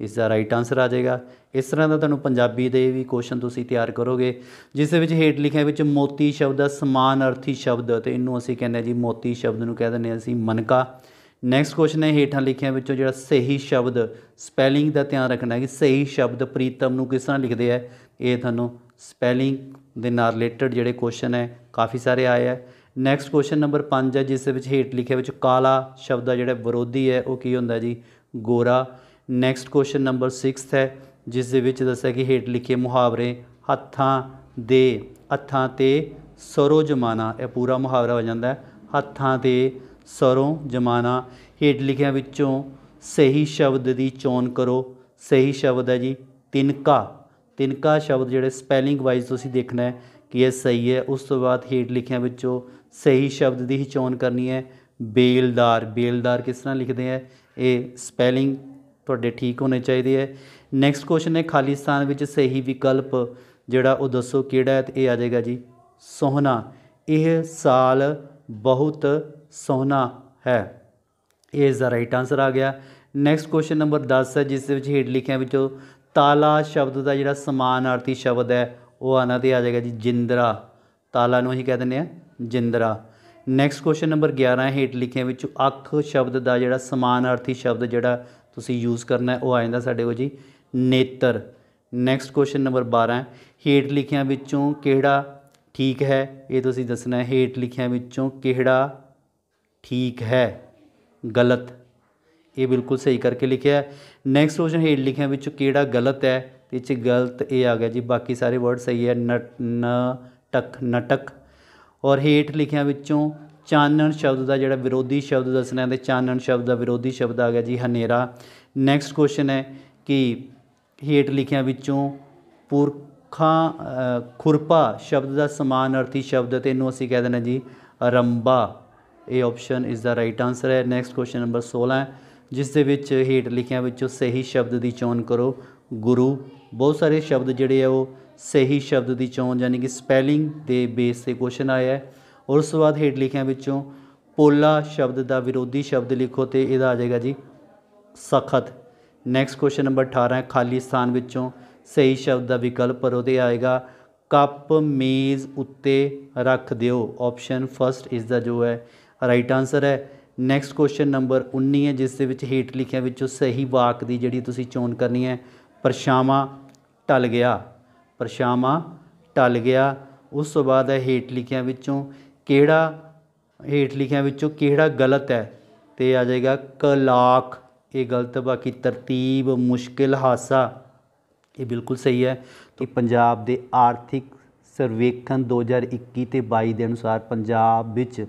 A: ਇਸ ਦਾ ਰਾਈਟ ਆਨਸਰ ਆ ਜਾਏਗਾ। ਇਸ ਤਰ੍ਹਾਂ ਦਾ ਤੁਹਾਨੂੰ ਪੰਜਾਬੀ ਦੇ ਵੀ ਕੁਐਸਚਨ ਤੁਸੀਂ ਤਿਆਰ ਕਰੋਗੇ, ਜਿਸ ਦੇ ਵਿੱਚ ਹੇਠ ਲਿਖਿਆ ਵਿੱਚ ਮੋਤੀ ਸ਼ਬਦ ਦਾ ਸਮਾਨ ਅਰਥੀ ਸ਼ਬਦ ਤੇ ਇਹਨੂੰ ਅਸੀਂ ਕਹਿੰਦੇ ਹਾਂ ਜੀ ਮੋਤੀ ਸ਼ਬਦ ਨੂੰ ਕਹਿ ਦਿੰਦੇ ਹਾਂ ਅਸੀਂ ਮਨਕਾ। ਨੈਕਸਟ ਕੁਐਸਚਨ ਹੈ, ਹੇਠਾਂ ਲਿਖਿਆਂ ਵਿੱਚੋਂ ਜਿਹੜਾ ਸਹੀ ਸ਼ਬਦ ਸਪੈਲਿੰਗ ਦਾ ਧਿਆਨ ਰੱਖਣਾ ਹੈ ਕਿ ਸਹੀ ਸ਼ਬਦ ਪ੍ਰੀਤਮ ਨੂੰ ਕਿਸ ਤਰ੍ਹਾਂ ਲਿਖਦੇ ਆ ਇਹ ਤੁਹਾਨੂੰ ਸਪੈਲਿੰਗ ਦੇ ਨਾਲ ਰਿਲੇਟਡ ਜਿਹੜੇ ਕੁਐਸਚਨ ਹੈ, ਕਾਫੀ ਸਾਰੇ ਆਏ ਹੈ। ਨੈਕਸਟ ਕੁਐਸਚਨ ਨੰਬਰ 5 ਹੈ, ਜਿਸ ਦੇ ਵਿੱਚ ਹੇਠ ਲਿਖਿਆ ਵਿੱਚ ਕਾਲਾ ਸ਼ਬਦ ਦਾ ਜਿਹੜਾ ਵਿਰੋਧੀ ਹੈ, ਉਹ ਕੀ ਹੁੰਦਾ ਜੀ? ਗੋਰਾ। ਨੈਕਸਟ ਕੁਐਸਚਨ ਨੰਬਰ 6 ਹੈ, ਜਿਸ ਦੇ ਵਿੱਚ ਦੱਸਿਆ ਕਿ ਹੇਠ ਲਿਖੇ ਮੁਹਾਵਰੇ ਹੱਥਾਂ ਦੇ, ਹੱਥਾਂ ਤੇ ਸਰੋ ਜਮਾਨਾ, ਇਹ ਪੂਰਾ ਮੁਹਾਵਰਾ ਹੋ ਜਾਂਦਾ ਹੈ। ਹੱਥਾਂ ਤੇ ਸਰੋਂ ਜਮਾਨਾ। ਹੇਠ ਲਿਖਿਆਂ ਵਿੱਚੋਂ ਸਹੀ ਸ਼ਬਦ ਦੀ ਚੋਣ ਕਰੋ। ਸਹੀ ਸ਼ਬਦ ਹੈ ਜੀ, ਤਿਨਕਾ। ਤਿੰਨਕਾ ਸ਼ਬਦ ਜਿਹੜੇ ਸਪੈਲਿੰਗ ਵਾਈਜ਼ ਤੁਸੀਂ ਦੇਖਣਾ ਹੈ ਕਿ ਇਹ ਸਹੀ ਹੈ, ਉਸ ਤੋਂ ਬਾਅਦ ਹੇਠ ਲਿਖਿਆਂ ਵਿੱਚੋਂ ਸਹੀ ਸ਼ਬਦ ਦੀ ਹੀ ਚੋਣ ਕਰਨੀ ਹੈ। ਬੇਲਦਾਰ ਬੇਲਦਾਰ ਕਿਸ ਤਰ੍ਹਾਂ ਲਿਖਦੇ ਆ ਇਹ ਸਪੈਲਿੰਗ ਤੁਹਾਡੇ ਠੀਕ ਹੋਣੇ ਚਾਹੀਦੇ ਹੈ। ਨੈਕਸਟ ਕੁਐਸਚਨ ਹੈ, ਖਾਲਿਸਤਾਨ ਵਿੱਚ ਸਹੀ ਵਿਕਲਪ ਜਿਹੜਾ ਉਹ ਦੱਸੋ ਕਿਹੜਾ ਹੈ ਤੇ ਇਹ ਆ ਜਾਏਗਾ ਜੀ, ਸੋਹਣਾ। ਇਹ ਸਾਲ ਬਹੁਤ ਸੋਹਣਾ ਹੈ। ਇਹ ਇਸ ਦਾ ਰਾਈਟ ਆਨਸਰ ਆ ਗਿਆ। ਨੈਕਸਟ ਕੁਐਸਚਨ ਨੰਬਰ 10 ਹੈ, ਜਿਸ ਦੇ ਵਿੱਚ ਹੇਠ ਲਿਖਿਆ ਵਿੱਚੋਂ ਤਾਲਾ ਸ਼ਬਦ ਦਾ ਜਿਹੜਾ ਸਮਾਨਾਰਥੀ ਸ਼ਬਦ ਹੈ, ਉਹ ਆਣਾ ਤੇ ਆ ਜਾਏਗਾ ਜੀ ਜਿੰਦਰਾ। ਤਾਲਾ ਨੂੰ ਅਸੀਂ ਕਹਿ ਦਿੰਦੇ ਆ ਜਿੰਦਰਾ। ਨੈਕਸਟ ਕੁਐਸਚਨ ਨੰਬਰ 11 ਹੇਠ ਲਿਖਿਆਂ ਵਿੱਚੋਂ ਅੱਖ ਸ਼ਬਦ ਦਾ ਜਿਹੜਾ ਸਮਾਨਾਰਥੀ ਸ਼ਬਦ ਜਿਹੜਾ ਤੁਸੀਂ ਯੂਜ਼ ਕਰਨਾ ਉਹ ਆ ਜਾਂਦਾ ਸਾਡੇ ਕੋਲ ਜੀ ਨੇਤਰ। ਨੈਕਸਟ ਕੁਐਸਚਨ ਨੰਬਰ 12 ਹੇਠ ਲਿਖਿਆਂ ਵਿੱਚੋਂ ਕਿਹੜਾ ਠੀਕ ਹੈ? ਇਹ ਤੁਸੀਂ ਦੱਸਣਾ ਹੈ, ਹੇਠ ਲਿਖਿਆਂ ਵਿੱਚੋਂ ਕਿਹੜਾ ਠੀਕ ਹੈ? ਗਲਤ। ਇਹ ਬਿਲਕੁਲ ਸਹੀ ਕਰਕੇ ਲਿਖਿਆ ਹੈ। ਨੈਕਸਟ ਕੁਐਸਚਨ ਹੇਠ ਲਿਖਿਆ ਵਿੱਚੋਂ ਕਿਹੜਾ ਗਲਤ ਹੈ? ਇਹ 'ਚ ਗਲਤ ਇਹ ਆ ਗਿਆ ਜੀ। ਬਾਕੀ ਸਾਰੇ ਵਰਡ ਸਹੀ ਹੈ। ਨਟ ਨਟਕ ਨਟਕ। ਔਰ ਹੇਠ ਲਿਖਿਆਂ ਵਿੱਚੋਂ ਚਾਨਣ ਸ਼ਬਦ ਦਾ ਜਿਹੜਾ ਵਿਰੋਧੀ ਸ਼ਬਦ ਦੱਸਣਾ ਹੈ, ਤੇ ਚਾਨਣ ਸ਼ਬਦ ਦਾ ਵਿਰੋਧੀ ਸ਼ਬਦ ਆ ਗਿਆ ਜੀ ਹਨੇਰਾ। ਨੈਕਸਟ ਕੁਐਸਚਨ ਹੈ ਕਿ ਹੇਠ ਲਿਖਿਆ ਵਿੱਚੋਂ ਪੁਰਖਾਂ ਖੁਰਪਾ ਸ਼ਬਦ ਦਾ ਸਮਾਨ ਅਰਥੀ ਸ਼ਬਦ, ਤੇ ਇਹਨੂੰ ਅਸੀਂ ਕਹਿ ਦਿੰਦੇ ਜੀ ਰੰਬਾ। ਇਹ option is the right answer ਹੈ। ਨੈਕਸਟ ਕੁਐਸਚਨ ਨੰਬਰ 16 ਹੈ। ਜਿਸ ਦੇ ਵਿੱਚ ਹੇਠ ਲਿਖਿਆਂ ਵਿੱਚੋਂ ਸਹੀ ਸ਼ਬਦ ਦੀ ਚੋਣ ਕਰੋ। ਗੁਰੂ, ਬਹੁਤ ਸਾਰੇ ਸ਼ਬਦ ਜਿਹੜੇ ਆ ਉਹ ਸਹੀ ਸ਼ਬਦ ਦੀ ਚੋਣ ਯਾਨੀ ਕਿ ਸਪੈਲਿੰਗ ਦੇ ਬੇਸ ਤੇ ਕੁਐਸਚਨ ਆਇਆ ਹੈ। ਔਰ ਉਸ ਤੋਂ ਬਾਅਦ ਹੇਠ ਲਿਖਿਆਂ ਵਿੱਚੋਂ ਪੋਲਾ ਸ਼ਬਦ ਦਾ ਵਿਰੋਧੀ ਸ਼ਬਦ ਲਿਖੋ ਤੇ ਇਹਦਾ ਆ ਜਾਏਗਾ ਜੀ, ਸਖਤ। ਨੈਕਸਟ ਕੁਐਸਚਨ ਨੰਬਰ 18 ਹੈ, ਖਾਲੀ ਸਥਾਨ ਵਿੱਚੋਂ ਸਹੀ ਸ਼ਬਦ ਦਾ ਵਿਕਲਪ ਭਰੋ ਤੇ ਆਏਗਾ, ਕੱਪ ਮੇਜ਼ ਉੱਤੇ ਰੱਖ ਦਿਓ। ਆਪਸ਼ਨ ਫਸਟ ਇਸ ਦਾ ਜੋ ਹੈ ਰਾਈਟ ਆਨਸਰ ਹੈ ਨੈਕਸਟ ਕੁਐਸਚਨ ਨੰਬਰ 19 ਹੈ, ਜਿਸ ਦੇ ਵਿੱਚ ਹੇਠ ਲਿਖਿਆ ਵਿੱਚੋਂ ਸਹੀ ਵਾਕ ਦੀ ਜਿਹੜੀ ਤੁਸੀਂ ਚੋਣ ਕਰਨੀ ਹੈ, ਪਰਛਾਵਾਂ ਟਲ ਗਿਆ। ਪਰਛਾਵਾਂ ਟਲ ਗਿਆ। ਉਸ ਤੋਂ ਬਾਅਦ ਹੈ ਹੇਠ ਲਿਖਿਆਂ ਵਿੱਚੋਂ ਕਿਹੜਾ, ਹੇਠ ਲਿਖਿਆਂ ਵਿੱਚੋਂ ਕਿਹੜਾ ਗਲਤ ਹੈ? ਤੇ ਆ ਜਾਏਗਾ ਕਲਾਕ। ਇਹ ਗਲਤ, ਬਾਕੀ ਤਰਤੀਬ, ਮੁਸ਼ਕਿਲ, ਹਾਸਾ। ਇਹ ਬਿਲਕੁਲ ਸਹੀ ਹੈ। ਕਿ ਪੰਜਾਬ ਦੇ ਆਰਥਿਕ ਸਰਵੇਖਣ 2021 ਤੇ 22 ਦੇ ਅਨੁਸਾਰ ਪੰਜਾਬ ਵਿੱਚ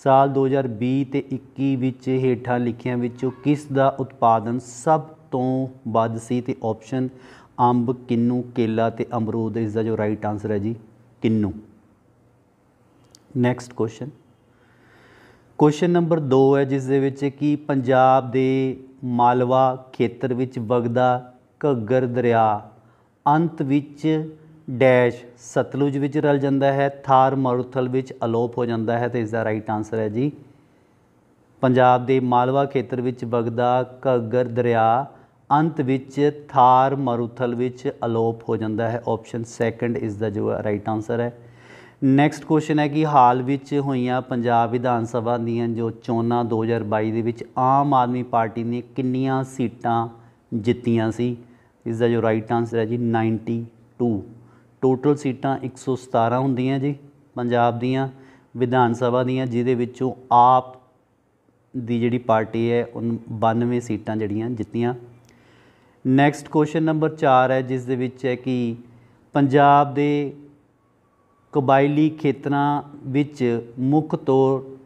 A: ਸਾਲ 2020 ਤੇ 21 ਵਿੱਚ ਹੇਠਾਂ ਲਿਖਿਆਂ ਵਿੱਚੋਂ ਕਿਸ ਦਾ ਉਤਪਾਦਨ ਸਭ ਤੋਂ ਵੱਧ ਸੀ ਤੇ ਆਪਸ਼ਨ ਅੰਬ, ਕਿੰਨੂ, ਕੇਲਾ ਤੇ ਅਮਰੂਦ, ਇਸ ਦਾ ਜੋ ਰਾਈਟ ਆਨਸਰ ਹੈ ਜੀ, ਕਿੰਨੂ। ਨੈਕਸਟ ਕੁਐਸਚਨ ਕੁਐਸਚਨ ਨੰਬਰ 2 ਹੈ ਜਿਸ ਦੇ ਵਿੱਚ ਕਿ ਪੰਜਾਬ ਦੇ ਮਾਲਵਾ ਖੇਤਰ ਵਿੱਚ ਵਗਦਾ ਘੱਗਰ ਦਰਿਆ ਅੰਤ ਵਿੱਚ ਡੈਸ਼ ਸਤਲੁਜ ਵਿੱਚ ਰਲ ਜਾਂਦਾ ਹੈ, ਥਾਰ ਮਰੂਥਲ ਵਿੱਚ ਅਲੋਪ ਹੋ ਜਾਂਦਾ ਹੈ ਤੇ ਇਸ ਦਾ ਰਾਈਟ ਆਨਸਰ ਹੈ ਜੀ। ਪੰਜਾਬ ਦੇ ਮਾਲਵਾ ਖੇਤਰ ਵਿੱਚ ਵਗਦਾ ਘੱਗਰ ਦਰਿਆ ਅੰਤ ਵਿੱਚ ਥਾਰ ਮਰੂਥਲ ਵਿੱਚ ਅਲੋਪ ਹੋ ਜਾਂਦਾ ਹੈ। ਆਪਸ਼ਨ ਸੈਕੰਡ ਇਸ ਦਾ ਜੋ ਰਾਈਟ ਆਨਸਰ ਹੈ। ਨੈਕਸਟ ਕੁਐਸਚਨ ਹੈ ਕਿ ਹਾਲ ਵਿੱਚ ਹੋਈਆਂ ਪੰਜਾਬ ਵਿਧਾਨ ਸਭਾ ਦੀਆਂ ਜੋ ਚੋਣਾਂ 2022 ਦੇ ਵਿੱਚ ਆਮ ਆਦਮੀ ਪਾਰਟੀ ਨੇ ਕਿੰਨੀਆਂ ਸੀਟਾਂ ਜਿੱਤੀਆਂ ਸੀ? ਇਸ ਦਾ ਜੋ ਰਾਈਟ ਆਨਸਰ ਹੈ ਜੀ 92 ਟੋਟਲ ਸੀਟਾਂ 117 ਹੁੰਦੀਆਂ ਜੀ, ਪੰਜਾਬ ਦੀਆਂ, ਵਿਧਾਨ ਸਭਾ ਦੀਆਂ, ਜਿਹਦੇ ਵਿੱਚੋਂ ਆਪ ਦੀ ਜਿਹੜੀ ਪਾਰਟੀ ਹੈ, ਉਹਨ 92 ਸੀਟਾਂ ਜਿਹੜੀਆਂ ਜਿੱਤੀਆਂ। ਨੈਕਸਟ ਕੁਐਸਚਨ ਨੰਬਰ 4 ਹੈ, ਜਿਸ ਦੇ ਵਿੱਚ ਹੈ ਕਿ ਪੰਜਾਬ ਦੇ ਕਬਾਇਲੀ ਖੇਤਰਾਂ ਵਿੱਚ ਮੁੱਖ ਤੌਰ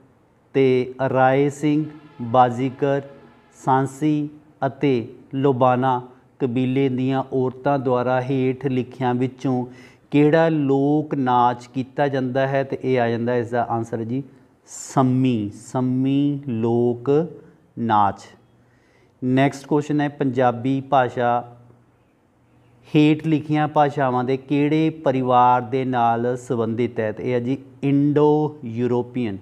A: ਤੇ ਰਾਏ ਸਿੰਘ ਬਾਜ਼ੀਕਰ ਸਾਂਸੀ ਅਤੇ ਲੋਬਾਨਾ ਕਬੀਲੇ ਦੀਆਂ ਔਰਤਾਂ ਦੁਆਰਾ ਹੇਠ ਲਿਖਿਆਂ ਵਿੱਚੋਂ ਕਿਹੜਾ ਲੋਕ ਨਾਚ ਕੀਤਾ ਜਾਂਦਾ ਹੈ ਤੇ ਇਹ ਆ ਜਾਂਦਾ ਇਸ ਦਾ ਆਨਸਰ ਜੀ, ਸੰਮੀ ਸੰਮੀ ਲੋਕ ਨਾਚ। ਨੈਕਸਟ ਕੁਐਸਚਨ ਹੈ, ਪੰਜਾਬੀ ਭਾਸ਼ਾ ਹੇਠ ਲਿਖੀਆਂ ਭਾਸ਼ਾਵਾਂ ਦੇ ਕਿਹੜੇ ਪਰਿਵਾਰ ਦੇ ਨਾਲ ਸੰਬੰਧਿਤ ਹੈ ਤੇ ਇਹ ਹੈ ਜੀ Indo European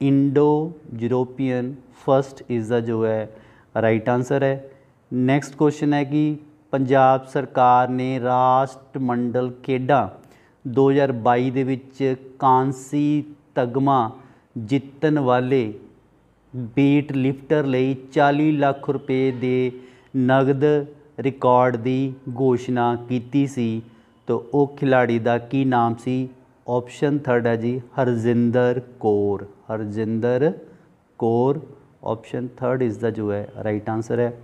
A: Indo European first is the ਜੋ ਹੈ ਰਾਈਟ ਆਨਸਰ ਹੈ। ਨੈਕਸਟ ਕੁਐਸਚਨ ਹੈ ਕਿ ਪੰਜਾਬ ਸਰਕਾਰ ਨੇ ਰਾਸ਼ਟਰਮੰਡਲ ਖੇਡਾਂ 2022 ਦੇ ਵਿੱਚ ਕਾਂਸੀ ਤਗਮਾ ਜਿੱਤਣ ਵਾਲੇ weight ਲਿਫਟਰ ਲਈ 40 ਲੱਖ ਰੁਪਏ ਦੇ ਨਗਦ ਰਿਕਾਰਡ ਦੀ ਘੋਸ਼ਣਾ ਕੀਤੀ ਸੀ। ਤਾਂ ਉਹ ਖਿਲਾੜੀ ਦਾ ਕੀ ਨਾਮ ਸੀ? ਆਪਸ਼ਨ ਥਰਡ ਹੈ ਜੀ, ਹਰਜਿੰਦਰ ਕੌਰ। ਹਰਜਿੰਦਰ ਕੌਰ ਆਪਸ਼ਨ ਥਰਡ ਇਸ ਦਾ ਜੋ ਹੈ ਰਾਈਟ ਆਨਸਰ ਹੈ।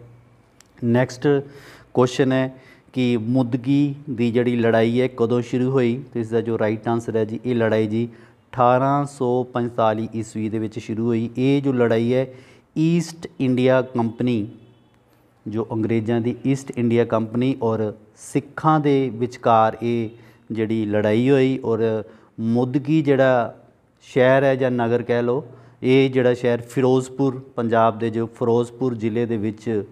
A: ਨੈਕਸਟ ਕੁਐਸਚਨ ਹੈ ਕਿ ਮੁਦਗੀ ਦੀ ਜਿਹੜੀ ਲੜਾਈ ਹੈ ਕਦੋਂ ਸ਼ੁਰੂ ਹੋਈ? ਤੇ ਇਸ ਦਾ ਜੋ ਰਾਈਟ ਆਨਸਰ ਹੈ ਜੀ, ਇਹ ਲੜਾਈ ਜੀ 1845 ਈਸਵੀ ਦੇ ਵਿੱਚ ਸ਼ੁਰੂ ਹੋਈ। ਇਹ ਜੋ ਲੜਾਈ ਹੈ ਈਸਟ ਇੰਡੀਆ ਕੰਪਨੀ ਜੋ ਅੰਗਰੇਜ਼ਾਂ ਦੀ ਈਸਟ ਇੰਡੀਆ ਕੰਪਨੀ ਔਰ ਸਿੱਖਾਂ ਦੇ ਵਿਚਕਾਰ ਇਹ ਜਿਹੜੀ ਲੜਾਈ ਹੋਈ ਔਰ ਮੁਦਗੀ ਜਿਹੜਾ ਸ਼ਹਿਰ ਹੈ ਜਾਂ ਨਗਰ ਕਹਿ ਲਓ, ਇਹ ਜਿਹੜਾ ਸ਼ਹਿਰ ਫਿਰੋਜ਼ਪੁਰ, ਪੰਜਾਬ ਦੇ ਜੋ ਫਿਰੋਜ਼ਪੁਰ ਜ਼ਿਲ੍ਹੇ ਦੇ ਵਿੱਚ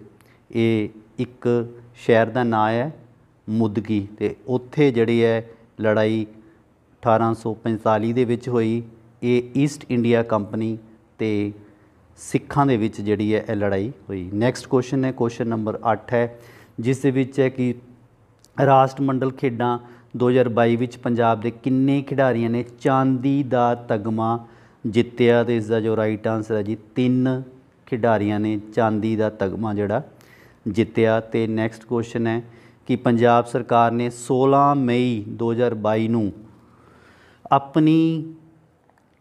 A: ਇਹ ਇੱਕ ਸ਼ਹਿਰ ਦਾ ਨਾਂ ਹੈ ਮੁਦਗੀ ਤੇ ਉੱਥੇ ਜਿਹੜੀ ਹੈ ਲੜਾਈ 1845 ਦੇ ਵਿੱਚ ਹੋਈ। ਇਹ ਈਸਟ ਇੰਡੀਆ ਕੰਪਨੀ ਤੇ ਸਿੱਖਾਂ ਦੇ ਵਿੱਚ ਜਿਹੜੀ ਹੈ ਇਹ ਲੜਾਈ ਹੋਈ। ਨੈਕਸਟ ਕੁਐਸਚਨ ਹੈ ਕੁਐਸਚਨ ਨੰਬਰ 8 ਹੈ, ਜਿਸ ਦੇ ਵਿੱਚ ਹੈ ਕਿ ਰਾਸ਼ਟਰਮੰਡਲ ਖੇਡਾਂ 2022 ਵਿੱਚ ਪੰਜਾਬ ਦੇ ਕਿੰਨੇ ਖਿਡਾਰੀਆਂ ਨੇ ਚਾਂਦੀ ਦਾ ਤਗਮਾ ਜਿੱਤਿਆ ਤੇ ਇਸ ਦਾ ਜੋ ਰਾਈਟ ਆਨਸਰ ਹੈ ਜੀ, ਤਿੰਨ ਖਿਡਾਰੀਆਂ ਨੇ ਚਾਂਦੀ ਦਾ ਤਗਮਾ ਜਿਹੜਾ ਜਿੱਤਿਆ ਤੇ ਨੈਕਸਟ ਕੁਐਸਚਨ ਹੈ ਕਿ ਪੰਜਾਬ ਸਰਕਾਰ ਨੇ 16 ਮਈ 2022 ਨੂੰ ਆਪਣੀ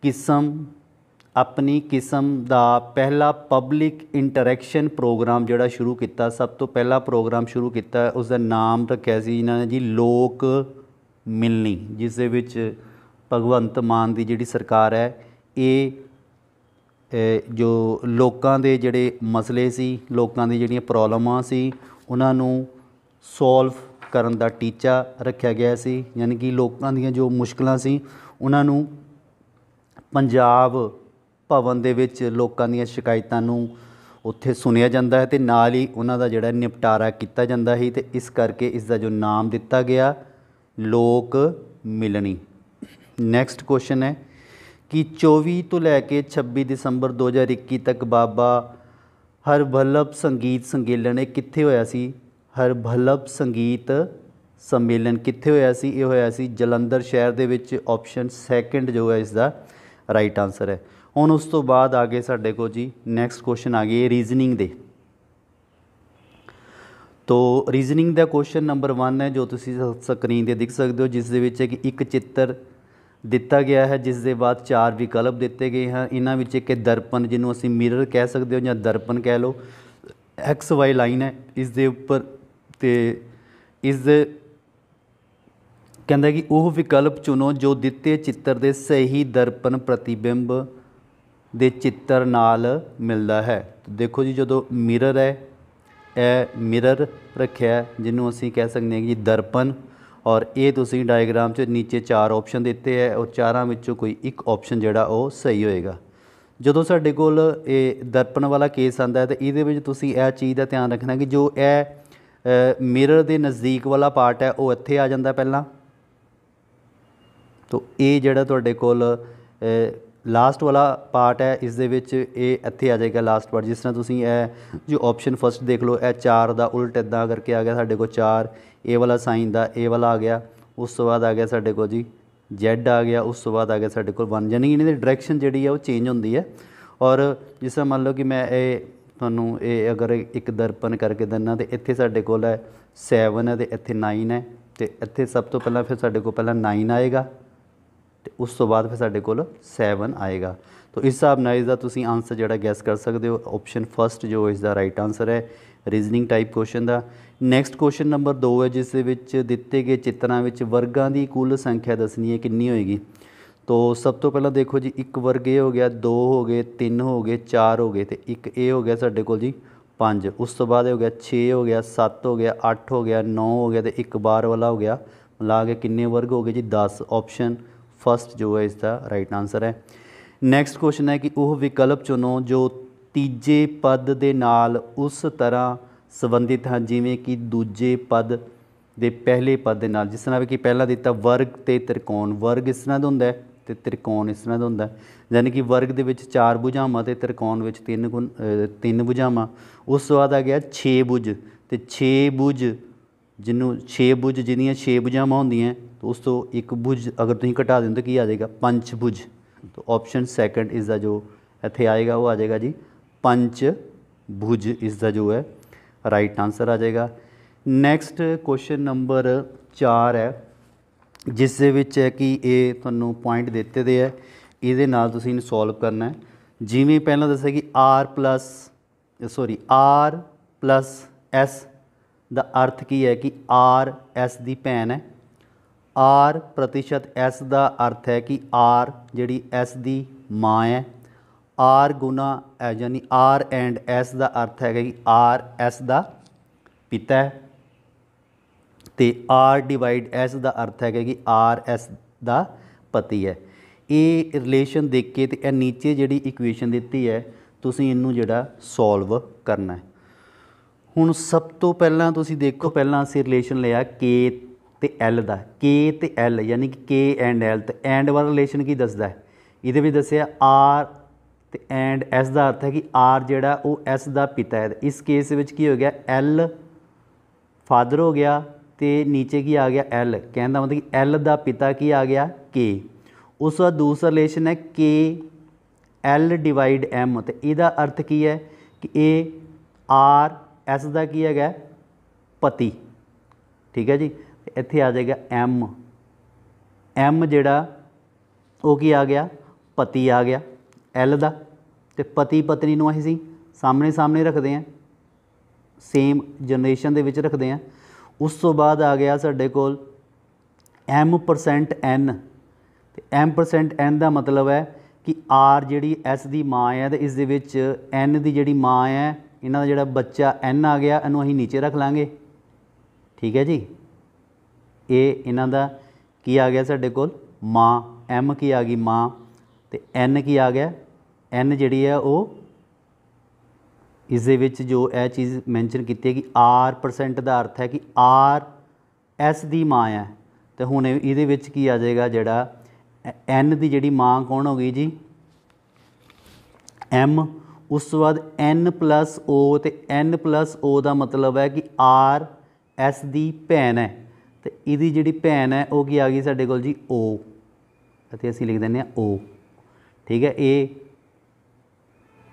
A: ਕਿਸਮ ਆਪਣੀ ਕਿਸਮ ਦਾ ਪਹਿਲਾ ਪਬਲਿਕ ਇੰਟਰੈਕਸ਼ਨ ਪ੍ਰੋਗਰਾਮ ਜਿਹੜਾ ਸ਼ੁਰੂ ਕੀਤਾ, ਸਭ ਤੋਂ ਪਹਿਲਾ ਪ੍ਰੋਗਰਾਮ ਸ਼ੁਰੂ ਕੀਤਾ ਉਸ ਦਾ ਨਾਮ ਰੱਖਿਆ ਸੀ ਇਹਨਾਂ ਨੇ ਜੀ ਲੋਕ ਮਿਲਣੀ, ਜਿਸ ਦੇ ਵਿੱਚ ਭਗਵੰਤ ਮਾਨ ਦੀ ਜਿਹੜੀ ਸਰਕਾਰ ਹੈ, ਇਹ ਜੋ ਲੋਕਾਂ ਦੇ ਜਿਹੜੇ ਮਸਲੇ ਸੀ, ਲੋਕਾਂ ਦੀ ਜਿਹੜੀਆਂ ਪ੍ਰੋਬਲਮਾਂ ਸੀ, ਉਹਨਾਂ ਨੂੰ ਸੋਲਵ ਕਰਨ ਦਾ ਟੀਚਾ ਰੱਖਿਆ ਗਿਆ ਸੀ। ਯਾਨੀ ਕਿ ਲੋਕਾਂ ਦੀਆਂ ਜੋ ਮੁਸ਼ਕਲਾਂ ਸੀ, ਉਹਨਾਂ ਨੂੰ ਪੰਜਾਬ ਭਵਨ ਦੇ ਵਿੱਚ ਲੋਕਾਂ ਦੀਆਂ ਸ਼ਿਕਾਇਤਾਂ ਨੂੰ ਉੱਥੇ ਸੁਣਿਆ ਜਾਂਦਾ ਹੈ ਤੇ ਨਾਲ ਹੀ ਉਹਨਾਂ ਦਾ ਜਿਹੜਾ ਨਿਪਟਾਰਾ ਕੀਤਾ ਜਾਂਦਾ ਸੀ ਤੇ ਇਸ ਕਰਕੇ ਇਸ ਦਾ ਜੋ ਨਾਮ ਦਿੱਤਾ ਗਿਆ, ਲੋਕ ਮਿਲਣੀ। ਨੈਕਸਟ ਕੁਐਸਚਨ ਹੈ। ਕਿ 24 ਤੋਂ ਲੈ ਕੇ 26 ਦਸੰਬਰ 2021 ਤੱਕ ਬਾਬਾ ਹਰਬਲਬ ਸੰਗੀਤ ਸੰਗੇਲਨ ਇਹ ਕਿੱਥੇ ਹੋਇਆ ਸੀ? ਹਰਬਲਬ ਸੰਗੀਤ ਸੰਮੇਲਨ ਕਿੱਥੇ ਹੋਇਆ ਸੀ? ਇਹ ਹੋਇਆ ਸੀ ਜਲੰਧਰ ਸ਼ਹਿਰ ਦੇ ਵਿੱਚ ਆਪਸ਼ਨ ਸੈਕੰਡ ਜੋ ਹੈ ਇਸ ਦਾ ਰਾਈਟ ਆਨਸਰ ਹੈ। ਹੁਣ ਉਸ ਤੋਂ ਬਾਅਦ ਆ ਗਏ ਸਾਡੇ ਕੋਲ ਜੀ ਨੈਕਸਟ ਕੁਐਸਚਨ ਆ ਗਏ ਰੀਜ਼ਨਿੰਗ ਦੇ। ਤੋ ਰੀਜ਼ਨਿੰਗ ਦਾ ਕੁਐਸਚਨ ਨੰਬਰ 1 ਹੈ ਜੋ ਤੁਸੀਂ ਸਕਰੀਨ ਤੇ ਦੇਖ ਸਕਦੇ ਹੋ, ਜਿਸ ਦੇ ਵਿੱਚ ਹੈ ਕਿ ਇੱਕ ਚਿੱਤਰ ਦਿੱਤਾ ਗਿਆ ਹੈ, ਜਿਸ ਦੇ ਬਾਅਦ ਚਾਰ ਵਿਕਲਪ ਦਿੱਤੇ ਗਏ ਹਨ। ਇਹਨਾਂ ਵਿੱਚ ਇੱਕ ਦਰਪਣ, ਜਿਹਨੂੰ ਅਸੀਂ ਮਿਰਰ ਕਹਿ ਸਕਦੇ ਹੋ ਜਾਂ ਦਰਪਣ ਕਹਿ ਲਓ। ਐਕਸ ਵਾਈ ਲਾਈਨ ਹੈ। ਇਸ ਦੇ ਉੱਪਰ ਤੇ ਇਸ ਦੇ ਕਹਿੰਦਾ ਕਿ ਉਹ ਵਿਕਲਪ ਚੁਣੋ ਜੋ ਦਿੱਤੇ ਚਿੱਤਰ ਦੇ ਸਹੀ ਦਰਪਣ ਪ੍ਰਤੀਬਿੰਬ ਦੇ ਚਿੱਤਰ ਨਾਲ ਮਿਲਦਾ ਹੈ। ਦੇਖੋ ਜੀ, ਜਦੋਂ ਮਿਰਰ ਹੈ, ਇਹ ਮਿਰਰ ਰੱਖਿਆ ਜਿਹਨੂੰ ਅਸੀਂ ਕਹਿ ਸਕਦੇ ਹਾਂ ਕਿ ਦਰਪਣ ਔਰ ਇਹ ਤੁਸੀਂ ਡਾਇਗਰਾਮ 'ਚ ਨੀਚੇ ਚਾਰ ਆਪਸ਼ਨ ਦਿੱਤੇ ਹੈ ਔਰ ਚਾਰਾਂ ਵਿੱਚੋਂ ਕੋਈ ਇੱਕ ਆਪਸ਼ਨ ਜਿਹੜਾ ਉਹ ਸਹੀ ਹੋਏਗਾ। ਜਦੋਂ ਸਾਡੇ ਕੋਲ ਇਹ ਦਰਪਣ ਵਾਲਾ ਕੇਸ ਆਂਦਾ ਹੈ, ਤਾਂ ਇਹਦੇ ਵਿੱਚ ਤੁਸੀਂ ਇਹ ਚੀਜ਼ ਦਾ ਧਿਆਨ ਰੱਖਣਾ ਕਿ ਜੋ ਇਹ ਮਿਰਰ ਦੇ ਨਜ਼ਦੀਕ ਵਾਲਾ ਪਾਰਟ ਹੈ, ਉਹ ਇੱਥੇ ਆ ਜਾਂਦਾ ਪਹਿਲਾਂ। ਤਾਂ ਇਹ ਜਿਹੜਾ ਤੁਹਾਡੇ ਕੋਲ ਲਾਸਟ ਵਾਲਾ ਪਾਰਟ ਹੈ, ਇਸ ਦੇ ਵਿੱਚ ਇਹ ਇੱਥੇ ਆ ਜਾਏਗਾ ਲਾਸਟ ਪਾਰਟ ਜਿਸ ਤਰ੍ਹਾਂ ਤੁਸੀਂ ਇਹ ਜੋ ਆਪਸ਼ਨ ਫਸਟ ਦੇਖ ਲਓ, ਇਹ 4 ਦਾ ਉਲਟ ਇਦਾਂ ਕਰਕੇ ਆ ਗਿਆ ਸਾਡੇ ਕੋਲ 4 ਇਹ ਵਾਲਾ ਸਾਈਨ ਦਾ, ਇਹ ਵਾਲਾ ਆ ਗਿਆ। ਉਸ ਤੋਂ ਬਾਅਦ ਆ ਗਿਆ ਸਾਡੇ ਕੋਲ ਜੀ Z ਆ ਗਿਆ। ਉਸ ਤੋਂ ਬਾਅਦ ਆ ਗਿਆ ਸਾਡੇ ਕੋਲ 1 ਯਾਨੀ ਇਹਨਾਂ ਦੀ ਡਾਇਰੈਕਸ਼ਨ ਜਿਹੜੀ ਆ ਉਹ ਚੇਂਜ ਹੁੰਦੀ ਹੈ ਔਰ ਜਿਸ ਤਰ੍ਹਾਂ ਮੰਨ ਲਓ ਕਿ ਮੈਂ ਇਹ ਤੁਹਾਨੂੰ ਇਹ ਅਗਰ ਇੱਕ ਦਰਪਣ ਕਰਕੇ ਦਿੰਨਾ ਤੇ ਇੱਥੇ ਸਾਡੇ ਕੋਲ ਹੈ 7 ਹੈ ਤੇ ਇੱਥੇ 9 ਹੈ ਤੇ ਇੱਥੇ ਸਭ ਤੋਂ ਪਹਿਲਾਂ ਫਿਰ ਸਾਡੇ ਕੋਲ ਪਹਿਲਾਂ 9 ਆਏਗਾ ਤੇ ਉਸ ਤੋਂ ਬਾਅਦ ਫਿਰ ਸਾਡੇ ਕੋਲ 7 ਆਏਗਾ। ਤੋ ਇਸ ਹਿਸਾਬ ਨਾਲ ਇਸ ਦਾ ਤੁਸੀਂ ਆਨਸਰ ਜਿਹੜਾ ਗੈਸ ਕਰ ਸਕਦੇ ਹੋ। ਆਪਸ਼ਨ ਫਸਟ ਜੋ ਇਸ ਦਾ ਰਾਈਟ ਆਨਸਰ ਹੈ ਰੀਜ਼ਨਿੰਗ ਟਾਈਪ ਕੁਐਸਚਨ ਦਾ। ਨੈਕਸਟ ਕੁਐਸਚਨ ਨੰਬਰ 2 ਹੈ, ਜਿਸ ਦੇ ਵਿੱਚ ਦਿੱਤੇ ਗਏ ਚਿੱਤਰਾਂ ਵਿੱਚ ਵਰਗਾਂ ਦੀ ਕੁੱਲ ਸੰਖਿਆ ਦੱਸਣੀ ਹੈ, ਕਿੰਨੀ ਹੋਏਗੀ? ਤੋ ਸਭ ਤੋਂ ਪਹਿਲਾਂ ਦੇਖੋ ਜੀ, ਇੱਕ ਵਰਗ ਇਹ ਹੋ ਗਿਆ, ਦੋ ਹੋ ਗਏ, ਤਿੰਨ ਹੋ ਗਏ, ਚਾਰ ਹੋ ਗਏ ਤੇ ਇੱਕ ਇਹ ਹੋ ਗਿਆ ਸਾਡੇ ਕੋਲ ਜੀ, ਪੰਜ। ਉਸ ਤੋਂ ਬਾਅਦ ਇਹ ਹੋ ਗਿਆ 6 ਹੋ ਗਿਆ 7 ਹੋ ਗਿਆ 8 ਹੋ ਗਿਆ 9 ਹੋ ਗਿਆ ਤੇ ਇੱਕ ਬਾਰ ਵਾਲਾ ਹੋ ਗਿਆ। ਮਿਲਾ ਕੇ ਕਿੰਨੇ ਵਰਗ ਹੋ ਗਏ ਜੀ? 10 ਆਪਸ਼ਨ ਫਸਟ ਜੋ ਹੈ ਇਸ ਦਾ ਰਾਈਟ ਆਨਸਰ ਹੈ। ਨੈਕਸਟ ਕੁਐਸਚਨ ਹੈ ਕਿ ਉਹ ਵਿਕਲਪ ਚੁਣੋ ਜੋ ਤੀਜੇ ਪਦ ਦੇ ਨਾਲ ਉਸ ਤਰ੍ਹਾਂ ਸੰਬੰਧਿਤ ਹਨ ਜਿਵੇਂ ਕਿ ਦੂਜੇ ਪਦ ਦੇ ਪਹਿਲੇ ਪਦ ਦੇ ਨਾਲ। ਜਿਸ ਤਰ੍ਹਾਂ ਵੀ ਕਿ ਪਹਿਲਾਂ ਦਿੱਤਾ ਵਰਗ ਤੇ ਤ੍ਰਿਕੋਣ। ਵਰਗ ਇਸ ਤਰ੍ਹਾਂ ਦਾ ਹੁੰਦਾ ਹੈ ਤੇ ਤ੍ਰਿਕੋਣ ਇਸ ਤਰ੍ਹਾਂ ਦਾ ਹੁੰਦਾ ਹੈ। ਯਾਨੀ ਕਿ ਵਰਗ ਦੇ ਵਿੱਚ ਚਾਰ ਭੁਜਾਵਾਂ ਤੇ ਤ੍ਰਿਕੋਣ ਵਿੱਚ ਤਿੰਨ ਗੁਣ ਤਿੰਨ ਭੁਜਾਵਾਂ। ਉਸ ਤੋਂ ਬਾਅਦ ਆ ਗਿਆ 6 ਭੁਜ। ਤੇ 6 ਭੁਜ ਜਿਹਨੂੰ 6 ਭੁਜ ਜਿਹਦੀਆਂ 6 ਭੁਜਾਵਾਂ ਹੁੰਦੀਆਂ, ਤਾਂ ਉਸ ਤੋਂ ਇੱਕ ਭੁਜ ਅਗਰ ਤੁਸੀਂ ਘਟਾ ਦਿਓ ਤਾਂ ਕੀ ਆ ਜਾਏਗਾ? ਪੰਜ ਭੁਜ। ਤਾਂ ਆਪਸ਼ਨ ਸੈਕੰਡ ਇਸ ਦਾ ਜੋ ਇੱਥੇ ਆਏਗਾ, ਉਹ ਆ ਜਾਏਗਾ ਜੀ। ਪੰਜ, ਭੁਜ ਇਸ ਦਾ ਜੋ ਹੈ ਰਾਈਟ ਆਨਸਰ ਆ ਜਾਏਗਾ। ਨੈਕਸਟ ਕੁਐਸਚਨ ਨੰਬਰ 4 ਹੈ, ਜਿਸ ਦੇ ਵਿੱਚ ਹੈ ਕਿ ਇਹ ਤੁਹਾਨੂੰ ਪੁਆਇੰਟ ਦਿੱਤੇ ਦੇ ਹੈ, ਇਹਦੇ ਨਾਲ ਤੁਸੀਂ ਇਹਨੂੰ ਸੋਲਵ ਕਰਨਾ ਹੈ। ਜਿਵੇਂ ਪਹਿਲਾਂ ਦੱਸਿਆ ਕਿ r ਸੌਰੀ r s, ਦਾ ਅਰਥ ਕੀ ਹੈ ਕਿ r, s ਦੀ ਭੈਣ ਹੈ। R ਪ੍ਰਤੀਸ਼ਤ s ਦਾ ਅਰਥ ਹੈ ਕਿ r ਜਿਹੜੀ s ਦੀ ਮਾਂ ਹੈ। ਆਰ ਗੁਣਾ ਅ, ਯਾਨੀ ਆਰ ਐਂਡ s ਦਾ ਅਰਥ ਹੈਗਾ ਕਿ ਆਰ s ਦਾ ਪਿਤਾ ਹੈ। ਤੇ r ਡਿਵਾਈਡ s ਦਾ ਅਰਥ ਹੈਗਾ ਕਿ ਆਰ s ਦਾ ਪਤੀ ਹੈ। ਇਹ ਰਿਲੇਸ਼ਨ ਦੇਖ ਕੇ ਤੇ ਇਹ ਨੀਚੇ ਜਿਹੜੀ ਇਕੁਏਸ਼ਨ ਦਿੱਤੀ ਹੈ ਤੁਸੀਂ ਇਹਨੂੰ ਜਿਹੜਾ ਸੋਲਵ ਕਰਨਾ ਹੈ। ਹੁਣ ਸਭ ਤੋਂ ਪਹਿਲਾਂ ਤੁਸੀਂ ਦੇਖੋ ਪਹਿਲਾਂ ਅਸੀਂ ਰਿਲੇਸ਼ਨ ਲਿਆ k ਤੇ l ਦਾ। K ਤੇ l ਯਾਨੀ ਕਿ k ਐਂਡ l ਤੇ ਐਂਡ ਵਾਲਾ ਰਿਲੇਸ਼ਨ ਕੀ ਦੱਸਦਾ ਹੈ? ਇਹਦੇ ਵਿੱਚ ਦੱਸਿਆ r ਤੇ ਐਂਡ s ਦਾ ਅਰਥ ਹੈ ਕਿ ਆਰ ਜਿਹੜਾ ਉਹ s ਦਾ ਪਿਤਾ ਹੈ। ਇਸ ਕੇਸ ਵਿੱਚ ਕੀ ਹੋ ਗਿਆ? L ਫਾਦਰ ਹੋ ਗਿਆ ਤੇ ਨੀਚੇ ਕੀ ਆ ਗਿਆ? L ਕਹਿਣ ਦਾ ਮਤਲਬ ਕਿ l ਦਾ ਪਿਤਾ ਕੀ ਆ ਗਿਆ? ਕੇ ਉਸ ਦਾ ਦੂਸਰਾ ਰਿਲੇਸ਼ਨ ਹੈ ਕੇ l ਡਿਵਾਈਡ m ਤੇ ਇਹਦਾ ਅਰਥ ਕੀ ਹੈ? ਕਿ ਇਹ ਆਰ s ਦਾ ਕੀ ਹੈਗਾ? ਪਤੀ। ਠੀਕ ਹੈ ਜੀ? ਇੱਥੇ ਆ ਜਾਏਗਾ m m ਜਿਹੜਾ ਉਹ ਕੀ ਆ ਗਿਆ? ਪਤੀ ਆ ਗਿਆ। L ਦਾ ਤੇ ਪਤੀ ਪਤਨੀ ਨੂੰ ਅਸੀਂ ਸਾਹਮਣੇ ਸਾਹਮਣੇ ਰੱਖਦੇ ਹਾਂ। ਸੇਮ ਜਨਰੇਸ਼ਨ ਦੇ ਵਿੱਚ ਰੱਖਦੇ ਹਾਂ। ਉਸ ਤੋਂ ਬਾਅਦ ਆ ਗਿਆ ਸਾਡੇ ਕੋਲ m% n ਤੇ m% n ਦਾ ਮਤਲਬ ਹੈ ਕਿ r ਜਿਹੜੀ s ਦੀ ਮਾਂ ਹੈ ਤੇ ਇਸ ਦੇ ਵਿੱਚ n ਦੀ ਜਿਹੜੀ ਮਾਂ ਹੈ, ਇਹਨਾਂ ਦਾ ਜਿਹੜਾ ਬੱਚਾ n ਆ ਗਿਆ, ਇਹਨੂੰ ਅਸੀਂ ਨੀਚੇ ਰੱਖ ਲਾਂਗੇ। ਠੀਕ ਹੈ ਜੀ? ਇਹ ਇਹਨਾਂ ਦਾ ਕੀ ਆ ਗਿਆ ਸਾਡੇ ਕੋਲ? ਮਾਂ, m ਕੀ ਆ ਗਈ ਮਾਂ? ਤੇ n ਕੀ ਆ ਗਿਆ? n ਜਿਹੜੀ ਹੈ ਉਹ ਇਸ ਦੇ ਵਿੱਚ ਜੋ ਇਹ ਚੀਜ਼ ਮੈਂਸ਼ਨ ਕੀਤੀ ਹੈ ਕਿ r% ਦਾ ਅਰਥ ਹੈ ਕਿ r s ਦੀ ਮਾਂ ਹੈ। ਤੇ ਹੁਣ ਇਹਦੇ ਵਿੱਚ ਕੀ ਆ ਜਾਏਗਾ ਜਿਹੜਾ n ਦੀ ਜਿਹੜੀ ਮਾਂ ਕੌਣ ਹੋ ਗਈ ਜੀ? m ਉਸ ਤੋਂ ਬਾਅਦ n o ਤੇ n o ਦਾ ਮਤਲਬ ਹੈ ਕਿ r s ਦੀ ਭੈਣ ਹੈ। ਤੇ ਇਹਦੀ ਜਿਹੜੀ ਭੈਣ ਹੈ ਉਹ ਕੀ ਆ ਗਈ ਸਾਡੇ ਕੋਲ ਜੀ? o ਅਤੇ ਅਸੀਂ ਲਿਖ ਦਿੰਦੇ ਹਾਂ o ਠੀਕ ਹੈ, ਇਹ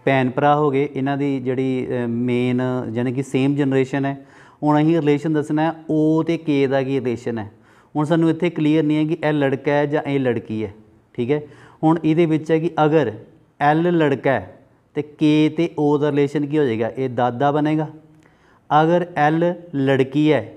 A: ਭੈਣ ਭਰਾ ਹੋ ਗਏ, ਇਹਨਾਂ ਦੀ ਜਿਹੜੀ ਮੇਨ ਯਾਨੀ ਕਿ ਸੇਮ ਜਨਰੇਸ਼ਨ ਹੈ। ਹੁਣ ਅਸੀਂ ਰਿਲੇਸ਼ਨ ਦੱਸਣਾ ਹੈ, O ਤੇ K ਦਾ ਕੀ ਰਿਲੇਸ਼ਨ ਹੈ। ਹੁਣ ਸਾਨੂੰ ਇੱਥੇ ਕਲੀਅਰ ਨਹੀਂ ਹੈ ਕਿ ਇਹ ਲੜਕਾ ਹੈ ਜਾਂ ਇਹ ਲੜਕੀ ਹੈ, ਠੀਕ ਹੈ। ਹੁਣ ਇਹਦੇ ਵਿੱਚ ਹੈ ਕਿ ਅਗਰ L ਲੜਕਾ ਹੈ, ਤੇ K ਤੇ O ਦਾ ਰਿਲੇਸ਼ਨ ਕੀ ਹੋ ਜਾਏਗਾ? ਇਹ ਦਾਦਾ ਬਣੇਗਾ। ਅਗਰ L ਲੜਕੀ ਹੈ,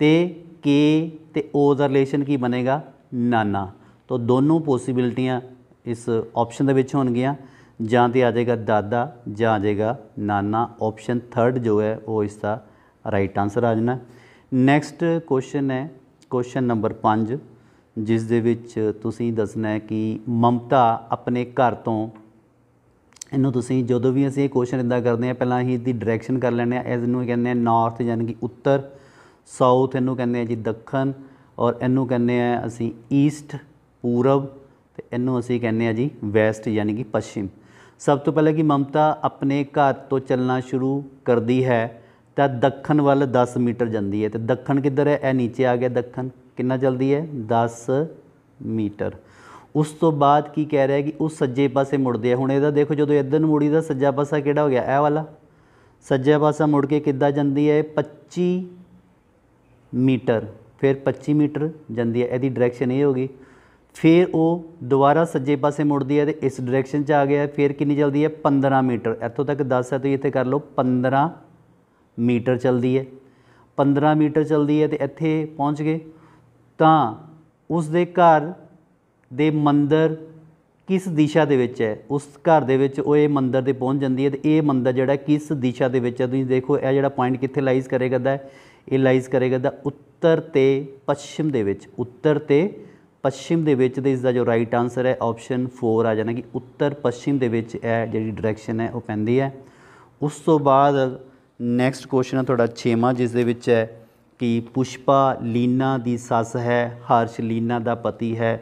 A: ਤੇ ਕੇ ਤੇ ਓ ਦਾ ਰਿਲੇਸ਼ਨ ਕੀ ਬਣੇਗਾ? ਨਾਨਾ। ਤਾਂ ਦੋਨੋਂ ਪੋਸੀਬਿਲਟੀਆਂ ਇਸ ਆਪਸ਼ਨ ਦੇ ਵਿੱਚ ਹੋਣਗੀਆਂ। ਜਾਂ ਤੇ ਆ ਜਾਏਗਾ ਦਾਦਾ, ਜਾਂ ਆ ਜਾਏਗਾ ਨਾਨਾ। ਆਪਸ਼ਨ ਥਰਡ ਜੋ ਹੈ, ਉਹ ਇਸ ਦਾ ਰਾਈਟ ਆਨਸਰ ਆ ਜਾਣਾ। ਨੈਕਸਟ ਕੁਐਸਚਨ ਹੈ ਕੁਐਸਚਨ ਨੰਬਰ 5 ਜਿਸ ਦੇ ਵਿੱਚ ਤੁਸੀਂ ਦੱਸਣਾ ਹੈ ਕਿ ਮਮਤਾ ਆਪਣੇ ਘਰ ਤੋਂ, ਇਹਨੂੰ ਤੁਸੀਂ ਜਦੋਂ ਵੀ ਅਸੀਂ ਇਹ ਕੁਐਸਚਨ ਇਦਾਂ ਕਰਦੇ ਆ ਪਹਿਲਾਂ ਅਸੀਂ ਇਹਦੀ ਡਾਇਰੈਕਸ਼ਨ ਕਰ ਲੈਂਦੇ ਆ ਇਸ ਨੂੰ ਕਹਿੰਦੇ ਆ ਨਾਰਥ ਯਾਨੀ ਕਿ ਉੱਤਰ ਸਾਊਥ ਇਹਨੂੰ ਕਹਿੰਦੇ ਆ ਜੀ ਦੱਖਣ, ਔਰ ਇਹਨੂੰ ਕਹਿੰਦੇ ਆ ਅਸੀਂ ਈਸਟ ਪੂਰਬ ਤੇ ਇਹਨੂੰ ਅਸੀਂ ਕਹਿੰਦੇ ਆ ਜੀ ਵੈਸਟ ਯਾਨੀ ਕਿ ਪੱਛਮ। ਸਭ ਤੋਂ ਪਹਿਲਾਂ ਕਿ ਮਮਤਾ ਆਪਣੇ ਘਰ ਤੋਂ ਚੱਲਣਾ ਸ਼ੁਰੂ ਕਰਦੀ ਹੈ ਤਾਂ ਦੱਖਣ ਵੱਲ 10 ਮੀਟਰ ਜਾਂਦੀ ਹੈ। ਤੇ ਦੱਖਣ ਕਿੱਧਰ ਹੈ? ਇਹ ਨੀਚੇ ਆ ਗਿਆ ਦੱਖਣ। ਕਿੰਨਾ ਚੱਲਦੀ ਹੈ? 10 ਮੀਟਰ। ਉਸ ਤੋਂ ਬਾਅਦ ਕੀ ਕਹਿ ਰਿਹਾ ਕਿ ਉਹ ਸੱਜੇ ਪਾਸੇ ਮੁੜਦੇ ਆ। ਹੁਣ ਇਹਦਾ ਦੇਖੋ ਜਦੋਂ ਇੱਧਰ ਨੂੰ ਮੁੜੀ ਦਾ ਸੱਜਾ ਪਾਸਾ ਕਿਹੜਾ ਹੋ ਗਿਆ? ਇਹ ਵਾਲਾ। ਸੱਜਾ ਪਾਸਾ ਮੁੜ ਕੇ ਕਿੱਦਾਂ ਜਾਂਦੀ ਹੈ? 25 ਮੀਟਰ। ਫਿਰ 25 ਮੀਟਰ ਜਾਂਦੀ ਹੈ। ਇਹਦੀ ਡਾਇਰੈਕਸ਼ਨ ਇਹ ਹੋ ਗਈ। ਫਿਰ ਉਹ ਦੁਬਾਰਾ ਸੱਜੇ ਪਾਸੇ ਮੁੜਦੀ ਹੈ ਤੇ ਇਸ ਡਾਇਰੈਕਸ਼ਨ 'ਚ ਆ ਗਿਆ ਫਿਰ ਕਿੰਨੀ ਚੱਲਦੀ ਹੈ? 15 ਮੀਟਰ। ਇੱਥੋਂ ਤੱਕ 10 ਹੈ, ਤੁਸੀਂ ਇੱਥੇ ਕਰ ਲਓ 15 ਮੀਟਰ ਚੱਲਦੀ ਹੈ। 15 ਮੀਟਰ ਚੱਲਦੀ ਹੈ ਤੇ ਇੱਥੇ ਪਹੁੰਚ ਗਏ। ਤਾਂ ਉਸ ਦੇ ਘਰ ਦੇ ਮੰਦਰ ਕਿਸ ਦਿਸ਼ਾ ਦੇ ਵਿੱਚ ਹੈ? ਉਸ ਘਰ ਦੇ ਵਿੱਚ ਉਹ ਇਹ ਮੰਦਰ ਤੇ ਪਹੁੰਚ ਜਾਂਦੀ ਹੈ ਤੇ ਇਹ ਮੰਦਰ ਜਿਹੜਾ ਕਿਸ ਦਿਸ਼ਾ ਦੇ ਵਿੱਚ ਹੈ? ਤੁਸੀਂ ਦੇਖੋ, ਇਹ ਜਿਹੜਾ ਪੁਆਇੰਟ ਕਿੱਥੇ ਲਾਈਜ਼ ਕਰੇਗਾ ਦਾ ਇਹ ਲਾਈਜ਼ ਕਰੇਗਾ ਦਾ ਉੱਤਰ ਤੇ ਪੱਛਮ ਦੇ ਵਿੱਚ। ਉੱਤਰ ਤੇ ਪੱਛਮ ਦੇ ਵਿੱਚ ਤੇ ਇਸ ਦਾ ਜੋ ਰਾਈਟ ਆਨਸਰ ਹੈ ਆਪਸ਼ਨ 4 ਆ ਜਾਣਾ ਕਿ ਉੱਤਰ ਪੱਛਮ ਦੇ ਵਿੱਚ ਇਹ ਜਿਹੜੀ ਡਾਇਰੈਕਸ਼ਨ ਹੈ, ਉਹ ਪੈਂਦੀ ਹੈ। ਉਸ ਤੋਂ ਬਾਅਦ ਨੈਕਸਟ ਕੁਐਸਚਨ ਹੈ ਤੁਹਾਡਾ 6ਵਾਂ ਜਿਸ ਦੇ ਵਿੱਚ ਹੈ ਕਿ ਪੁਸ਼ਪਾ ਲੀਨਾ ਦੀ ਸੱਸ ਹੈ, ਹਰਸ਼ ਲੀਨਾ ਦਾ ਪਤੀ ਹੈ,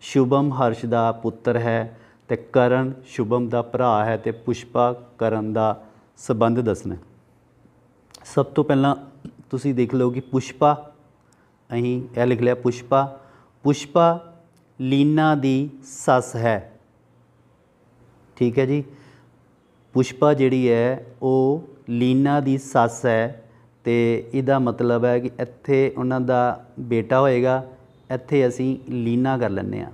A: ਸ਼ੁਭਮ ਹਰਸ਼ ਦਾ ਪੁੱਤਰ ਹੈ ਤੇ ਕਰਨ ਸ਼ੁਭਮ ਦਾ ਭਰਾ ਹੈ ਤੇ ਪੁਸ਼ਪਾ ਕਰਨ ਦਾ ਸਬੰਧ ਦੱਸਣਾ ਸਭ ਤੋਂ ਪਹਿਲਾਂ ਤੁਸੀਂ ਦੇਖ ਲਓ ਕਿ ਪੁਸ਼ਪਾ ਅਸੀਂ ਇਹ ਲਿਖ ਲਿਆ ਪੁਸ਼ਪਾ ਪੁਸ਼ਪਾ ਲੀਨਾ ਦੀ ਸੱਸ ਹੈ। ਠੀਕ ਹੈ ਜੀ। ਪੁਸ਼ਪਾ ਜਿਹੜੀ ਹੈ, ਉਹ ਲੀਨਾ ਦੀ ਸੱਸ ਹੈ ਤੇ ਇਹਦਾ ਮਤਲਬ ਹੈ ਕਿ ਇੱਥੇ ਉਹਨਾਂ ਦਾ ਬੇਟਾ ਹੋਏਗਾ। ਇੱਥੇ ਅਸੀਂ ਲੀਨਾ ਕਰ ਲੈਂਦੇ ਆ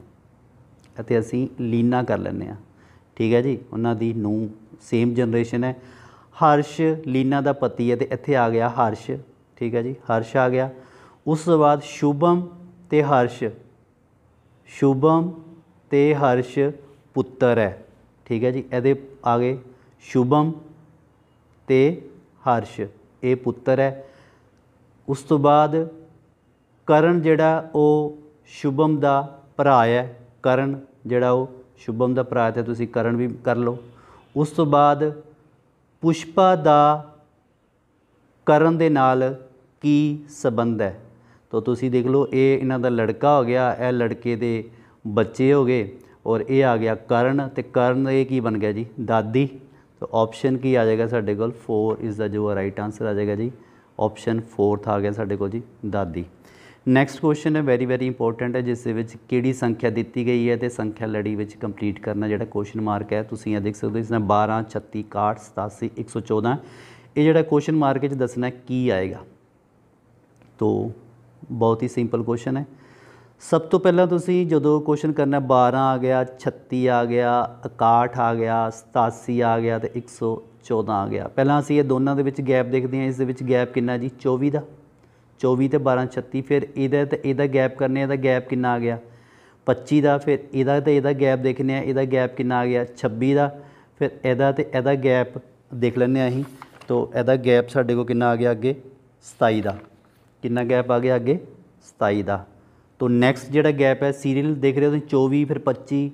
A: ਅਤੇ ਅਸੀਂ ਲੀਨਾ ਕਰ ਲੈਂਦੇ ਆ ਠੀਕ ਹੈ ਜੀ। ਉਹਨਾਂ ਦੀ ਨੂੰ ਸੇਮ ਜਨਰੇਸ਼ਨ ਹੈ। ਹਰਸ਼ ਲੀਨਾ ਦਾ ਪਤੀ ਹੈ ਤੇ ਇੱਥੇ ਆ ਗਿਆ ਹਰਸ਼। ਠੀਕ ਹੈ ਜੀ। ਹਰਸ਼ ਆ ਗਿਆ। ਉਸ ਤੋਂ ਬਾਅਦ ਸ਼ੁਭਮ ਤੇ ਹਰਸ਼। ਸ਼ੁਭਮ ਤੇ ਹਰਸ਼ ਪੁੱਤਰ ਹੈ। ਠੀਕ ਹੈ ਜੀ, ਇਹਦੇ ਆ ਗਏ ਸ਼ੁਭਮ ਤੇ ਹਰਸ਼, ਇਹ ਪੁੱਤਰ ਹੈ। ਉਸ ਤੋਂ ਬਾਅਦ ਕਰਨ ਜਿਹੜਾ ਉਹ ਸ਼ੁਭਮ ਦਾ ਭਰਾ ਹੈ। ਕਰਨ ਜਿਹੜਾ ਉਹ ਸ਼ੁਭਮ ਦਾ ਭਰਾ ਹੈ ਤੁਸੀਂ ਕਰਨ ਵੀ ਕਰ ਲਓ। ਉਸ ਤੋਂ ਬਾਅਦ ਪੁਸ਼ਪਾ ਦਾ ਕਰਨ ਦੇ ਨਾਲ ਕੀ ਸਬੰਧ ਹੈ? ਤਾਂ ਤੁਸੀਂ ਦੇਖ ਲਓ, ਇਹ ਇਹਨਾਂ ਦਾ ਲੜਕਾ ਹੋ ਗਿਆ, ਇਹ ਲੜਕੇ ਦੇ ਬੱਚੇ ਹੋ ਗਏ ਔਰ ਇਹ ਆ ਗਿਆ ਕਰਨ ਤੇ ਕਰਨ ਇਹ ਕੀ ਬਣ ਗਿਆ ਜੀ? ਦਾਦੀ। ਤਾਂ ਆਪਸ਼ਨ ਕੀ ਆ ਜਾਏਗਾ ਸਾਡੇ ਕੋਲ? 4 ਇਸ ਦਾ ਜੋ ਰਾਈਟ ਆਨਸਰ ਆ ਜਾਏਗਾ ਜੀ। ਆਪਸ਼ਨ 4th ਆ ਗਿਆ ਸਾਡੇ ਕੋਲ ਜੀ, ਦਾਦੀ। ਨੈਕਸਟ ਕੁਐਸਚਨ ਹੈ ਵੈਰੀ ਵੈਰੀ ਇੰਪੋਰਟੈਂਟ ਹੈ, ਜਿਸ ਦੇ ਵਿੱਚ ਕਿਹੜੀ ਸੰਖਿਆ ਦਿੱਤੀ ਗਈ ਹੈ ਤੇ ਸੰਖਿਆ ਲੜੀ ਵਿੱਚ ਕੰਪਲੀਟ ਕਰਨਾ ਜਿਹੜਾ ਕੁਐਸਚਨ ਮਾਰਕ ਹੈ, ਤੁਸੀਂ ਇਹ ਦੇਖ ਸਕਦੇ ਹੋ ਇਸ ਨਾਲ 12 36 61 87 114 ਇਹ ਜਿਹੜਾ ਕੁਐਸਚਨ ਮਾਰਕ ਵਿੱਚ ਦੱਸਣਾ ਕੀ ਆਏਗਾ। ਤੋ ਬਹੁਤ ਹੀ ਸਿੰਪਲ ਕੁਐਸਚਨ ਹੈ। ਸਭ ਤੋਂ ਪਹਿਲਾਂ ਤੁਸੀਂ ਜਦੋਂ ਕੁਐਸਚਨ ਕਰਨਾ 12 ਆ ਗਿਆ 36 ਆ ਗਿਆ 61 ਆ ਗਿਆ 87 ਆ ਗਿਆ ਤੇ 114 ਆ ਗਿਆ। ਪਹਿਲਾਂ ਅਸੀਂ ਇਹ ਦੋਨਾਂ ਦੇ ਵਿੱਚ ਗੈਪ ਦੇਖਦੇ ਹਾਂ। ਇਸ ਦੇ ਵਿੱਚ ਗੈਪ ਕਿੰਨਾ ਜੀ? 24 ਦਾ। 24 ਤੇ 12 36 ਫਿਰ ਇਹਦਾ ਤੇ ਇਹਦਾ ਗੈਪ ਕਰਨੇ ਇਹਦਾ ਗੈਪ ਕਿੰਨਾ ਆ ਗਿਆ? 25 ਦਾ। ਫਿਰ ਇਹਦਾ ਤੇ ਇਹਦਾ ਗੈਪ ਦੇਖਨੇ ਆ। ਇਹਦਾ ਗੈਪ ਕਿੰਨਾ ਆ ਗਿਆ? 26 ਦਾ। ਫਿਰ ਇਹਦਾ ਤੇ ਇਹਦਾ ਗੈਪ ਦੇਖ ਲੈਂਦੇ ਆ ਅਸੀਂ। ਤੋ ਇਹਦਾ ਗੈਪ ਸਾਡੇ ਕੋਲ ਕਿੰਨਾ ਆ ਗਿਆ? ਅੱਗੇ 27 ਦਾ। ਕਿੰਨਾ ਗੈਪ ਆ ਗਿਆ ਅੱਗੇ? 27 ਦਾ। ਤੋ ਨੈਕਸਟ ਜਿਹੜਾ ਗੈਪ ਹੈ ਸੀਰੀਅਲ ਦੇਖ ਰਹੇ ਹੋ ਤੁਸੀਂ 24 ਫਿਰ 25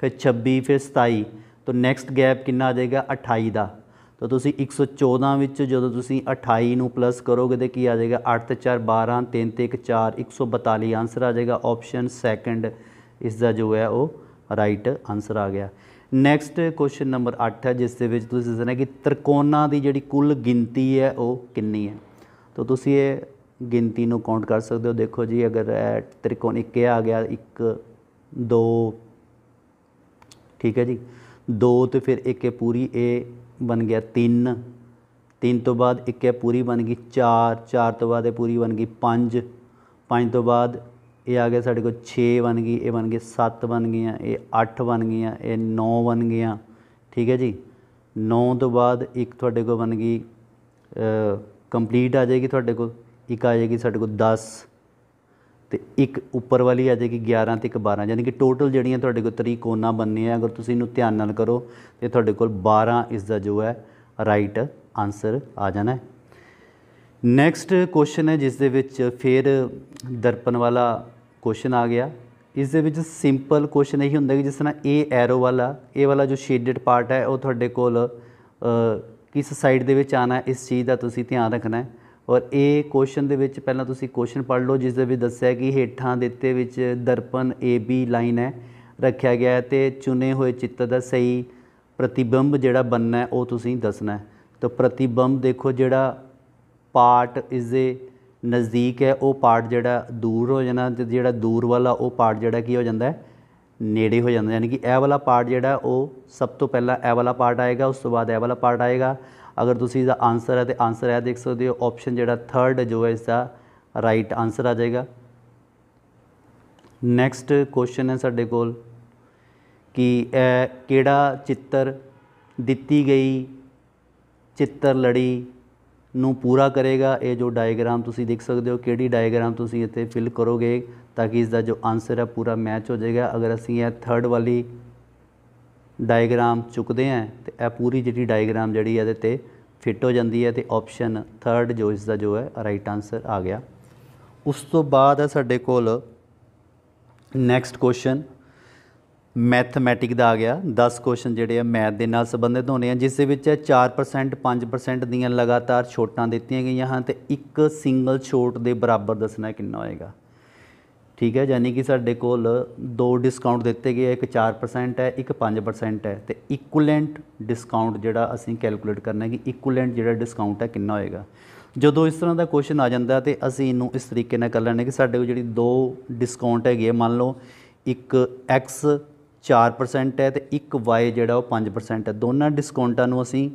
A: ਫਿਰ 26 ਫਿਰ 27 ਤੋਂ ਨੈਕਸਟ ਗੈਪ ਕਿੰਨਾ ਆ ਜਾਏਗਾ? 28 ਦਾ। ਤਾਂ ਤੁਸੀਂ 114 ਵਿੱਚ ਜਦੋਂ ਤੁਸੀਂ 28 ਨੂੰ ਪਲੱਸ ਕਰੋਗੇ ਤੇ ਕੀ ਆ ਜਾਏਗਾ? 8 ਤੇ 4 12 3 ਤੇ 1 4 142 ਆਨਸਰ ਆ ਜਾਏਗਾ। ਆਪਸ਼ਨ ਸੈਕੰਡ ਇਸ ਦਾ ਜੋ ਹੈ ਉਹ ਰਾਈਟ ਆਨਸਰ ਆ ਗਿਆ। ਨੈਕਸਟ ਕੁਐਸਚਨ ਨੰਬਰ 8 ਹੈ, ਜਿਸ ਦੇ ਵਿੱਚ ਤੁਸੀਂ ਦੱਸਣਾ ਕਿ ਤ੍ਰਿਕੋਣਾਂ ਦੀ ਜਿਹੜੀ ਕੁੱਲ ਗਿਣਤੀ ਹੈ ਉਹ ਕਿੰਨੀ ਹੈ? ਤਾਂ ਤੁਸੀਂ ਇਹ ਗਿਣਤੀ ਨੂੰ ਕਾਊਂਟ ਕਰ ਸਕਦੇ ਹੋ। ਦੇਖੋ ਜੀ, ਅਗਰ ਤ੍ਰਿਕੋਣ ਇੱਕ ਆ ਗਿਆ 1 2 ਠੀਕ ਹੈ ਜੀ। 2 ਤੇ ਫਿਰ ਇੱਕ ਇਹ ਪੂਰੀ ਇਹ ਬਣ ਗਿਆ 3 3 ਤੋਂ ਬਾਅਦ ਇੱਕ ਇਹ ਪੂਰੀ ਬਣ ਗਈ 4 4 ਤੋਂ ਬਾਅਦ ਇਹ ਪੂਰੀ ਬਣ ਗਈ 5 5 ਤੋਂ ਬਾਅਦ ਇਹ ਆ ਗਿਆ ਸਾਡੇ ਕੋਲ 6 ਬਣ ਗਈ, ਇਹ ਬਣ ਗਈ 7 ਬਣ ਗਈਆਂ, ਇਹ 8 ਬਣ ਗਈਆਂ, ਇਹ 9 ਬਣ ਗਈਆਂ, ਠੀਕ ਹੈ ਜੀ। 9 ਤੋਂ ਬਾਅਦ ਇੱਕ ਤੁਹਾਡੇ ਕੋਲ ਬਣ ਗਈ ਕੰਪਲੀਟ ਆ ਜਾਏਗੀ ਤੁਹਾਡੇ ਕੋਲ। ਇੱਕ ਆ ਜਾਏਗੀ ਸਾਡੇ ਕੋਲ 10 ਤੇ ਇੱਕ ਉੱਪਰ ਵਾਲੀ ਆ ਜਾਏਗੀ 11 ਤੇ ਇੱਕ 12 ਯਾਨੀ ਕਿ ਟੋਟਲ ਜਿਹੜੀਆਂ ਤੁਹਾਡੇ ਕੋਲ ਤਰੀਕੋਣਾ ਬਣਨੇ ਆ ਅਗਰ ਤੁਸੀਂ ਇਹਨੂੰ ਧਿਆਨ ਨਾਲ ਕਰੋ, ਤੇ ਤੁਹਾਡੇ ਕੋਲ 12 ਇਸ ਦਾ ਜੋ ਹੈ ਰਾਈਟ ਆਨਸਰ ਆ ਜਾਣਾ ਹੈ। ਨੈਕਸਟ ਕੁਐਸਚਨ ਹੈ, ਜਿਸ ਦੇ ਵਿੱਚ ਫਿਰ ਦਰਪਣ ਵਾਲਾ ਕੁਐਸਚਨ ਆ ਗਿਆ। ਇਸ ਦੇ ਵਿੱਚ ਸਿੰਪਲ ਕੁਐਸਚਨ ਇਹੀ ਹੁੰਦਾ ਕਿ ਜਿਸ ਤਰ੍ਹਾਂ ਇਹ ਐਰੋ ਵਾਲਾ, ਇਹ ਵਾਲਾ ਜੋ ਸ਼ੇਡਡ ਪਾਰਟ ਹੈ, ਉਹ ਤੁਹਾਡੇ ਕੋਲ ਕਿਸ ਸਾਈਡ ਦੇ ਵਿੱਚ ਆਣਾ ਇਸ ਚੀਜ਼ ਦਾ ਤੁਸੀਂ ਧਿਆਨ ਰੱਖਣਾ ਹੈ। ਔਰ ਇਹ ਕੁਐਸਚਨ ਦੇ ਵਿੱਚ ਪਹਿਲਾਂ ਤੁਸੀਂ ਕੁਐਸਚਨ ਪੜ੍ਹ ਲਓ ਜਿਸ ਦੇ ਵਿੱਚ ਦੱਸਿਆ ਕਿ ਹੇਠਾਂ ਦਿੱਤੇ ਵਿੱਚ ਦਰਪਣ AB ਲਾਈਨ ਹੈ, ਰੱਖਿਆ ਗਿਆ ਹੈ ਤੇ ਚੁਣੇ ਹੋਏ ਚਿੱਤਰ ਦਾ ਸਹੀ ਪ੍ਰਤੀਬਿੰਬ ਜਿਹੜਾ ਬਣਨਾ ਉਹ ਤੁਸੀਂ ਦੱਸਣਾ ਹੈ। ਤਾਂ ਪ੍ਰਤੀਬਿੰਬ ਦੇਖੋ ਜਿਹੜਾ ਪਾਰਟ ਇਸ ਦੇ ਨਜ਼ਦੀਕ ਹੈ, ਉਹ ਪਾਰਟ ਜਿਹੜਾ ਦੂਰ ਹੋ ਜਾਣਾ ਤੇ ਜਿਹੜਾ ਦੂਰ ਵਾਲਾ ਉਹ ਪਾਰਟ ਜਿਹੜਾ ਕੀ ਹੋ ਜਾਂਦਾ ਹੈ, ਨੇੜੇ ਹੋ ਜਾਂਦਾ ਯਾਨੀ ਕਿ ਇਹ ਵਾਲਾ ਪਾਰਟ ਜਿਹੜਾ ਉਹ ਸਭ ਤੋਂ ਪਹਿਲਾਂ ਇਹ ਵਾਲਾ ਪਾਰਟ ਆਏਗਾ, ਉਸ ਤੋਂ ਬਾਅਦ ਇਹ ਵਾਲਾ ਪਾਰਟ ਆਏਗਾ। ਅਗਰ ਤੁਸੀਂ ਇਹਦਾ ਆਨਸਰ ਹੈ ਤੇ ਆਨਸਰ ਹੈ ਦੇਖ ਸਕਦੇ ਹੋ ਆਪਸ਼ਨ ਜਿਹੜਾ ਥਰਡ ਜੋ ਹੈ ਇਸ ਦਾ ਰਾਈਟ ਆਨਸਰ ਆ ਜਾਏਗਾ। ਨੈਕਸਟ ਕੁਐਸਚਨ ਹੈ ਸਾਡੇ ਕੋਲ ਕਿ ਇਹ ਕਿਹੜਾ ਚਿੱਤਰ ਦਿੱਤੀ ਗਈ ਚਿੱਤਰ ਲੜੀ ਨੂੰ ਪੂਰਾ ਕਰੇਗਾ? ਇਹ ਜੋ ਡਾਇਗਰਾਮ ਤੁਸੀਂ ਦੇਖ ਸਕਦੇ ਹੋ, ਕਿਹੜੀ ਡਾਇਗਰਾਮ ਤੁਸੀਂ ਇੱਥੇ ਫਿਲ ਕਰੋਗੇ ਤਾਂ ਕਿ ਇਸ ਦਾ ਜੋ ਆਨਸਰ ਹੈ ਪੂਰਾ ਮੈਚ ਹੋ ਜਾਏਗਾ। ਅਗਰ ਅਸੀਂ ਇਹ ਥਰਡ ਵਾਲੀ ਡਾਇਗਰਾਮ ਚੁੱਕਦੇ ਹਾਂ ਤੇ ਇਹ ਪੂਰੀ ਜਿਹੜੀ ਡਾਇਗਰਾਮ ਜਿਹੜੀ ਇਹਦੇ ਤੇ ਫਿੱਟ ਹੋ ਜਾਂਦੀ ਹੈ ਤੇ ਆਪਸ਼ਨ ਥਰਡ ਜੋ ਇਸ ਦਾ ਜੋ ਹੈ ਰਾਈਟ ਆਨਸਰ ਆ ਗਿਆ। ਉਸ ਤੋਂ ਬਾਅਦ ਹੈ ਸਾਡੇ ਕੋਲ ਨੈਕਸਟ ਕੁਐਸਚਨ ਮੈਥਮੈਟਿਕ ਦਾ ਆ ਗਿਆ। 10 ਕੁਐਸਚਨ ਜਿਹੜੇ ਆ ਮੈਥ ਦੇ ਨਾਲ ਸੰਬੰਧਿਤ ਹੋਣੇ ਆ, ਜਿਸ ਦੇ ਵਿੱਚ 4% 5% ਦੀਆਂ ਲਗਾਤਾਰ ਛੋਟਾਂ ਦਿੱਤੀਆਂ ਗਈਆਂ ਹਨ ਤੇ ਇੱਕ ਸਿੰਗਲ ਛੋਟ ਦੇ ਬਰਾਬਰ ਦੱਸਣਾ ਕਿੰਨਾ ਹੋਏਗਾ। ਠੀਕ ਹੈ, ਯਾਨੀ ਕਿ ਸਾਡੇ ਕੋਲ ਦੋ ਡਿਸਕਾਊਂਟ ਦਿੱਤੇ ਗਏ ਇੱਕ 4% ਹੈ, ਇੱਕ 5% ਹੈ। ਤੇ ਇਕੁਇਲੈਂਟ ਡਿਸਕਾਊਂਟ ਜਿਹੜਾ ਅਸੀਂ ਕੈਲਕੂਲੇਟ ਕਰਨਾ ਹੈ ਕਿ ਇਕੁਇਲੈਂਟ ਜਿਹੜਾ ਡਿਸਕਾਊਂਟ ਹੈ ਕਿੰਨਾ ਹੋਏਗਾ। ਜਦੋਂ ਇਸ ਤਰ੍ਹਾਂ ਦਾ ਕੁਐਸਚਨ ਆ ਜਾਂਦਾ ਤੇ ਅਸੀਂ ਇਹਨੂੰ ਇਸ ਤਰੀਕੇ ਨਾਲ ਕਰ ਲੈਣੇ ਕਿ ਸਾਡੇ ਕੋਲ ਜਿਹੜੀ ਦੋ ਡਿਸਕਾਊਂਟ ਹੈਗੇ ਆ ਮੰਨ ਲਓ ਇੱਕ x 4% ਹੈ ਤੇ ਇੱਕ y ਜਿਹੜਾ ਉਹ 5% ਹੈ। ਦੋਨਾਂ ਡਿਸਕਾਊਂਟਾਂ ਨੂੰ ਅਸੀਂ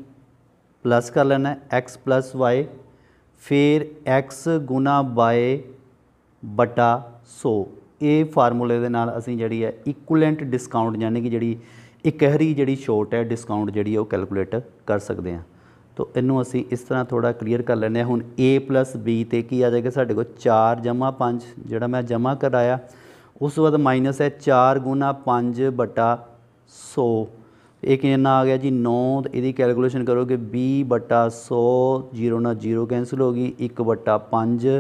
A: ਪਲੱਸ ਕਰ ਲੈਣਾ ਹੈ, x y, ਫਿਰ x ਗੁਣਾ y ਬਟਾ 100 ਇਹ ਫਾਰਮੂਲੇ ਦੇ ਨਾਲ ਅਸੀਂ ਜਿਹੜੀ ਹੈ ਇਕੁਇਲੈਂਟ ਡਿਸਕਾਊਂਟ ਯਾਨੀ ਕਿ ਜਿਹੜੀ ਇਕਹਿਰੀ ਜਿਹੜੀ ਛੋਟ ਹੈ ਡਿਸਕਾਊਂਟ ਜਿਹੜੀ ਉਹ ਕੈਲਕੂਲੇਟ ਕਰ ਸਕਦੇ ਹਾਂ। ਤੋ ਇਹਨੂੰ ਅਸੀਂ ਇਸ ਤਰ੍ਹਾਂ ਥੋੜਾ ਕਲੀਅਰ ਕਰ ਲੈਂਦੇ ਹਾਂ। ਹੁਣ a b ਤੇ ਕੀ ਆ ਜਾਏਗਾ? ਸਾਡੇ ਕੋਲ 4 ਜਮਾ 5 ਜਿਹੜਾ ਮੈਂ ਜਮਾ ਕਰਾਇਆ, ਉਸ ਤੋਂ ਬਾਅਦ ਮਾਈਨਸ ਹੈ 4 ਗੁਣਾ 5 ਬਟਾ 100 ਇਹ ਕਿੰਨਾ ਆ ਗਿਆ ਜੀ? 9 ਇਹਦੀ ਕੈਲਕੂਲੇਸ਼ਨ ਕਰੋਗੇ 20 ਬਟਾ 100 0 ਨਾਲ 0 ਕੈਂਸਲ ਹੋ ਗਈ 1 ਬਟਾ 5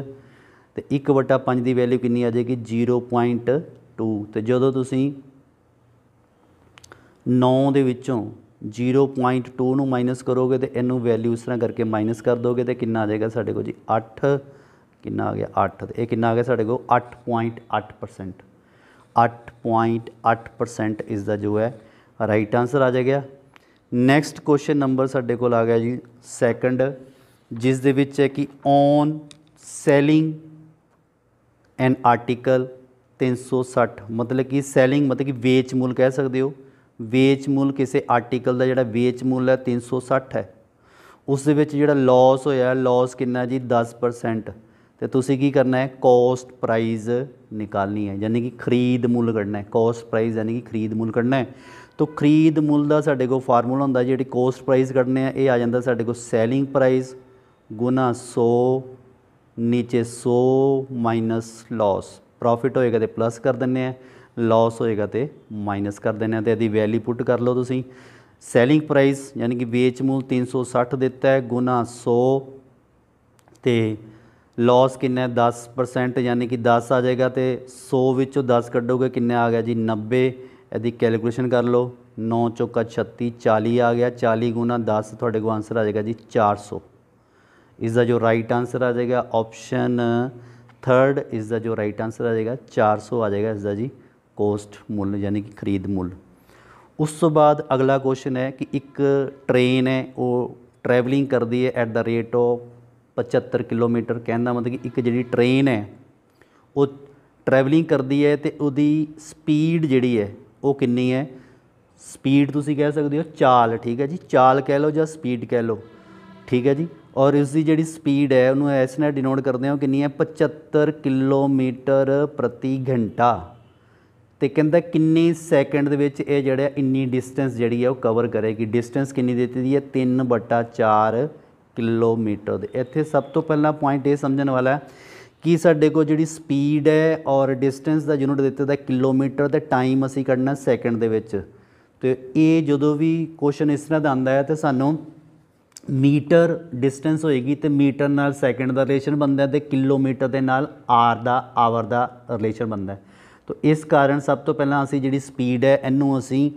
A: ਤੇ 1 ਬਟਾ 5 ਦੀ ਵੈਲਿਊ ਕਿੰਨੀ ਆ ਜਾਏਗੀ? 0.2 ਤੇ ਜਦੋਂ ਤੁਸੀਂ 9 ਦੇ ਵਿੱਚੋਂ 0.2 ਨੂੰ ਮਾਈਨਸ ਕਰੋਗੇ ਤੇ ਇਹਨੂੰ ਵੈਲਿਊ ਇਸ ਤਰ੍ਹਾਂ ਕਰਕੇ ਮਾਈਨਸ ਕਰ ਦੋਗੇ ਤੇ ਕਿੰਨਾ ਆ ਜਾਏਗਾ ਸਾਡੇ ਕੋਲ ਜੀ? 8 ਕਿੰਨਾ ਆ ਗਿਆ? 8 ਤੇ ਇਹ ਕਿੰਨਾ ਆ ਗਿਆ ਸਾਡੇ ਕੋਲ? 8.8% 8.8% ਇਸ ਦਾ ਜੋ ਹੈ ਰਾਈਟ ਆਨਸਰ ਆ ਜਾਏਗਾ। ਨੈਕਸਟ ਕੁਐਸਚਨ ਨੰਬਰ ਸਾਡੇ ਕੋਲ ਆ ਗਿਆ ਜੀ। ਸੈਕੰਡ ਜਿਸ ਦੇ ਵਿੱਚ ਹੈ ਕਿ ਔਨ ਸੈਲਿੰਗ ਐਨ ਆਰਟੀਕਲ 360 ਮਤਲਬ ਕਿ ਸੈਲਿੰਗ, ਮਤਲਬ ਕਿ ਵੇਚ ਮੁੱਲ ਕਹਿ ਸਕਦੇ ਹੋ। ਵੇਚ ਮੁੱਲ ਕਿਸੇ ਆਰਟੀਕਲ ਦਾ ਜਿਹੜਾ ਵੇਚ ਮੁੱਲ ਹੈ 360 ਹੈ। ਉਸ ਦੇ ਵਿੱਚ ਜਿਹੜਾ ਲਾਸ ਹੋਇਆ ਲਾਸ ਕਿੰਨਾ ਜੀ? 10% ਤੇ ਤੁਸੀਂ ਕੀ ਕਰਨਾ ਹੈ? ਕੋਸਟ ਪ੍ਰਾਈਸ ਨਿਕਾਲਣੀ ਹੈ, ਯਾਨੀ ਕਿ ਖਰੀਦ ਮੁੱਲ ਕੱਢਣਾ ਹੈ। ਕੋਸਟ ਪ੍ਰਾਈਸ ਯਾਨੀ ਕਿ ਖਰੀਦ ਮੁੱਲ ਕੱਢਣਾ ਹੈ। ਤਾਂ ਖਰੀਦ ਮੁੱਲ ਦਾ ਸਾਡੇ ਕੋਲ ਫਾਰਮੂਲਾ ਹੁੰਦਾ, ਜਿਹੜੀ ਕੋਸਟ ਪ੍ਰਾਈਸ ਕੱਢਨੇ ਆ, ਇਹ ਆ ਜਾਂਦਾ ਸਾਡੇ ਕੋਲ ਸੈਲਿੰਗ ਪ੍ਰਾਈਸ ਗੁਣਾ 100 ਨੀਚੇ 100 ਮਾਈਨਸ ਲਾਸ ਪ੍ਰੋਫਿਟ ਹੋਏਗਾ ਤੇ ਪਲੱਸ ਕਰ ਦਿੰਨੇ ਆ ਲਾਸ ਹੋਏਗਾ ਤੇ ਮਾਈਨਸ ਕਰ ਦਿੰਨੇ ਆ ਤੇ ਇਹਦੀ ਵੈਲਿਊ ਪੁੱਟ ਕਰ ਲਓ ਤੁਸੀਂ। ਸੈਲਿੰਗ ਪ੍ਰਾਈਸ ਯਾਨੀ ਕਿ ਵੇਚ ਮੁੱਲ 360 ਦਿੱਤਾ ਹੈ, ਗੁਣਾ 100 ਤੇ ਲਾਸ ਕਿੰਨਾ ਹੈ? 10% ਯਾਨੀ ਕਿ 10 ਆ ਜਾਏਗਾ ਤੇ 100 ਵਿੱਚੋਂ 10 ਕੱਢੋਗੇ ਕਿੰਨਾ ਆ ਗਿਆ ਜੀ? 90 ਇਹਦੀ ਕੈਲਕੂਲੇਸ਼ਨ ਕਰ ਲਓ। 9 ਚੌਕਾ 36 40 ਆ ਗਿਆ। 40 ਗੁਣਾ 10 ਤੁਹਾਡੇ ਕੋਲ ਆਨਸਰ ਆ ਜਾਏਗਾ ਜੀ 400 ਇਸ ਦਾ ਜੋ ਰਾਈਟ ਆਨਸਰ ਆ ਜਾਏਗਾ ਆਪਸ਼ਨ ਥਰਡ ਇਸ ਦਾ ਜੋ ਰਾਈਟ ਆਨਸਰ ਆ ਜਾਏਗਾ 400 ਆ ਜਾਏਗਾ ਇਸ ਦਾ ਜੀ ਕੋਸਟ ਮੁੱਲ ਯਾਨੀ ਕਿ ਖਰੀਦ ਮੁੱਲ ਉਸ ਤੋਂ ਬਾਅਦ ਅਗਲਾ ਕੁਐਸਚਨ ਹੈ ਕਿ ਇੱਕ ਟ੍ਰੇਨ ਹੈ ਉਹ ਟਰੈਵਲਿੰਗ ਕਰਦੀ ਹੈ at the rate of 75 kilometre ਕਹਿੰਦਾ ਮਤਲਬ ਕਿ ਇੱਕ ਜਿਹੜੀ ਟ੍ਰੇਨ ਹੈ ਉਹ ਟਰੈਵਲਿੰਗ ਕਰਦੀ ਹੈ ਤੇ ਉਹਦੀ ਸਪੀਡ ਜਿਹੜੀ ਹੈ ਉਹ ਕਿੰਨੀ ਹੈ ਸਪੀਡ ਤੁਸੀਂ ਕਹਿ ਸਕਦੇ ਹੋ ਚਾਲ ਠੀਕ ਹੈ ਜੀ ਚਾਲ ਕਹਿ ਲਓ ਜਾਂ ਸਪੀਡ ਕਹਿ ਲਓ ਠੀਕ ਹੈ ਜੀ ਔਰ ਇਸ ਦੀ ਜਿਹੜੀ ਸਪੀਡ ਹੈ, ਉਹਨੂੰ ਐਸ ਨਾਲ ਡਿਨੋਟ ਕਰਦੇ ਹਾਂ ਕਿੰਨੀ ਹੈ? 75 ਕਿਲੋਮੀਟਰ ਪ੍ਰਤੀ ਘੰਟਾ। ਤੇ ਕਹਿੰਦਾ ਕਿੰਨੇ ਸੈਕਿੰਡ ਦੇ ਵਿੱਚ ਇਹ ਜਿਹੜਾ ਇੰਨੀ ਡਿਸਟੈਂਸ ਜਿਹੜੀ ਹੈ ਉਹ ਕਵਰ ਕਰੇਗੀ? ਡਿਸਟੈਂਸ ਕਿੰਨੀ ਦਿੱਤੀ ਦੀ ਹੈ? 3/4 ਕਿਲੋਮੀਟਰ ਦੇ। ਇੱਥੇ ਸਭ ਤੋਂ ਪਹਿਲਾ ਪੁਆਇੰਟ ਇਹ ਸਮਝਣ ਵਾਲਾ ਕਿ ਸਾਡੇ ਕੋਲ ਜਿਹੜੀ ਸਪੀਡ ਹੈ ਔਰ ਡਿਸਟੈਂਸ ਦਾ ਯੂਨਿਟ ਦਿੱਤਾ ਦਾ ਕਿਲੋਮੀਟਰ ਤੇ ਟਾਈਮ ਅਸੀਂ ਕੱਢਣਾ ਸੈਕਿੰਡ ਦੇ ਵਿੱਚ। ਤੇ ਇਹ ਜਦੋਂ ਵੀ ਕੁਐਸਚਨ ਇਸ ਤਰ੍ਹਾਂ ਦਾ ਆਂਦਾ ਹੈ, ਤੇ ਸਾਨੂੰ ਮੀਟਰ ਡਿਸਟੈਂਸ ਹੋਏਗੀ ਤੇ ਮੀਟਰ ਨਾਲ ਸੈਕਿੰਡ ਦਾ ਰਿਲੇਸ਼ਨ ਬਣਦਾ ਤੇ ਕਿਲੋਮੀਟਰ ਦੇ ਨਾਲ ਆਰ ਦਾ ਆਵਰ ਦਾ ਰਿਲੇਸ਼ਨ ਬਣਦਾ ਤੋ ਇਸ ਕਾਰਨ ਸਭ ਤੋਂ ਪਹਿਲਾਂ ਅਸੀਂ ਜਿਹੜੀ ਸਪੀਡ ਹੈ, ਇਹਨੂੰ ਅਸੀਂ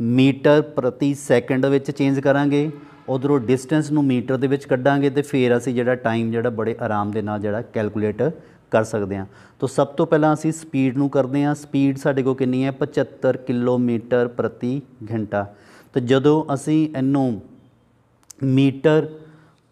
A: ਮੀਟਰ ਪ੍ਰਤੀ ਸੈਕਿੰਡ ਵਿੱਚ ਚੇਂਜ ਕਰਾਂਗੇ। ਉਧਰੋਂ ਡਿਸਟੈਂਸ ਨੂੰ ਮੀਟਰ ਦੇ ਵਿੱਚ ਕੱਢਾਂਗੇ ਤੇ ਫਿਰ ਅਸੀਂ ਜਿਹੜਾ ਟਾਈਮ ਜਿਹੜਾ ਬੜੇ ਆਰਾਮ ਦੇ ਨਾਲ ਜਿਹੜਾ ਕੈਲਕੂਲੇਟ ਕਰ ਸਕਦੇ ਹਾਂ। ਤੋਂ ਸਭ ਤੋਂ ਪਹਿਲਾਂ ਅਸੀਂ ਸਪੀਡ ਨੂੰ ਕਰਦੇ ਹਾਂ। ਸਪੀਡ ਸਾਡੇ ਕੋਲ ਕਿੰਨੀ ਹੈ? 75 ਕਿਲੋਮੀਟਰ ਪ੍ਰਤੀ ਘੰਟਾ। ਤੇ ਜਦੋਂ ਅਸੀਂ ਇਹਨੂੰ ਮੀਟਰ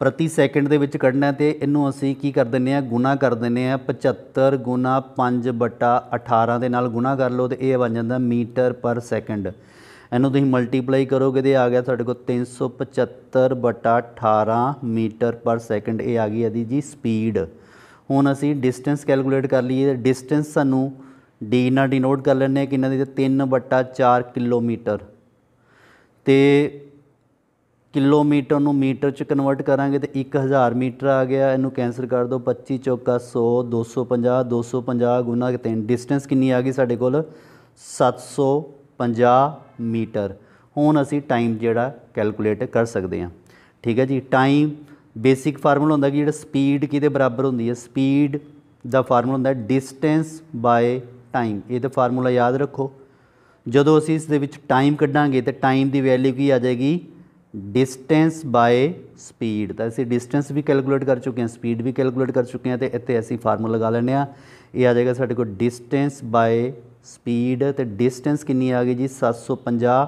A: ਪ੍ਰਤੀ ਸੈਕਿੰਡ ਦੇ ਵਿੱਚ ਕੱਢਣਾ ਤੇ ਇਹਨੂੰ ਅਸੀਂ ਕੀ ਕਰ ਦਿੰਨੇ ਆ ਗੁਣਾ ਕਰ ਦਿੰਨੇ ਆ 75 ਗੁਣਾ 5 ਬਟਾ 18 ਦੇ ਨਾਲ ਗੁਣਾ ਕਰ ਲਓ ਤੇ ਇਹ ਬਣ ਜਾਂਦਾ ਮੀਟਰ ਪਰ ਸੈਕਿੰਡ। ਇਹਨੂੰ ਤੁਸੀਂ ਮਲਟੀਪਲਾਈ ਕਰੋਗੇ ਤੇ ਆ ਗਿਆ ਤੁਹਾਡੇ ਕੋਲ 375 ਬਟਾ 18 ਮੀਟਰ ਪਰ ਸੈਕਿੰਡ। ਇਹ ਆ ਗਈ ਇਹਦੀ ਜੀ ਸਪੀਡ। ਹੁਣ ਅਸੀਂ ਡਿਸਟੈਂਸ ਕੈਲਕੂਲੇਟ ਕਰ ਲਈਏ। ਡਿਸਟੈਂਸ ਸਾਨੂੰ ਡੀ ਨਾਲ ਡਿਨੋਟ ਕਰ ਲੈਣੇ ਆ ਕਿੰਨਾ ਦੀ 3 ਬਟਾ 4 ਕਿਲੋਮੀਟਰ। ਤੇ ਕਿਲੋਮੀਟਰ ਨੂੰ ਮੀਟਰ ਚ ਕਨਵਰਟ ਕਰਾਂਗੇ ਤੇ 1000 ਮੀਟਰ ਆ ਗਿਆ। ਇਹਨੂੰ ਕੈਂਸਲ ਕਰ ਦਿਓ। 25 ਚੌਕਾ 100 250 250 ਗੁਣਾ 3 ਡਿਸਟੈਂਸ ਕਿੰਨੀ ਆ ਗਈ ਸਾਡੇ ਕੋਲ? 750 ਮੀਟਰ। ਹੁਣ ਅਸੀਂ ਟਾਈਮ ਜਿਹੜਾ ਕੈਲਕੂਲੇਟ ਕਰ ਸਕਦੇ ਹਾਂ। ਠੀਕ ਹੈ ਜੀ? ਟਾਈਮ ਬੇਸਿਕ ਫਾਰਮੂਲਾ ਹੁੰਦਾ ਕਿ ਜਿਹੜਾ ਸਪੀਡ ਕਿਹਦੇ ਬਰਾਬਰ ਹੁੰਦੀ ਹੈ? ਸਪੀਡ ਦਾ ਫਾਰਮੂਲਾ ਹੁੰਦਾ ਡਿਸਟੈਂਸ ਬਾਏ ਟਾਈਮ ਇਹ ਤਾਂ ਫਾਰਮੂਲਾ ਯਾਦ ਰੱਖੋ। ਜਦੋਂ ਅਸੀਂ ਇਸ ਦੇ ਵਿੱਚ ਟਾਈਮ ਕੱਢਾਂਗੇ ਤਾਂ ਟਾਈਮ ਦੀ ਵੈਲਿਊ ਕੀ ਆ ਜਾਏਗੀ? ਡਿਸਟੈਂਸ ਬਾਏ ਸਪੀਡ ਤਾਂ ਅਸੀਂ ਡਿਸਟੈਂਸ ਵੀ ਕੈਲਕੂਲੇਟ ਕਰ ਚੁੱਕੇ ਹਾਂ ਸਪੀਡ ਵੀ ਕੈਲਕੂਲੇਟ ਕਰ ਚੁੱਕੇ ਹਾਂ ਤੇ ਇੱਥੇ ਅਸੀਂ ਫਾਰਮੂਲਾ ਲਗਾ ਲੈਂਦੇ ਆ ਇਹ ਆ ਜਾਏਗਾ ਸਾਡੇ ਕੋਲ ਡਿਸਟੈਂਸ ਬਾਏ ਸਪੀਡ ਤੇ ਡਿਸਟੈਂਸ ਕਿੰਨੀ ਆ ਗਈ ਜੀ? 750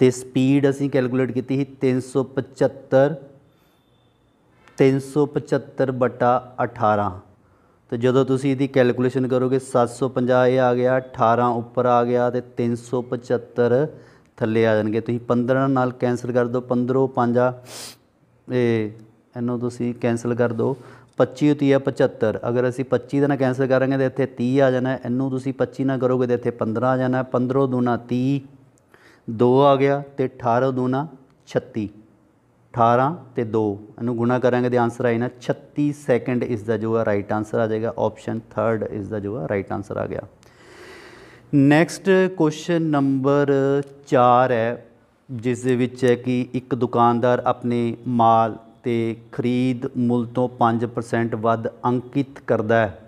A: ਤੇ ਸਪੀਡ ਅਸੀਂ ਕੈਲਕੂਲੇਟ ਕੀਤੀ ਸੀ 375 375 ਬਟਾ 18 ਤੇ ਜਦੋਂ ਤੁਸੀਂ ਇਹਦੀ ਕੈਲਕੂਲੇਸ਼ਨ ਕਰੋਗੇ 750 ਇਹ ਆ ਗਿਆ 18 ਉੱਪਰ ਆ ਗਿਆ ਤੇ 375 ਥੱਲੇ ਆ ਜਾਣਗੇ। ਤੁਸੀਂ 15 ਨਾਲ ਕੈਂਸਲ ਕਰ ਦਿਓ। 15 5 ਇਹ ਇਹਨੂੰ ਤੁਸੀਂ ਕੈਂਸਲ ਕਰ ਦਿਓ। 25 ਉਤੀ ਹੈ 75 ਅਗਰ ਅਸੀਂ 25 ਦਾ ਨਾ ਕੈਂਸਲ ਕਰਾਂਗੇ ਤਾਂ ਇੱਥੇ 30 ਆ ਜਾਣਾ। ਇਹਨੂੰ ਤੁਸੀਂ 25 ਨਾ ਕਰੋਗੇ ਤਾਂ ਇੱਥੇ 15 ਆ ਜਾਣਾ। ਹੈ। 15 ਦੂਣਾ 30 2 ਆ ਗਿਆ ਤੇ 18 ਦੂਣਾ 36 18 ਤੇ 2 ਇਹਨੂੰ ਗੁਣਾ ਕਰਾਂਗੇ ਤੇ ਆਨਸਰ ਆਏਗਾ 36 ਸੈਕਿੰਡ ਇਸ ਦਾ ਜੋ ਹੈ ਰਾਈਟ ਆਨਸਰ ਆ ਜਾਏਗਾ। ਆਪਸ਼ਨ 3rd ਇਸ ਦਾ ਜੋ ਹੈ ਰਾਈਟ ਆਨਸਰ ਆ ਗਿਆ। ਨੈਕਸਟ ਕੁਐਸਚਨ ਨੰਬਰ 4 ਹੈ ਜਿਸ ਦੇ ਵਿੱਚ ਹੈ ਕਿ ਇੱਕ ਦੁਕਾਨਦਾਰ ਆਪਣੇ ਮਾਲ ਤੇ ਖਰੀਦ ਮੁੱਲ ਤੋਂ 5% ਵੱਧ ਅੰਕਿਤ ਕਰਦਾ ਹੈ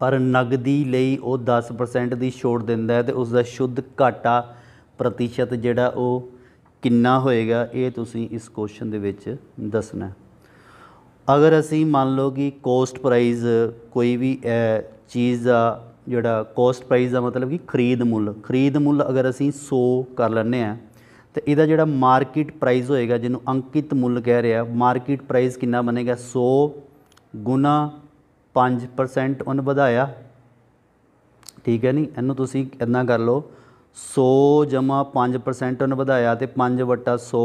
A: ਪਰ ਨਗਦੀ ਲਈ ਉਹ 10% ਦੀ ਛੋਟ ਦਿੰਦਾ ਹੈ ਤੇ ਉਸ ਦਾ ਸ਼ੁੱਧ ਘਾਟਾ ਪ੍ਰਤੀਸ਼ਤ ਜਿਹੜਾ ਉਹ ਕਿੰਨਾ ਹੋਏਗਾ ਇਹ ਤੁਸੀਂ ਇਸ ਕੁਐਸਚਨ ਦੇ ਵਿੱਚ ਦੱਸਣਾ ਅਗਰ ਅਸੀਂ ਮੰਨ ਲਓ ਕਿ ਕੋਸਟ ਪ੍ਰਾਈਸ ਕੋਈ ਵੀ ਅਹ, ਚੀਜ਼ ਦਾ ਜਿਹੜਾ ਕੋਸਟ ਪ੍ਰਾਈਸ ਦਾ ਮਤਲਬ ਕਿ ਖਰੀਦ ਮੁੱਲ ਖਰੀਦ ਮੁੱਲ ਅਗਰ ਅਸੀਂ 100 ਕਰ ਲੈਂਦੇ ਆ ਤੇ ਇਹਦਾ ਜਿਹੜਾ ਮਾਰਕੀਟ ਪ੍ਰਾਈਸ ਹੋਏਗਾ, ਜਿਹਨੂੰ ਅੰਕਿਤ ਮੁੱਲ ਕਹਿ ਰਿਹਾ ਮਾਰਕੀਟ ਪ੍ਰਾਈਸ ਕਿੰਨਾ ਬਣੇਗਾ? 100 ਗੁਣਾ 5% ਉਹਨ ਵਧਾਇਆ। ਠੀਕ ਹੈ ਨਹੀਂ ਇਹਨੂੰ ਤੁਸੀਂ ਇੰਨਾ ਕਰ ਲਓ 100 ਜਮਾ 5% ਉਹਨੇ ਵਧਾਇਆ ਤੇ 5 ਵਟਾ 100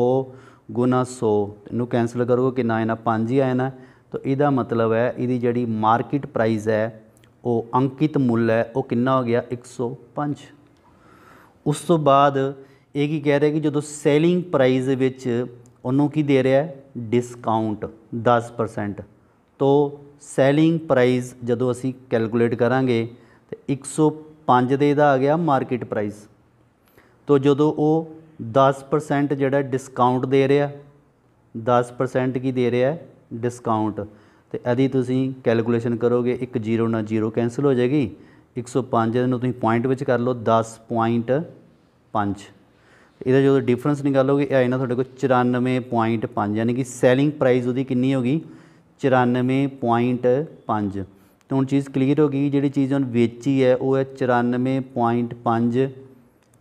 A: ਗੁਣਾ 100 ਇਹਨੂੰ ਕੈਂਸਲ ਕਰੋਗੇ ਕਿੰਨਾ ਆਇਆ ਨਾ? 5 ਹੀ ਆਇਆ ਨਾ। ਤਾਂ ਇਹਦਾ ਮਤਲਬ ਹੈ, ਇਹਦੀ ਜਿਹੜੀ ਮਾਰਕੀਟ ਪ੍ਰਾਈਸ ਹੈ ਉਹ ਅੰਕਿਤ ਮੁੱਲ ਹੈ, ਉਹ ਕਿੰਨਾ ਹੋ ਗਿਆ? 105 ਉਸ ਤੋਂ ਬਾਅਦ ਇਹ ਕੀ ਕਹਿ ਰਿਹਾ ਕਿ ਜਦੋਂ ਸੈਲਿੰਗ ਪ੍ਰਾਈਸ ਵਿੱਚ ਉਹਨੂੰ ਕੀ ਦੇ ਰਿਹਾ ਹੈ? ਡਿਸਕਾਊਂਟ 10% ਤੋਂ ਸੈਲਿੰਗ ਪ੍ਰਾਈਸ ਜਦੋਂ ਅਸੀਂ ਕੈਲਕੂਲੇਟ ਕਰਾਂਗੇ, ਤੇ 105 ਦੇ ਇਹਦਾ ਆ ਗਿਆ ਮਾਰਕੀਟ ਪ੍ਰਾਈਸ ਤੋਂ ਜਦੋਂ ਉਹ 10% ਜਿਹੜਾ ਡਿਸਕਾਊਂਟ ਦੇ ਰਿਹਾ 10% ਕੀ ਦੇ ਰਿਹਾ ਡਿਸਕਾਊਂਟ ਤੇ ਇਹਦੀ ਤੁਸੀਂ ਕੈਲਕੂਲੇਸ਼ਨ ਕਰੋਗੇ, ਇੱਕ ਜ਼ੀਰੋ ਨਾਲ 0 ਕੈਂਸਲ ਹੋ ਜਾਏਗੀ। 105 ਨੂੰ ਤੁਸੀਂ ਪੁਆਇੰਟ ਵਿੱਚ ਕਰ ਲਓ 10.5 ਇਹਦਾ ਜਦੋਂ ਡਿਫਰੈਂਸ ਨਿਕਾਲੋਗੇ, ਇਹ ਆਏ ਨਾ ਤੁਹਾਡੇ ਕੋਲ 94.5 ਯਾਨੀ ਕਿ ਸੈਲਿੰਗ ਪ੍ਰਾਈਸ ਉਹਦੀ ਕਿੰਨੀ ਹੋ ਗਈ? 94.5 ਤਾਂ ਹੁਣ ਚੀਜ਼ ਕਲੀਅਰ ਹੋ ਗਈ, ਜਿਹੜੀ ਚੀਜ਼ ਹੁਣ ਵੇਚੀ ਹੈ, ਉਹ ਹੈ 94.5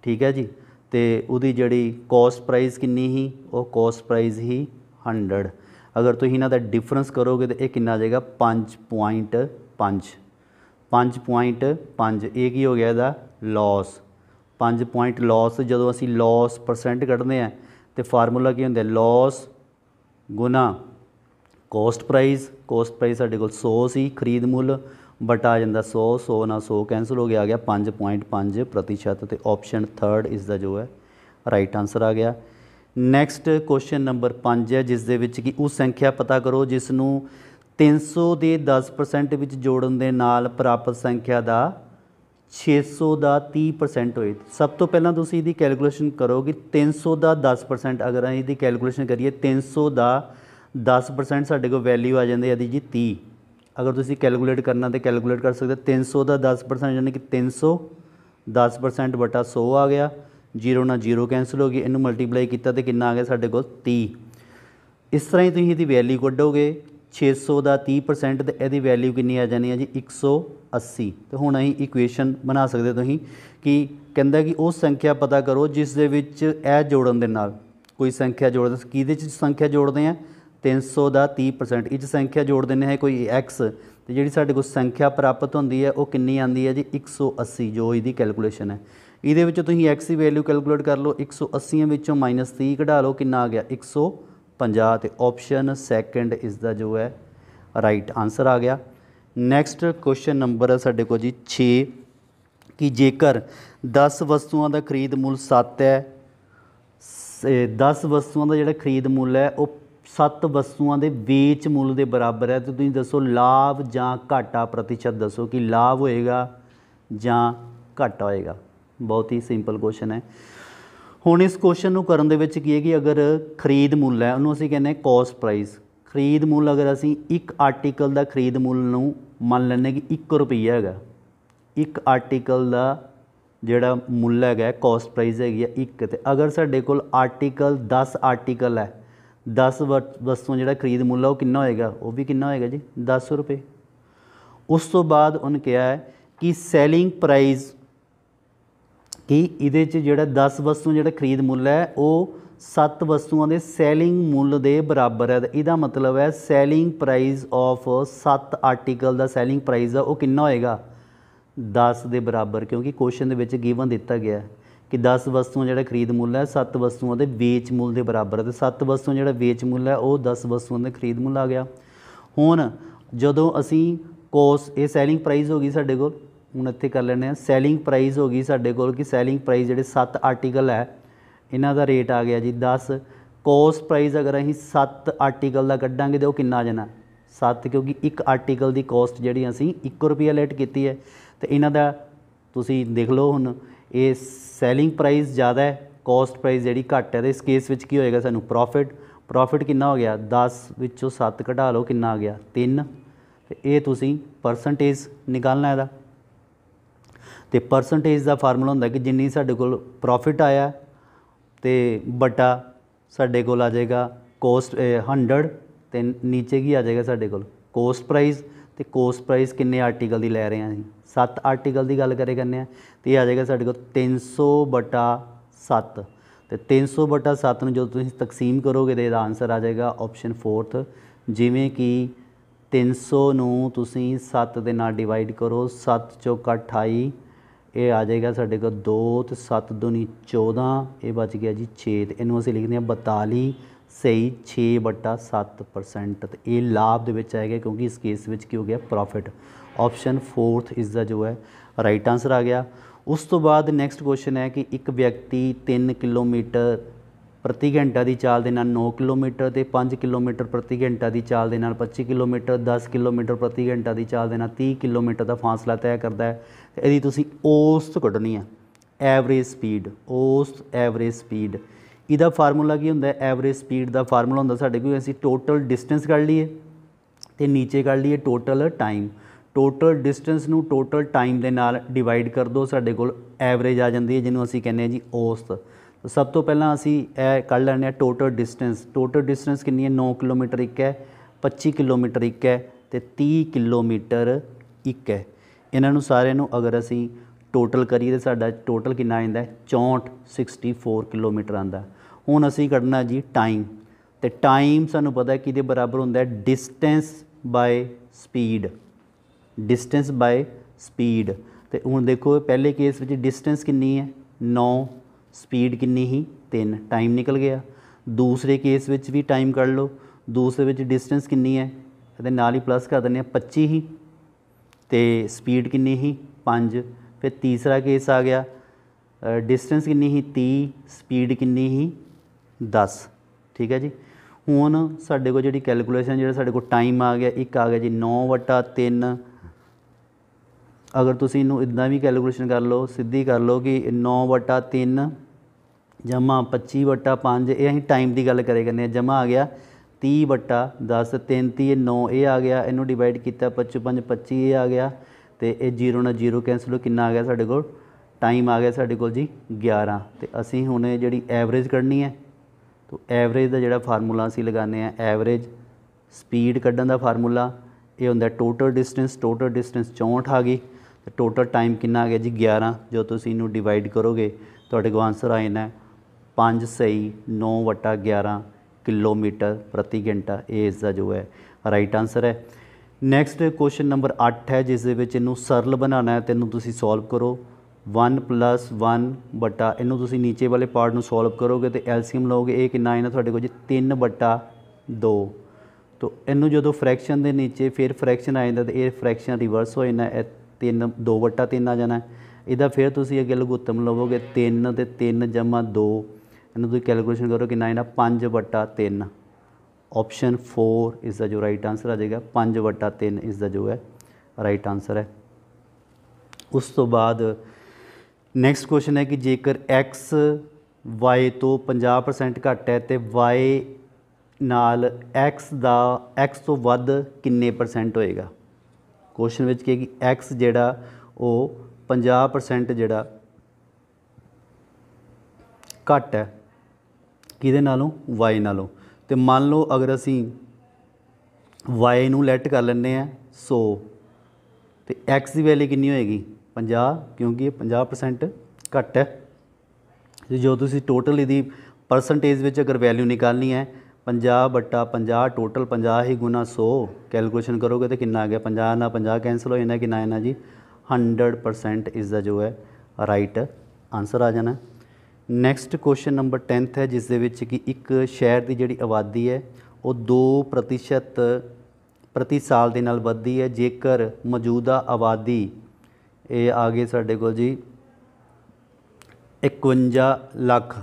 A: ਠੀਕ ਹੈ ਜੀ? ਤੇ ਉਹਦੀ ਜਿਹੜੀ ਕੋਸਟ ਪ੍ਰਾਈਸ ਕਿੰਨੀ ਸੀ? ਉਹ ਕੋਸਟ ਪ੍ਰਾਈਸ ਹੀ 100 ਅਗਰ ਤੁਸੀਂ ਇਹਨਾਂ ਦਾ ਡਿਫਰੈਂਸ ਕਰੋਗੇ ਤਾਂ ਇਹ ਕਿੰਨਾ ਆ ਜਾਏਗਾ? 5.5 5.5 ਇਹ ਕੀ ਹੋ ਗਿਆ ਇਹਦਾ? ਲਾਸ 5 ਪੁਆਇੰਟ ਲਾਸ ਜਦੋਂ ਅਸੀਂ ਲਾਸ ਪਰਸੈਂਟ ਕੱਢਦੇ ਆ ਤੇ ਫਾਰਮੂਲਾ ਕੀ ਹੁੰਦਾ? ਲਾਸ ਗੁਣਾ ਕੋਸਟ ਪ੍ਰਾਈਸ ਕੋਸਟ ਪ੍ਰਾਈਸ ਸਾਡੇ ਕੋਲ 100 ਸੀ ਖਰੀਦ ਮੁੱਲ ਬਟ ਆ ਜਾਂਦਾ 100 100 ਨਾਲ 100 ਕੈਂਸਲ ਹੋ ਗਿਆ, ਆ ਗਿਆ 5.5 ਪ੍ਰਤੀਸ਼ਤ, ਤੇ ਆਪਸ਼ਨ 3rd ਇਸ ਦਾ ਜੋ ਹੈ ਰਾਈਟ ਆਨਸਰ ਆ ਗਿਆ। ਨੈਕਸਟ ਕੁਐਸਚਨ ਨੰਬਰ 5 ਹੈ, ਜਿਸ ਦੇ ਵਿੱਚ ਕਿ ਉਹ ਸੰਖਿਆ ਪਤਾ ਕਰੋ, ਜਿਸ ਨੂੰ 300 ਦੇ 10% ਵਿੱਚ ਜੋੜਨ ਦੇ ਨਾਲ ਪ੍ਰਾਪਤ ਸੰਖਿਆ ਦਾ 600 ਦਾ 30% ਹੋਏ। ਸਭ ਤੋਂ ਪਹਿਲਾਂ ਤੁਸੀਂ ਇਹਦੀ ਕੈਲਕੂਲੇਸ਼ਨ ਕਰੋ ਕਿ 300 ਦਾ 10% ਅਗਰ ਅਸੀਂ ਇਹਦੀ ਕੈਲਕੂਲੇਸ਼ਨ ਕਰੀਏ 300 ਦਾ 10% ਸਾਡੇ ਕੋਲ ਵੈਲਿਊ ਆ ਜਾਂਦੀ ਹੈ ਇਹਦੀ ਜੀ 30 ਅਗਰ ਤੁਸੀਂ ਕੈਲਕੂਲੇਟ ਕਰਨਾ ਤੇ ਕੈਲਕੂਲੇਟ ਕਰ ਸਕਦੇ ਹੋ 300 ਦਾ 10% ਯਾਨੀ ਕਿ 300 10% ਬਟਾ 100 ਆ ਗਿਆ। 0 ਨਾਲ 0 ਕੈਂਸਲ ਹੋ ਗਈ, ਇਹਨੂੰ ਮਲਟੀਪਲਾਈ ਕੀਤਾ ਤੇ ਕਿੰਨਾ ਆ ਗਿਆ ਸਾਡੇ ਕੋਲ 30 ਇਸ ਤਰ੍ਹਾਂ ਹੀ ਤੁਸੀਂ ਇਹਦੀ ਵੈਲਿਊ ਕੱਢੋਗੇ 600 ਦਾ 30% ਤੇ ਇਹਦੀ ਵੈਲਿਊ ਕਿੰਨੀ ਆ ਜਾਣੀ ਹੈ ਜੀ? 180 ਤੇ ਹੁਣ ਅਸੀਂ ਇਕੁਏਸ਼ਨ ਬਣਾ ਸਕਦੇ ਤੁਸੀਂ ਕਿ ਕਹਿੰਦਾ ਕਿ ਉਹ ਸੰਖਿਆ ਪਤਾ ਕਰੋ ਜਿਸ ਦੇ ਵਿੱਚ ਇਹ ਜੋੜਨ ਦੇ ਨਾਲ। ਕੋਈ ਸੰਖਿਆ ਜੋੜਦੇ, ਕਿਹਦੇ ਚ ਸੰਖਿਆ ਜੋੜਦੇ ਆ? 300 ਦਾ 30% ਇਹ 'ਚ ਸੰਖਿਆ ਜੋੜ ਦਿੰਦੇ ਹੈ ਕੋਈ x ਤੇ ਜਿਹੜੀ ਸਾਡੇ ਕੋਲ ਸੰਖਿਆ ਪ੍ਰਾਪਤ ਹੁੰਦੀ ਹੈ, ਉਹ ਕਿੰਨੀ ਆਂਦੀ ਹੈ ਜੀ? 180 ਜੋ ਇਹਦੀ ਕੈਲਕੂਲੇਸ਼ਨ ਹੈ। ਇਹਦੇ ਵਿੱਚੋਂ ਤੁਸੀਂ x ਦੀ ਵੈਲਿਊ ਕੈਲਕੂਲੇਟ ਕਰ ਲਓ 180 ਵਿੱਚੋਂ -30 ਕਢਾ ਲਓ, ਕਿੰਨਾ ਆ ਗਿਆ? 150 ਤੇ ਆਪਸ਼ਨ ਸੈਕੰਡ ਇਸ ਦਾ ਜੋ ਹੈ ਰਾਈਟ ਆਨਸਰ ਆ ਗਿਆ। ਨੈਕਸਟ ਕੁਐਸਚਨ ਨੰਬਰ ਹੈ ਸਾਡੇ ਕੋਲ ਜੀ 6 ਕਿ ਜੇਕਰ 10 ਵਸਤੂਆਂ ਦਾ ਖਰੀਦ ਮੁੱਲ 7 ਹੈ 10 ਵਸਤੂਆਂ ਦਾ ਜਿਹੜਾ ਖਰੀਦ ਮੁੱਲ ਹੈ, ਉਹ 7 ਵਸਤੂਆਂ ਦੇ ਵੇਚ ਮੁੱਲ ਦੇ ਬਰਾਬਰ ਹੈ। ਤੇ ਤੁਸੀਂ ਦੱਸੋ ਲਾਭ ਜਾਂ ਘਾਟਾ ਪ੍ਰਤੀਸ਼ਤ ਦੱਸੋ ਕਿ ਲਾਭ ਹੋਏਗਾ ਜਾਂ ਘਾਟਾ ਹੋਏਗਾ। ਬਹੁਤ ਹੀ ਸਿੰਪਲ ਕੁਐਸਚਨ ਹੈ। ਹੁਣ ਇਸ ਕੁਐਸਚਨ ਨੂੰ ਕਰਨ ਦੇ ਵਿੱਚ ਕੀ ਹੈ ਕਿ ਅਗਰ ਖਰੀਦ ਮੁੱਲ ਹੈ, ਉਹਨੂੰ ਅਸੀਂ ਕਹਿੰਦੇ ਹਾਂ ਕੋਸਟ ਪ੍ਰਾਈਸ ਖਰੀਦ ਮੁੱਲ ਅਗਰ ਅਸੀਂ ਇੱਕ ਆਰਟੀਕਲ ਦਾ ਖਰੀਦ ਮੁੱਲ ਨੂੰ ਮੰਨ ਲੈਂਦੇ ਕਿ 1 ਰੁਪਈਆ ਹੈਗਾ, ਇੱਕ ਆਰਟੀਕਲ ਦਾ ਜਿਹੜਾ ਮੁੱਲ ਹੈਗਾ ਕੋਸਟ ਪ੍ਰਾਈਸ ਹੈਗੀ ਹੈ 1 ਤੇ ਅਗਰ ਸਾਡੇ ਕੋਲ ਆਰਟੀਕਲ 10 ਆਰਟੀਕਲ ਹੈ 10 ਵਸਤੂਆਂ ਜਿਹੜਾ ਖਰੀਦ ਮੁੱਲ ਉਹ ਕਿੰਨਾ ਹੋਏਗਾ? ਉਹ ਵੀ ਕਿੰਨਾ ਹੋਏਗਾ ਜੀ? 10 ਰੁਪਏ। ਉਸ ਤੋਂ ਬਾਅਦ ਉਹਨੇ ਕਿਹਾ ਹੈ ਕਿ ਸੈਲਿੰਗ ਪ੍ਰਾਈਸ ਕਿ ਇਹਦੇ 'ਚ ਜਿਹੜਾ 10 ਵਸਤੂ ਜਿਹੜਾ ਖਰੀਦ ਮੁੱਲ ਹੈ, ਉਹ 7 ਵਸਤੂਆਂ ਦੇ ਸੈਲਿੰਗ ਮੁੱਲ ਦੇ ਬਰਾਬਰ ਹੈ। ਤਾਂ ਇਹਦਾ ਮਤਲਬ ਹੈ ਸੈਲਿੰਗ ਪ੍ਰਾਈਸ ਆਫ 7 ਆਰਟੀਕਲ ਦਾ ਸੈਲਿੰਗ ਪ੍ਰਾਈਸ ਆ, ਉਹ ਕਿੰਨਾ ਹੋਏਗਾ? 10 ਦੇ ਬਰਾਬਰ, ਕਿਉਂਕਿ ਕੁਐਸਚਨ ਦੇ ਵਿੱਚ ਗਿਵਨ ਦਿੱਤਾ ਗਿਆ ਹੈ ਕਿ 10 ਵਸਤੂਆਂ ਜਿਹੜਾ ਖਰੀਦ ਮੁੱਲ ਹੈ 7 ਵਸਤੂਆਂ ਦੇ ਵੇਚ ਮੁੱਲ ਦੇ ਬਰਾਬਰ ਹੈ। ਤੇ 7 ਵਸਤੂਆਂ ਜਿਹੜਾ ਵੇਚ ਮੁੱਲ ਹੈ, ਉਹ 10 ਵਸਤੂਆਂ ਦੇ ਖਰੀਦ ਮੁੱਲ ਆ ਗਿਆ। ਹੁਣ ਜਦੋਂ ਅਸੀਂ ਕੋਸ ਇਹ ਸੈਲਿੰਗ ਪ੍ਰਾਈਸ ਹੋ ਗਈ ਸਾਡੇ ਕੋਲ ਹੁਣ ਇੱਥੇ ਕਰ ਲੈਂਦੇ ਆ ਸੈਲਿੰਗ ਪ੍ਰਾਈਸ ਹੋ ਗਈ ਸਾਡੇ ਕੋਲ ਕਿ ਸੈਲਿੰਗ ਪ੍ਰਾਈਸ ਜਿਹੜੇ 7 ਆਰਟੀਕਲ ਹੈ, ਇਹਨਾਂ ਦਾ ਰੇਟ ਆ ਗਿਆ ਜੀ 10 ਕੋਸਟ ਪ੍ਰਾਈਸ ਅਗਰ ਅਸੀਂ 7 ਆਰਟੀਕਲ ਦਾ ਕੱਢਾਂਗੇ ਤੇ ਉਹ ਕਿੰਨਾ ਆ ਜਾਣਾ? 7 ਕਿਉਂਕਿ ਇੱਕ ਆਰਟੀਕਲ ਦੀ ਕੋਸਟ ਜਿਹੜੀ ਅਸੀਂ 1 ਰੁਪਿਆ ਲੇਟ ਕੀਤੀ ਹੈ। ਤੇ ਇਹਨਾਂ ਦਾ ਤੁਸੀਂ ਦੇਖ ਲਓ ਹੁਣ, ਇਹ ਸੈਲਿੰਗ ਪ੍ਰਾਈਸ ਜ਼ਿਆਦਾ ਹੈ ਕੋਸਟ ਪ੍ਰਾਈਸ ਜਿਹੜੀ ਘੱਟ ਹੈ ਤੇ ਇਸ ਕੇਸ ਵਿੱਚ ਕੀ ਹੋਏਗਾ ਸਾਨੂੰ? ਪ੍ਰੋਫਿਟ ਪ੍ਰੋਫਿਟ ਕਿੰਨਾ ਹੋ ਗਿਆ? 10 ਵਿੱਚੋਂ 7 ਘਟਾ ਲਓ, ਕਿੰਨਾ ਆ ਗਿਆ? 3 ਤੇ ਇਹ ਤੁਸੀਂ ਪਰਸੈਂਟੇਜ ਨਿਕਾਲਣਾ ਇਹਦਾ। ਤੇ ਪਰਸੈਂਟੇਜ ਦਾ ਫਾਰਮੂਲਾ ਹੁੰਦਾ ਕਿ ਜਿੰਨੀ ਸਾਡੇ ਕੋਲ ਪ੍ਰੋਫਿਟ ਆਇਆ ਤੇ ਬਟਾ ਸਾਡੇ ਕੋਲ ਆ ਜਾਏਗਾ ਕੋਸਟ 100 ਤੇ ਨੀਚੇ ਕੀ ਆ ਜਾਏਗਾ ਸਾਡੇ ਕੋਲ ਕੋਸਟ ਪ੍ਰਾਈਸ ਤੇ ਕੋਸਟ ਪ੍ਰਾਈਸ ਕਿੰਨੇ ਆਰਟੀਕਲ ਦੀ ਲੈ ਰਹੇ ਹਾਂ ਅਸੀਂ? 7 ਆਰਟੀਕਲ ਦੀ ਗੱਲ ਕਰੇ ਕਰਨੇ ਆ, ਤੇ ਇਹ ਆ ਜਾਏਗਾ ਸਾਡੇ ਕੋਲ 300 ਬਟਾ 7 ਤੇ 300 ਬਟਾ 7 ਨੂੰ ਜਦੋਂ ਤੁਸੀਂ ਤਕਸੀਮ ਕਰੋਗੇ ਤੇ ਇਹਦਾ ਆਨਸਰ ਆ ਜਾਏਗਾ ਆਪਸ਼ਨ 4th ਜਿਵੇਂ ਕਿ 300 ਨੂੰ ਤੁਸੀਂ 7 ਦੇ ਨਾਲ ਡਿਵਾਈਡ ਕਰੋ 7 ਚੋਂ 28 ਇਹ ਆ ਜਾਏਗਾ ਸਾਡੇ ਕੋਲ 2 ਤੇ 7 ਦੁਨੀ 14 ਇਹ ਬਚ ਗਿਆ ਜੀ 6 ਤੇ ਇਹਨੂੰ ਅਸੀਂ ਲਿਖਦੇ ਹਾਂ 42 ਸਹੀ 6 ਬਟਾ 7% ਤੇ ਇਹ ਲਾਭ ਦੇ ਵਿੱਚ ਆਏਗਾ ਕਿਉਂਕਿ ਇਸ ਕੇਸ ਵਿੱਚ ਕੀ ਹੋ ਗਿਆ? ਪ੍ਰੋਫਿਟ ਆਪਸ਼ਨ 4th ਇਸ ਦਾ ਜੋ ਹੈ ਰਾਈਟ ਆਨਸਰ ਆ ਗਿਆ। ਉਸ ਤੋਂ ਬਾਅਦ ਨੈਕਸਟ ਕੁਐਸਚਨ ਹੈ ਕਿ ਇੱਕ ਵਿਅਕਤੀ 3 ਕਿਲੋਮੀਟਰ ਪ੍ਰਤੀ ਘੰਟਾ ਦੀ ਚਾਲ ਦੇ ਨਾਲ 9 ਕਿਲੋਮੀਟਰ ਤੇ 5 ਕਿਲੋਮੀਟਰ ਪ੍ਰਤੀ ਘੰਟਾ ਦੀ ਚਾਲ ਦੇ ਨਾਲ 25 ਕਿਲੋਮੀਟਰ 10 ਕਿਲੋਮੀਟਰ ਪ੍ਰਤੀ ਘੰਟਾ ਦੀ ਚਾਲ ਦੇ ਨਾਲ 30 ਕਿਲੋਮੀਟਰ ਦਾ ਫਾਸਲਾ ਤੈਅ ਕਰਦਾ ਹੈ। ਇਹਦੀ ਤੁਸੀਂ ਔਸਤ ਕੱਢਣੀ ਹੈ ਐਵਰੇਜ ਸਪੀਡ ਔਸਤ ਐਵਰੇਜ ਸਪੀਡ ਇਹਦਾ ਫਾਰਮੂਲਾ ਕੀ ਹੁੰਦਾ? ਐਵਰੇਜ ਸਪੀਡ ਦਾ ਫਾਰਮੂਲਾ ਹੁੰਦਾ ਸਾਡੇ ਕੋਲ, ਅਸੀਂ ਟੋਟਲ ਡਿਸਟੈਂਸ ਕੱਢ ਲਈਏ ਤੇ ਨੀਚੇ ਕੱਢ ਲਈਏ ਟੋਟਲ ਟਾਈਮ ਟੋਟਲ ਡਿਸਟੈਂਸ ਨੂੰ ਟੋਟਲ ਟਾਈਮ ਦੇ ਨਾਲ ਡਿਵਾਈਡ ਕਰ ਦਿਓ, ਸਾਡੇ ਕੋਲ ਐਵਰੇਜ ਆ ਜਾਂਦੀ ਹੈ, ਜਿਹਨੂੰ ਅਸੀਂ ਕਹਿੰਦੇ ਹਾਂ ਜੀ ਔਸਤ। ਸਭ ਤੋਂ ਪਹਿਲਾਂ ਅਸੀਂ ਇਹ ਕੱਢ ਲੈਂਦੇ ਹਾਂ ਟੋਟਲ ਡਿਸਟੈਂਸ ਟੋਟਲ ਡਿਸਟੈਂਸ ਕਿੰਨੀ ਹੈ? 9 ਕਿਲੋਮੀਟਰ ਇੱਕ ਹੈ 25 ਕਿਲੋਮੀਟਰ ਇੱਕ ਹੈ ਤੇ 30 ਕਿਲੋਮੀਟਰ ਇੱਕ ਹੈ। ਇਹਨਾਂ ਨੂੰ ਸਾਰਿਆਂ ਨੂੰ ਅਗਰ ਅਸੀਂ ਟੋਟਲ ਕਰੀਏ ਤਾਂ ਸਾਡਾ ਟੋਟਲ ਕਿੰਨਾ ਆ ਜਾਂਦਾ ਹੈ? 64 64 ਕਿਲੋਮੀਟਰ ਆਂਦਾ ਹੁਣ ਅਸੀਂ ਕੱਢਣਾ ਜੀ ਟਾਈਮ ਤੇ ਟਾਈਮ ਸਾਨੂੰ ਪਤਾ ਹੈ ਕਿਹਦੇ ਬਰਾਬਰ ਹੁੰਦਾ ਹੈ? Distance by speed distance by speed ਤੇ ਹੁਣ ਦੇਖੋ, ਪਹਿਲੇ ਕੇਸ ਵਿੱਚ ਡਿਸਟੈਂਸ ਕਿੰਨੀ ਹੈ? 9 ਸਪੀਡ ਕਿੰਨੀ ਹੀ 3 ਟਾਈਮ ਨਿਕਲ ਗਿਆ। ਦੂਸਰੇ ਕੇਸ ਵਿੱਚ ਵੀ ਟਾਈਮ ਕੱਢ ਲਓ। ਦੂਸਰੇ ਵਿੱਚ ਡਿਸਟੈਂਸ ਕਿੰਨੀ ਹੈ? ਇਹਦੇ ਨਾਲ ਹੀ ਪਲੱਸ ਕਰ ਦਿੰਦੇ ਆ 25 ਹੀ ਤੇ ਸਪੀਡ ਕਿੰਨੀ ਸੀ? 5 ਫਿਰ ਤੀਸਰਾ ਕੇਸ ਆ ਗਿਆ। ਡਿਸਟੈਂਸ ਕਿੰਨੀ ਸੀ? 30 ਸਪੀਡ ਕਿੰਨੀ ਹੀ 10 ਠੀਕ ਹੈ ਜੀ? ਹੁਣ ਸਾਡੇ ਕੋਲ ਜਿਹੜੀ ਕੈਲਕੂਲੇਸ਼ਨ ਜਿਹੜਾ ਸਾਡੇ ਕੋਲ ਟਾਈਮ ਆ ਗਿਆ, ਇੱਕ ਆ ਗਿਆ ਜੀ 9 ਵਟਾ 3 ਅਗਰ ਤੁਸੀਂ ਇਹਨੂੰ ਇਦਾਂ ਵੀ ਕੈਲਕੂਲੇਸ਼ਨ ਕਰ ਲਓ, ਸਿੱਧੀ ਕਰ ਲਓ ਕਿ 9 ਵਟਾ 3 ਜਮਾ 25 ਵਟਾ 5 ਇਹ ਅਸੀਂ ਟਾਈਮ ਦੀ ਗੱਲ ਕਰੇ ਕਰਨੇ ਆ। ਜਮਾ ਆ ਗਿਆ 30 ਵਟਾ 10 33 ਇਹ 9 ਇਹ ਆ ਗਿਆ। ਇਹਨੂੰ ਡਿਵਾਈਡ ਕੀਤਾ 55 25 ਇਹ ਆ ਗਿਆ। ਤੇ ਇਹ 0 ਨਾਲ 0 ਕੈਂਸਲ ਹੋ, ਕਿੰਨਾ ਆ ਗਿਆ ਸਾਡੇ ਕੋਲ? ਟਾਈਮ ਆ ਗਿਆ ਸਾਡੇ ਕੋਲ ਜੀ 11 ਤੇ ਅਸੀਂ ਹੁਣ ਇਹ ਜਿਹੜੀ ਐਵਰੇਜ ਕੱਢਣੀ ਹੈ, ਤੋ ਐਵਰੇਜ ਦਾ ਜਿਹੜਾ ਫਾਰਮੂਲਾ ਅਸੀਂ ਲਗਾਉਂਦੇ ਆ ਐਵਰੇਜ ਸਪੀਡ ਕੱਢਣ ਦਾ ਫਾਰਮੂਲਾ, ਇਹ ਹੁੰਦਾ ਟੋਟਲ ਡਿਸਟੈਂਸ ਟੋਟਲ ਡਿਸਟੈਂਸ 64 ਆ ਗਈ। ਤੇ ਟੋਟਲ ਟਾਈਮ ਕਿੰਨਾ ਆ ਗਿਆ ਜੀ 11 ਜੋ ਤੁਸੀਂ ਇਹਨੂੰ ਡਿਵਾਈਡ ਕਰੋਗੇ, ਤੁਹਾਡੇ ਕੋਲ ਆਨਸਰ ਆ ਜਾਣਾ 5 ਸਹੀ 9 ਵਟਾ 11 ਕਿਲੋਮੀਟਰ ਪ੍ਰਤੀ ਘੰਟਾ, ਇਹ ਇਸ ਦਾ ਜੋ ਹੈ ਰਾਈਟ ਆਨਸਰ ਹੈ। ਨੈਕਸਟ ਕੁਐਸਚਨ ਨੰਬਰ 8 ਹੈ, ਜਿਸ ਦੇ ਵਿੱਚ ਇਹਨੂੰ ਸਰਲ ਬਣਾਉਣਾ ਹੈ, ਤੈਨੂੰ ਤੁਸੀਂ ਸੋਲਵ ਕਰੋ। 1 1 ਬਟਾ, ਇਹਨੂੰ ਤੁਸੀਂ ਨੀਚੇ ਵਾਲੇ ਪਾਰਟ ਨੂੰ ਸੋਲਵ ਕਰੋਗੇ ਤੇ ਐਲਸੀਐਮ ਲਓਗੇ, ਇਹ ਕਿੰਨਾ ਆਏਗਾ? ਤੁਹਾਡੇ ਕੋਲ ਜੀ 3 ਬਟਾ 2 ਤੋ ਇਹਨੂੰ ਜਦੋਂ ਫ੍ਰੈਕਸ਼ਨ ਦੇ ਨੀਚੇ ਫਿਰ ਫ੍ਰੈਕਸ਼ਨ ਆ ਜਾਂਦਾ ਤੇ ਇਹ ਫ੍ਰੈਕਸ਼ਨ ਰਿਵਰਸ ਹੋ ਜਾਣਾ, ਇਹ 3 2 ਬਟਾ 3 ਆ ਜਾਣਾ। ਇਹਦਾ ਫਿਰ ਤੁਸੀਂ ਅੱਗੇ ਲਘੁੱਤਮ ਲਵੋਗੇ 3 ਤੇ 3 ਜਮਾ 2 ਇਹਨੂੰ ਤੁਸੀਂ ਕੈਲਕੂਲੇਸ਼ਨ ਕਰੋ ਕਿੰਨਾ ਇਹਨਾਂ 5 ਬਟਾ 3 ਆਪਸ਼ਨ 4 ਇਸ ਦਾ ਜੋ ਰਾਈਟ ਆਨਸਰ ਆ ਜਾਏਗਾ 5 ਵਟਾ 3 ਇਸ ਦਾ ਜੋ ਹੈ ਰਾਈਟ ਆਨਸਰ ਹੈ। ਉਸ ਤੋਂ ਬਾਅਦ ਨੈਕਸਟ ਕੁਐਸਚਨ ਹੈ ਕਿ ਜੇਕਰ x, y ਤੋਂ 50% ਘੱਟ ਹੈ, ਤੇ y ਨਾਲ x ਦਾ, x ਤੋਂ ਵੱਧ ਕਿੰਨੇ ਪਰਸੈਂਟ ਹੋਏਗਾ? ਕੁਐਸਚਨ ਵਿੱਚ ਕੀ ਹੈ ਕਿ x ਜਿਹੜਾ, ਉਹ 50% ਜਿਹੜਾ ਘੱਟ ਹੈ। ਕਿਹਦੇ ਨਾਲੋਂ? Y ਨਾਲੋਂ। ਤੇ ਮੰਨ ਲਓ ਅਗਰ ਅਸੀਂ y ਨੂੰ ਲੈਟ ਕਰ ਲੈਂਦੇ ਆ 100 ਤੇ x ਦੀ ਵੈਲਿਊ ਕਿੰਨੀ ਹੋਏਗੀ? 50 ਕਿਉਂਕਿ ਇਹ 50% ਘੱਟ ਹੈ। ਤੇ ਜੋ ਤੁਸੀਂ ਟੋਟਲ ਇਹਦੀ ਪਰਸੈਂਟੇਜ ਵਿੱਚ ਅਗਰ ਵੈਲਿਊ ਨਿਕਾਲਣੀ ਹੈ 50 ਬਟਾ 50 ਟੋਟਲ 50 ਹੀ ਗੁਣਾ 100 ਕੈਲਕੂਲੇਸ਼ਨ ਕਰੋਗੇ ਤਾਂ ਕਿੰਨਾ ਆ ਗਿਆ? 50 ਨਾਲ 50 ਕੈਂਸਲ ਹੋ ਜਾਣਾ, ਕਿੰਨਾ ਆਇਆ ਨਾ ਜੀ? 100% ਇਸ ਦਾ ਜੋ ਹੈ ਰਾਈਟ ਆਨਸਰ ਆ ਜਾਣਾ। ਨੈਕਸਟ ਕੁਐਸਚਨ ਨੰਬਰ 10th ਹੈ, ਜਿਸ ਦੇ ਵਿੱਚ ਕਿ ਇੱਕ ਸ਼ਹਿਰ ਦੀ ਜਿਹੜੀ ਆਬਾਦੀ ਹੈ, ਉਹ 2% ਪ੍ਰਤੀ ਸਾਲ ਦੇ ਨਾਲ ਵੱਧਦੀ ਹੈ। ਜੇਕਰ ਮੌਜੂਦਾ ਆਬਾਦੀ, ਇਹ ਆ ਗਏ ਸਾਡੇ ਕੋਲ ਜੀ 51 ਲੱਖ,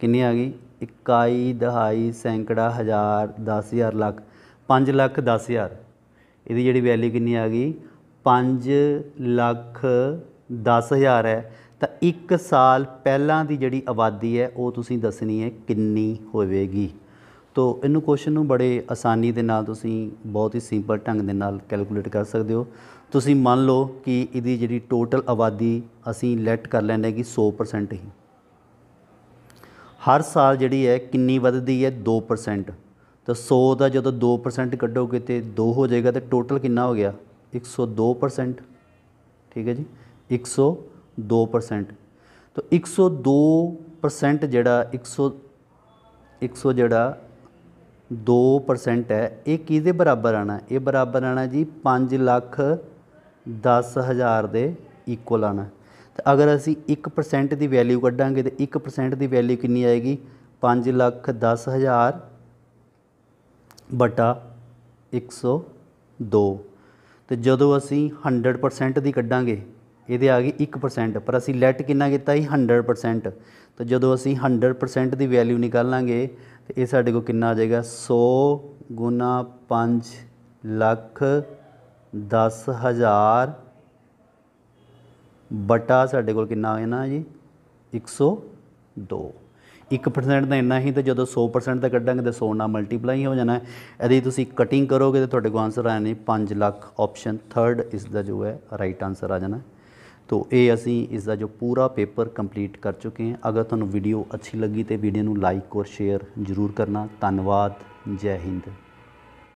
A: ਕਿੰਨੀ ਆ ਗਈ? ਇਕਾਈ, ਦਹਾਈ, ਸੈਂਕੜਾ, ਹਜ਼ਾਰ 10000 ਲੱਖ 5 ਲੱਖ 10000 ਇਹਦੀ ਜਿਹੜੀ ਵੈਲਿਊ ਕਿੰਨੀ ਆ ਗਈ? 5 ਲੱਖ 10000 ਹੈ। ਤਾਂ 1 ਸਾਲ ਪਹਿਲਾਂ ਦੀ ਜਿਹੜੀ ਆਬਾਦੀ ਹੈ, ਉਹ ਤੁਸੀਂ ਦੱਸਣੀ ਹੈ ਕਿੰਨੀ ਹੋਵੇਗੀ। ਤੋ ਇਹਨੂੰ ਕੁਐਸਚਨ ਨੂੰ ਬੜੇ ਆਸਾਨੀ ਦੇ ਨਾਲ ਤੁਸੀਂ ਬਹੁਤ ਹੀ ਸਿੰਪਲ ਢੰਗ ਦੇ ਨਾਲ ਕੈਲਕੂਲੇਟ ਕਰ ਸਕਦੇ ਹੋ। ਤੁਸੀਂ ਮੰਨ ਲਓ ਕਿ ਇਹਦੀ ਜਿਹੜੀ ਟੋਟਲ ਆਬਾਦੀ ਅਸੀਂ ਲੈਟ ਕਰ ਲੈਂਦੇ ਕਿ 100% ਹੀ। ਹਰ ਸਾਲ ਜਿਹੜੀ ਹੈ ਕਿੰਨੀ ਵੱਧਦੀ ਹੈ? 2% ਤਾਂ 100 ਦਾ ਜਦੋਂ 2% ਕੱਢੋਗੇ ਤੇ 2 ਹੋ ਜਾਏਗਾ, ਤੇ ਟੋਟਲ ਕਿੰਨਾ ਹੋ ਗਿਆ? 102% ਠੀਕ ਹੈ ਜੀ? 102% ਤਾਂ 102% ਜਿਹੜਾ 100 100 ਜਿਹੜਾ 2% ਹੈ, ਇਹ ਕਿਹਦੇ ਬਰਾਬਰ ਆਣਾ? ਇਹ ਬਰਾਬਰ ਆਣਾ ਜੀ 5 ਲੱਖ 10 ਹਜ਼ਾਰ ਦੇ ਇਕੁਅਲ ਆਣਾ। ਤੇ ਅਗਰ ਅਸੀਂ 1% ਦੀ ਵੈਲਿਊ ਕੱਢਾਂਗੇ, ਤੇ 1% ਦੀ ਵੈਲਿਊ ਕਿੰਨੀ ਆਏਗੀ? 5 ਲੱਖ 10 ਹਜ਼ਾਰ ਬਟਾ 102 ਤੇ ਜਦੋਂ ਅਸੀਂ 100% ਦੀ ਕੱਢਾਂਗੇ ਇਹਦੇ ਆ ਗਈ 1% ਪਰ ਅਸੀਂ ਲੈਟ ਕਿੰਨਾ ਕੀਤਾ ਸੀ 100% ਤਾਂ ਜਦੋਂ ਅਸੀਂ 100% ਦੀ ਵੈਲਿਊ ਨਿਕਾਲਾਂਗੇ, ਤੇ ਇਹ ਸਾਡੇ ਕੋਲ ਕਿੰਨਾ ਆ ਜਾਏਗਾ? 100 ਗੁਣਾ 5 ਲੱਖ 10 ਹਜ਼ਾਰ ਬਟਾ ਸਾਡੇ ਕੋਲ ਕਿੰਨਾ ਆ ਜਾਣਾ ਜੀ? 102 1% ਦਾ। ਇੰਨਾ ਹੀ, ਤੇ ਜਦੋਂ 100% ਦਾ ਕੱਢਾਂਗੇ ਤਾਂ 100 ਨਾਲ ਮਲਟੀਪਲਾਈ ਹੋ ਜਾਣਾ। ਹੈ ਇਹਦੀ ਤੁਸੀਂ ਕਟਿੰਗ ਕਰੋਗੇ ਤਾਂ ਤੁਹਾਡੇ ਕੋਲ ਆਨਸਰ ਆਇਆ ਨਹੀਂ 5 ਲੱਖ ਆਪਸ਼ਨ ਥਰਡ ਇਸ ਦਾ ਜੋ ਹੈ ਰਾਈਟ ਆਨਸਰ ਆ ਜਾਣਾ। ਤੋ ਇਹ ਅਸੀਂ ਇਸ ਦਾ ਜੋ ਪੂਰਾ ਪੇਪਰ ਕੰਪਲੀਟ ਕਰ ਚੁੱਕੇ ਹਾਂ। ਅਗਰ ਤੁਹਾਨੂੰ ਵੀਡੀਓ ਅੱਛੀ ਲੱਗੀ ਤੇ ਵੀਡੀਓ ਨੂੰ ਲਾਈਕ ਔਰ ਸ਼ੇਅਰ ਜ਼ਰੂਰ ਕਰਨਾ। ਧੰਨਵਾਦ। ਜੈ ਹਿੰਦ।